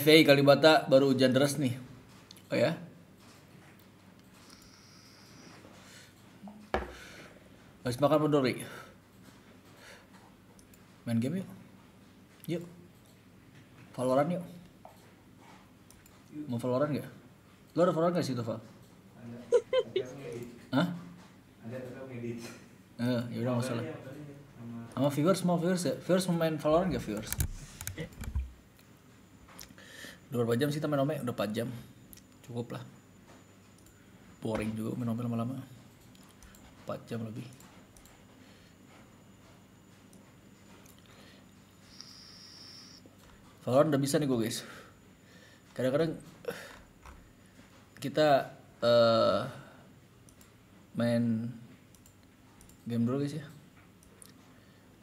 FA Kalibata baru hujan deras nih. Oh ya? Habis makan pedori. Main game yuk. Yuk. Valorant yuk. Mau Valorant gak? Lo ada Valorant gak sih Tova? Hah? Eh, ya udah nggak usah lah. Sama viewers mau viewers ya? Viewers mau main Valorant gak viewers? Udah berapa jam sih kita main Ome? Udah 4 jam. Cukup lah. Boring juga main Ome lama-lama. 4 jam lebih. Valorant udah bisa nih gue guys. Kadang-kadang kita eh main game dulu guys ya.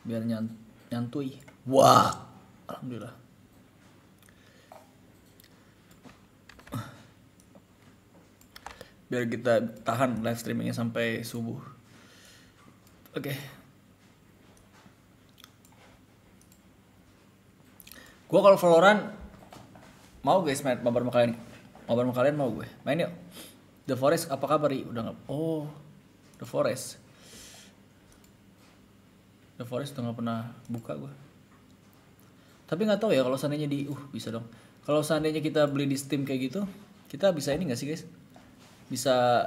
Biar nyant nyantui. Wah, alhamdulillah. Biar kita tahan live streamingnya sampai subuh. Oke. Gua kalau Valorant mau guys main mabar sama kalian. Mabar sama kalian mau gue. Main yuk. The Forest apa kabar? Ri? Udah nggak? Oh, The Forest. The Forest udah nggak pernah buka gue. Tapi nggak tahu ya kalau seandainya di uh bisa dong. Kalau seandainya kita beli di Steam kayak gitu, kita bisa ini nggak sih guys? Bisa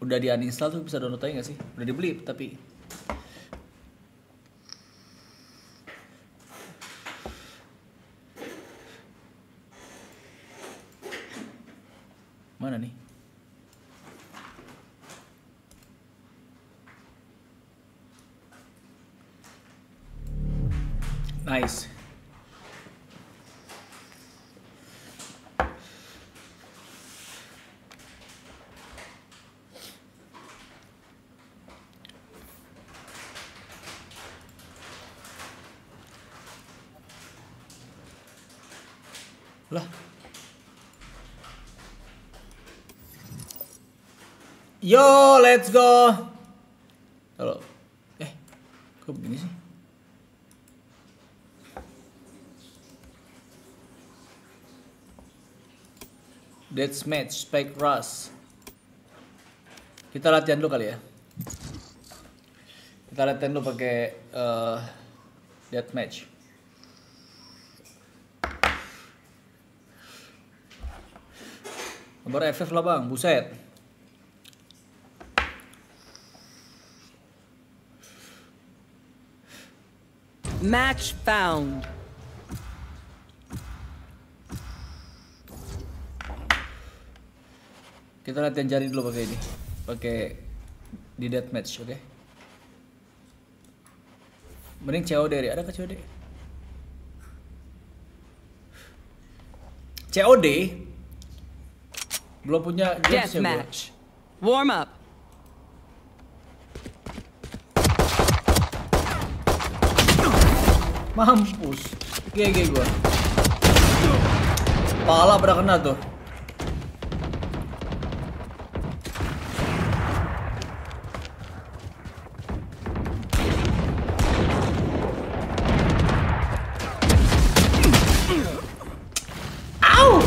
udah di uninstall tuh bisa download aja nggak sih? Udah dibeli tapi mana nih? Nice. Lah. Yo, let's go. Halo. Eh, kok begini sih? Deathmatch, Spike Rush. Kita latihan dulu kali ya. Kita latihan dulu pakai uh, deathmatch. Nomor FF lah bang, buset. Match found. Kita latihan jari dulu pakai ini. Pakai di deathmatch, oke? Mending COD deh, ada ke COD? COD belum punya ya. Deathmatch. Warm up. Mampus. GG gua. Pala pada kena tuh. Ah!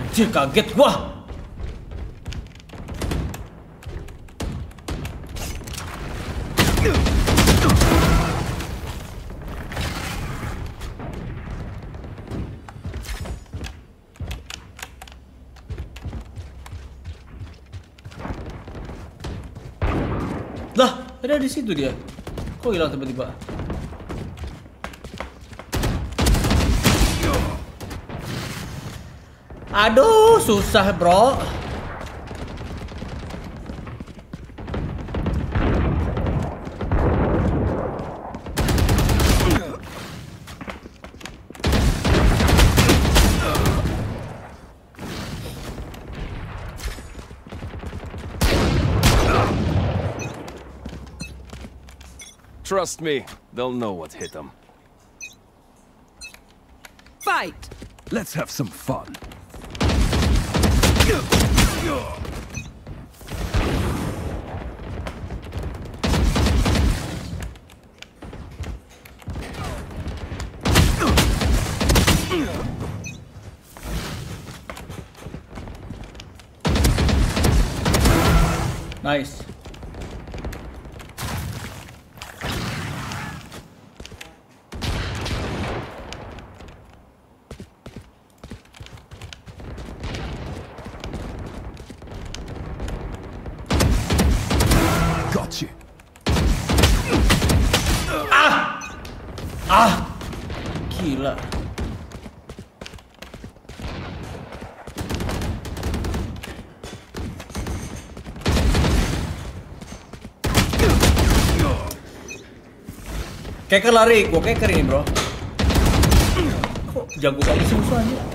Anjir kaget gua. Di situ dia. Kok hilang tiba-tiba? Aduh, susah, Bro. Trust me, they'll know what hit them. Fight. Let's have some fun. Keker lari, gua keker ini bro. Kok jago banget sih? Terima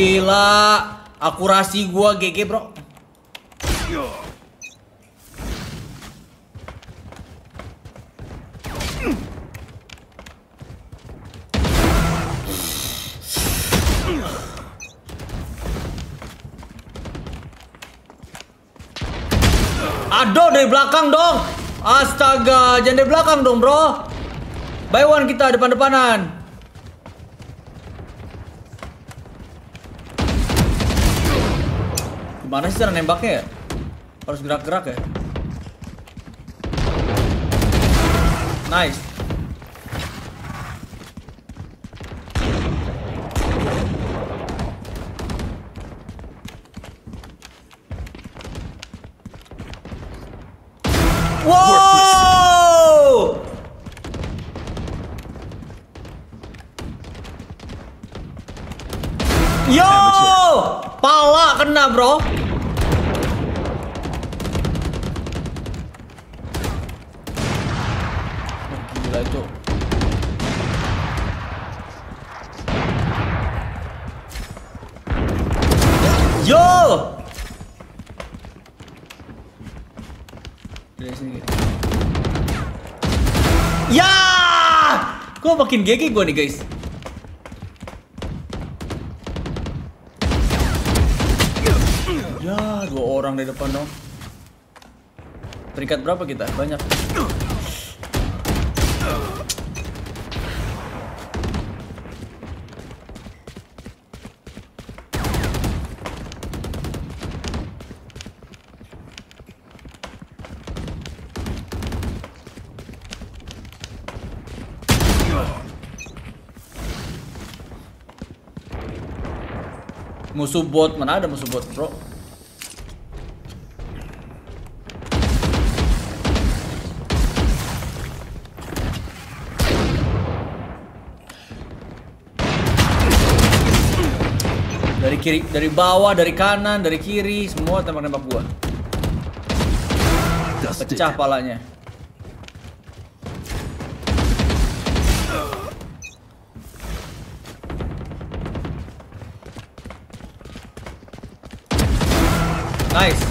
gila. Akurasi gua GG, Bro. Aduh, dari belakang dong. Astaga, jangan dari belakang dong, Bro. One kita depan-depanan. Gimana sih cara nembaknya ya? Harus gerak-gerak ya? Nice. Makin GG gue nih, guys? Ya, dua orang di depan dong. Peringkat berapa kita? Banyak. Musuh bot mana ada musuh bot, bro? Dari kiri, dari bawah, dari kanan, dari kiri, semua tembak-tembak gua. Pecah palanya. Nice.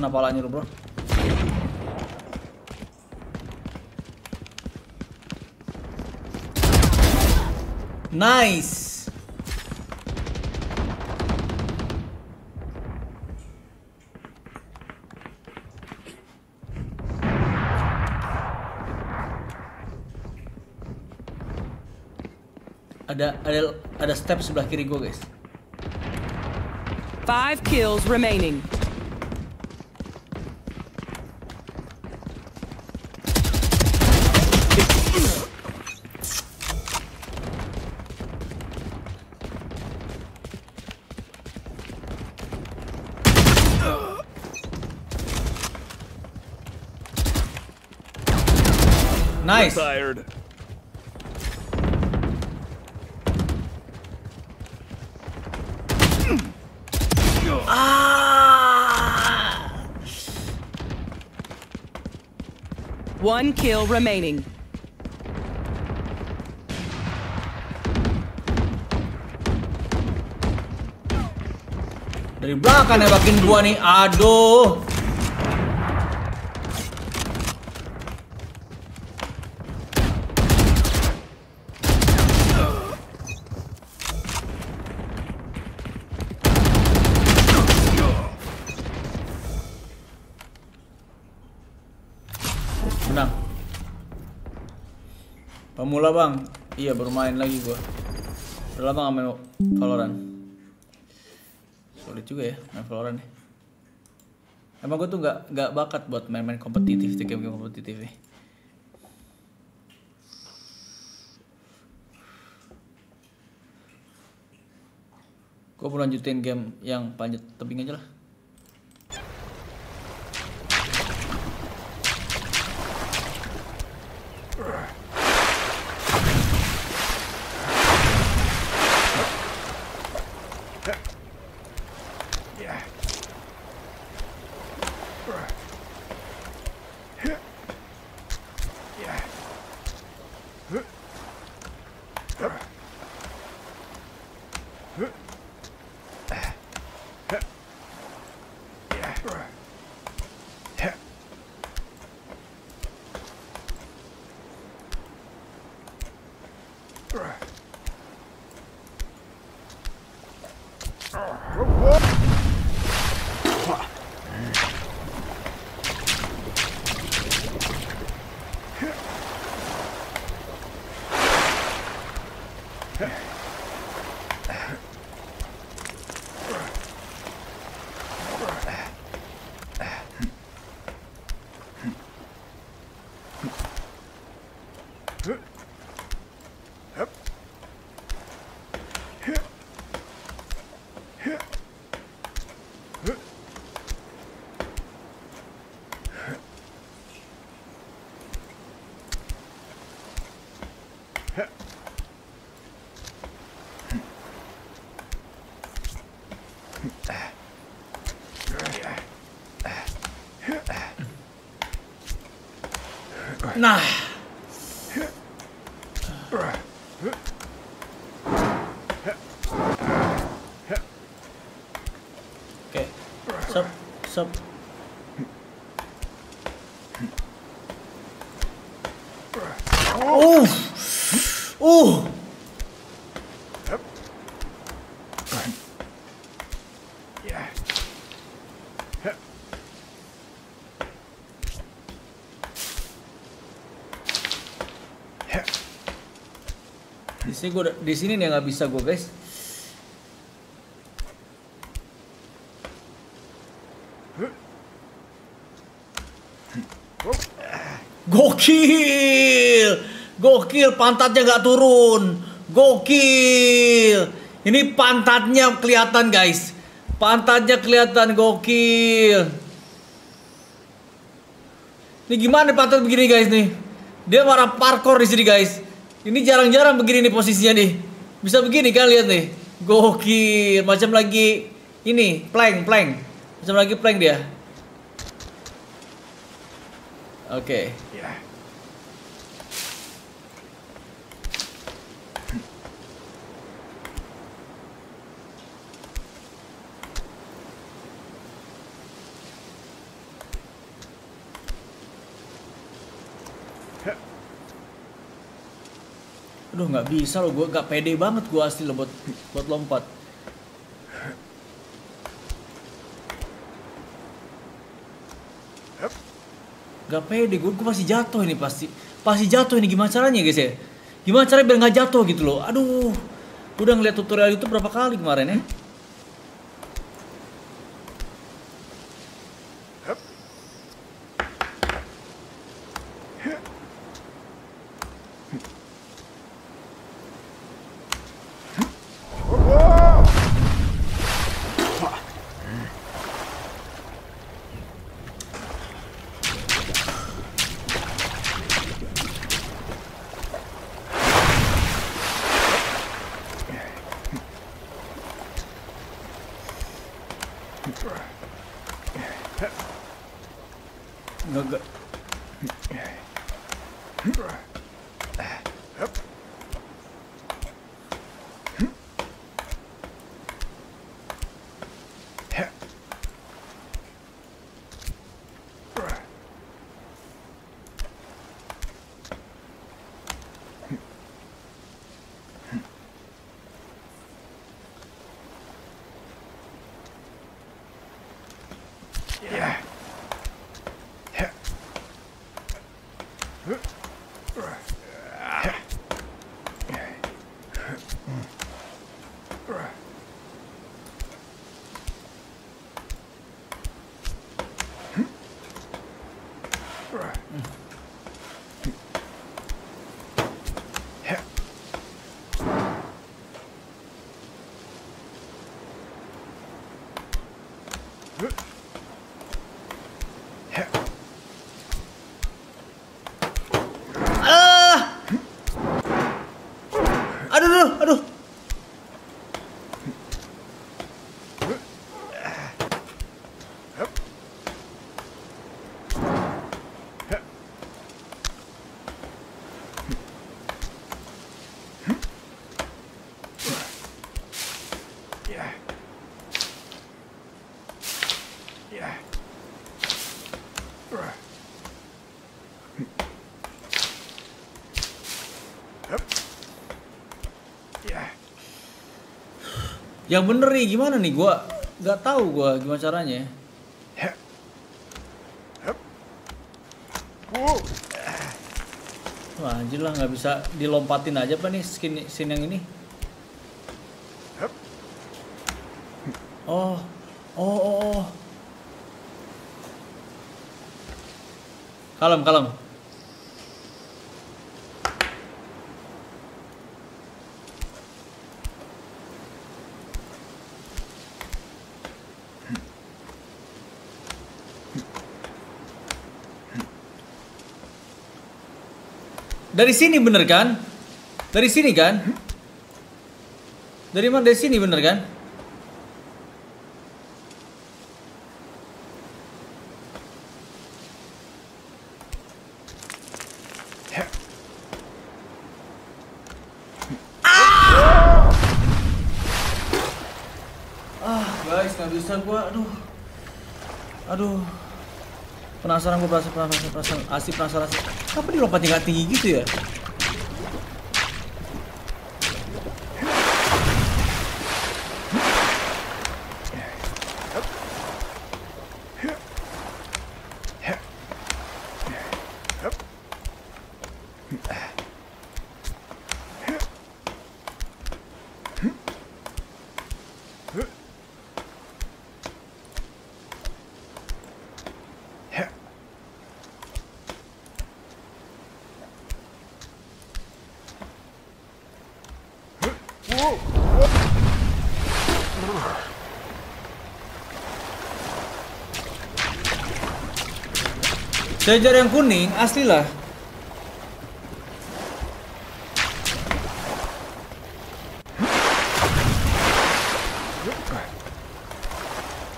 Kena palanya lu, bro. Nice. Ada ada ada step sebelah kiri gua, guys. Five kills remaining. Nice. Tired. Ah! One kill remaining. Dari belakang nembakin gua nih. Aduh. Pemula bang. Iya baru main lagi gua. Udah lama gak main Valorant. Sulit juga ya main Valorant nih. Emang gue tuh nggak nggak bakat buat main-main kompetitif, di game-game kompetitif nih. Gue mau lanjutin game yang panjat tebing aja lah. Di sini gua di sini nih nggak bisa gua guys. Gokil, gokil pantatnya nggak turun, gokil. Ini pantatnya kelihatan guys, pantatnya kelihatan gokil. Ini gimana pantat begini guys nih? Dia marah parkour di sini guys. Ini jarang-jarang begini nih posisinya nih. Bisa begini kan lihat nih. Gokil, macam lagi ini plank, plank. Macam lagi plank dia. Oke. Aduh nggak bisa loh, gue nggak pede banget gue asli loh buat buat lompat. Gak pede, gue, gue pasti jatuh ini pasti pasti jatuh ini gimana caranya guys ya? Gimana caranya biar nggak jatuh gitu loh? Aduh, udah ngeliat tutorial itu berapa kali kemarin ya? Yang bener nih gimana nih gua nggak tahu gua gimana caranya. Wah anjir lah nggak bisa dilompatin aja apa nih skin scene yang ini. Oh, oh, oh, oh. Kalem, kalem. Dari sini bener kan? Dari sini kan? Dari mana? Dari sini bener kan? Ah, guys, nggak bisa gua. Aduh. Aduh. Penasaran gua penasaran penasaran penasaran asik penasaran asik. Kenapa dia lompatnya nggak tinggi gitu ya? Jajar yang kuning asli lah.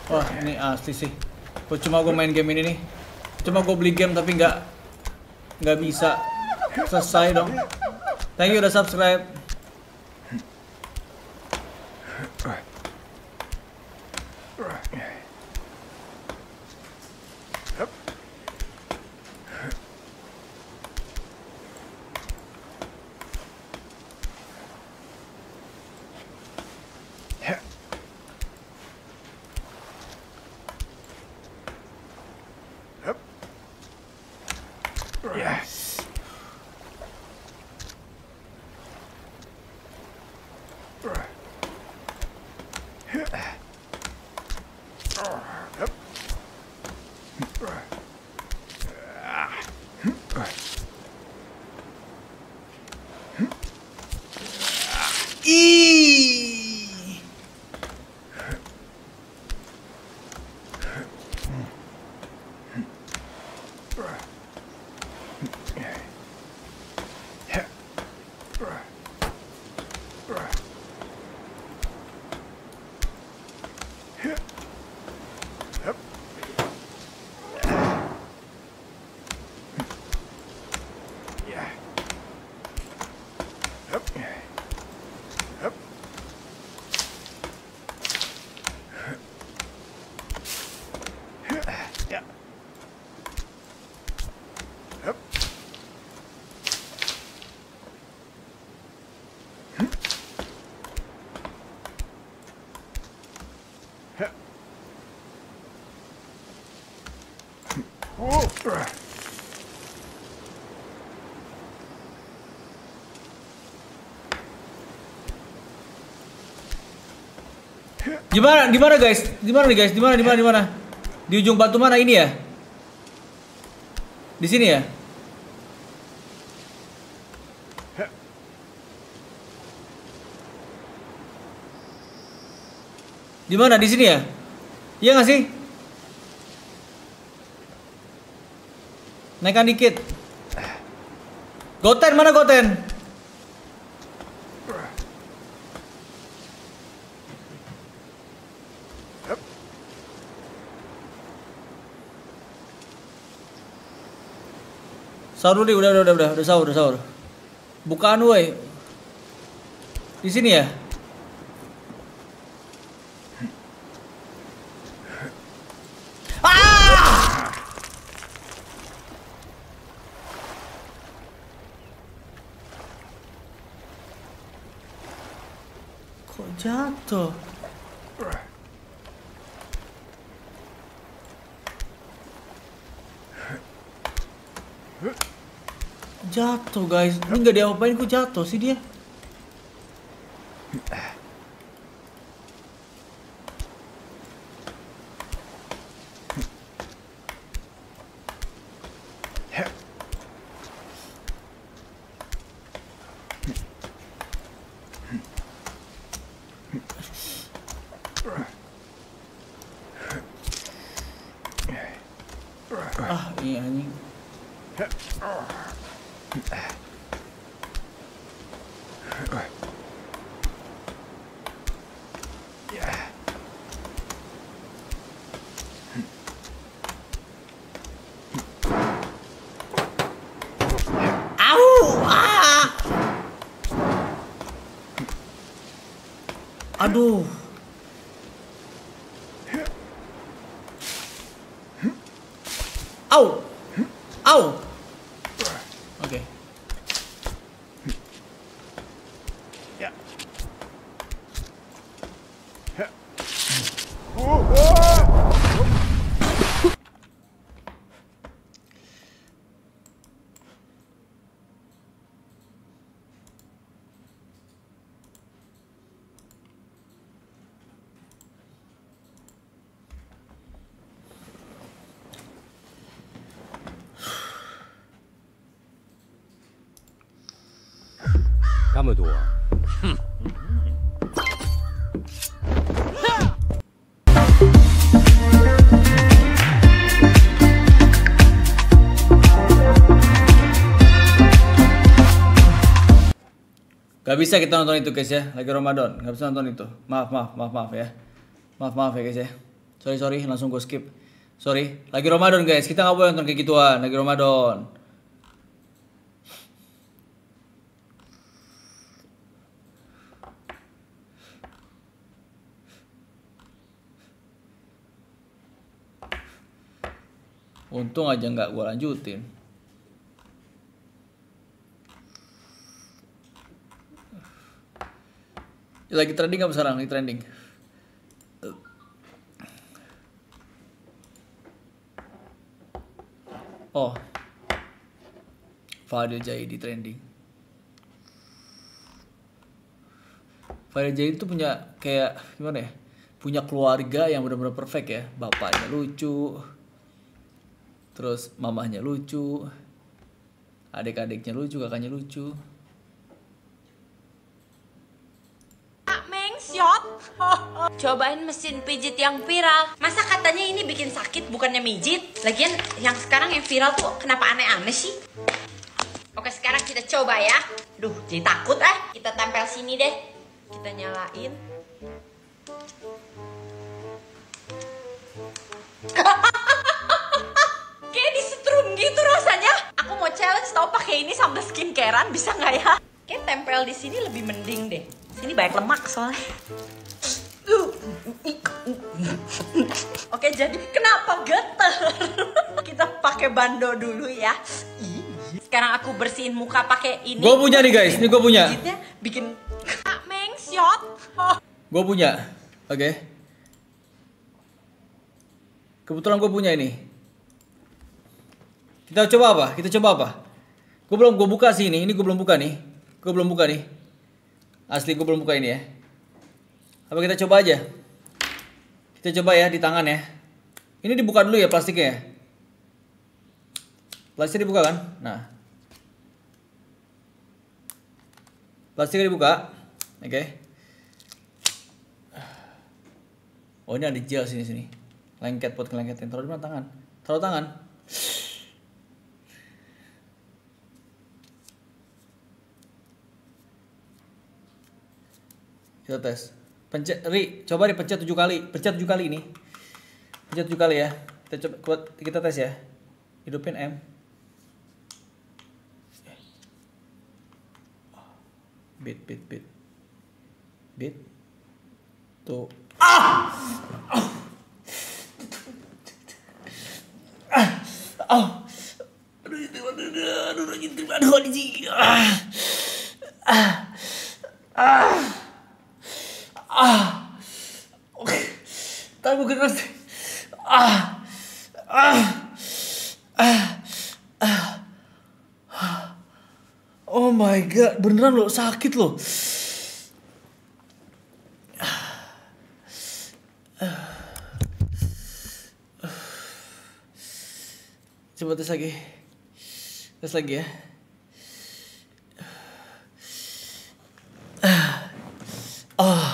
Wah ini asli sih. Cuma gue main game ini nih. Cuma gue beli game tapi nggak nggak bisa selesai dong. Thank you udah subscribe. Gimana? Gimana guys? Gimana nih guys? Gimana? Gimana? Gimana? Di ujung batu mana ini ya? Di sini ya? Di mana? Di sini ya? Iya nggak sih? Naikkan dikit. Goten mana Goten? Sahur dulu udah, udah, udah, udah, udah sahur, udah sahur. Bukaan woi. Di sini ya? Ah! Kok jatuh? Jatuh guys, ini nggak diapain kok jatuh sih dia? Obrigado. Gak bisa kita nonton itu guys ya, lagi Ramadan, gak bisa nonton itu. Maaf, maaf, maaf, maaf ya. Maaf, maaf ya guys ya. Sorry, sorry, langsung gue skip. Sorry, lagi Ramadan guys, kita nggak boleh nonton kayak gituan, lagi Ramadan. Untung aja nggak gue lanjutin. Lagi trending apa sekarang? Lagi trending. Oh. Fadil Jaidi trending. Fadil Jaidi itu punya kayak gimana ya? Punya keluarga yang benar-benar perfect ya. Bapaknya lucu. Terus mamahnya lucu. Adik-adiknya lucu, kakaknya lucu. Mengshot. Cobain mesin pijit yang viral. Masa katanya ini bikin sakit bukannya mijit? Lagian yang sekarang yang viral tuh kenapa aneh-aneh sih? Oke sekarang kita coba ya. Duh jadi takut eh. Kita tempel sini deh. Kita nyalain. Kayak disetrum gitu rasanya. Aku mau challenge tau pakai ini sambil skincarean bisa nggak ya? Kayak tempel di sini lebih mending deh. Sini banyak lemak soalnya. Oke, jadi kenapa getar? Kita pakai bando dulu ya. Sekarang aku bersihin muka pakai ini. Gue punya nih guys, ini gue punya. Bikin Kak Mengshot. Gue punya. Oke. Kebetulan gue punya ini. Kita coba apa? Kita coba apa? Gue belum gue buka sih ini. Ini gue belum buka nih. Gue belum buka nih. Asli gue belum buka ini ya. Apa kita coba aja? Kita coba ya di tangan ya. Ini dibuka dulu ya plastiknya ya. Plastik dibuka kan? Nah. Plastiknya dibuka. Oke. Oh ini ada gel sini sini. Lengket buat ngelengketin. Taruh di mana tangan? Taruh tangan. Kita tes. Pencet, Ri, coba dipencet tujuh kali. Pencet tujuh kali ini. Pencet tujuh kali ya. Kita coba kita tes ya. Hidupin M. Bit, bit, bit. Bit. Tuh. Ah! Ah! Ah! Aduh, aduh, aduh, aduh, aduh, aduh, aduh, aduh, aduh, ah! Ah! Ah! Ah! Tapi bukan keras. Ah! Ah! Ah! Ah! Oh my god, beneran lo sakit lo. Coba tes lagi. Tes lagi ya. Ah,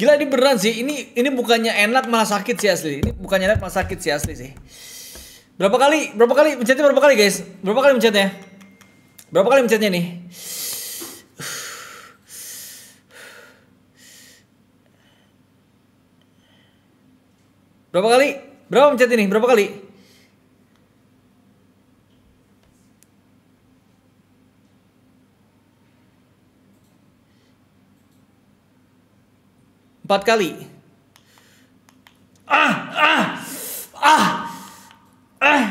Gila ini beneran sih. Ini ini bukannya enak malah sakit sih asli. Ini bukannya enak malah sakit sih asli sih. Berapa kali? Berapa kali mencetnya berapa kali guys? Berapa kali mencetnya? Berapa kali mencetnya nih? Berapa kali? Berapa mencet ini? Berapa kali? Empat kali. Ah, ah, Ah. Ah.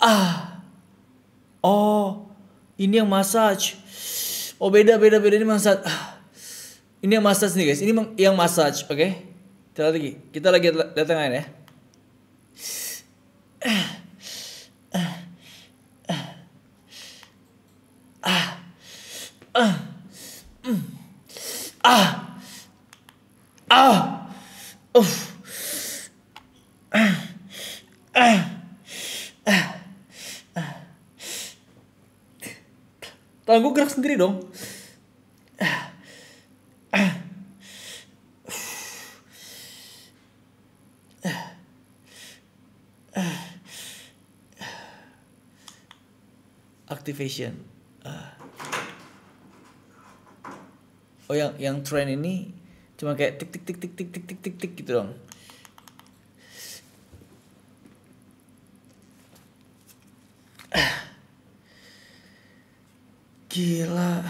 Ah. Oh, ini yang massage. Oh, beda beda beda ini massage. Ah. Ini yang massage nih guys. Ini yang massage, oke? Kita lihat lagi. Kita lagi lihat yang lain ya. Ah. Mm. Ah. Ah. Uff. Ah. Ah. Ah. Ah. Tangan gue gerak sendiri dong. Ah. Ah. Ah. Activation. Ah. Oh yang yang trend ini cuma kayak tik tik tik tik tik tik tik tik tik gitu dong. Gila.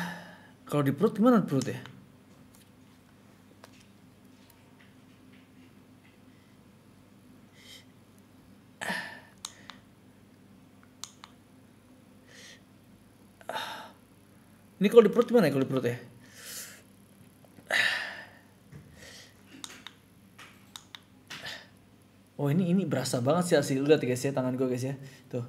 Kalau di perut gimana perut ya? Ini kalau di perut gimana ya kalau di perut ya? Oh ini ini berasa banget sih asli. Lihat guys ya tangan gue guys ya. Tuh.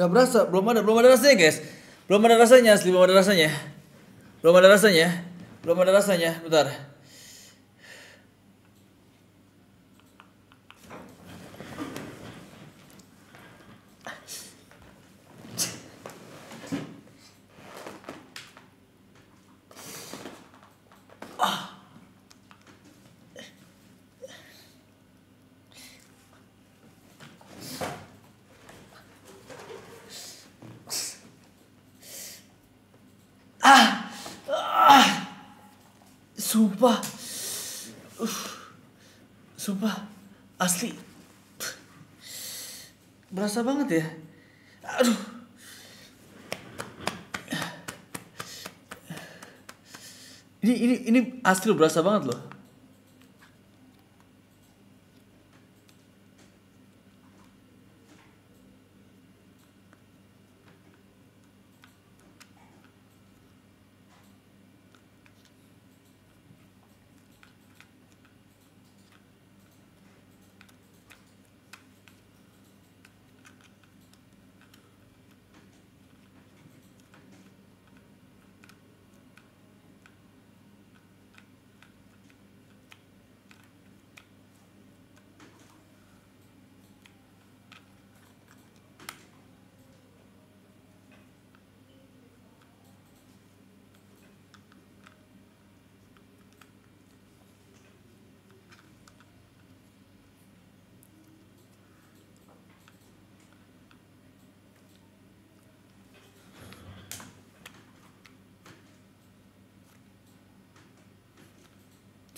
Gak berasa, belum ada, belum ada rasanya guys. Belum ada rasanya asli, belum ada rasanya. Belum ada rasanya. Belum ada rasanya, bentar. Ah, ah, sumpah, Uff. sumpah, asli, berasa banget ya. Aduh, ini ini ini asli berasa banget loh.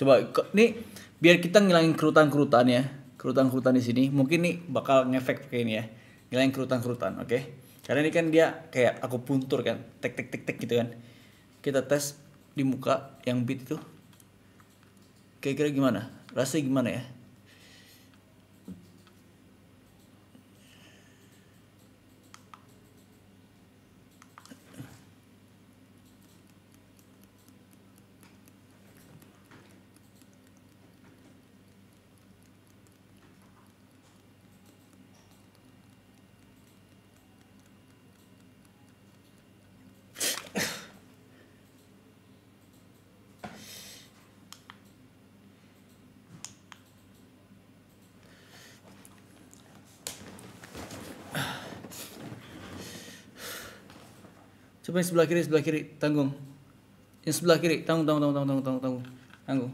Coba nih biar kita ngilangin kerutan-kerutan ya. Kerutan-kerutan di sini mungkin nih bakal ngefek kayak ini ya. Ngilangin kerutan-kerutan, oke? Karena ini kan dia kayak aku puntur kan, tek tek tek tek gitu kan. Kita tes di muka yang beat itu. Kira-kira gimana? Rasanya gimana ya? Coba yang sebelah kiri, sebelah kiri, tanggung. Yang sebelah kiri, tanggung, tanggung, tanggung, tanggung, tanggung, tanggung, tanggung.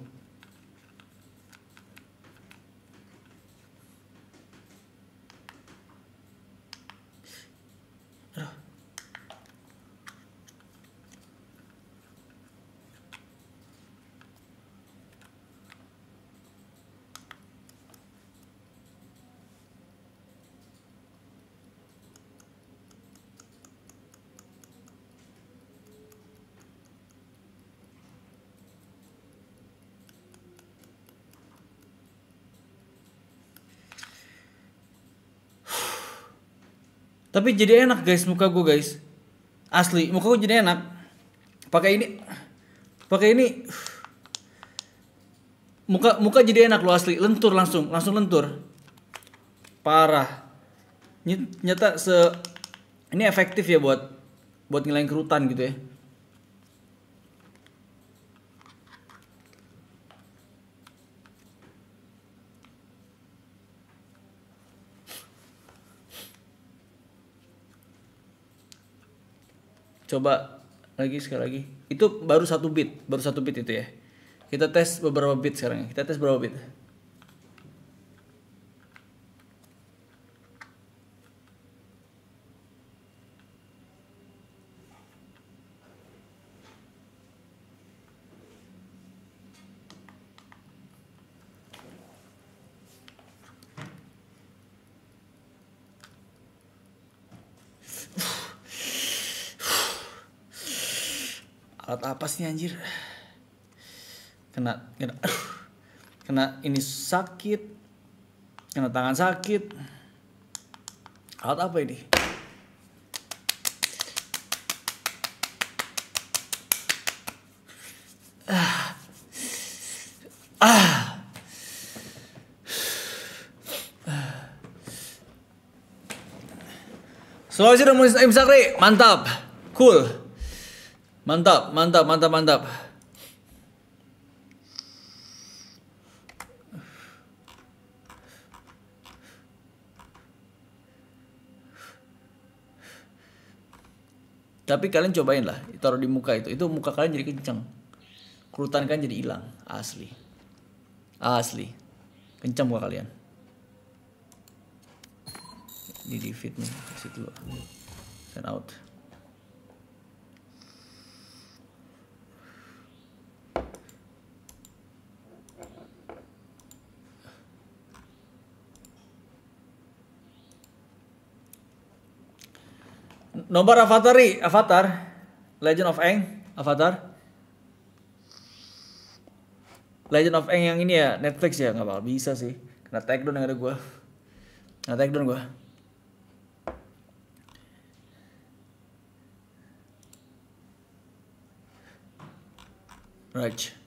Tapi jadi enak guys muka gue guys. Asli, muka gue jadi enak. Pakai ini pakai ini muka muka jadi enak lo asli, lentur langsung, langsung lentur. Parah. Ny- Nyata se ini efektif ya buat buat ngilangin kerutan gitu ya. Coba lagi sekali lagi. Itu baru satu bit, baru satu bit itu ya. Kita tes beberapa bit sekarang. Kita tes berapa bit? Sih anjir? Kena kena kena ini sakit. Kena tangan sakit. Alat apa ini? Ah. Ah. Sulawesi dan Muslim Sakri, mantap, cool, mantap, mantap, mantap, mantap. Tapi kalian cobain lah, taruh di muka itu, itu muka kalian jadi kenceng, kerutan kan jadi hilang, asli, asli, kenceng muka kalian. Di fit nih, exit dulu, send out. Nomor avatar ri, avatar, Legend of Aang, avatar. Legend of Aang yang ini ya Netflix ya nggak bakal bisa sih. Kena tag down yang ada gua. Kena tag down gua. Right.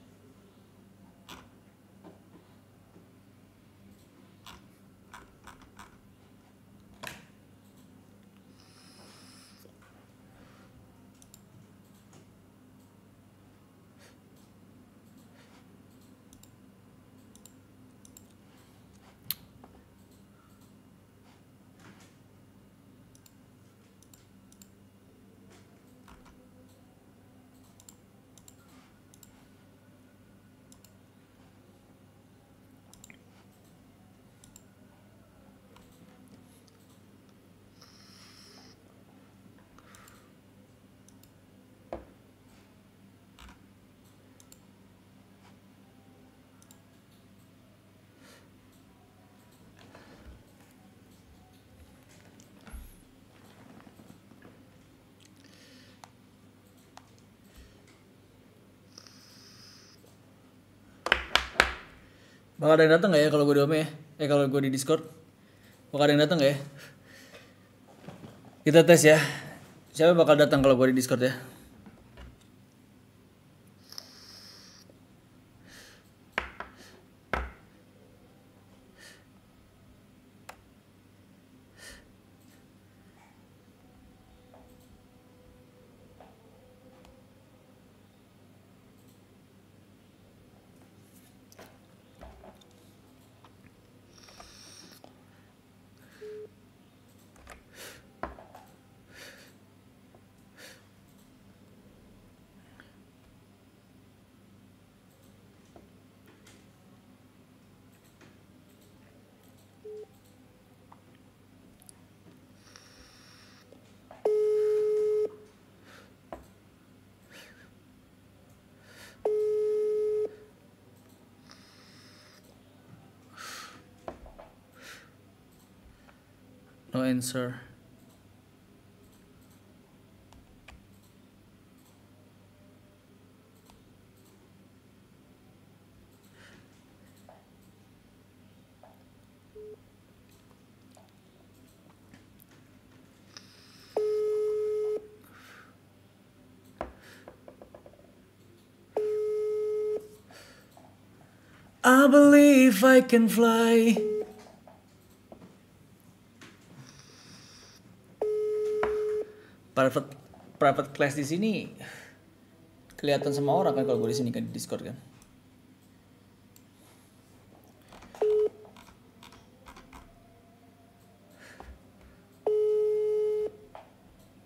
Bakal ada yang datang nggak ya kalau gue di Ome ya? Eh kalau gue di Discord? Bakal ada yang datang nggak ya? Kita tes ya. Siapa bakal datang kalau gue di Discord ya? Answer. I believe I can fly. Class di sini kelihatan sama orang kan kalau gue di sini kan di Discord kan.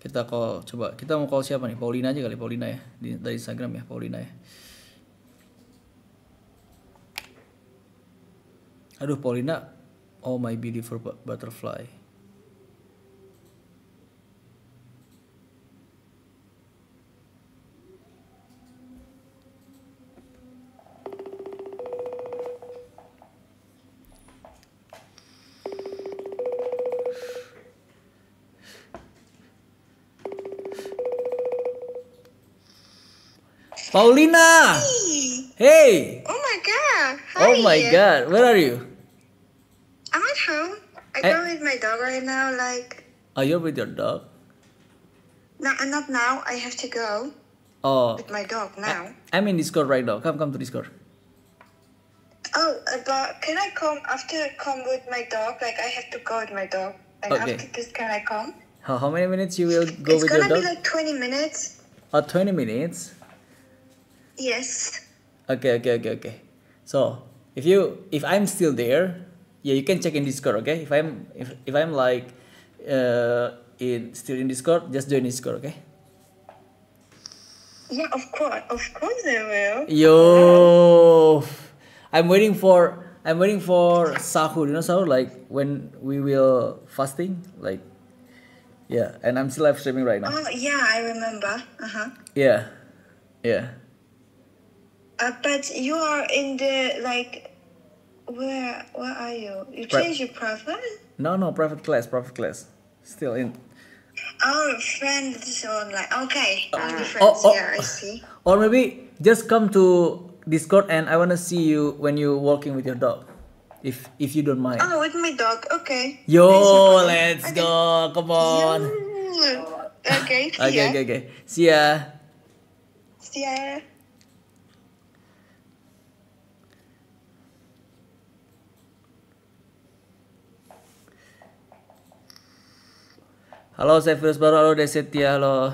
Kita call coba kita mau call siapa nih? Paulina aja kali Paulina ya di, dari Instagram ya Paulina ya. Aduh Paulina, oh my beautiful bu- butterfly. Paulina! Hey! Oh my god. Oh Hi. my god, where are you? I'm at home. I Eh. go with my dog right now. Like, Are you with your dog? no, not now. I have to go Oh, with my dog now. I'm in Discord right now. Come, come to Discord. Oh, uh, but can I come after I come with my dog? Like, I have to go with my dog. And Okay. after this, can I come? How, how many minutes you will go it's with your dog? It's gonna be like 20 minutes. Oh, 20 minutes. Yes. Okay, okay, okay, okay. So if you if I'm still there, yeah, you can check in Discord. Okay, if I'm if if I'm like uh in still in Discord, just join Discord. Okay. Yeah, of course. Of course I will. Yo, I'm waiting for I'm waiting for sahur. You know sahur like when we will fasting like yeah, and I'm still live streaming right now. Oh, yeah, I remember. Uh huh. Yeah, yeah. Uh, but you are in the, like, where, where are you? You Right. changed your profile? No, no, private class, private class. Still in. Oh, friends online. Okay, only oh, friends. oh. Yeah, I see. Or maybe just come to Discord and I wanna see you when you're walking with your dog. If if you don't mind. Oh, with my dog. Okay. Yo, let's go. Come on. Okay. See Okay, ya. okay, okay. See ya. See ya. Halo, saya Firus baru. Halo, Desetia. Halo.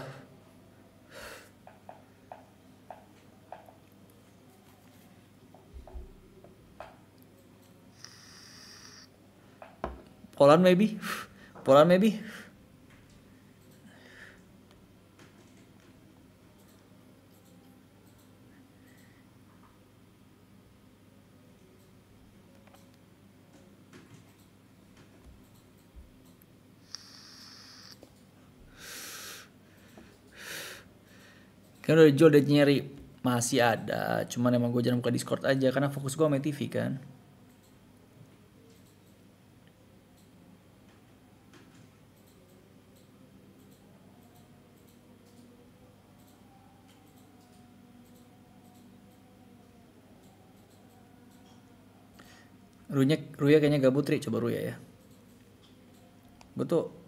Poland maybe? Poland maybe? Kan udah dijual udah nyari masih ada, cuman emang gue jarang buka Discord aja karena fokus gue sama TV kan. Ruya, Ruya kayaknya gabut Ri, coba Ruya ya. Gue tuh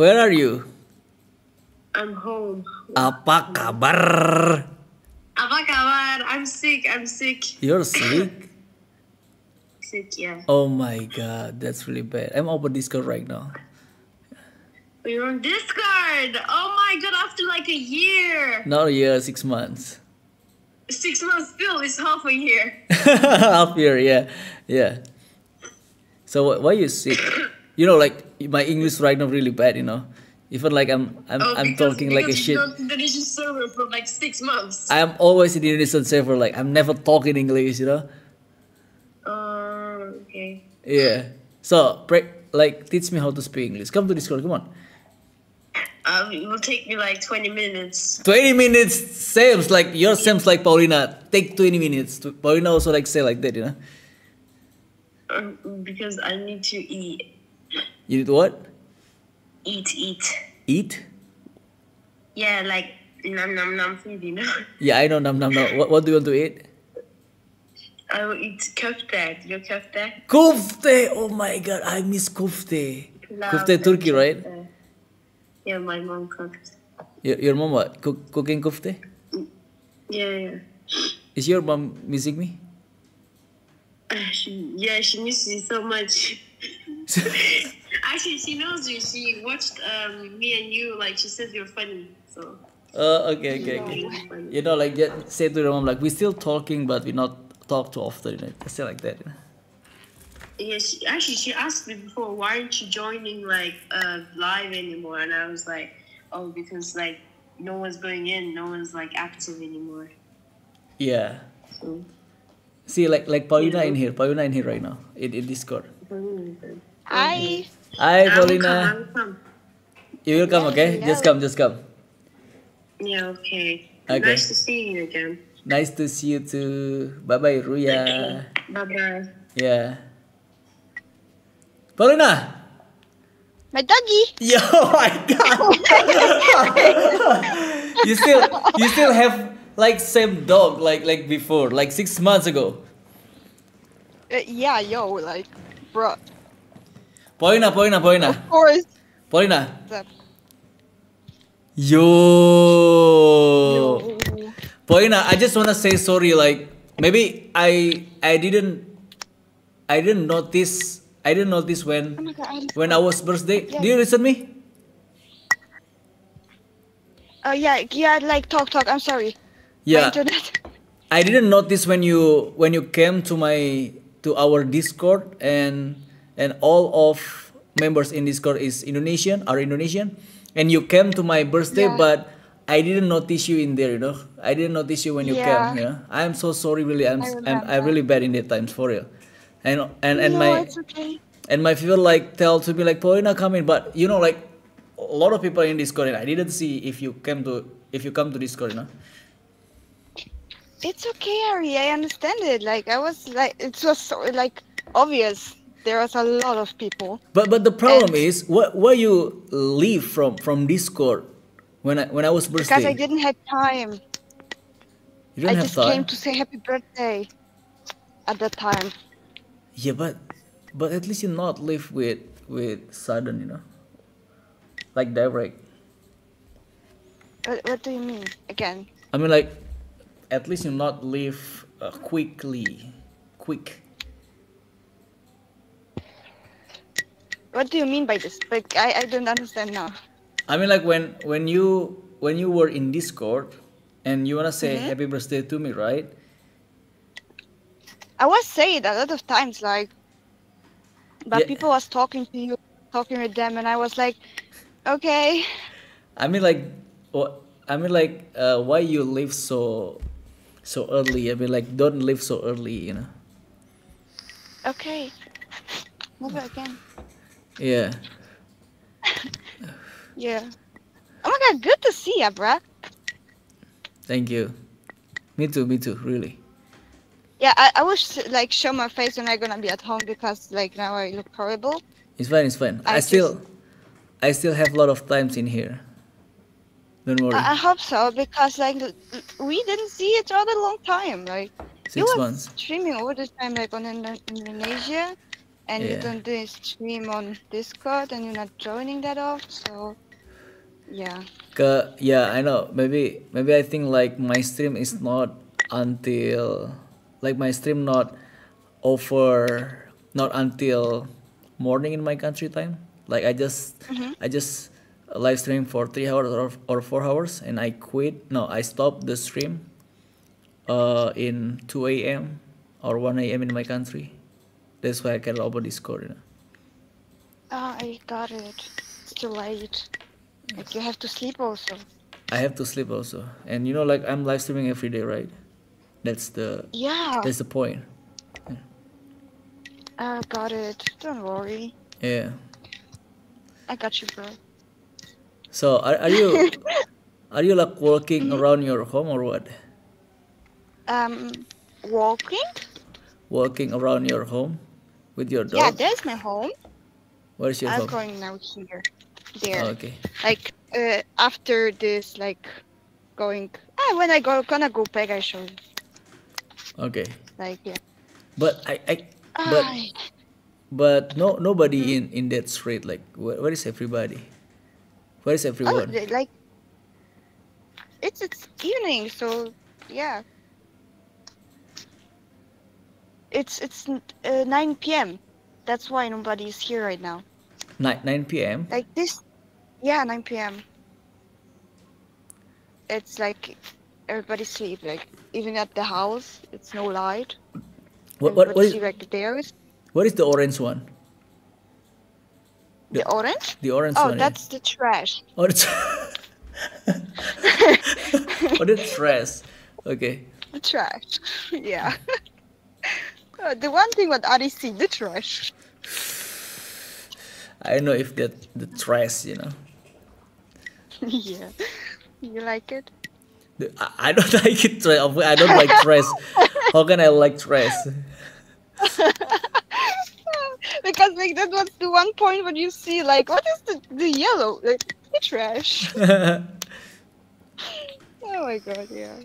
where are you? I'm home. Apa kabar? Apa kabar? I'm sick. I'm sick. You're sick? Sick, yeah. Oh my god, that's really bad. I'm over Discord right now. We're on Discord. Oh my god, after like a year. Not a year, six months. Six months still is half a year. Half a year, yeah, yeah. So wh- why you sick? You know, like my English right now really bad. You know, even like I'm I'm oh, I'm talking like a shit. don't Indonesian server for like six months. I'm always in the Indonesian server. Like I'm never talking English. You know. Oh, okay. Yeah. So break like teach me how to speak English. Come to Discord. Come on. Um, it will take me like 20 minutes. 20 minutes seems like yours seems like Paulina. Take 20 minutes. Paulina also like say like that, you know. Um, because I need to eat. You need what? Eat, eat. Eat? Yeah, like num num num food, you know. Yeah, I know. Nam nam nam. What, what do you want to eat? I will eat kofte. Your kofte? Kofte! Oh my god, I miss kofte. Love Kufte Turkey, right? Yeah, my mom cooked. Your, your mom what? Cook, cooking kufte? Yeah, yeah. Is your mom missing me? Uh, She, yeah, she misses you so much. Actually, she knows you. She watched um, me and you. Like she says you're funny. So Uh, okay, okay, okay. You know, like just say to your mom, like we're still talking, but we're not talk too often. You know, just say like that. You know? yeah, she, actually she asked me before, why aren't you joining like uh, live anymore? And I was like, oh, because like no one's going in, no one's like active anymore. Yeah. So. See, like like Paulina in here, Paulina in here right now in, in Discord. Hi. Hi, I will Paulina. come, I will come. You will come, okay? Just come, just come. Yeah, okay. Okay. Nice to see you again. Nice to see you too. Bye bye, Ruya. Bye bye. Yeah. Paulina. My doggy. Yo, my god. you still you still have like same dog like like before, like six months ago. Uh, yeah, yo, like, bro. Of course. Paulina. That- Yo. Paulina, I just wanna say sorry. Like maybe I I didn't I didn't notice I didn't notice when Oh God, when I was birthday. Yeah. Do you listen me? Oh yeah, yeah, like talk, talk. I'm sorry. Yeah. I didn't notice when you when you came to my to our Discord and and all of members in Discord is Indonesian are Indonesian and you came to my birthday Yeah. but I didn't notice you in there you know I didn't notice you when you Yeah. came you know I'm so sorry really I'm I I'm, I'm really bad in that times for real and and and no, my okay. and my people like tell to me like Paulina come in but you know like a lot of people in Discord and I didn't see if you came to if you come to Discord you know It's okay, Ari. I understand it. Like I was like, it was so, like obvious. There was a lot of people. But but the problem is where where you leave from from Discord when I when I was birthday. Because. I didn't have time. You don't I have just time. came to say happy birthday at that time. Yeah, but but at least you not live with with sudden, you know, like direct. What, what do you mean? Again? I mean like, at least you not live uh, quickly, quick. What do you mean by this? Like I, I don't understand now. I mean, like when when you when you were in Discord and you wanna say Mhm. happy birthday to me, right? I was saying a lot of times, like, but Yeah. people was talking to you, talking with them, and I was like, okay, I mean, like, what? I mean, like, uh, why you leave so so early? I mean, like, don't leave so early, you know? okay, move it again. Yeah. Yeah. Oh my god, good to see ya, bruh. Thank you. Me too. Me too. Really. Yeah, I, I wish like show my face when I'm gonna be at home because like now I look horrible. It's fine. It's fine. I, I still, I still have a lot of times in here. Don't worry. I, I hope so because like we didn't see each other a long time. Like you Six was months. streaming all the time like on Indo- Indonesia, and you don't do a stream on Discord, and you're not joining that off. So yeah. Yeah, I know. Maybe maybe I think like my stream is not until like my stream not over not until morning in my country time. Like I just Mhm. I just live stream for three hours or, or four hours and I quit. No, I stopped the stream uh in two a.m. or one a.m. in my country. That's why I can open Discord. You know? Oh, I got it. It's too late. Like you have to sleep also. I have to sleep also, and you know, like I'm live streaming every day, right? That's the Yeah. that's the point. I got it. Don't worry. Yeah. I got you, bro. So are, are you are you like walking mm-hmm. around your home or what? Um, walking? Walking around your home with your dog? Yeah, there's my home. Where's your I'm home? going now here. There. Oh, okay. Like uh, after this, like going. Ah, when I go gonna go back, I show you. Okay. Like yeah. But I, I but but no nobody in in that street. Like where, where is everybody? Where is Oh, everyone? they- like it's it's evening, so yeah. It's it's uh, 9 p.m. That's why nobody is here right now. Nine nine p.m. Like this, yeah, 9 p.m. It's like everybody sleep. Like even at the house, it's no light. What what what is, like there is what is the orange one? the orange. The orange Oh, one. yeah. that's the trash. Oh, it's oh, the trash. Okay. The trash. yeah. Uh, the one thing what Ari see, the trash. I don't know if that the trash, you know. yeah. You like it? The- I, I don't like it. Trash. I don't like trash. How can I like trash? because like that was the one point when you see like what is the, the yellow like the trash. oh my god, yeah.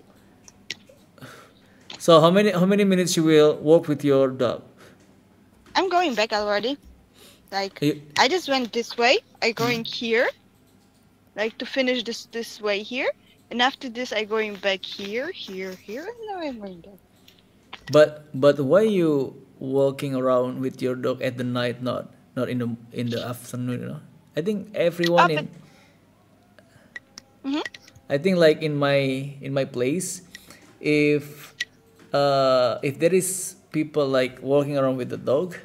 So how many how many minutes you will walk with your dog? I'm going back already. Like You- I just went this way. I going here. Like to finish this this way here. And after this I going back here, here, here, and now I'm going back. But but why you walking around with your dog at the night, not not in the in the afternoon? You know, I think everyone in. Mhm. I think like in my in my place, if uh if there is people like walking around with the dog,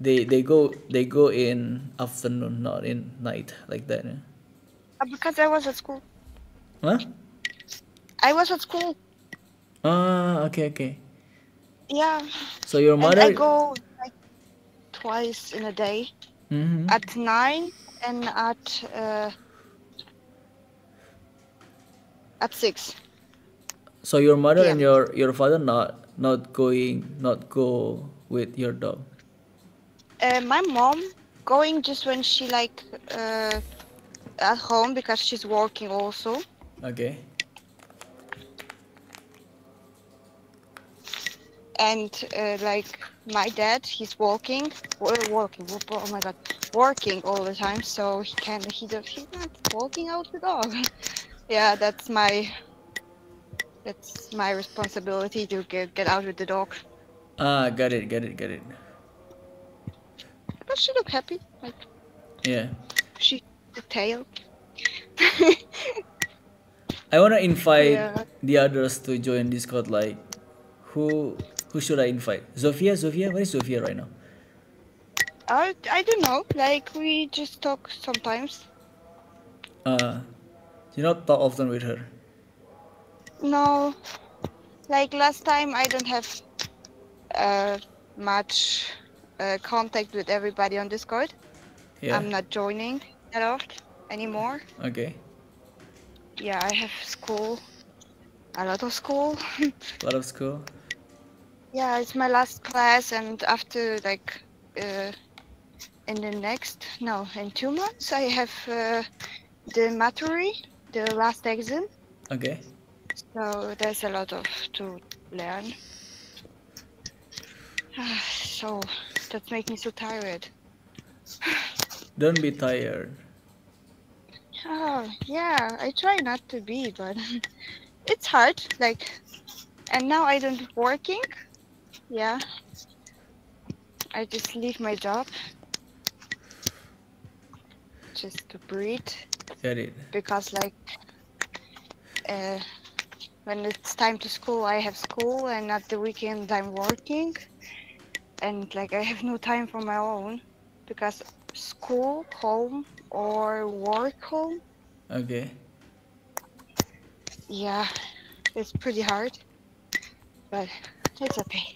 they they go they go in afternoon, not in night like that. yeah. Uh, because I was at school. Huh? I was at school. Ah, okay, okay. Yeah. So your And mother. I go like twice in a day. Mhm. At nine and at uh, at six. So your mother Yeah. and your your father not not going not go with your dog. Uh, my mom going just when she like uh, at home because she's working also. Okay. And uh, like my dad, he's walking, walking. Oh my god, working all the time. So he can he he's not walking out the dog. yeah, that's my that's my responsibility to get get out with the dog. Ah, got it, got it, got it. But she look happy. Like Yeah. she the tail. I wanna invite Yeah. the others to join Discord. Like, who who should I invite? Zofia, Zofia, where is Zofia right now? I I don't know. Like we just talk sometimes. Uh, you not talk often with her. No, like last time I don't have uh much uh, contact with everybody on Discord. Yeah. I'm not joining that often anymore. Okay. Yeah, I have school, a lot of school. A lot of school. yeah, it's my last class, and after like uh, in the next no, in two months I have uh, the matury, the last exam. Okay. So there's a lot of to learn. so that makes me so tired. Don't be tired. Oh yeah, I try not to be, but it's hard. Like, and now I don't working. Yeah, I just leave my job just to breathe Get it. because like uh, when it's time to school i have school and at the weekend i'm working and like i have no time for my own because school home or work home Okay. yeah it's pretty hard but it's okay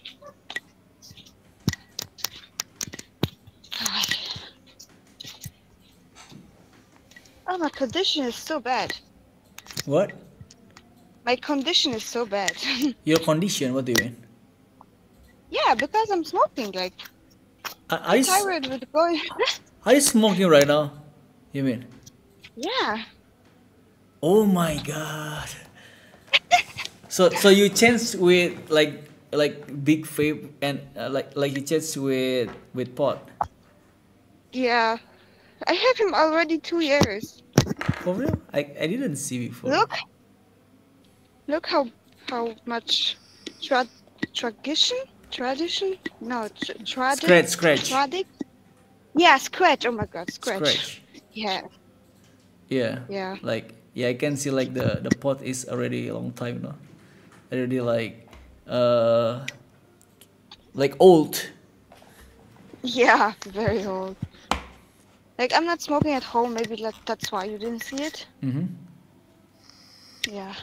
God. oh my condition is so bad What? My condition is so bad Your condition? What do you mean? Yeah, because I'm smoking. Like, Are, you s- tired with going. are you smoking right now? You mean? yeah. Oh my god. so so you change with like like big vape and uh, like like you change with with pot. Yeah. I have him already two years. For real? I, I didn't see before. Look. Look how how much tra- tradition tradition no tra- tradi- Scratch, scratch. tradi- yeah scratch oh my god scratch, Scratch. yeah Yeah. Yeah. Like yeah, I can see like the the pot is already a long time now. Already like uh like old. yeah very old like i'm not smoking at home maybe like that's why you didn't see it Mm-hmm. yeah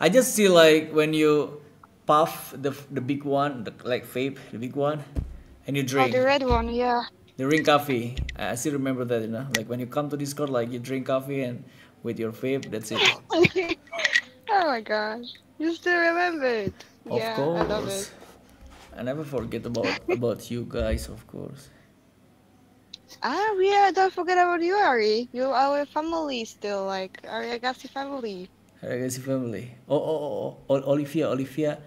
I just see like when you puff the the big one, the, like vape, the big one, and you oh drink. the red one yeah The drink coffee. I still remember that, you know. Like when you come to Discord, like you drink coffee and with your vape, that's it. oh my gosh you still remember it Of yeah course. i love it I never forget about about you guys, of course. Ah, yeah, don't forget about you, Ari. You are our family still, like Ari Agassi family. Legacy family. Oh, oh, oh, oh, Olivia, Olivia,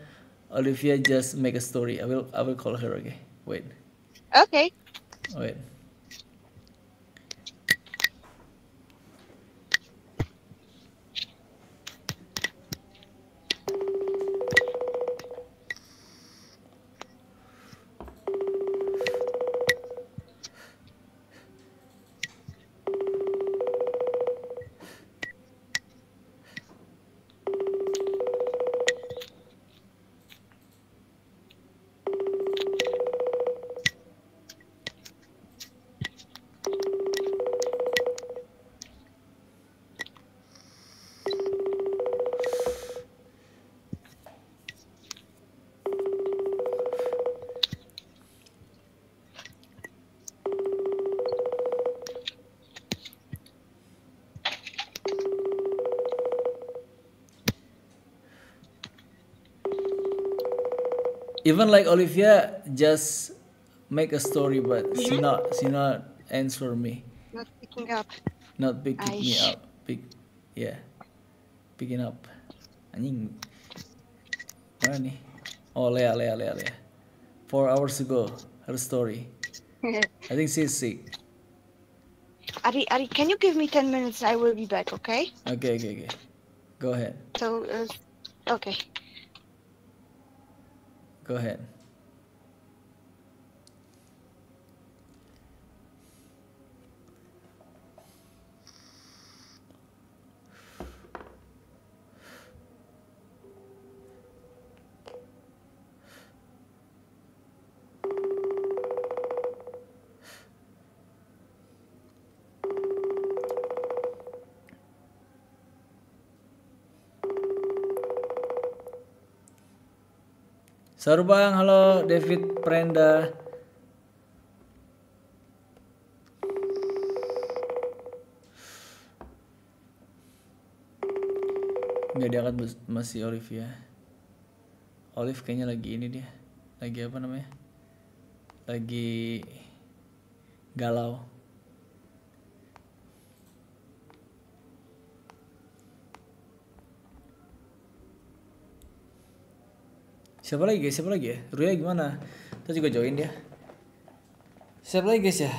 Olivia just make a story. I will, I will call her. again. wait, Okay. wait. Even like Olivia just make a story, but she Mhm. not, she not answer me, Not picking up. not picking me up, pick, yeah, picking up. Anjing, mana nih? Oh Lea, Lea, Lea, Lea. Four hours ago, her story. I think she's sick. Ari, Ari, can you give me ten minutes? I will be back. Okay. Okay, okay, okay. Go ahead, So, uh, okay. Go ahead. Sarbang, halo David Prenda. Nggak diangkat masih Olivia. Olive kayaknya lagi ini dia. Lagi apa namanya? Lagi galau. Siapa lagi guys? Siapa lagi ya? Ruya gimana? Kita juga join dia. Siapa lagi guys ya?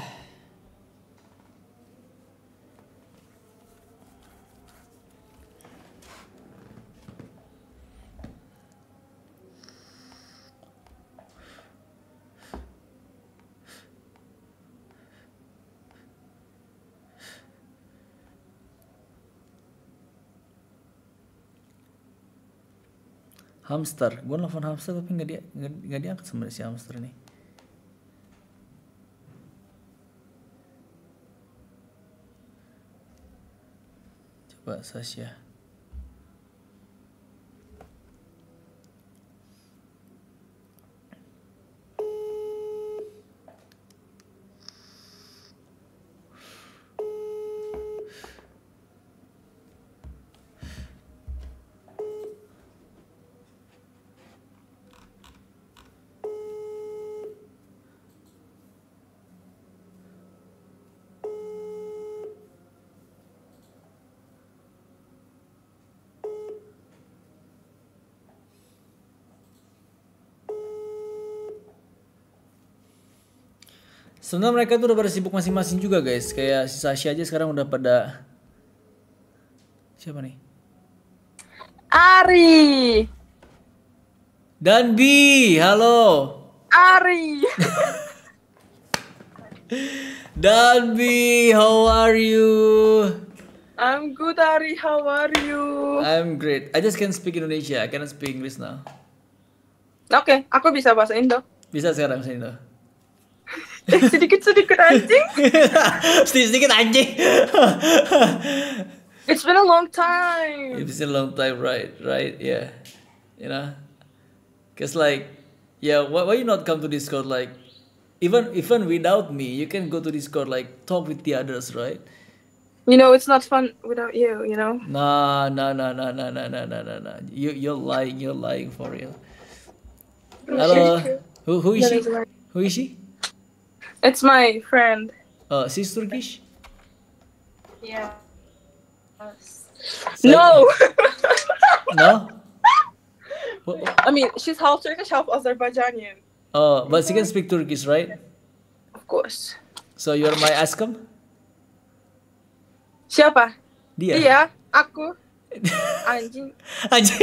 Hamster. Gue nelfon hamster tapi nggak dia nggak diangkat sama si hamster nih. Coba Sasha. Sebenarnya mereka tuh udah pada sibuk masing-masing juga guys. Kayak si Sasha aja sekarang udah pada siapa nih? Ari. Dan Bi, halo. Ari. Dan Bi, how are you? I'm good, Ari. How are you? I'm great. I just can speak Indonesia. I cannot speak English now. Oke, aku bisa bahasa Indo. Bisa sekarang bahasa Indo. Sedikit-sedikit anjing. Sedikit-sedikit anjing. It's been a long time. It's been a long time, right? Right? Yeah. You know, cause like, yeah. Why, why you not come to Discord? Like, even even without me, you can go to Discord. Like, talk with the others, right? You know, it's not fun without you, you know? Nah, nah, nah, nah, nah, nah, nah, nah, nah, nah. You you're lying. You're lying for real. Hello. Who who is she? Who is she? It's my friend. Uh, she's Turkish. Yeah. No! No. What- what- I mean, she's half Turkish, half Azerbaijanian. Oh, but she can speak Turkish, right? Of course. So you're my Ascom? Siapa? Dia. Iya, aku. Anjing. Anjing.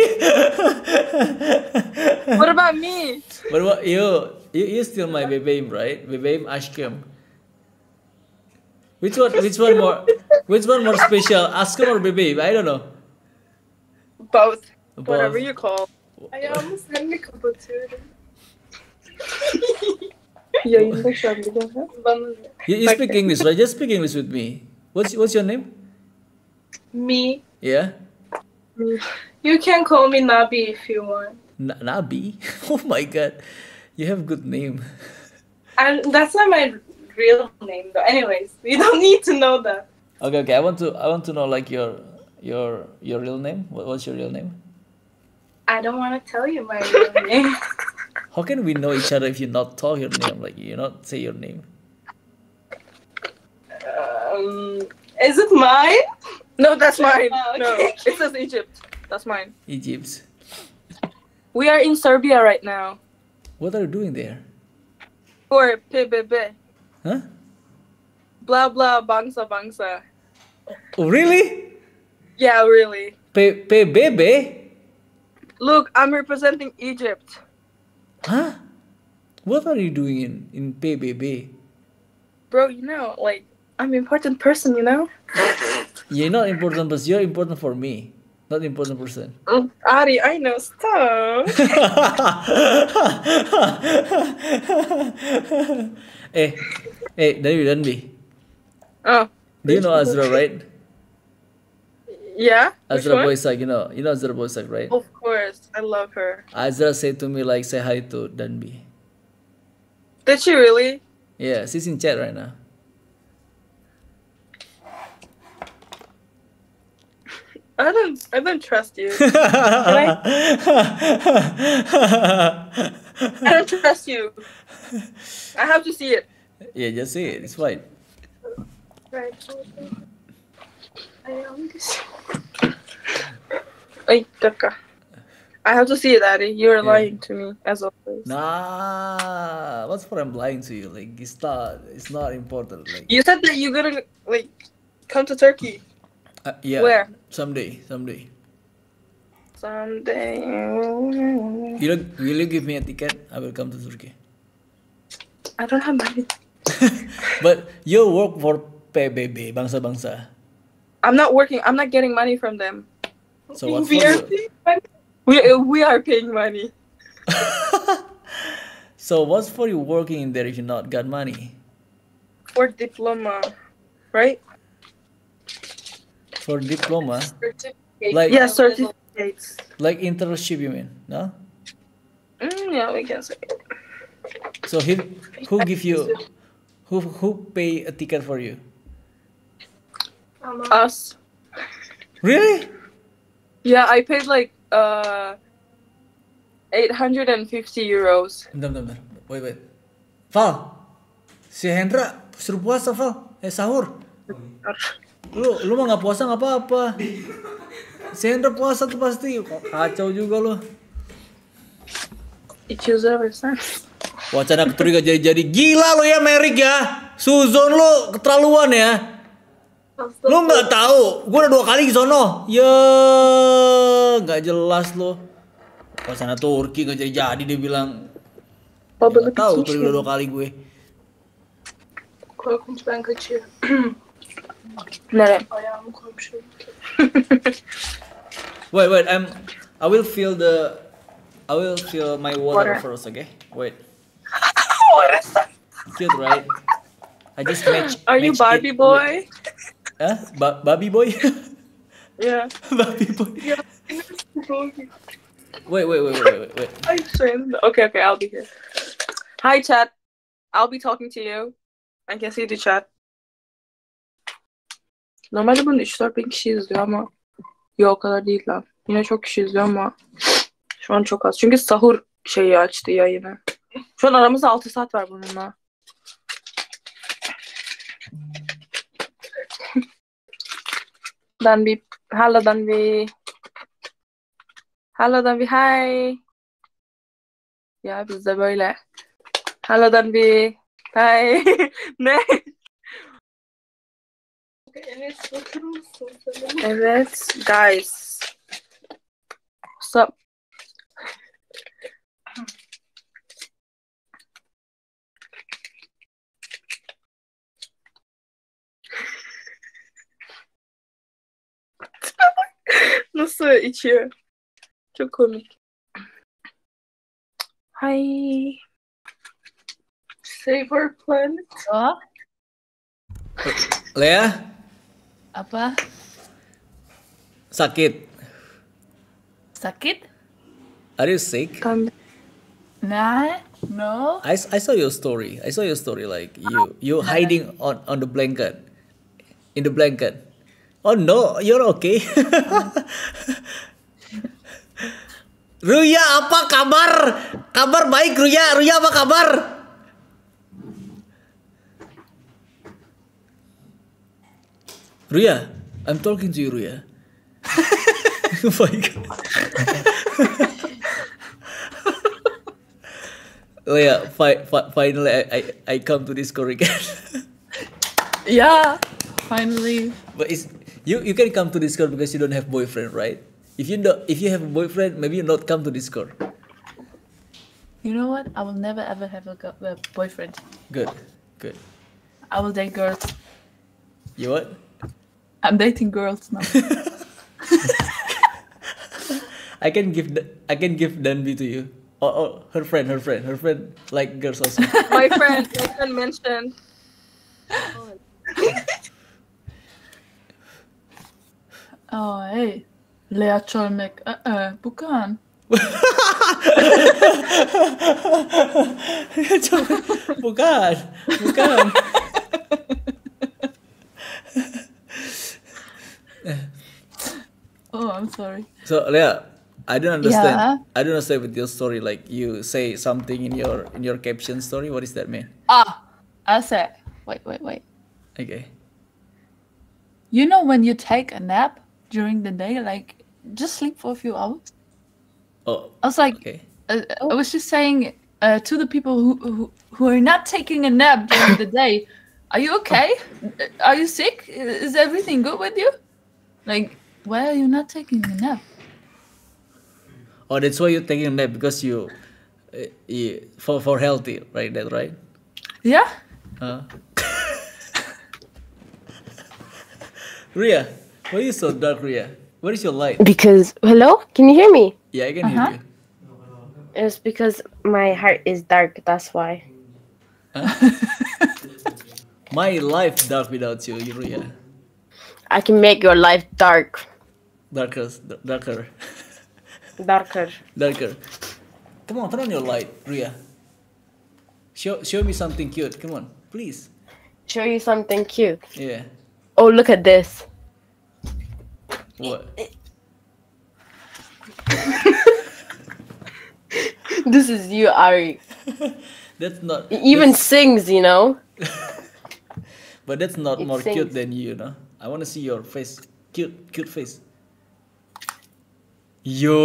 What about me? But what you you you still my babeim, right? Babeim Ashkem. Which one which one more which one more special? Ashkem or babeim? I don't know. Both. Both. Whatever you call. Ayağımı sen mi kapatıyorum? Yayında şu an bir de. Bana ne? You, you speak English, right? Just speak English with me. What's what's your name? Me. Yeah? You can call me Nabi if you want. Na- Nabi? Oh my god. You have good name. And that's not my real name though. Anyways, you don't need to know that. Okay, okay. I want to I want to know like your your your real name. What, what's your real name? I don't want to tell you my real name. How can we know each other if you not tell your name? Like you not say your name. Um, is it mine? No, that's mine. Oh, No, it says Egypt. That's mine. Egypt. We are in Serbia right now What are you doing there? for PBB. Huh? Blah blah bangsa bangsa. Oh, really? Yeah, really. P PBB? Look, I'm representing Egypt. Huh? What are you doing in in PBB? Bro, you know, like, I'm important person, you know? You're not important, but you're important for me. Not important person. Mm, Ari, I know stuff. eh, eh, Danbi, Danbi. Oh. Do you know Azra, right? Yeah. Azra? Boysak, you know, you know Azra Boysak, right? Of course, I love her. Azra said to me like, say hi to Danby. Did she really? Yeah, she's in chat right now. I don't. I don't trust you. I? I don't trust you. I have to see it. yeah, just see it. It's fine. Right. Ay, Taka. I have to see it, Daddy. You're lying to me as always. Nah, what's for I'm lying to you? Like it's not, it's not important. Like You said that you're gonna like come to Turkey uh, yeah, Where? someday, someday. someday. You know, will you give me a ticket? I will come to Turkey. I don't have money. But you work for PBB, bangsa-bangsa. I'm not working. I'm not getting money from them. So what for we are you? paying money. We, we are paying money. So what's for you working in there if you not got money? For diploma, right? For diploma, Like- yeah, certificates. like internship, you mean? No. Mm, yeah, we can say. it. So he, who give you, who who pay a ticket for you? Us. Really? Yeah, I paid like uh 850 euros. Bentar, bentar, bentar. Wait, wait. Val, si Hendra suruh puasa, Val. Eh, sahur. Lu, lu mah nggak puasa nggak apa-apa. Si Hendra puasa tuh pasti. Kacau juga lu. Ikuza Wacana keturi gak jadi-jadi. Gila lu ya, Merik ya. Suzon lu keterlaluan ya. Lu nggak tahu, gue udah dua kali ke sono. Ya, nggak jelas lu. Wacana Turki nggak jadi-jadi dia bilang. Nggak tahu tuh udah dua kali gue. Ben kaçıyorum. Nereye? Ayağımı koymuşum. Wait, wait. I'm. I will feel the. I will feel my water, Water. first, okay? Wait. What is that? Cute, right? I just match. Are you Barbie boy? with- Huh? Ba- Barbie boy? Yeah. Barbie boy. Yeah. Wait, wait, wait, wait, wait, wait. Ay, friend. Okay, okay, I'll be here. Hi, chat. I'll be talking to you. I can see the chat. Normalde bunu 3-4 bin kişi izliyor ama yok o kadar değil lan. Yine çok kişi izliyor ama şu an çok az. Çünkü sahur şeyi açtı yayını. Şu an aramızda 6 saat var bununla. Dan bir Halo Danvi. Halo Danvi hi. Ya bizde böyle. Halo Danvi. Hi. ne? Evet guys. So Nasıl içiyor? Çok komik. Hi. Save our planet. Huh? Leia? Apa? sakit. Sakit? Are you sick? Nah, no. I, I saw your story. I saw your story. Like you you hiding on on the blanket, in the blanket. Oh no, you're okay. Ruya apa kabar? Kabar baik Ruya. Ruya apa kabar? Ruya, I'm talking to you Ruya. oh my god. Oh yeah, fi- fi- finally I, I I come to Discord again. Yeah, finally. but it's you you can come to Discord because you don't have boyfriend, right? If you don't, if you have a boyfriend, maybe you not come to Discord. You know what? I will never ever have a, girl, a boyfriend. Good, good. I will date girls. You what? I'm dating girls now. I can give the, I can give Danby to you. Oh, oh, her friend, her friend, her friend like girls also. My friend, my friend mentioned. Oh, hey. Lea Cholmek. Eh, eh, bukan. bukan, bukan. Oh, I'm sorry. So Leah, I don't understand. Yeah. I don't understand with your story. Like you say something in your in your caption story. What is that mean? Ah, I said. Wait, wait, wait. Okay. You know when you take a nap during the day, like just sleep for a few hours? Oh. I was like, uh, I was just saying uh, to the people who, who who are not taking a nap during the day, are you okay? Uh, Are you sick? Is everything good with you? Like, why are you not taking a nap? Oh, that's why you're taking a nap because you, uh, you for for healthy, right? That right? Yeah. Huh? Ria, why are you so dark, Ria? What is your light? Because hello, can you hear me? Yeah, I can hear you. It's because my heart is dark. That's why. My life dark without you, Ria. I can make your life dark, Darker, darker, darker. darker. Come on, turn on your light, Ria. Show show me something cute. Come on, please. Show you something cute. Yeah. Oh, look at this. What? This is you, Ari. That's not. It even that's- sings, you know. But that's not It more cute than you, no? I want to see your face. Cute, cute face. Yo.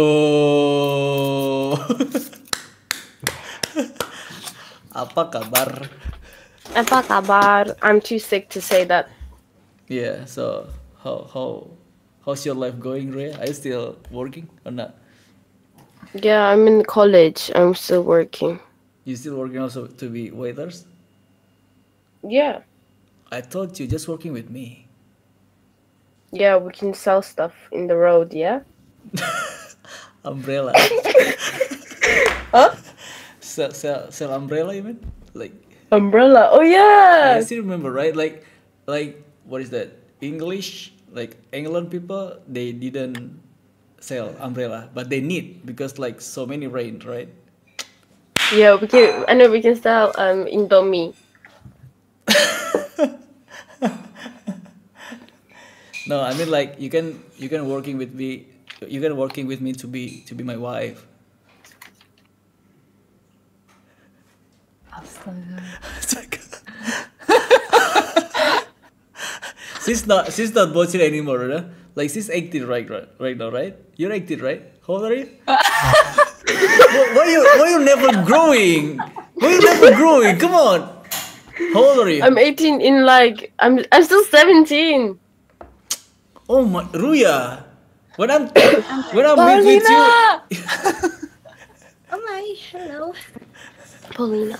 Apa kabar? Apa kabar? I'm too sick to say that. Yeah, so how how how's your life going, Ray? Are you still working or not? Yeah, I'm in college. I'm still working. You still working also to be waiters? Yeah. I thought you just working with me. Yeah, we can sell stuff in the road, yeah? Umbrella. huh? Sell, sell, sell umbrella, you mean? Like Umbrella. Oh yeah. I still remember, right? Like, like what is that? English, like England people, they didn't sell umbrella, but they need because like so many rain, right? Yeah, we can I know we can sell um Indomie. No, I mean like you can you can working with me, you can working with me to be to be my wife. she's not she's not watching anymore, right? Like she's 18 right, right right now, right? You're 18, right? How old are you? why, why you why you never growing? Why you never growing? Come on. How old are you? I'm 18 in like I'm I'm still 17. Oh my Ruya. When I'm when I'm with, with you Oh my, hello. Paulina.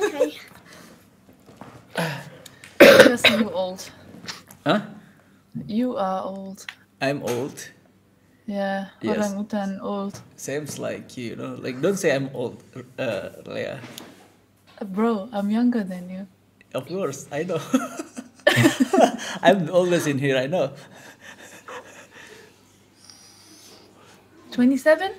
Hi. Because you old. Huh? You are old. I'm old. Yeah, Yes. orangutan old. Seems like you, you know. Like don't say I'm old, uh, Leah. Uh, Bro, I'm younger than you. Of course, I know. I'm the oldest in here. I know. 27?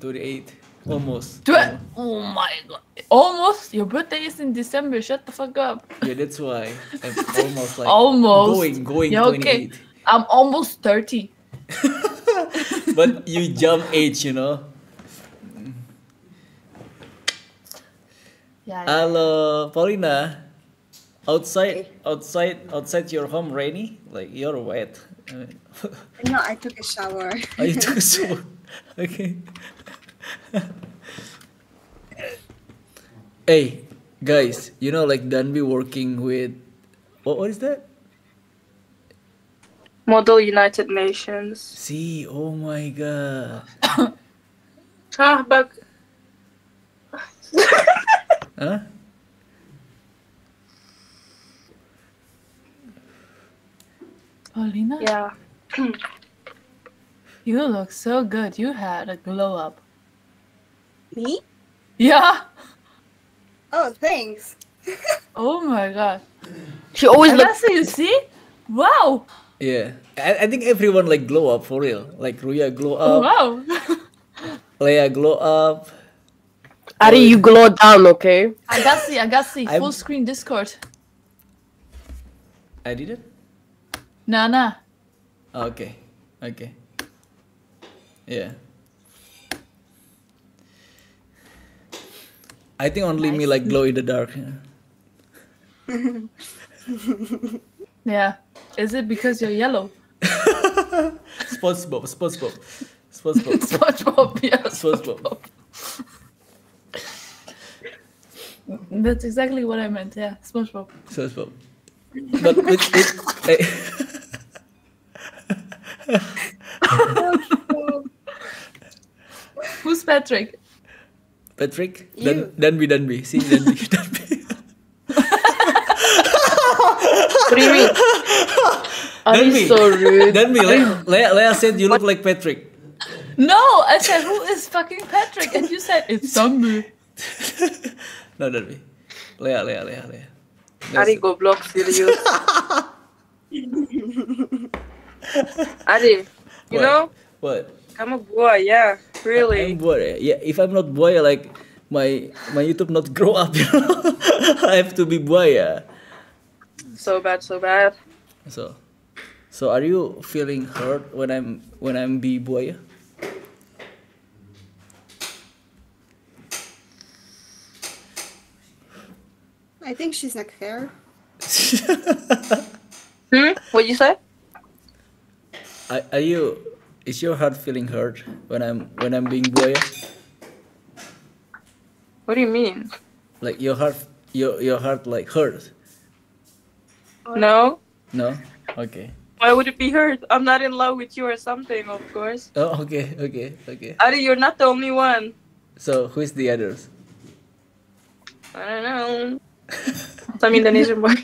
28, almost. Tw- oh my god. Almost? Your birthday is in December. Shut the fuck up. Yeah, that's why I'm almost like almost. going, going Yeah, 28. I'm almost 30. But you jump age, you know. Yeah. Hello, Paulina. Outside, outside, outside your home, rainy. Like you're wet. No, I took a shower. Oh, you took a shower. Okay. hey, guys, you know, like Danby working with. What, what is that? Model United Nations. See, oh my god. Ah, but Huh? Paulina? Yeah. You look so good. You had a glow up. Me? Yeah. Oh, thanks. Oh my god. She always And look- that's what you see? Wow. Yeah, I, I think everyone like glow up for real. Like Ruya glow Oh, up, wow. Leia glow up. Ari, you glow down, okay? Agassi, Agassi, I'm- full screen Discord. I didn't. Nah, nah. Oh, okay, okay. Yeah. I think only me like glow in the dark. yeah. Yeah. Is it because you're yellow? SpongeBob, SpongeBob, SpongeBob, SpongeBob, yeah. SpongeBob. That's exactly what I meant. Yeah, SpongeBob. SpongeBob. But with, with Who's Patrick? Patrick, dan Danby Danby, see Danby Danby. What do you mean? Danby, so rude. Danby, Lea, Lea, Lea said you look like Patrick. No, I said who is fucking Patrick, and you said it's Sambu. No, Danby. Lea, Lea, Lea, Lea. Ari goblok serius. Ari, you What? know, What? kamu buaya, really. I'm boy, Yeah, if I'm not boy, like my my YouTube not grow up, you know. I have to be boy, yeah. So bad, so bad. So, so are you feeling hurt when I'm when I'm be buaya? I think she's not fair. Hmm? What you say? Are, are you? Is your heart feeling hurt when I'm when I'm being buaya? What do you mean? Like your heart, your your heart like hurt? No. No. Okay. Why would it be hurt? I'm not in love with you or something, of course. Oh, okay, okay, okay. Ari, you're not the only one. So who is the others? I don't know. Some Indonesian boy.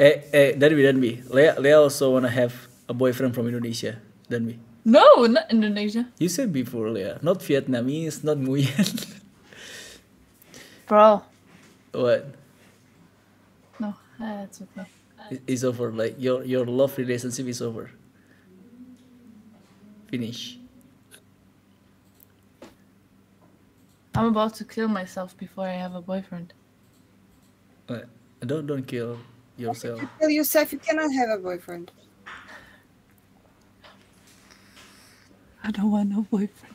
Eh, eh, Danby, Danby. Lea, Lea also wanna have a boyfriend from Indonesia. Danby. No, not Indonesia. You said before, Lea. Not Vietnamese, not Nguyen. Bro. what? No, that's okay. It- It's over. Like your your love relationship is over. Finish. I'm about to kill myself before I have a boyfriend. Uh, don't don't kill yourself. Tell yourself you cannot have a boyfriend. I don't want no boyfriend.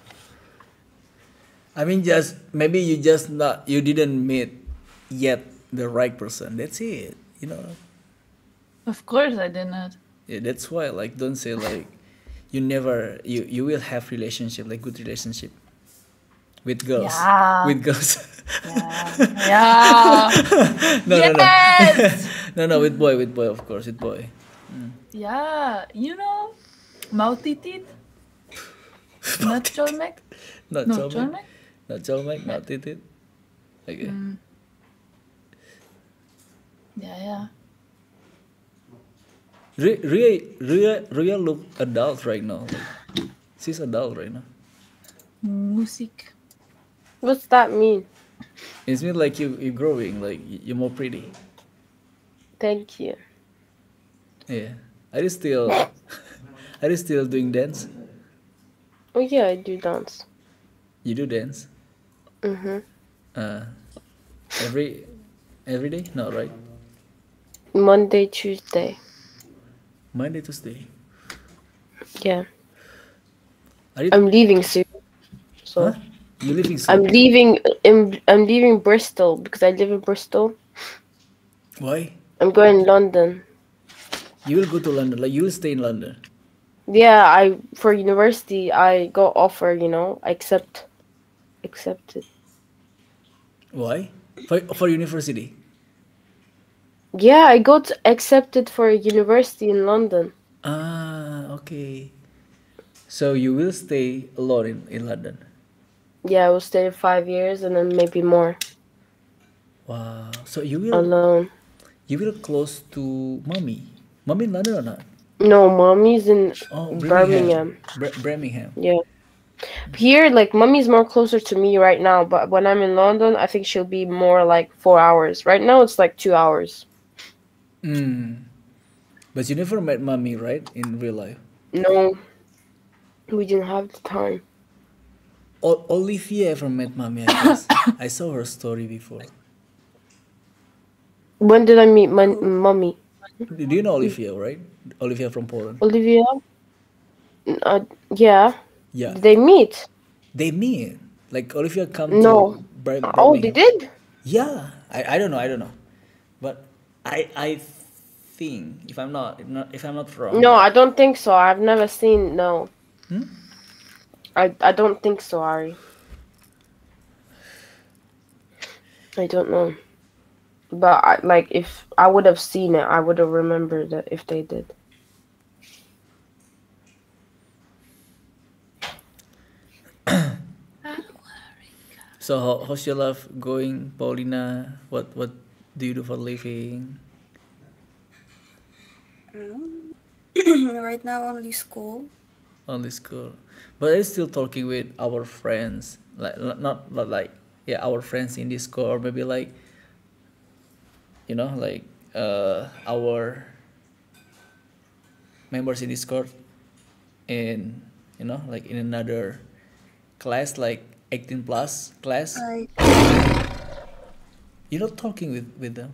I mean, just maybe you just not you didn't meet yet the right person. That's it. You know. Of course I did not. Yeah, that's why. Like, don't say like you never you you will have relationship like good relationship with girls. Yeah. With girls. Yeah. no, no, no. Yes! no, no, with boy, with boy, of course, with boy. Yeah, you know, mau titit. Not Cholmek. Not No, Cholmek. Cholmek? Not Cholmek, not Titit. Okay. Mm. Yeah, yeah. Ria, Ria, Ria, Ria look adult right now. Like, she's adult right now. Music. What's that mean? It means like you you're growing, like you're more pretty. Thank you. Yeah. Are you still are you still doing dance? Oh yeah, I do dance. You do dance? Mm-hmm. Uh every every day? No, right? Monday, Tuesday. Monday, Tuesday. Yeah. Are you I'm leaving soon. So Huh? You living I'm soon? leaving. In, I'm leaving Bristol because I live in Bristol. Why? I'm going London. You will go to London, like you will stay in London. Yeah, I for university I got offer. You know, I accept. accepted. Why? For for university. Yeah, I got accepted for a university in London. Ah, okay. So you will stay alone in, in London. Yeah, I will stay five years and then maybe more Wow. So you will alone. You will close to mommy. Mommy in London or not? No, mommy's in Oh, Birmingham. Birmingham. Yeah. Here, like, mommy's more closer to me right now, but when I'm in London, I think she'll be more like four hours. Right now, it's like two hours. Mm. But you never met mommy, right? In real life. No, we didn't have the time. O- Olivia ever met mommy? I guess. I saw her story before. When did I meet my mommy? Do you know Olivia, right? Olivia from Poland. Olivia? Uh, yeah. Yeah. Did they meet? They meet. Like Olivia come No. to Bra- Oh, they Birmingham. did? Yeah. I, I don't know. I don't know. But I I think if I'm not if, not, if I'm not wrong. No, I don't think so. I've never seen. No. Hmm? I I don't think so, Ari. I don't know. But I, like, if I would have seen it, I would have remembered it if they did. So how, how's your life going, Paulina? What what do you do for living? Um, right now only school. Only school. But I'm still talking with our friends, like not not not like yeah our friends in Discord or maybe like you know like uh our members in Discord in you know like in another class like 18 plus class. I You're not talking with with them.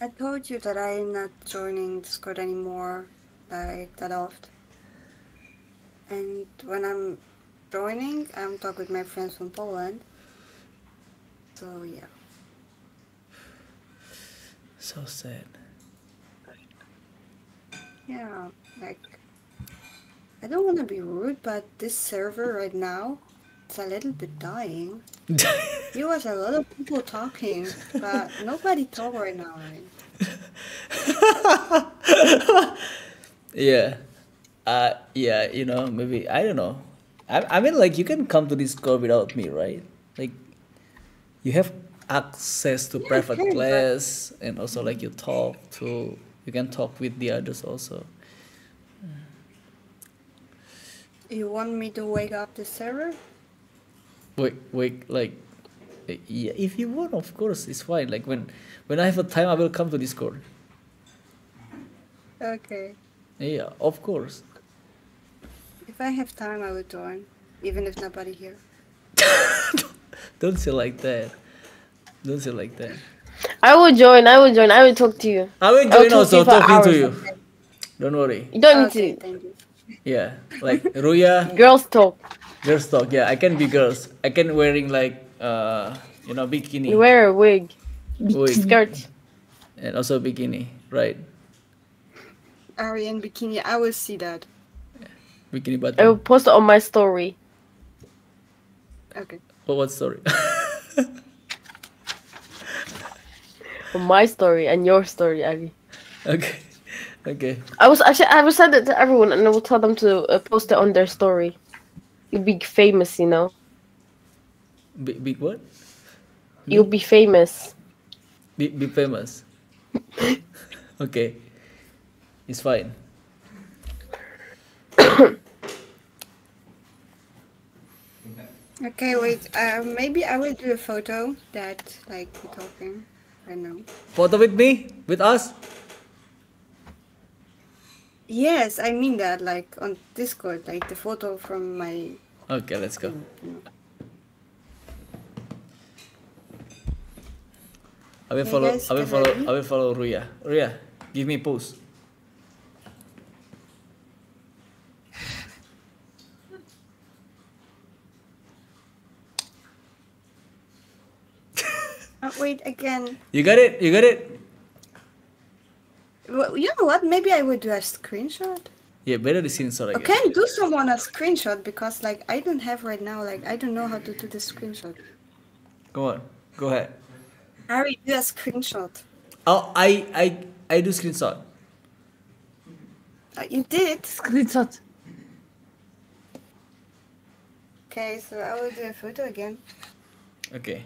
I told you that I'm not joining Discord anymore, like that often. And when I'm joining, I'm talking with my friends from Poland. So yeah. So sad. Yeah, like I don't want to be rude, but this server right now, it's a little bit dying. There was a lot of people talking, but nobody talk right now. Right? Yeah. Uh yeah, you know, maybe I don't know. I I mean like you can come to Discord without me, right? Like you have access to private can, but- and also like you talk to you can talk with the others also. You want me to wake up the server? Wait, wait, like yeah, if you want, of course, it's fine. Like when when I have a time I will come to Discord. Okay. Yeah, of course. If I have time, I will join, even if nobody here. Don't say like that. Don't say like that. I will join. I will join. I will talk to you. I will I'll join talk also talking to hours. you. Don't worry. You don't Okay, need to. thank you. Yeah, like Ruya. Girls talk. Girls talk. Yeah, I can be girls. I can wearing like uh you know bikini. You wear a wig, Wig. skirt. and also bikini, right? Ariane bikini, I will see that. Bikini I will post it on my story. Okay. What what story? On my story and your story, Ari. okay, okay. I was actually I will send it to everyone and I will tell them to uh, post it on their story. You'll be famous, you know. Big big what? You'll be famous. Be be famous. okay, it's fine. Okay, wait. Uh, maybe I will do a photo that like we're talking right now. Photo with me, with us. Yes, I mean that like on Discord, like the photo from my. Okay, let's go. Mm, I will follow. I will follow. I will follow Ruya. Ruya, give me pose. Wait again. You got it. You got it. Well, you know what? Maybe I would do a screenshot. Yeah, better the screenshot again. Okay, do someone a screenshot because like I don't have right now. Like I don't know how to do the screenshot. Go on. Go ahead. Harry, do a screenshot. Oh, I I I do screenshot. Uh, you did. Screenshot. Okay, so I will do a photo again. Okay.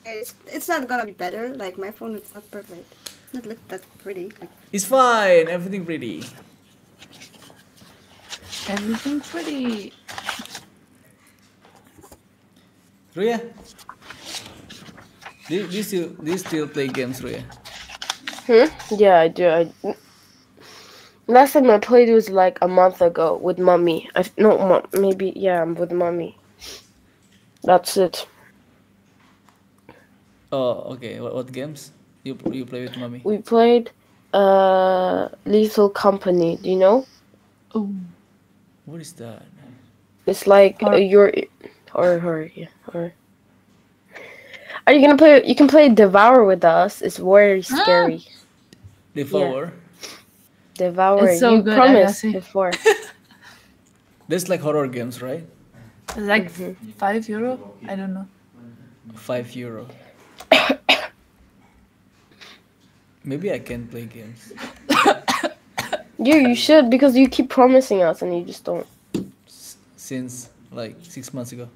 Okay, it's, it's not gonna be better. Like my phone is not perfect. It's not look that pretty. Like, It's fine. Everything pretty. Everything pretty. Ruya? Do you, do you still do you still play games, Ruya? Hmm? Yeah, I do. I last time I played was like a month ago with mommy. I no, mo- maybe yeah, with mommy. That's it. Oh, okay. What, what games you you play with mommy? We played uh Lethal Company. Do you know? Oh. What is that? It's like uh, your or her yeah or. Are you gonna play? You can play Devour with us. It's very scary. Devour. Devour. It's so you good, promised Agassi. before. There's like horror games, right? It's like five euro. I don't know. Five euro. Maybe I can play games. Yeah, you should because you keep promising us and you just don't. since like six months ago.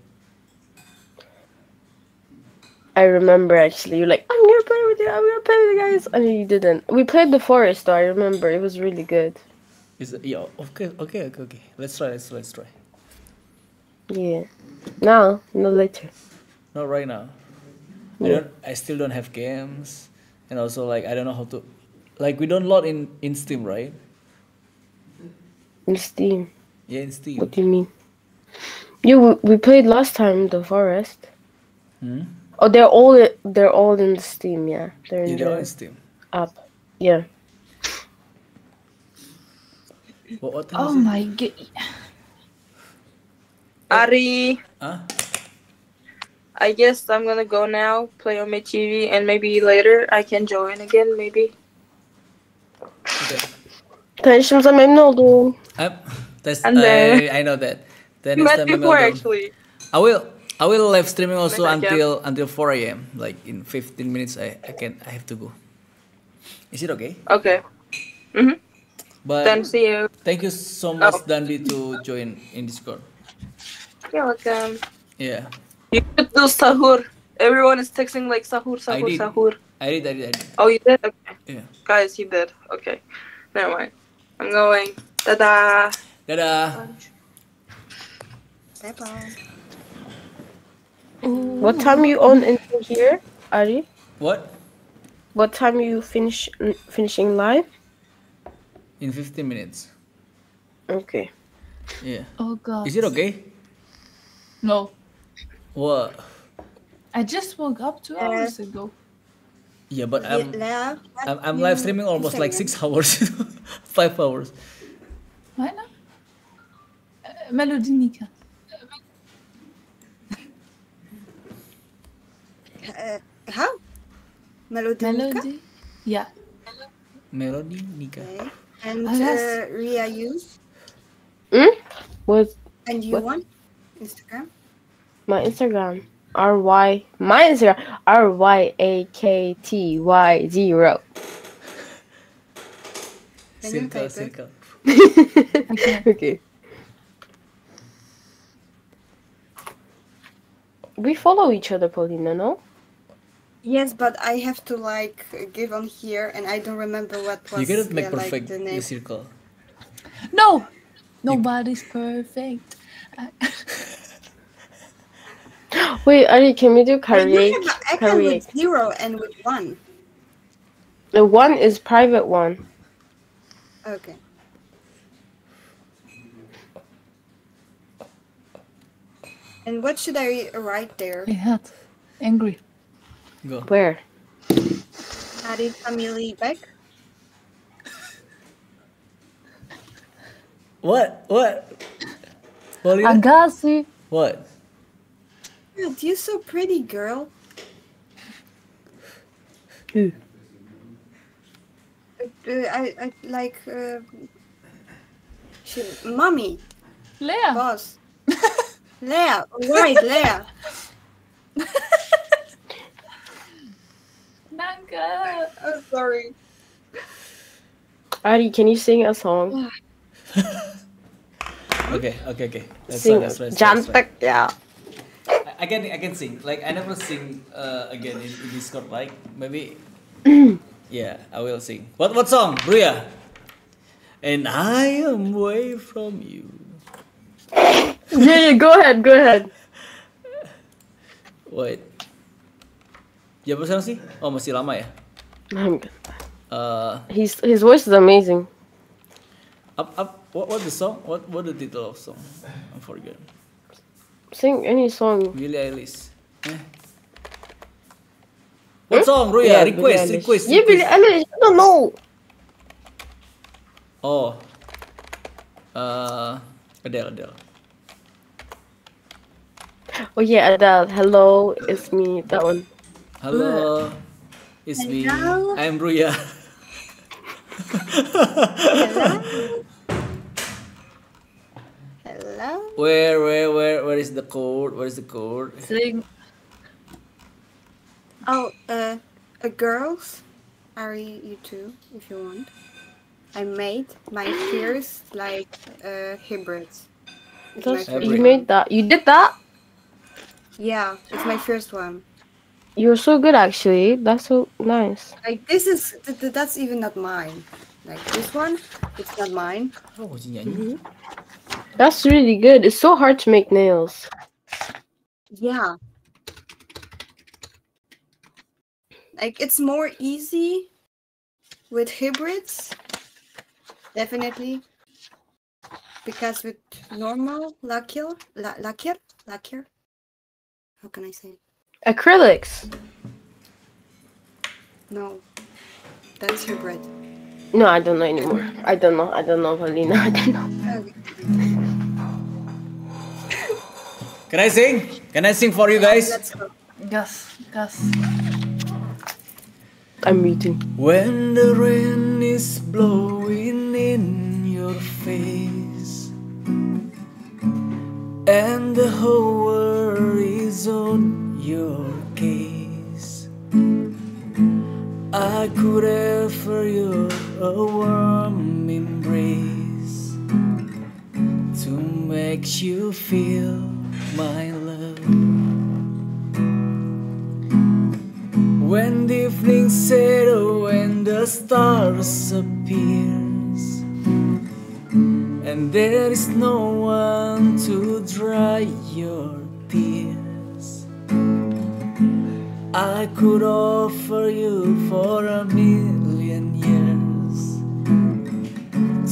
I remember actually. You're like, I'm gonna play with you. I'm gonna play with you guys, and you didn't. We played the forest. though. I remember it was really good. Is it, yeah okay okay okay okay. Let's try let's let's try. Yeah. Now, no later. Not right now. I don't. I still don't have games, and also like I don't know how to, like we don't load in in Steam, right? In Steam. Yeah, in Steam. What do you mean? Yeah, we, we played last time the forest. Hmm? Oh, they're all they're all in the Steam. Yeah, they're in Yeah, they're the in Steam. app. Yeah. What, what Oh my god. Ari, Huh? I guess I'm gonna go now, play on my TV, and maybe later I can join again, maybe. Tanıştığımıza memnun oldum. I'm, that's, And then- I, I know that. Then We it's met before, actually. I will I will live streaming also Met, yeah. until until 4 a.m. Like in 15 minutes I, I can I have to go. Is it okay? Okay. Mhm. But Then see you. Thank you so much Oh. Dandy to join in Discord. You're welcome. Yeah. You could do sahur. Everyone is texting like sahur, I sahur, did. sahur. I did I did I did. Oh, you did? Okay. Yeah. Guys, you did. Okay. Never mind. I'm going. Tada. Dadah. Bye bye. What time you on until here, Ari? What? What time you finish finishing live? In 15 minutes. Okay. Yeah. Oh god. Is it okay? No. What? I just woke up two hours ago. Yeah, but I'm Lea, I'm, I'm live streaming almost like six hours, five hours. Why not? Uh, Melody Nika. Uh, how? Melody. Melody? Yeah. Melody Nika. And Oh, yes. uh, Ria, you? Hmm? What? And you What? want? Instagram? My Instagram. R Y. My Instagram. R Y A K T Y zero. Can you Circle, circle. okay. We follow each other, Paulina, no? Yes, but I have to like give on here, and I don't remember what was You cannot make yeah, like, perfect the the name. circle. No! Nobody's perfect. Wait, Ari, can we do Well, you have an icon with zero and with one. The one is private one. Okay. And what should I write there? I had angry. Go. Where? Ari family back. What? What? Paulina? Agassi. What? God, you're so pretty, girl. Who? Uh, I, I like. Uh, she, mommy. Leah. Boss. Leah. Right, Leah. Nanka. Oh, sorry. Ari, can you sing a song? Okay, okay, okay. That's sing right, that's right. That's right. Jantek, yeah. I, can I can sing. Like I never sing uh, again in, in Discord. Like maybe yeah, I will sing. What what song? Bria. And I am away from you. yeah, yeah, go ahead, go ahead. Wait. Jam berapa sih? Oh masih lama ya. Uh, He's his voice is amazing. up up. What what the song? What what the title of song? I forget. Sing any song. Billie Eilish. Eh. What song, Ruya? Yeah, request, Billie Eilish. request, Yeah, Billie request. Eilish. I don't know. Oh. Uh, Adele, Adele. Oh yeah, Adele. Hello, it's me. That one. Hello, it's me. I'm Ruya. Hello? Where, where, where, where is the code? Where is the code? Sing. Oh, uh, a girls, are you too, if you want. I made my first like uh, hybrids. It's my That's, first you made that. You did that. Yeah, it's my first one. You're so good, actually. That's so nice. Like this is th- th- that's even not mine. Like this one, it's not mine. Oh, nyanyi. That's really good. It's so hard to make nails. Yeah. Like it's more easy with hybrids. Definitely. Because with normal lacquer, la- lacquer, lacquer. How can I say? Acrylics. No, that's hybrid. No, I don't know anymore. I don't know. I don't know, Paulina. I don't know. Can I sing? Can I sing for you guys? Let's go. Yes, yes. I'm reading. When the rain is blowing in your face and the whole world is on your case, I could offer you a warm embrace to make you feel my love. When the evening settle and the stars appears And there is no one to dry your tears I could offer you for a million years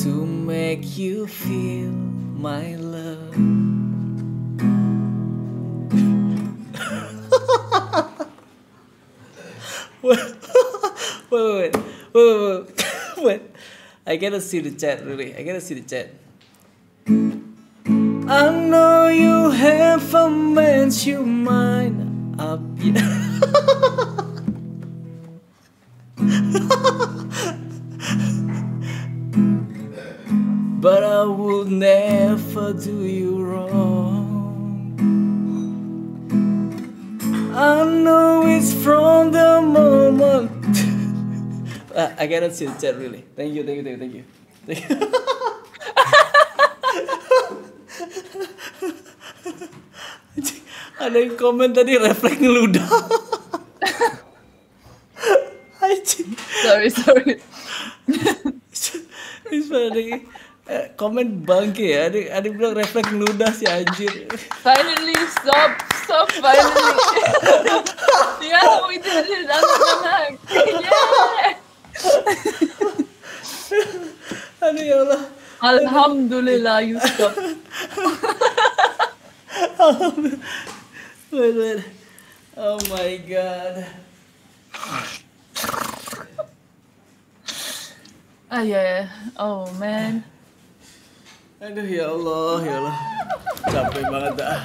To make you feel my love wait, wait, wait, wait, wait, wait. I gotta see the chat, really. I gotta see the chat. I know you have a made your mind up yet. but I will never do you wrong. I know it's from the moment. Uh, I cannot see the chat really. Thank you, thank you, thank you, thank you. Thank you. Ada yang komen tadi refleks ngeludah. Sorry, sorry. Ada yang- eh, komen bangke ya. Ada ada bilang refleks ngeludah si anjir. Finally, stop, stop, finally. yeah, we did it. Anak-anak. Yeah. Aduh ya Allah. Alhamdulillah, you stop. Oh my, wait, wait. Oh my god. Ah, yeah. Oh, man. Aduh ya Allah, ya Allah. Capek banget dah.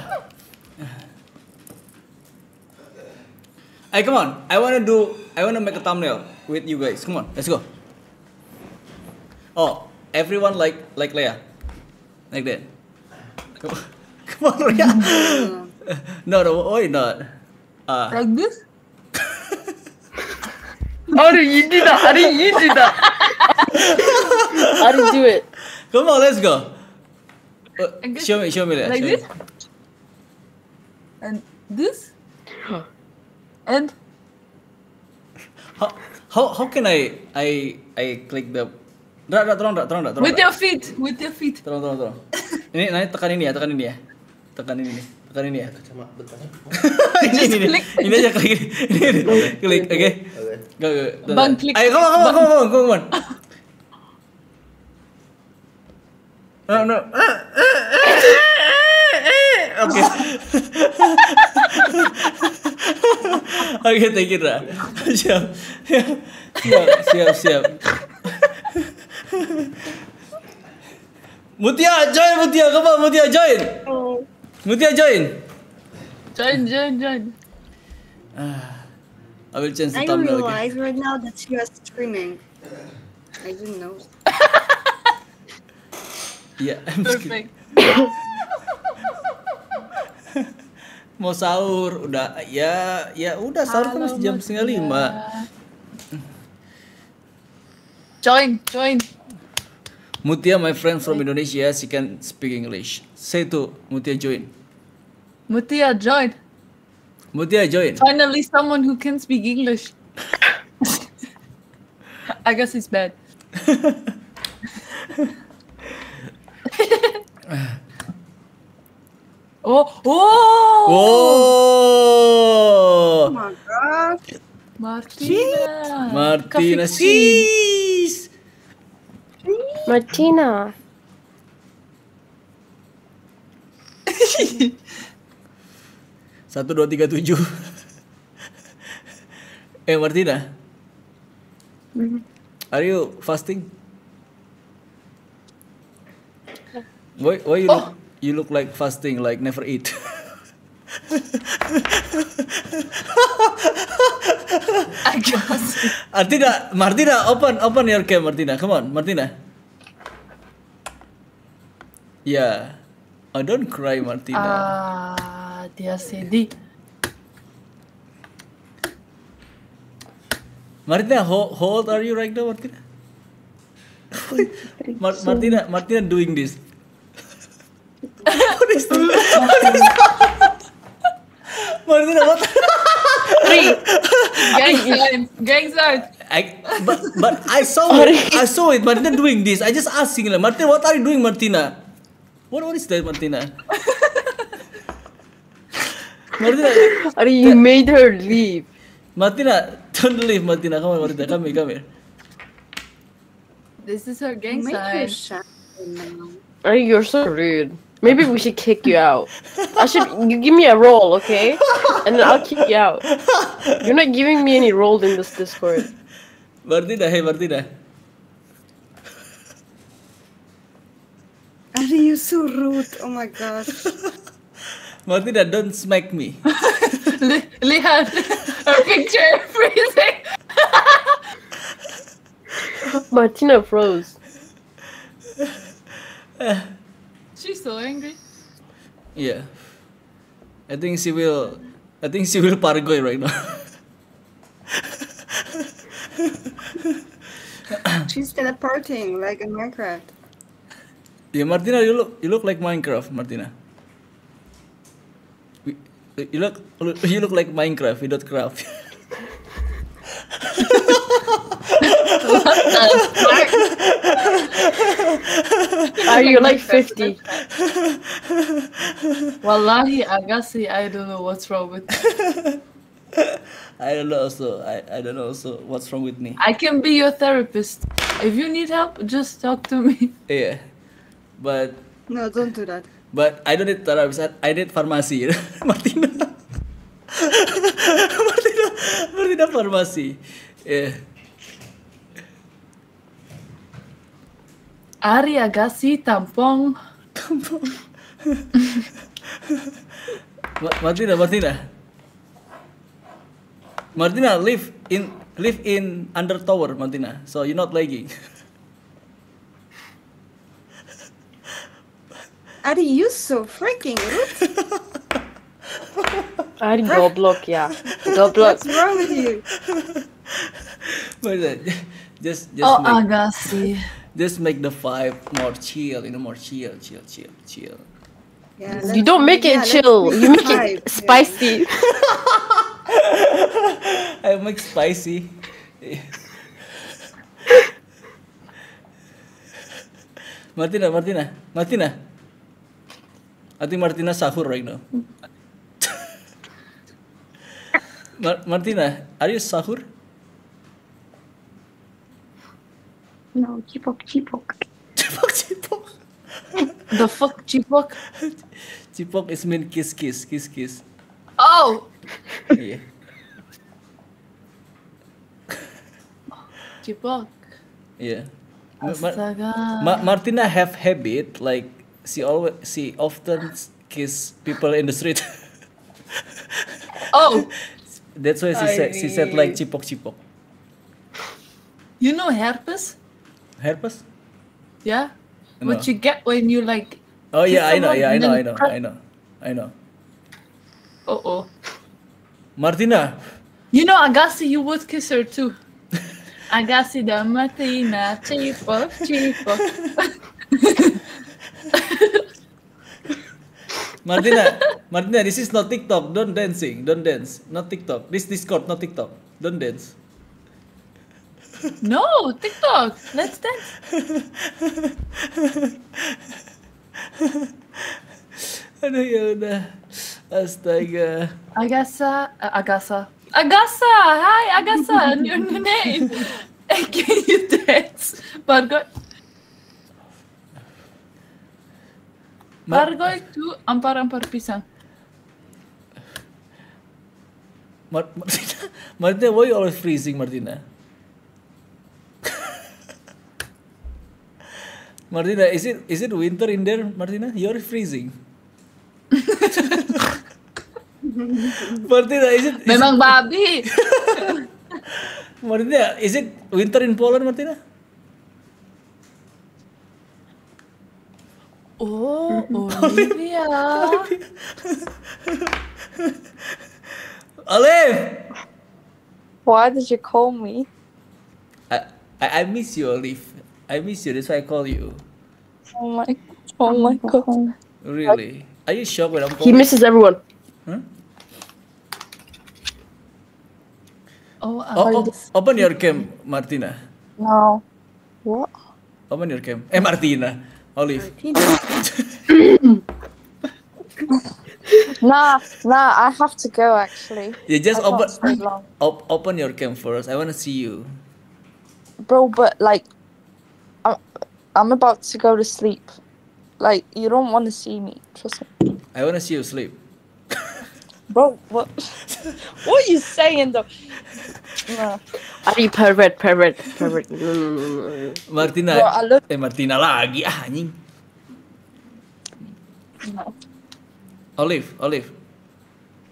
Hey, come on. I wanna do. I wanna make a thumbnail with you guys. Come on, let's go. Oh, everyone like like Leah, like that. Come on, come on, Leah. no, no, why not? Uh, Like this? Ari, you do that. Ari, you do that. Ari, do it. come on, let's go. Uh, show me, show me that. Like show me. this? And this? And How, how how can I I I click the Dra, dra, tolong, dra, tolong, dra, tolong. with your feet, with your feet. Tolong, tolong, tolong. Ini nanti tekan ini ya, tekan ini ya. Tekan ini nih. Tekan ini ya. Sama betulnya. ini, ini, ini, ini aja klik ini. Ini, ini. Klik, oke. Go, go. Bang, klik. Ayo, come on, come on, come on, come on. No, no. Oke. Oke, thank you, Ra. Siap. Siap, siap, siap. Mutia, join Mutia, come on, Mutia, join. Mutia, join. Join, join, join. I will change the I thumbnail. again. realize right now that you are streaming. I didn't know. Iya, Perfect. Mau sahur, udah ya ya udah sahur kan masih jam setengah lima. Join, join. Mutia, my friend from Indonesia, she can speak English. Say to Mutia join. Mutia, join. Mutia join. Finally, someone who can speak English. I guess it's bad. oh, oh! Oh, my god. Martina. Martina, sis. Martina. Satu dua tiga tujuh. eh Martina, are you fasting? Why why you look you look like fasting like never eat? I guess. Martina, Martina, open open your cam, Martina. Come on, Martina. Yeah. Oh, don't cry, Martina. Ah, dia sedih. Martina, how, how old are you right now, Martina? Mar- Martina, Martina doing this. What is this? What is Martina, what? Three. Gang sign. Gang sign. I, but but I saw it. I saw it. Martina doing this. I just asking like, Martina, what are you doing, Martina? What what is that, Martina? Martina, Are you made her leave? Martina, don't leave, Martina. Come on, Martina, come here, come here. This is her gang sign. Are you, so rude. Maybe we should kick you out. I should you give me a role, okay? And then I'll kick you out. You're not giving me any role in this Discord. Martina, hey Martina. Are you so rude? Oh my god. Martina, don't smack me. Li- Lihat her picture freezing. Martina froze. Eh. She's so angry. Yeah. I think she will. I think she will pargoy right now. She's teleporting like in Minecraft. yeah, Martina, you look you look like Minecraft, Martina. We- You look you look like Minecraft without craft. Are you like 50? Wallahi, Agassi, I don't know what's wrong with me. I don't know. Also, I, I don't know. Also, what's wrong with me? I can be your therapist. If you need help, just talk to me. Yeah, but No, don't do that. but I don't need therapist. I- I need pharmacy. Martina. Martina, Martina pharmacy. Yeah. Ari Agassi, tampong. Ma- Martina, Martina. Martina, live in live in under tower, Martina. So you're not lagging. Are you so freaking rude? Ari goblok ya. Goblok. What's wrong with you? Martina, just just Oh, make, Agassi. just make the vibe more chill, you know, more chill, chill, chill, chill. Yeah, You don't make it let's chill. You make vibe, it spicy. I make spicy. Martina, Martina, Martina. I think Martina sahur right now. Mar- Martina, are you sahur? No, chipok, chipok. Chipok, chipok. The fuck, Chipok? Cipok is mean kiss kiss kiss kiss. Oh! Iya. Chipok. Iya. Ma- Ma- Astaga. Ma- Martina have habit like she always she often kiss people in the street. Oh! That's why she said she said like cipok cipok. You know herpes? Herpes? Yeah? No. What you get when you like. Oh yeah, I know. Yeah, I know. I know. I know. I know. Uh oh. Martina, You know Agassi, you would kiss her too. Agassi da Martina, Chipok, Chipok. Martina, Martina, this is not TikTok. Don't dancing. Don't dance. Not TikTok. This Discord, not TikTok. Don't dance. No, TikTok. Let's dance. Aduh ya udah. Astaga. Agasa, uh, Agasa. Agasa, hi Agasa, your new name. Can you dance? Bargoy. Ma- Bargoy to ampar-ampar pisang. Mar- Martina, Martina, why you always freezing, Martina? Martina, is it is it winter in there, Martina? You're freezing. Martina, is it? Is Memang babi. Martina, is it winter in Poland, Martina? Oh, Olivia. Olive, Why did you call me? I, I I miss you, Olive. I miss you. That's why I call you. Oh my, oh my god. Really? Are you shocked when I'm calling? He misses everyone. Huh? Oh, Oh, op- open your cam, Martina. No. What? Open your cam. Eh, Martina. Olive. Nah, nah, I have to go actually. You just I open op- open your cam first. I wanna see you. Bro, but like, I'm, I'm about to go to sleep. Like, you don't want to see me. Trust me. I wanna see you sleep. Bro, what? what are you saying though? No. Are you pervert, pervert, pervert? Martina. I look- Eh, Martina lagi ah anjing. no. Olive, Olive.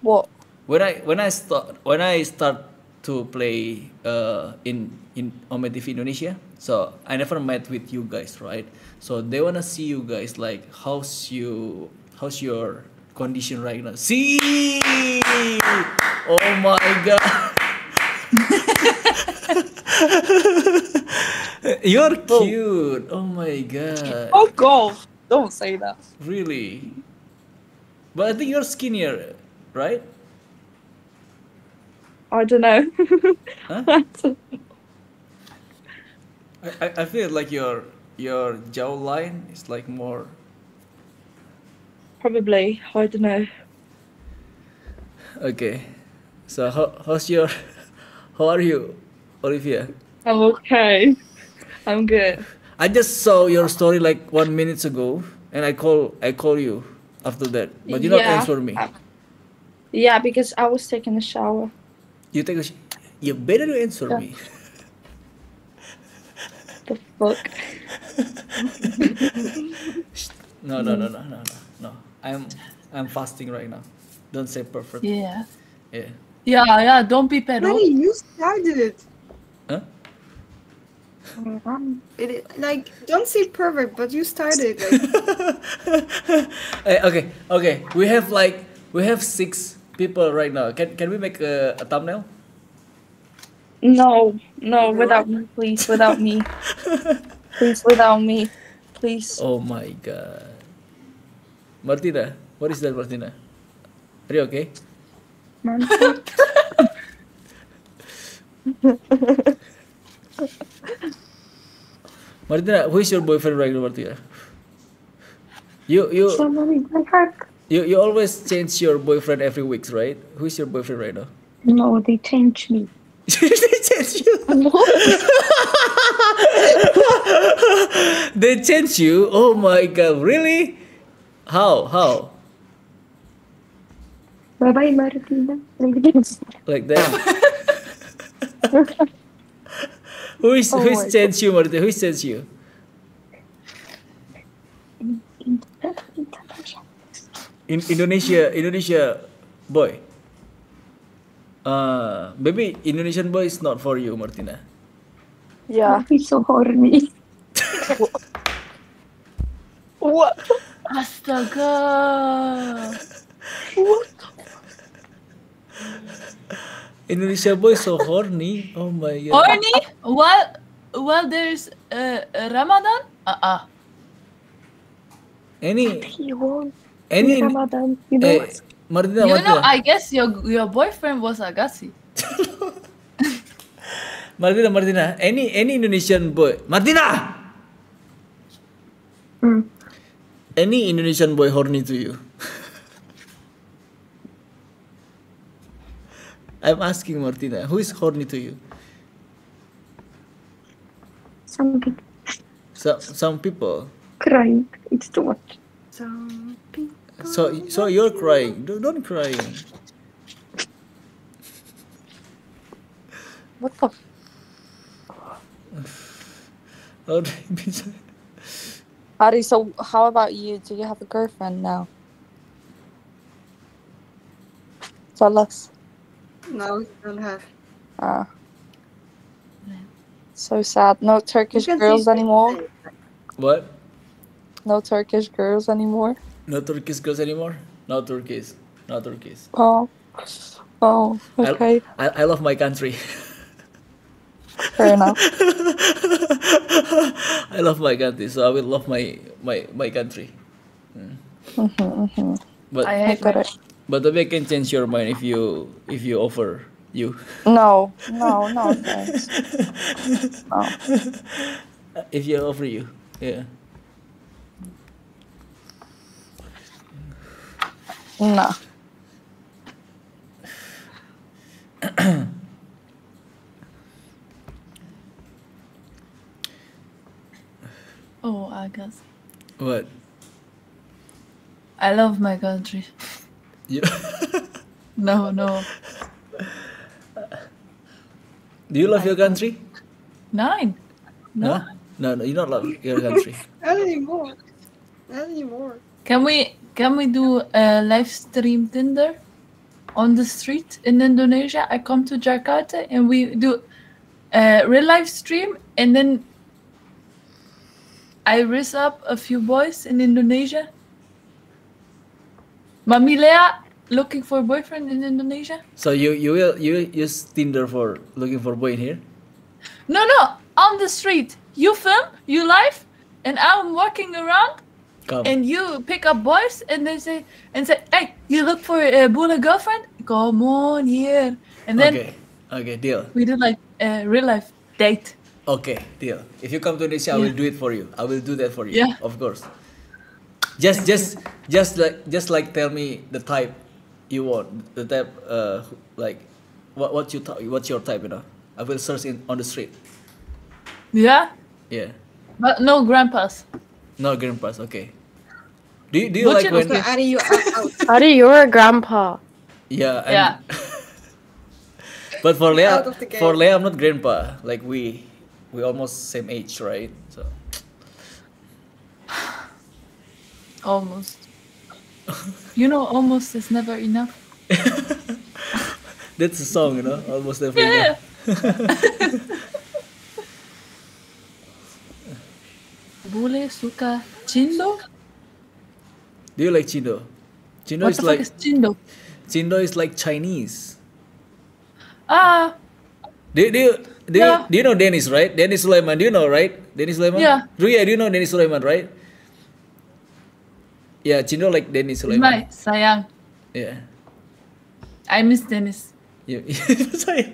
What? When I when I start when I start to play uh in in Ome TV Indonesia, so I never met with you guys, right? So they wanna see you guys like how's you how's your condition right now? See, oh my god. You're cute. Oh my god. Oh god! Don't say that. Really? But I think you're skinnier, right? I don't know. Huh? I, I, I feel like your your jawline is like more Probably. I don't know. okay. So how, how's your how are you, Olivia? I'm okay. I'm good. I just saw your story like one minutes ago, and I call I call you after that, but you not answer me. Yeah, because I was taking a shower. You take a sh- you better to answer Yeah. me. The fuck? No no no no no no no. I'm I'm fasting right now. Don't say perfect. Yeah. Yeah. Yeah, yeah, don't be pedo. Honey, you started it. Huh? It like don't say perfect, but you started. Like, Eh, okay, okay. We have like we have six people right now. Can can we make a, a thumbnail? No, no, without me, please, without me. please, without me. Please. Oh my god. Martina, what is that, Martina? Are you okay? Martina, who is your boyfriend right now, Martina? You you Somebody my heart. you you always change your boyfriend every week, right? Who's your boyfriend right now? No, they change me. they change you. they change you. Oh my god, really? How? How? Bye bye, Martina. Like that? who is Oh who is changed you, Martin? Who is changed you? In Indonesia, Indonesia boy. Uh, maybe Indonesian boy is not for you, Martina. Yeah. He's so horny. What? Astaga. Indonesia boy so horny. Oh my god. Horny? While while there's uh, Ramadan? Uh-uh. Any He won't. any Ramadan. You know eh? Martina, You know, I guess your your boyfriend was Agassi. Martina, Martina. Any any Indonesian boy, Martina. Hmm. Any Indonesian boy horny to you? I'm asking Martina, who is horny to you? Some people Some some people. crying. It's too much. Some people. So so you're crying. Don't, don't cry. What the? You so- so how about you? Do you have a girlfriend now? Tell us. No, you don't have. Ah. So sad. No Turkish girls anymore. What? No Turkish girls anymore. No Turkish girls anymore? No Turkish. No Turkish. Oh. Oh. I- Okay. I, I love my country. Fair enough. I love my country, so I will love my my my country. Mm. hmm hmm But I hate got it. But maybe I can change your mind if you if you offer you. No. No. No. Thanks. No. if you offer you, yeah. No. Oh, I guess. What? I love my country. You No, no. do you love your country? Nine. No. No, no, no you don't love your country. Not anymore. Not anymore. Can we can we do a live stream Tinder on the street in Indonesia? I come to Jakarta and we do a real live stream and then I raise up a few boys in Indonesia. Mami Lea looking for a boyfriend in Indonesia? So you you will you use Tinder for looking for boy in here? No, no, on the street. You film, you live, and I'm walking around Come. and you pick up boys and they say and say, "Hey, you look for a bullet girlfriend? Come on here." And then okay, okay, deal. we do like a real life date. Okay, deal. If you come to Indonesia, I will do it for you. I will do that for you. Yeah. Of course. Just, just, just like, just like, tell me the type you want. The type, uh, like, what, what you, th- what's your type? You know, I will search in on the street. Yeah, Yeah. but no grandpas. No green pass. Okay. Do you, do you What's like your- when? Okay, Ari, you are out. Ari, you're a grandpa. Yeah. I'm- Yeah. But for Leah, Out of the for. Leah, I'm not grandpa. Like we, we almost same age, right? So. Almost. You know, almost is never enough. That's a song, you know. Almost never. Yeah. enough. Bule suka cindo? Do you like Chindo? Chindo What is like is cindo? Chindo is like Chinese. Ah, Do, do you do you, Yeah. do you know Dennis right? Dennis Sulaiman. Do you know right? Dennis Sulaiman. Yeah. Do you, do you know Dennis Sulaiman right? Yeah, Chindo like Dennis my Sulaiman. sayang. Yeah. I miss Dennis. Yeah.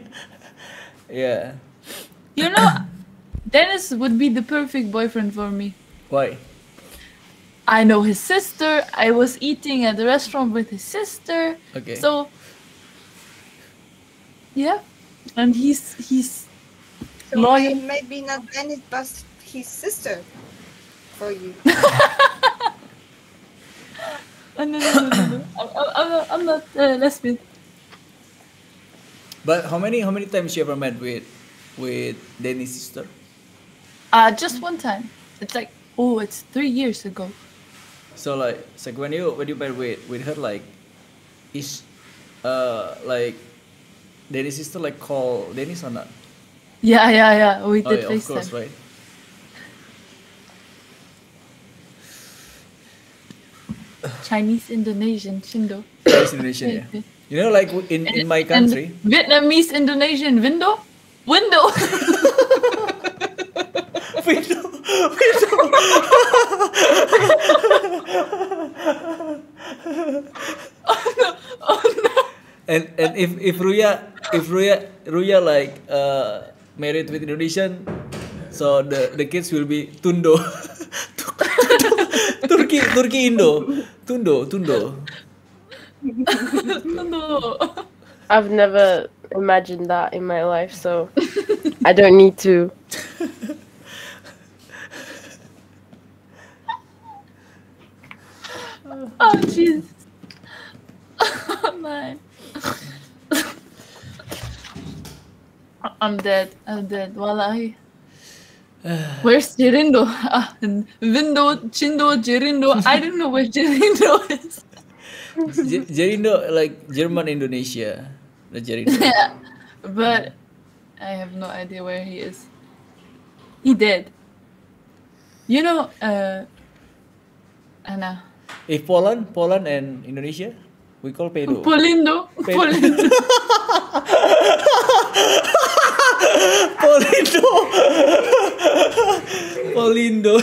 yeah. You know, Dennis would be the perfect boyfriend for me. Why? I know his sister. I was eating at the restaurant with his sister. Okay. So yeah, and he's he's So loyal. maybe not Dennis, but his sister for you. Oh, no, no, no, no, no. I'm, I'm, I'm- I'm not uh, lesbian. But how many how many times you ever met with with Danny's sister? Uh, just one time. It's like oh, it's three years ago. So like, it's like when you when you met with with her, like, is uh like Danny's sister like call Dennis or not? Yeah, yeah, yeah. We oh did yeah, of course, right? Chinese Indonesian Shindo. Chinese Indonesian, yeah. You know, like in in my And country, Vietnamese Indonesian window. Window. window. and and if if Ruya if Ruya Ruya like uh married with Indonesian, so the the kids will be Tundo. Turki Turki Indo. Tundo Tundo. no. I've never imagined that in my life, so I don't need to. Oh jeez. Oh man. I'm dead. I'm dead. Wallahi. Where's Jerindo? Ah, window, Chindo, Jerindo. I don't know where Jerindo is. J- Jerindo like German Indonesia. The Jerindo. yeah, but I have no idea where he is. He dead. You know, uh, Anna. If Poland, Poland and Indonesia, we call pedo. Polindo. Pedo. Polindo. Polindo. Polindo.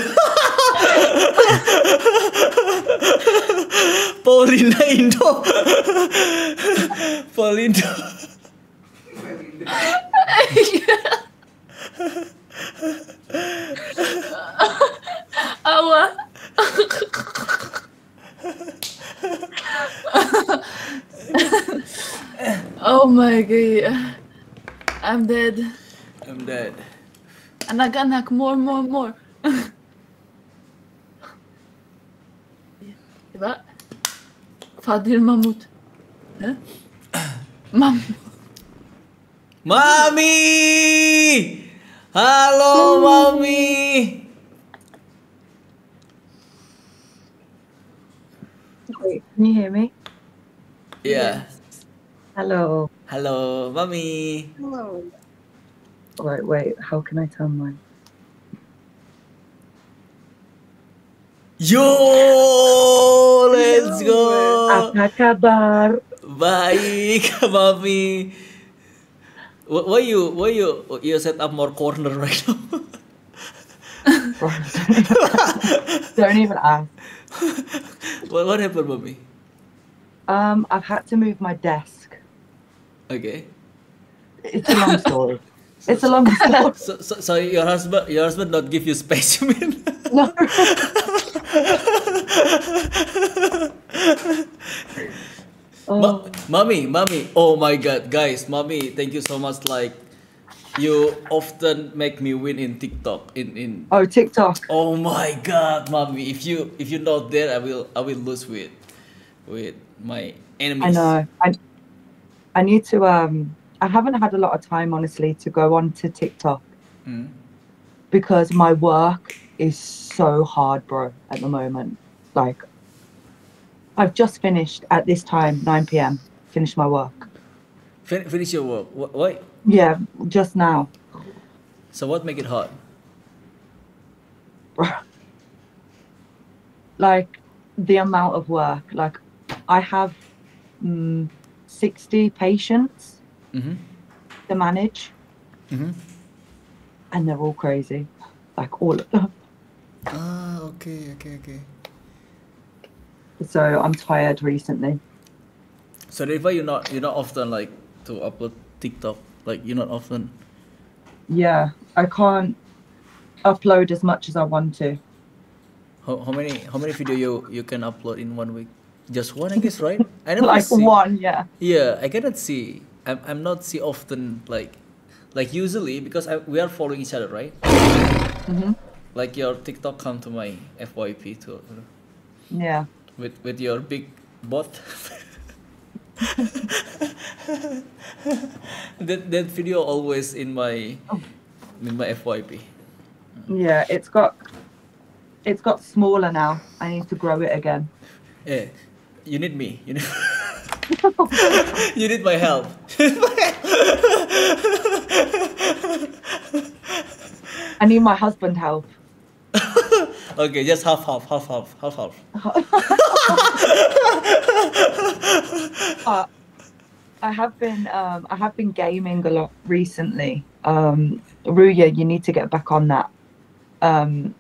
Paulina Indo. Polindo. Awa. oh my god. I'm dead. I'm dead. Anak-anak, more, more, more. Diba? Fadil Mahmud. Huh? Mam. Mami! Halo, Mami! Wait, can you hear me? Yeah. Hello. Halo, mommy. Hello. Wait, wait. How can I turn mine? Yo, let's go. Apa kabar? Baik, Mami. Wh- Why you why you you set up more corner right now? Don't even ask. what what happened, Mami? Um, I've had to move my desk. Okay. It's a long story. It's a long story. So, so, so your husband your husband not give you space, you mean? No. Ma- mommy, mommy. Oh my god, guys, mommy, thank you so much. Like you often make me win in TikTok. In in Oh, TikTok. Oh my god, mommy. If you if you're not there, I will I will lose with with my enemies. I know. I I need to um I haven't had a lot of time honestly to go on to TikTok Mm. because my work is so hard, bro, at the moment. Like I've just finished at this time, 9 p.m. Finished my work. Fin- finish your work. What? Yeah, just now. So what make it hard? Like the amount of work. Like I have mm, 60 patients Mm-hmm. to manage Mm-hmm. and they're all crazy. Like all of them. Ah, okay, okay, okay. So I'm tired recently. So if you're not you're not often like to upload TikTok. Like you're not often. Yeah, I can't upload as much as I want to. How, how many how many video you you can upload in one week? Just one, I guess, right? I never Like see. one, yeah. Yeah, I cannot see. I'm I'm not see often like like usually because I, we are following each other, right? hmm Like your TikTok come to my FYP too Yeah. with with your big bot. that that video always in my in my FYP. Yeah, it's got it's got smaller now. I need to grow it again. Yeah, you need me. You need you need my help. I need my husband help. okay, just half half half half half half. Uh, I have been um, I have been gaming a lot recently. Um, Ruya, you need to get back on that. Um,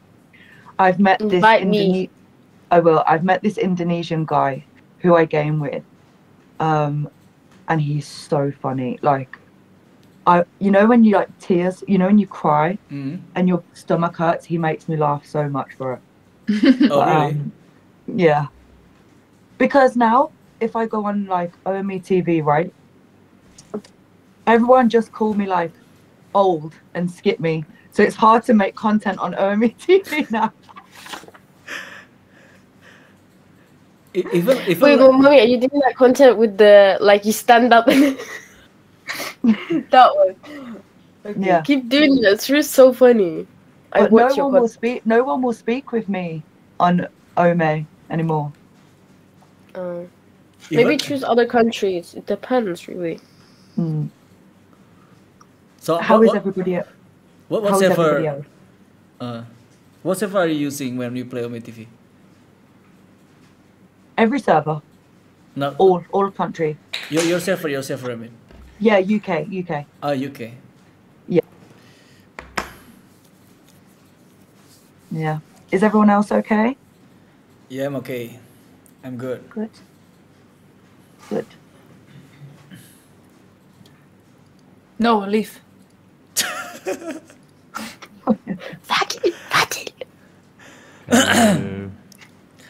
I've met this Invite me. I will. I've met this Indonesian guy who I game with, um, and he's so funny. Like, I you know when you like tears, you know when you cry Mm. and your stomach hurts. He makes me laugh so much for it. Oh But, really? um, yeah. Because now, if I go on like OME TV, right? Everyone just call me like old and skip me. So it's hard to make content on OME TV now. Even even Wait, but mommy, are you doing that content with the like you stand up? that one. Okay, Yeah. Keep doing that. It's just so funny. I But no watch your one will speak. No one will speak with me on OME anymore. Uh, maybe Even- choose other countries. It depends, really. Hmm. So How what, is everybody? el- what how is whatever everybody else? uh, what server are you using when you play on TV? Every server, No, all all country. your your server, your server. I mean, Yeah, UK, UK. ah UK. Yeah. Yeah. Is everyone else okay? Yeah, I'm okay. I'm good. Good. Good. No, leave.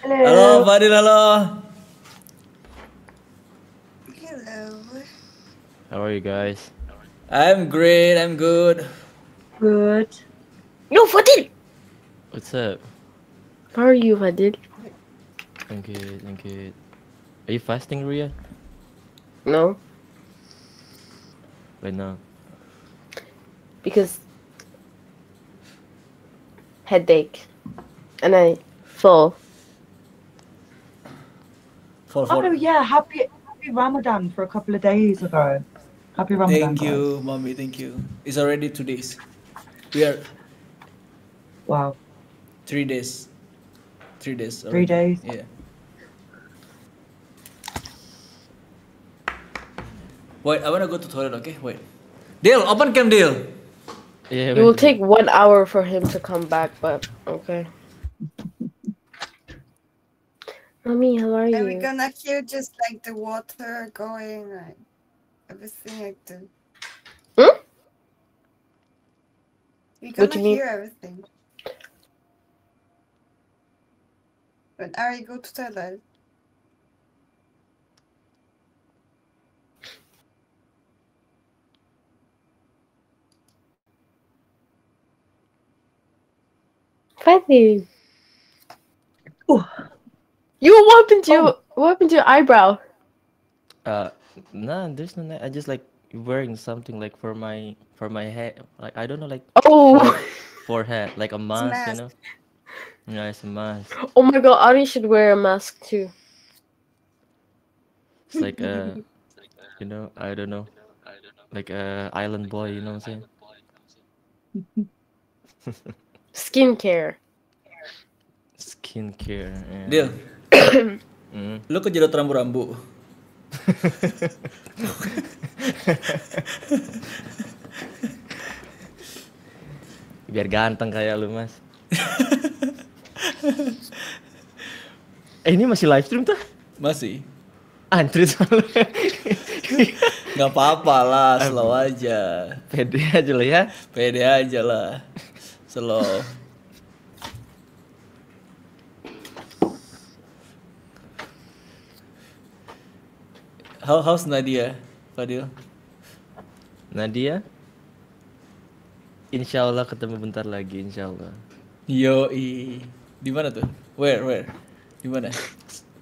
Hello. Halo, Fadil, halo. Hello. How are you guys? I'm great. I'm good. Good. Yo, Fadil! What's up? How are you, Fadil? I'm good. I'm good. Are you fasting, Ria? No, Right now. because headache, and I fall. For Oh yeah, happy happy Ramadan for a couple of days ago. Happy Ramadan. Thank guys. you, mommy. Thank you. It's already two days. We are Wow. three days. Three days. Three days? Yeah. Wait, I wanna go to toilet. Okay, wait. Deal, open cam, deal. Yeah. It will take one hour for him to come back, but okay. Mommy, how are Are we gonna hear just like the water going, like everything like the. Hmm? We're gonna do you mean? hear everything. When Ari go to toilet. Fadil. You what happened to your what happened to your eyebrow? Uh, nah, there's no. na- I just like wearing something like for my for my head. Like I don't know, like Oh. forehead, like a mask, mask. you know. Yeah, it's a mask. Oh my god, Ari should wear a mask too. It's like uh, you know, I don't know, like a island boy. You know what I'm saying? Skincare. Skincare. Yeah. Deal. Mm. Lu kejedot rambu-rambu. Biar ganteng kayak lu, Mas. eh, ini masih live stream tuh? Masih. Antrit soalnya. Gak apa-apa lah, slow aja. Pede aja lah ya. Pede aja lah. Slow. How how's Nadia, Fadil? Nadia? Insya Allah ketemu bentar lagi, insya Allah. Yo di mana tuh? Where where? Di mana?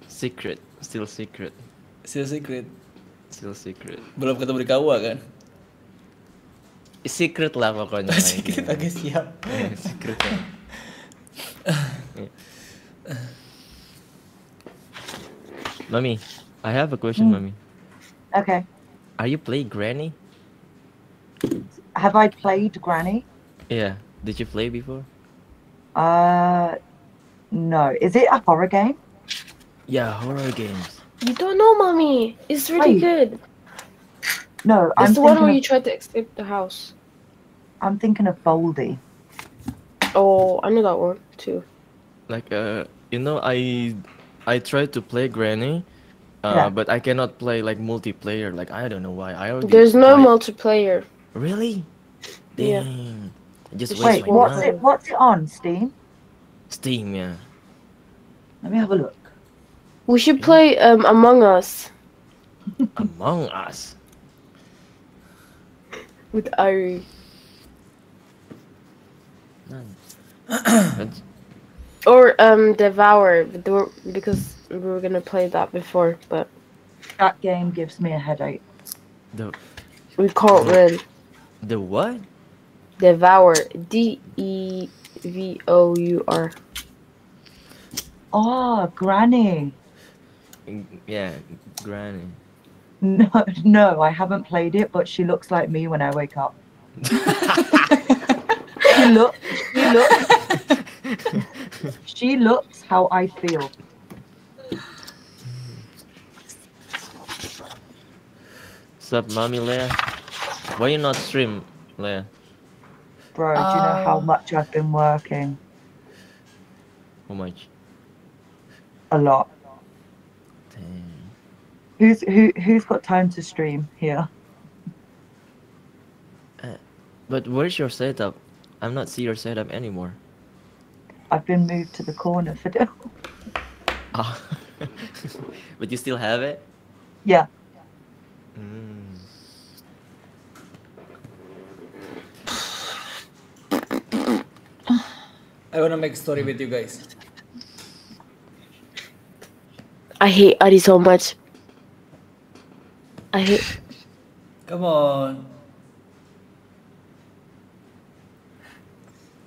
Secret, still secret, Still secret. still secret. Belum ketemu di KUA kan? Secret lah pokoknya. secret, oke siap. Iya, secret. Iya. Mami, I have a question, Hmm. Mami. Okay. Are you playing Granny? Have I played Granny? Yeah. Did you play before? Uh, no. Is it a horror game? Yeah, horror games. You don't know, mommy. It's really Wait. good. No, It's I'm the one where of, you try to escape the house. I'm thinking of Boldy. Oh, I know that one too. Like uh, you know, I I tried to play Granny, uh, Yeah. but I cannot play like multiplayer. Like I don't know why. I already There's no tried- multiplayer. Really? Yeah. Dang. I just Wait, waste what's time. it? What's it on Steam? Steam, yeah. Let me have a look. We should play um Among Us Among Us. with Ari. That's- Or um Devour, but they were- because we were gonna play that before, but That game gives me a headache. the we can't win. the what? Devour, D E V O U R. Oh, Granny. Yeah, Granny. No, no, I haven't played it, but she looks like me when I wake up. she looks. She looks. she looks how I feel. Sup, mommy Leia? Why you not stream, Leia? Bro, do you know how Um, much I've been working? How much? A lot. Who's who? Who's got time to stream here? But where's your setup? I'm not see your setup anymore. I've been moved to the corner for the. Ah. but you still have it? Yeah. Mm. I wanna make a story with you guys. I hate Ari so much. I hate. Come on.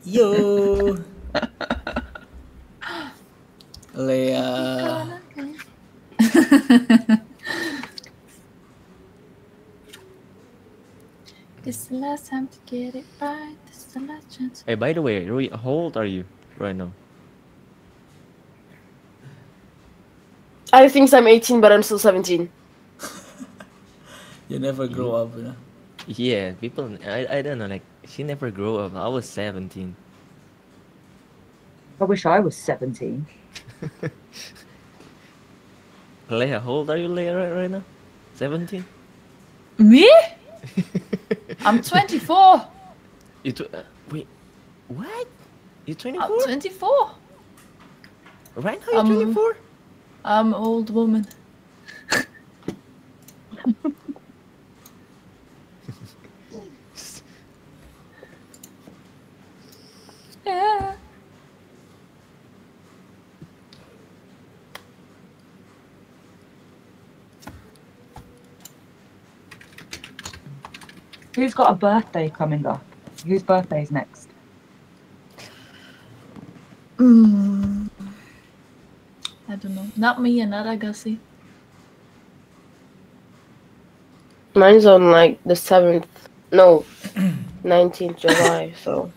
Yo. Leah. This is the last time to get it right. This is the last chance. Hey, by the way, Rui, how old are you right now? I think I'm 18, but I'm still 17. You never grow up, you know. Yeah, people. I, I don't know. Like she never grew up. I was seventeen. I wish I was 17. Leia, how old are you, Leia, right, right now? Seventeen. Me? I'm 24. You tw- uh, wait, what? You twenty I'm four? 24. Right now you're Um, twenty four. I'm an old woman. yeah. Who's got a birthday coming up? Whose birthday's next? Mm. I don't know. Not me and not Agassi. Mine's on like the 7th, no, 19th July, so.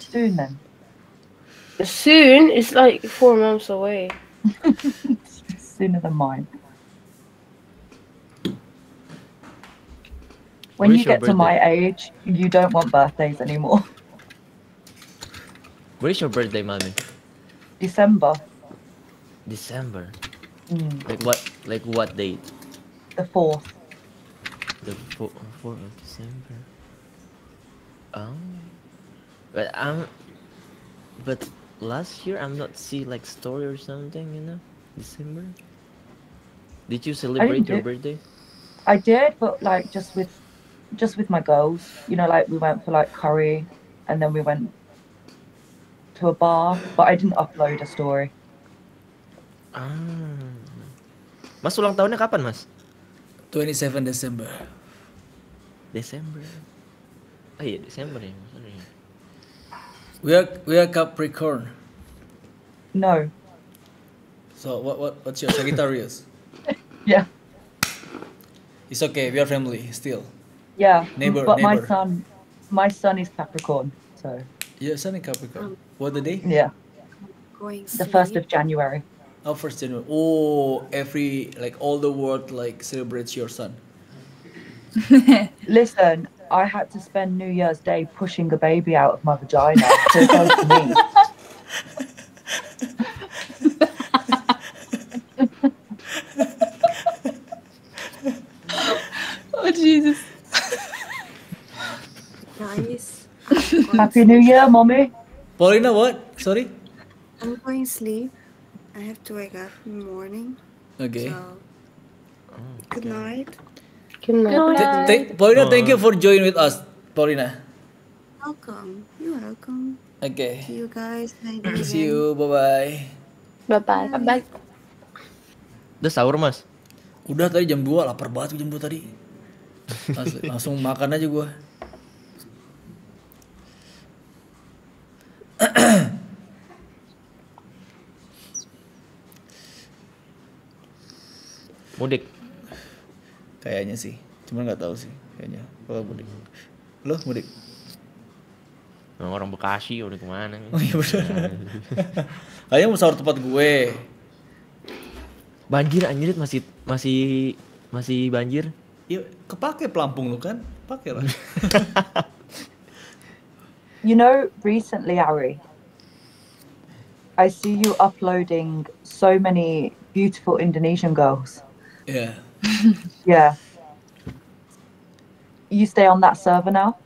Soon then. Soon? It's like four months away. Sooner than mine. When's you get to my age, you don't want birthdays anymore. Where's your birthday, mommy? December, December. Mm. Like what? Like what date? the 4th. The fourth fourth of December. Oh. But I'm. But last year I'm not see like story or something, you know, December. Did you celebrate your do- birthday? I did, but like just with just with my girls. You know, like we went for like curry, and then we went to a bar. But I didn't upload a story. Ah. Mas ulang tahunnya kapan, Mas? 27 Desember. Desember. Oh iya, Desember ya. Sorry. We are we are Capricorn. No. So what what what's your Sagittarius? Yeah. It's okay. We are family still. Yeah. Neighbor, But my son, my son is Capricorn. So Yeah, sun in Capricorn. What the day? yeah, Going the first of January. Oh, first January. Oh, every like all the world like celebrates your son. Listen, I had to spend New Year's Day pushing a baby out of my vagina. So go to me. Oh Jesus. Happy New Year, mommy. Paulina, what? Sorry. I'm going to sleep. I have to wake up in the morning. Okay. So, good night. Good Th- th- Paulina, thank you for joining with us, Paulina. Welcome. You're welcome. Okay. See you guys. See you. Bye bye. Bye bye. Bye bye. Udah sahur, Mas? Udah tadi jam 2, lapar banget jam 2 tadi. Asli, langsung makan aja gua. Mudik. Kayaknya sih. Cuman nggak tahu sih kayaknya kalau mudik. Lo mudik? Emang orang Bekasi udah ke mana? Oh iya bener. Kayaknya mau sahur tempat gue. Banjir anjir masih masih masih banjir. Ya kepake pelampung lu kan? Pakai lah. You know, recently, Ari, I see you uploading so many beautiful Indonesian girls. Yeah. Yeah. You stay on that server now?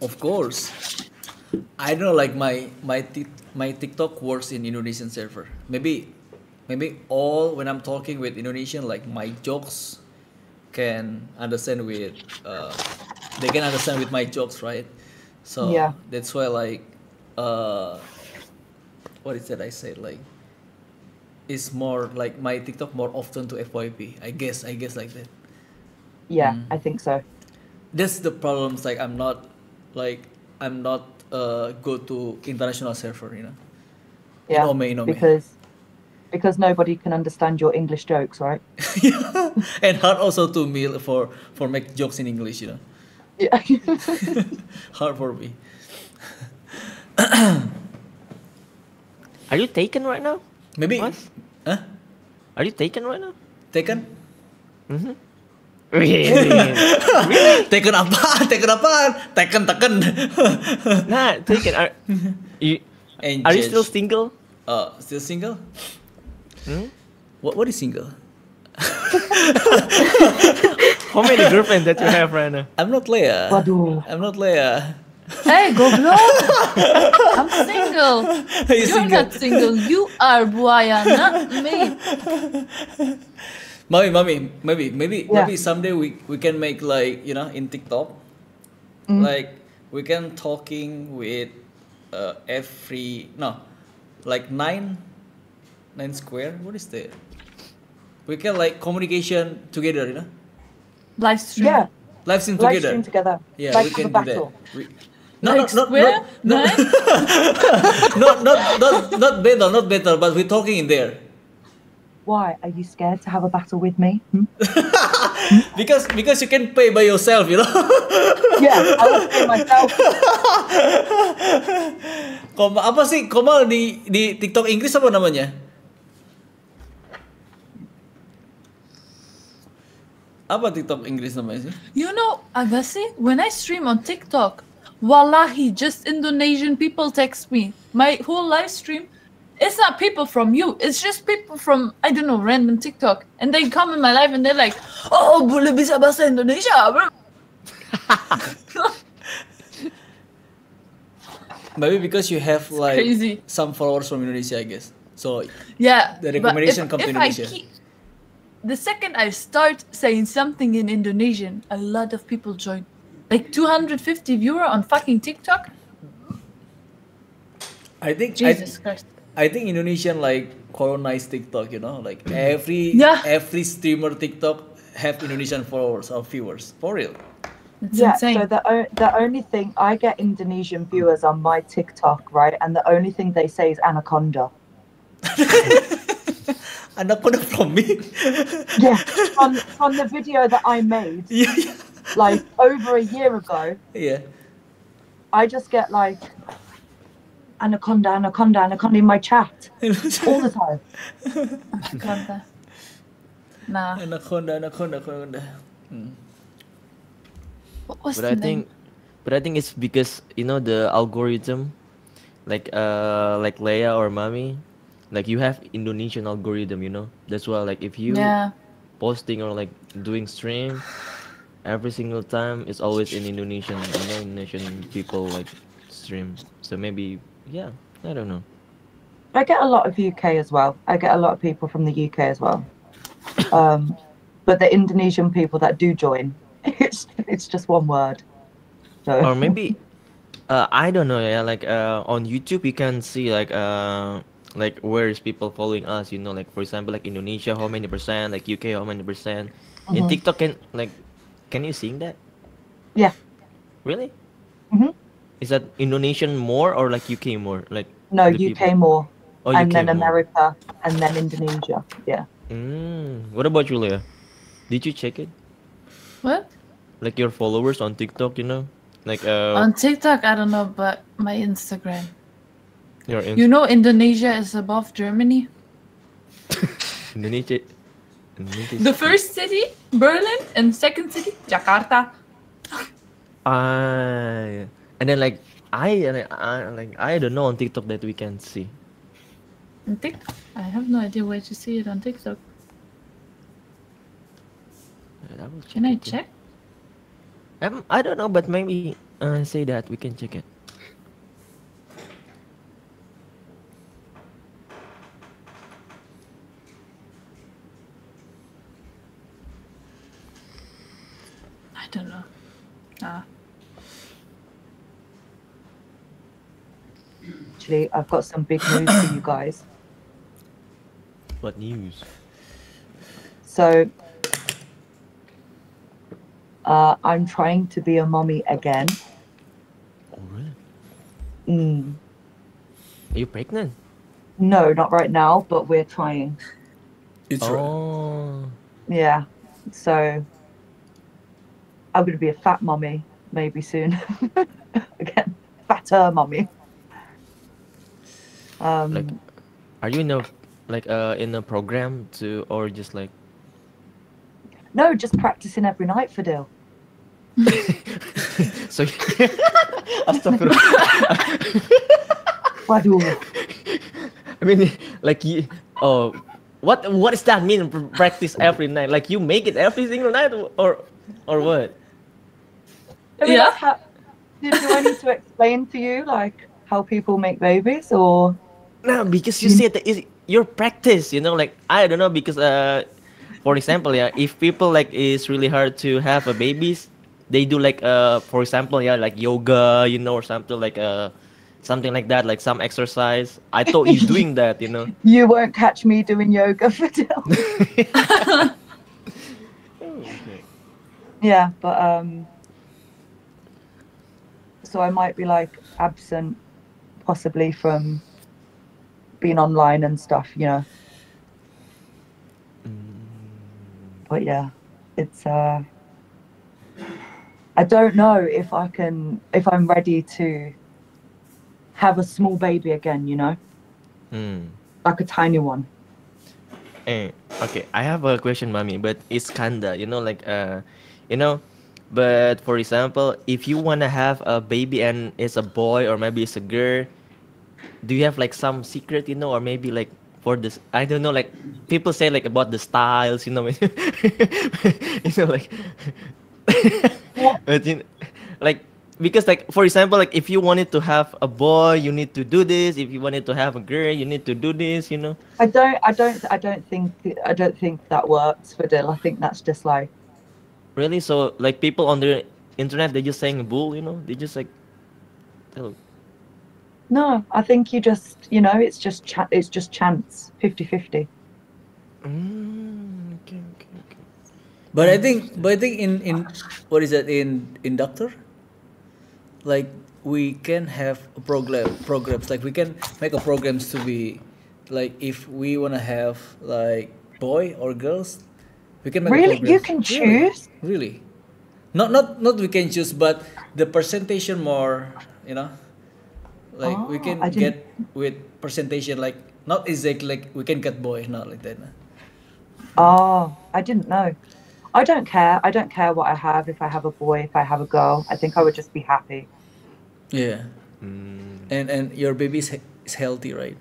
Of course. I don't know like my my tik- my TikTok works in Indonesian server. Maybe maybe all when I'm talking with Indonesian like my jokes can understand with uh, they can understand with my jokes, right? So Yeah. that's why like uh what is that I said like it's more like my TikTok more often to FYP. I guess I guess like that. Yeah, Mm. I think so. that's the problems like i'm not like i'm not uh go to international server you know Yeah. Inome, Inome. Because because nobody can understand your English jokes, right? yeah. and hard also to me for for make jokes in english you know Yeah. hard for me Are you taken right now? maybe Mas? huh Are you taken right now? taken Mm-hmm. really? taken apa taken apa taken taken nah, taken. Are you are you still single? uh still single Hmm? what what is single How many girlfriends that you have right now? i'm not leah Waduh. i'm not leah Hey, goblok. I'm single. You You're single. not single. You are buaya, not me. Mommy, mommy, maybe, maybe, Yeah. maybe someday we we can make like you know in TikTok, Mm. like we can talking with uh, every no, like nine, nine square. What is that? We can like communication together, you know, Live stream. Yeah. live stream Live together. stream together. Yeah, like we can do battle. that. We, no, Like not, not, square? not, not, not, not, not, not battle, not battle, but we're talking in there. Why? Are you scared to have a battle with me? Hmm? Because because you can pay by yourself, you know. Yeah, I will pay myself. Koma apa sih Komal di di TikTok Inggris apa namanya? Apa TikTok Inggris namanya sih? You know, Agassi, when I stream on TikTok, wallahi, just Indonesian people text me. My whole live stream, it's not people from you. It's just people from, I don't know, random TikTok. And they come in my live and they're like, oh, boleh bisa bahasa Indonesia, bro. Maybe because you have like crazy. some followers from Indonesia, I guess. So Yeah. the recommendation if, come to if I Indonesia. keep, the second I start saying something in Indonesian, a lot of people join. Like 250 viewer on fucking TikTok. I think Jesus I, Christ. I think Indonesian like colonized TikTok, you know, like mm. every Yeah. every streamer TikTok have Indonesian followers or viewers for real. yeah, so the o- the only thing I get Indonesian viewers on my TikTok, right? And the only thing they say is anaconda. Anaconda from me. Yeah, on on the video that I made, like over a year ago, Yeah. I just get like anaconda, anaconda, anaconda in my chat all the time. Anaconda. Nah. Anaconda, anaconda, anaconda. Hmm. What was but the I name? think, but I think it's because you know the algorithm, like uh like Leia or Mami, like you have Indonesian algorithm, you know. That's why like if you Yeah. posting or like doing stream, every single time it's always in Indonesian, you know, Indonesian people like stream. So maybe yeah, I don't know. I get a lot of UK as well. I get a lot of people from the UK as well. Um, but the Indonesian people that do join, it's it's just one word. So or maybe uh, I don't know yeah like uh, on YouTube you can see like uh like where is people following us you know like for example like Indonesia how many percent like UK how many percent in Mhm. TikTok can like can you see that yeah. really Mhm. is that Indonesian more or like UK more like No, UK people? more, oh, and UK then more. America, and then Indonesia. Yeah. mm. what about you Leah did you check it What? like your followers on TikTok you know like uh On TikTok, I don't know, but my Instagram. In- You know, Indonesia is above Germany. Indonesia Indonesia The first city, Berlin, and second city, Jakarta. Ah, yeah. and then like I, I I- like I don't know on TikTok that we can see. On TikTok, I have no idea where to see it on TikTok. I Can I check? Um, I don't know, but maybe uh, say that we can check it. I don't know. Ah. Actually, I've got some big news for you guys. What news? So, uh, I'm trying to be a mommy again. Oh really? Mm. Are you pregnant? No, not right now, but we're trying. It's oh. Yeah. So, I'm going to be a fat mommy maybe soon. again, fatter mommy. Um, Like, are you in a like uh in a program to or just like no, just practicing every night for Dill. so? Astagfirullah. I mean, like you. Oh, what what does that mean? Practice every night? Like you make it every single night, or or what? I mean, Yeah. how, do, do I need to explain to you like how people make babies or? No, because you said that is your practice. You know, like I don't know because uh, for example, yeah, if people like it's really hard to have a babies, they do like uh, for example, yeah, like yoga, you know, or something like uh, something like that, like some exercise. I thought you doing that, you know. You won't catch me doing yoga for Dill. yeah, but um, so I might be like absent, possibly from being online and stuff, you know. But yeah, it's uh, I don't know if I can, if I'm ready to have a small baby again, you know, Hmm. like a tiny one. Eh, okay, I have a question, mommy, but it's kinda, you know, like uh, you know, but for example, if you wanna have a baby and it's a boy or maybe it's a girl, do you have like some secret, you know, or maybe like for this, I don't know, like people say like about the styles, you know, you know, like, but you, like because like for example like if you wanted to have a boy you need to do this if you wanted to have a girl you need to do this you know I don't, I don't, I don't think, I don't think that works for Dill. I think that's just like, really? So like people on the internet they're just saying bull you know? They just like tell no, I think you just, you know, it's just, cha- it's just chance, 50-50. Mm, But I think, but I think in in what is that in in doctor, like we can have a program programs. Like we can make a programs to be like if we wanna have like boy or girls, we can make Really? You can choose? Really, not not not we can choose, but the presentation more, you know, like we Oh, can get with presentation like not exactly like we can get boy, not like that. Oh, I didn't know. I don't care. I don't care what I have. If I have a boy, if I have a girl, I think I would just be happy. Yeah. Mm. And and your baby is, is healthy, right?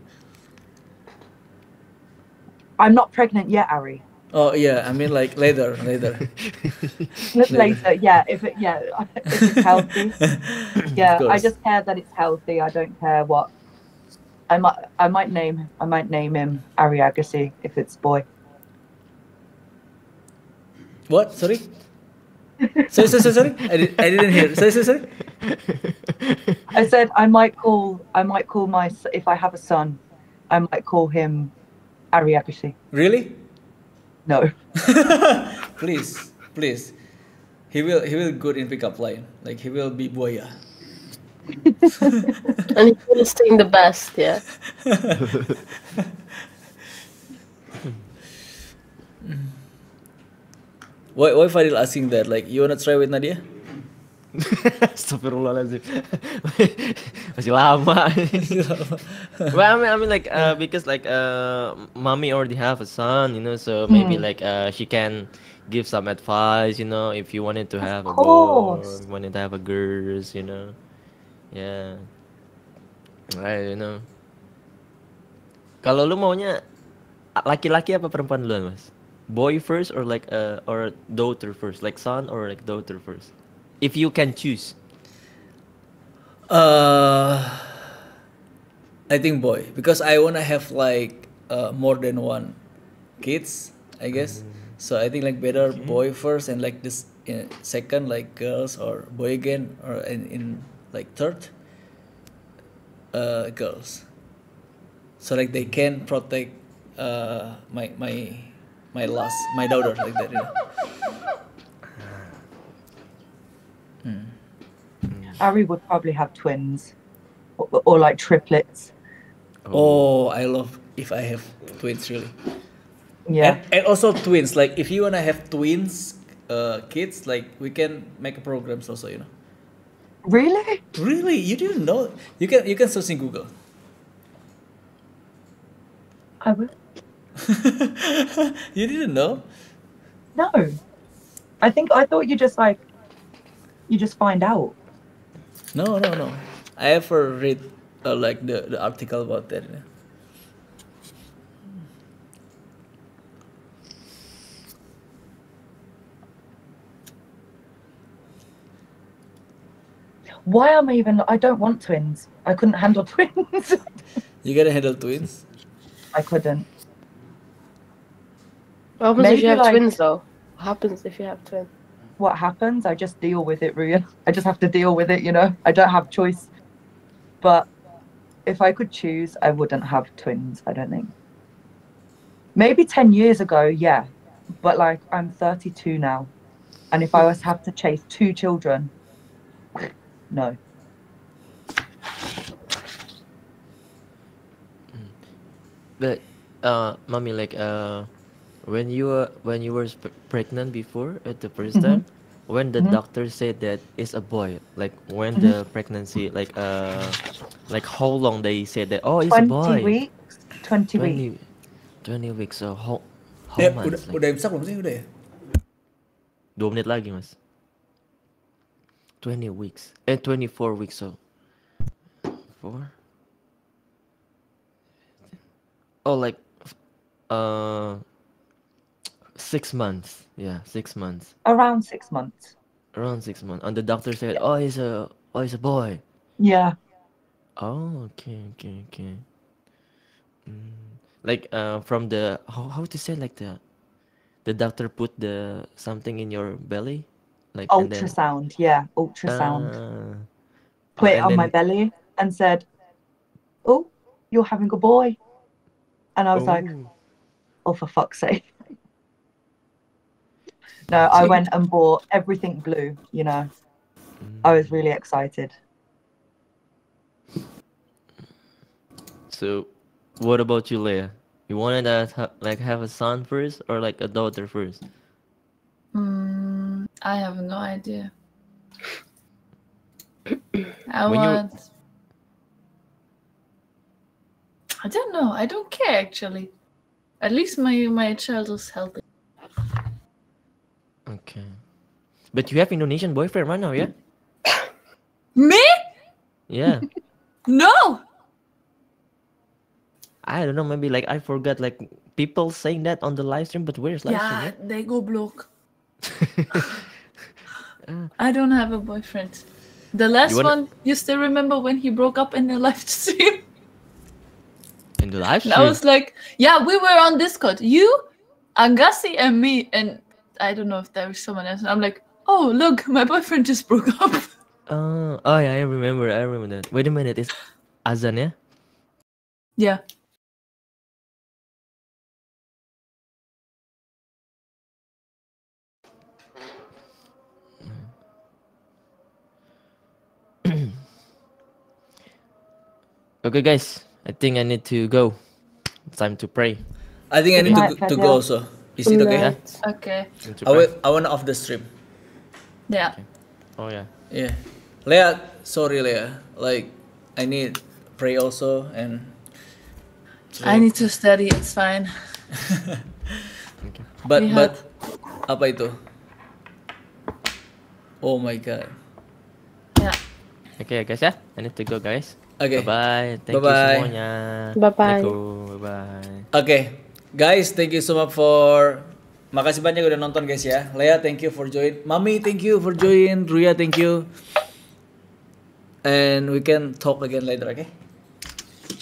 I'm not pregnant yet, Ari. Oh yeah, I mean like later, later. Later, yeah. If it, yeah, if it's healthy, yeah. I just care that it's healthy. I don't care what. I might, I might name, I might name him Ari Agassi if it's boy. What? Sorry? sorry, sorry, sorry, sorry. I, did, I didn't hear. Sorry, sorry, sorry. I said I might call, I might call my, if I have a son, I might call him Ari Agassi. Really? No. Please, please. He will he will good in pickup line. Like he will be boya. and he will sing the best, yeah. Why why Fadil asking that? Like you wanna try with Nadia? Astagfirullahaladzim. Masih lama. well, I mean, I mean, like, uh, because like, uh, mommy already have a son, you know, so maybe Mm. like, uh, she can give some advice, you know, if you wanted to have a boy, wanted to have a girls, you know, yeah, right, you know. Kalau lu maunya laki-laki apa perempuan duluan, mas? Boy first or like, uh, or daughter first, like son or like daughter first? If you can choose. Uh, I think boy because I wanna have like uh, more than one kids, I guess. So I think like better boy first and like this uh, second like girls or boy again or in, in like third uh, girls. So like they can protect uh, my my my last my daughter like that. You know? Ari would probably have twins, or, or like triplets. Oh, I love if I have twins really. Yeah. And, and also twins. Like if you wanna have twins, uh, kids, like we can make programs also. You know. Really? Really? You didn't know? You can you can search in Google. I will. you didn't know? No. I think I thought you just like you just find out. No, no, no. I ever read uh, like the the article about that. you know. Why am I even? I don't want twins. I couldn't handle twins. You gotta handle twins. I couldn't. What happens if you have like- twins though? What happens if you have twins? What happens? I just deal with it, Ruyan. I just have to deal with it. You know, I don't have choice. But if I could choose, I wouldn't have twins. I don't think. Maybe ten years ago, yeah, but like I'm 32 now, and if I was to have to chase two children, no. But uh, mommy, like uh, when you were when you were sp- pregnant before at the 1st Mhm. time, when the Mhm. doctor said that it's a boy, like when Mhm. the pregnancy, like uh, like how long they said that? Oh, it's a 20 boy. weeks. 20 weeks. 20 weeks. So how how Eh, udah? Like, udah imsak belum sih udah ya? dua menit lagi mas. 20 weeks. Eh 24 weeks so. Four. Oh like uh six months. Yeah, six months. Around six months. Around six months. And the doctor said, "Oh, he's a Oh, it's a boy. Yeah. Oh, okay, okay, okay. Mm, like uh, from the how how to say like the the doctor put the something in your belly, like and then Ultrasound. Yeah, ultrasound. uh, Put it on my belly and said, "Oh, you're having a boy," and I was like, oh, "Oh, for fuck's sake!" No, I went and bought everything blue. You know, I was really excited. so what about you, Leah? You wanted to ha like have a son first or like a daughter first? Mm, I have no idea. I When you want. I don't know. I don't care actually. At least my my child is healthy. Okay, but you have Indonesian boyfriend right now, yeah? Me? Yeah. No. I don't know. Maybe like I forgot like people saying that on the live stream, but where's live stream? Yeah, Yeah. they go block. Uh. I don't have a boyfriend. The last wanna- one, you still remember when he broke up in the live stream? In the live And I was like, yeah, we were on Discord. You, Agassi, and me. And I don't know if there was someone else. And I'm like, oh, look, my boyfriend just broke up. Uh, oh yeah, I remember. I remember that. Wait a minute, it's Azan yeah? Yeah. Okay, guys. I think I need to go. It's time to pray. I think I need to, to go also. Is it okay? Yeah. Okay. I will, I want off the stream. Yeah. Oh yeah. Yeah. Leah, sorry Leah. Like I need pray also and I need to study. It's fine. but We but apa itu? Oh my god. Yeah. Okay, guys ya. I need to go, guys. Okay. Bye bye. Thank Bye-bye. you semuanya. Bye-bye. Assalamualaikum. Bye bye. Oke, guys, thank you so much for makasih banyak udah nonton guys ya. Leah, thank you for join. Mami, thank you for join. Ruya, thank you. And we can talk again later, okay?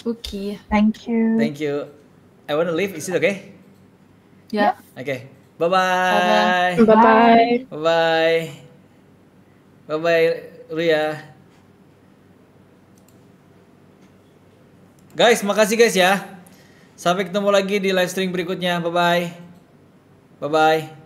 Okay. Thank you. Thank you. I want to leave. Is it okay? Yeah. Okay. Bye-bye. Bye-bye. Bye-bye. Bye-bye, Ruya. Guys, makasih guys ya. Sampai ketemu lagi di live stream berikutnya. Bye-bye. Bye-bye.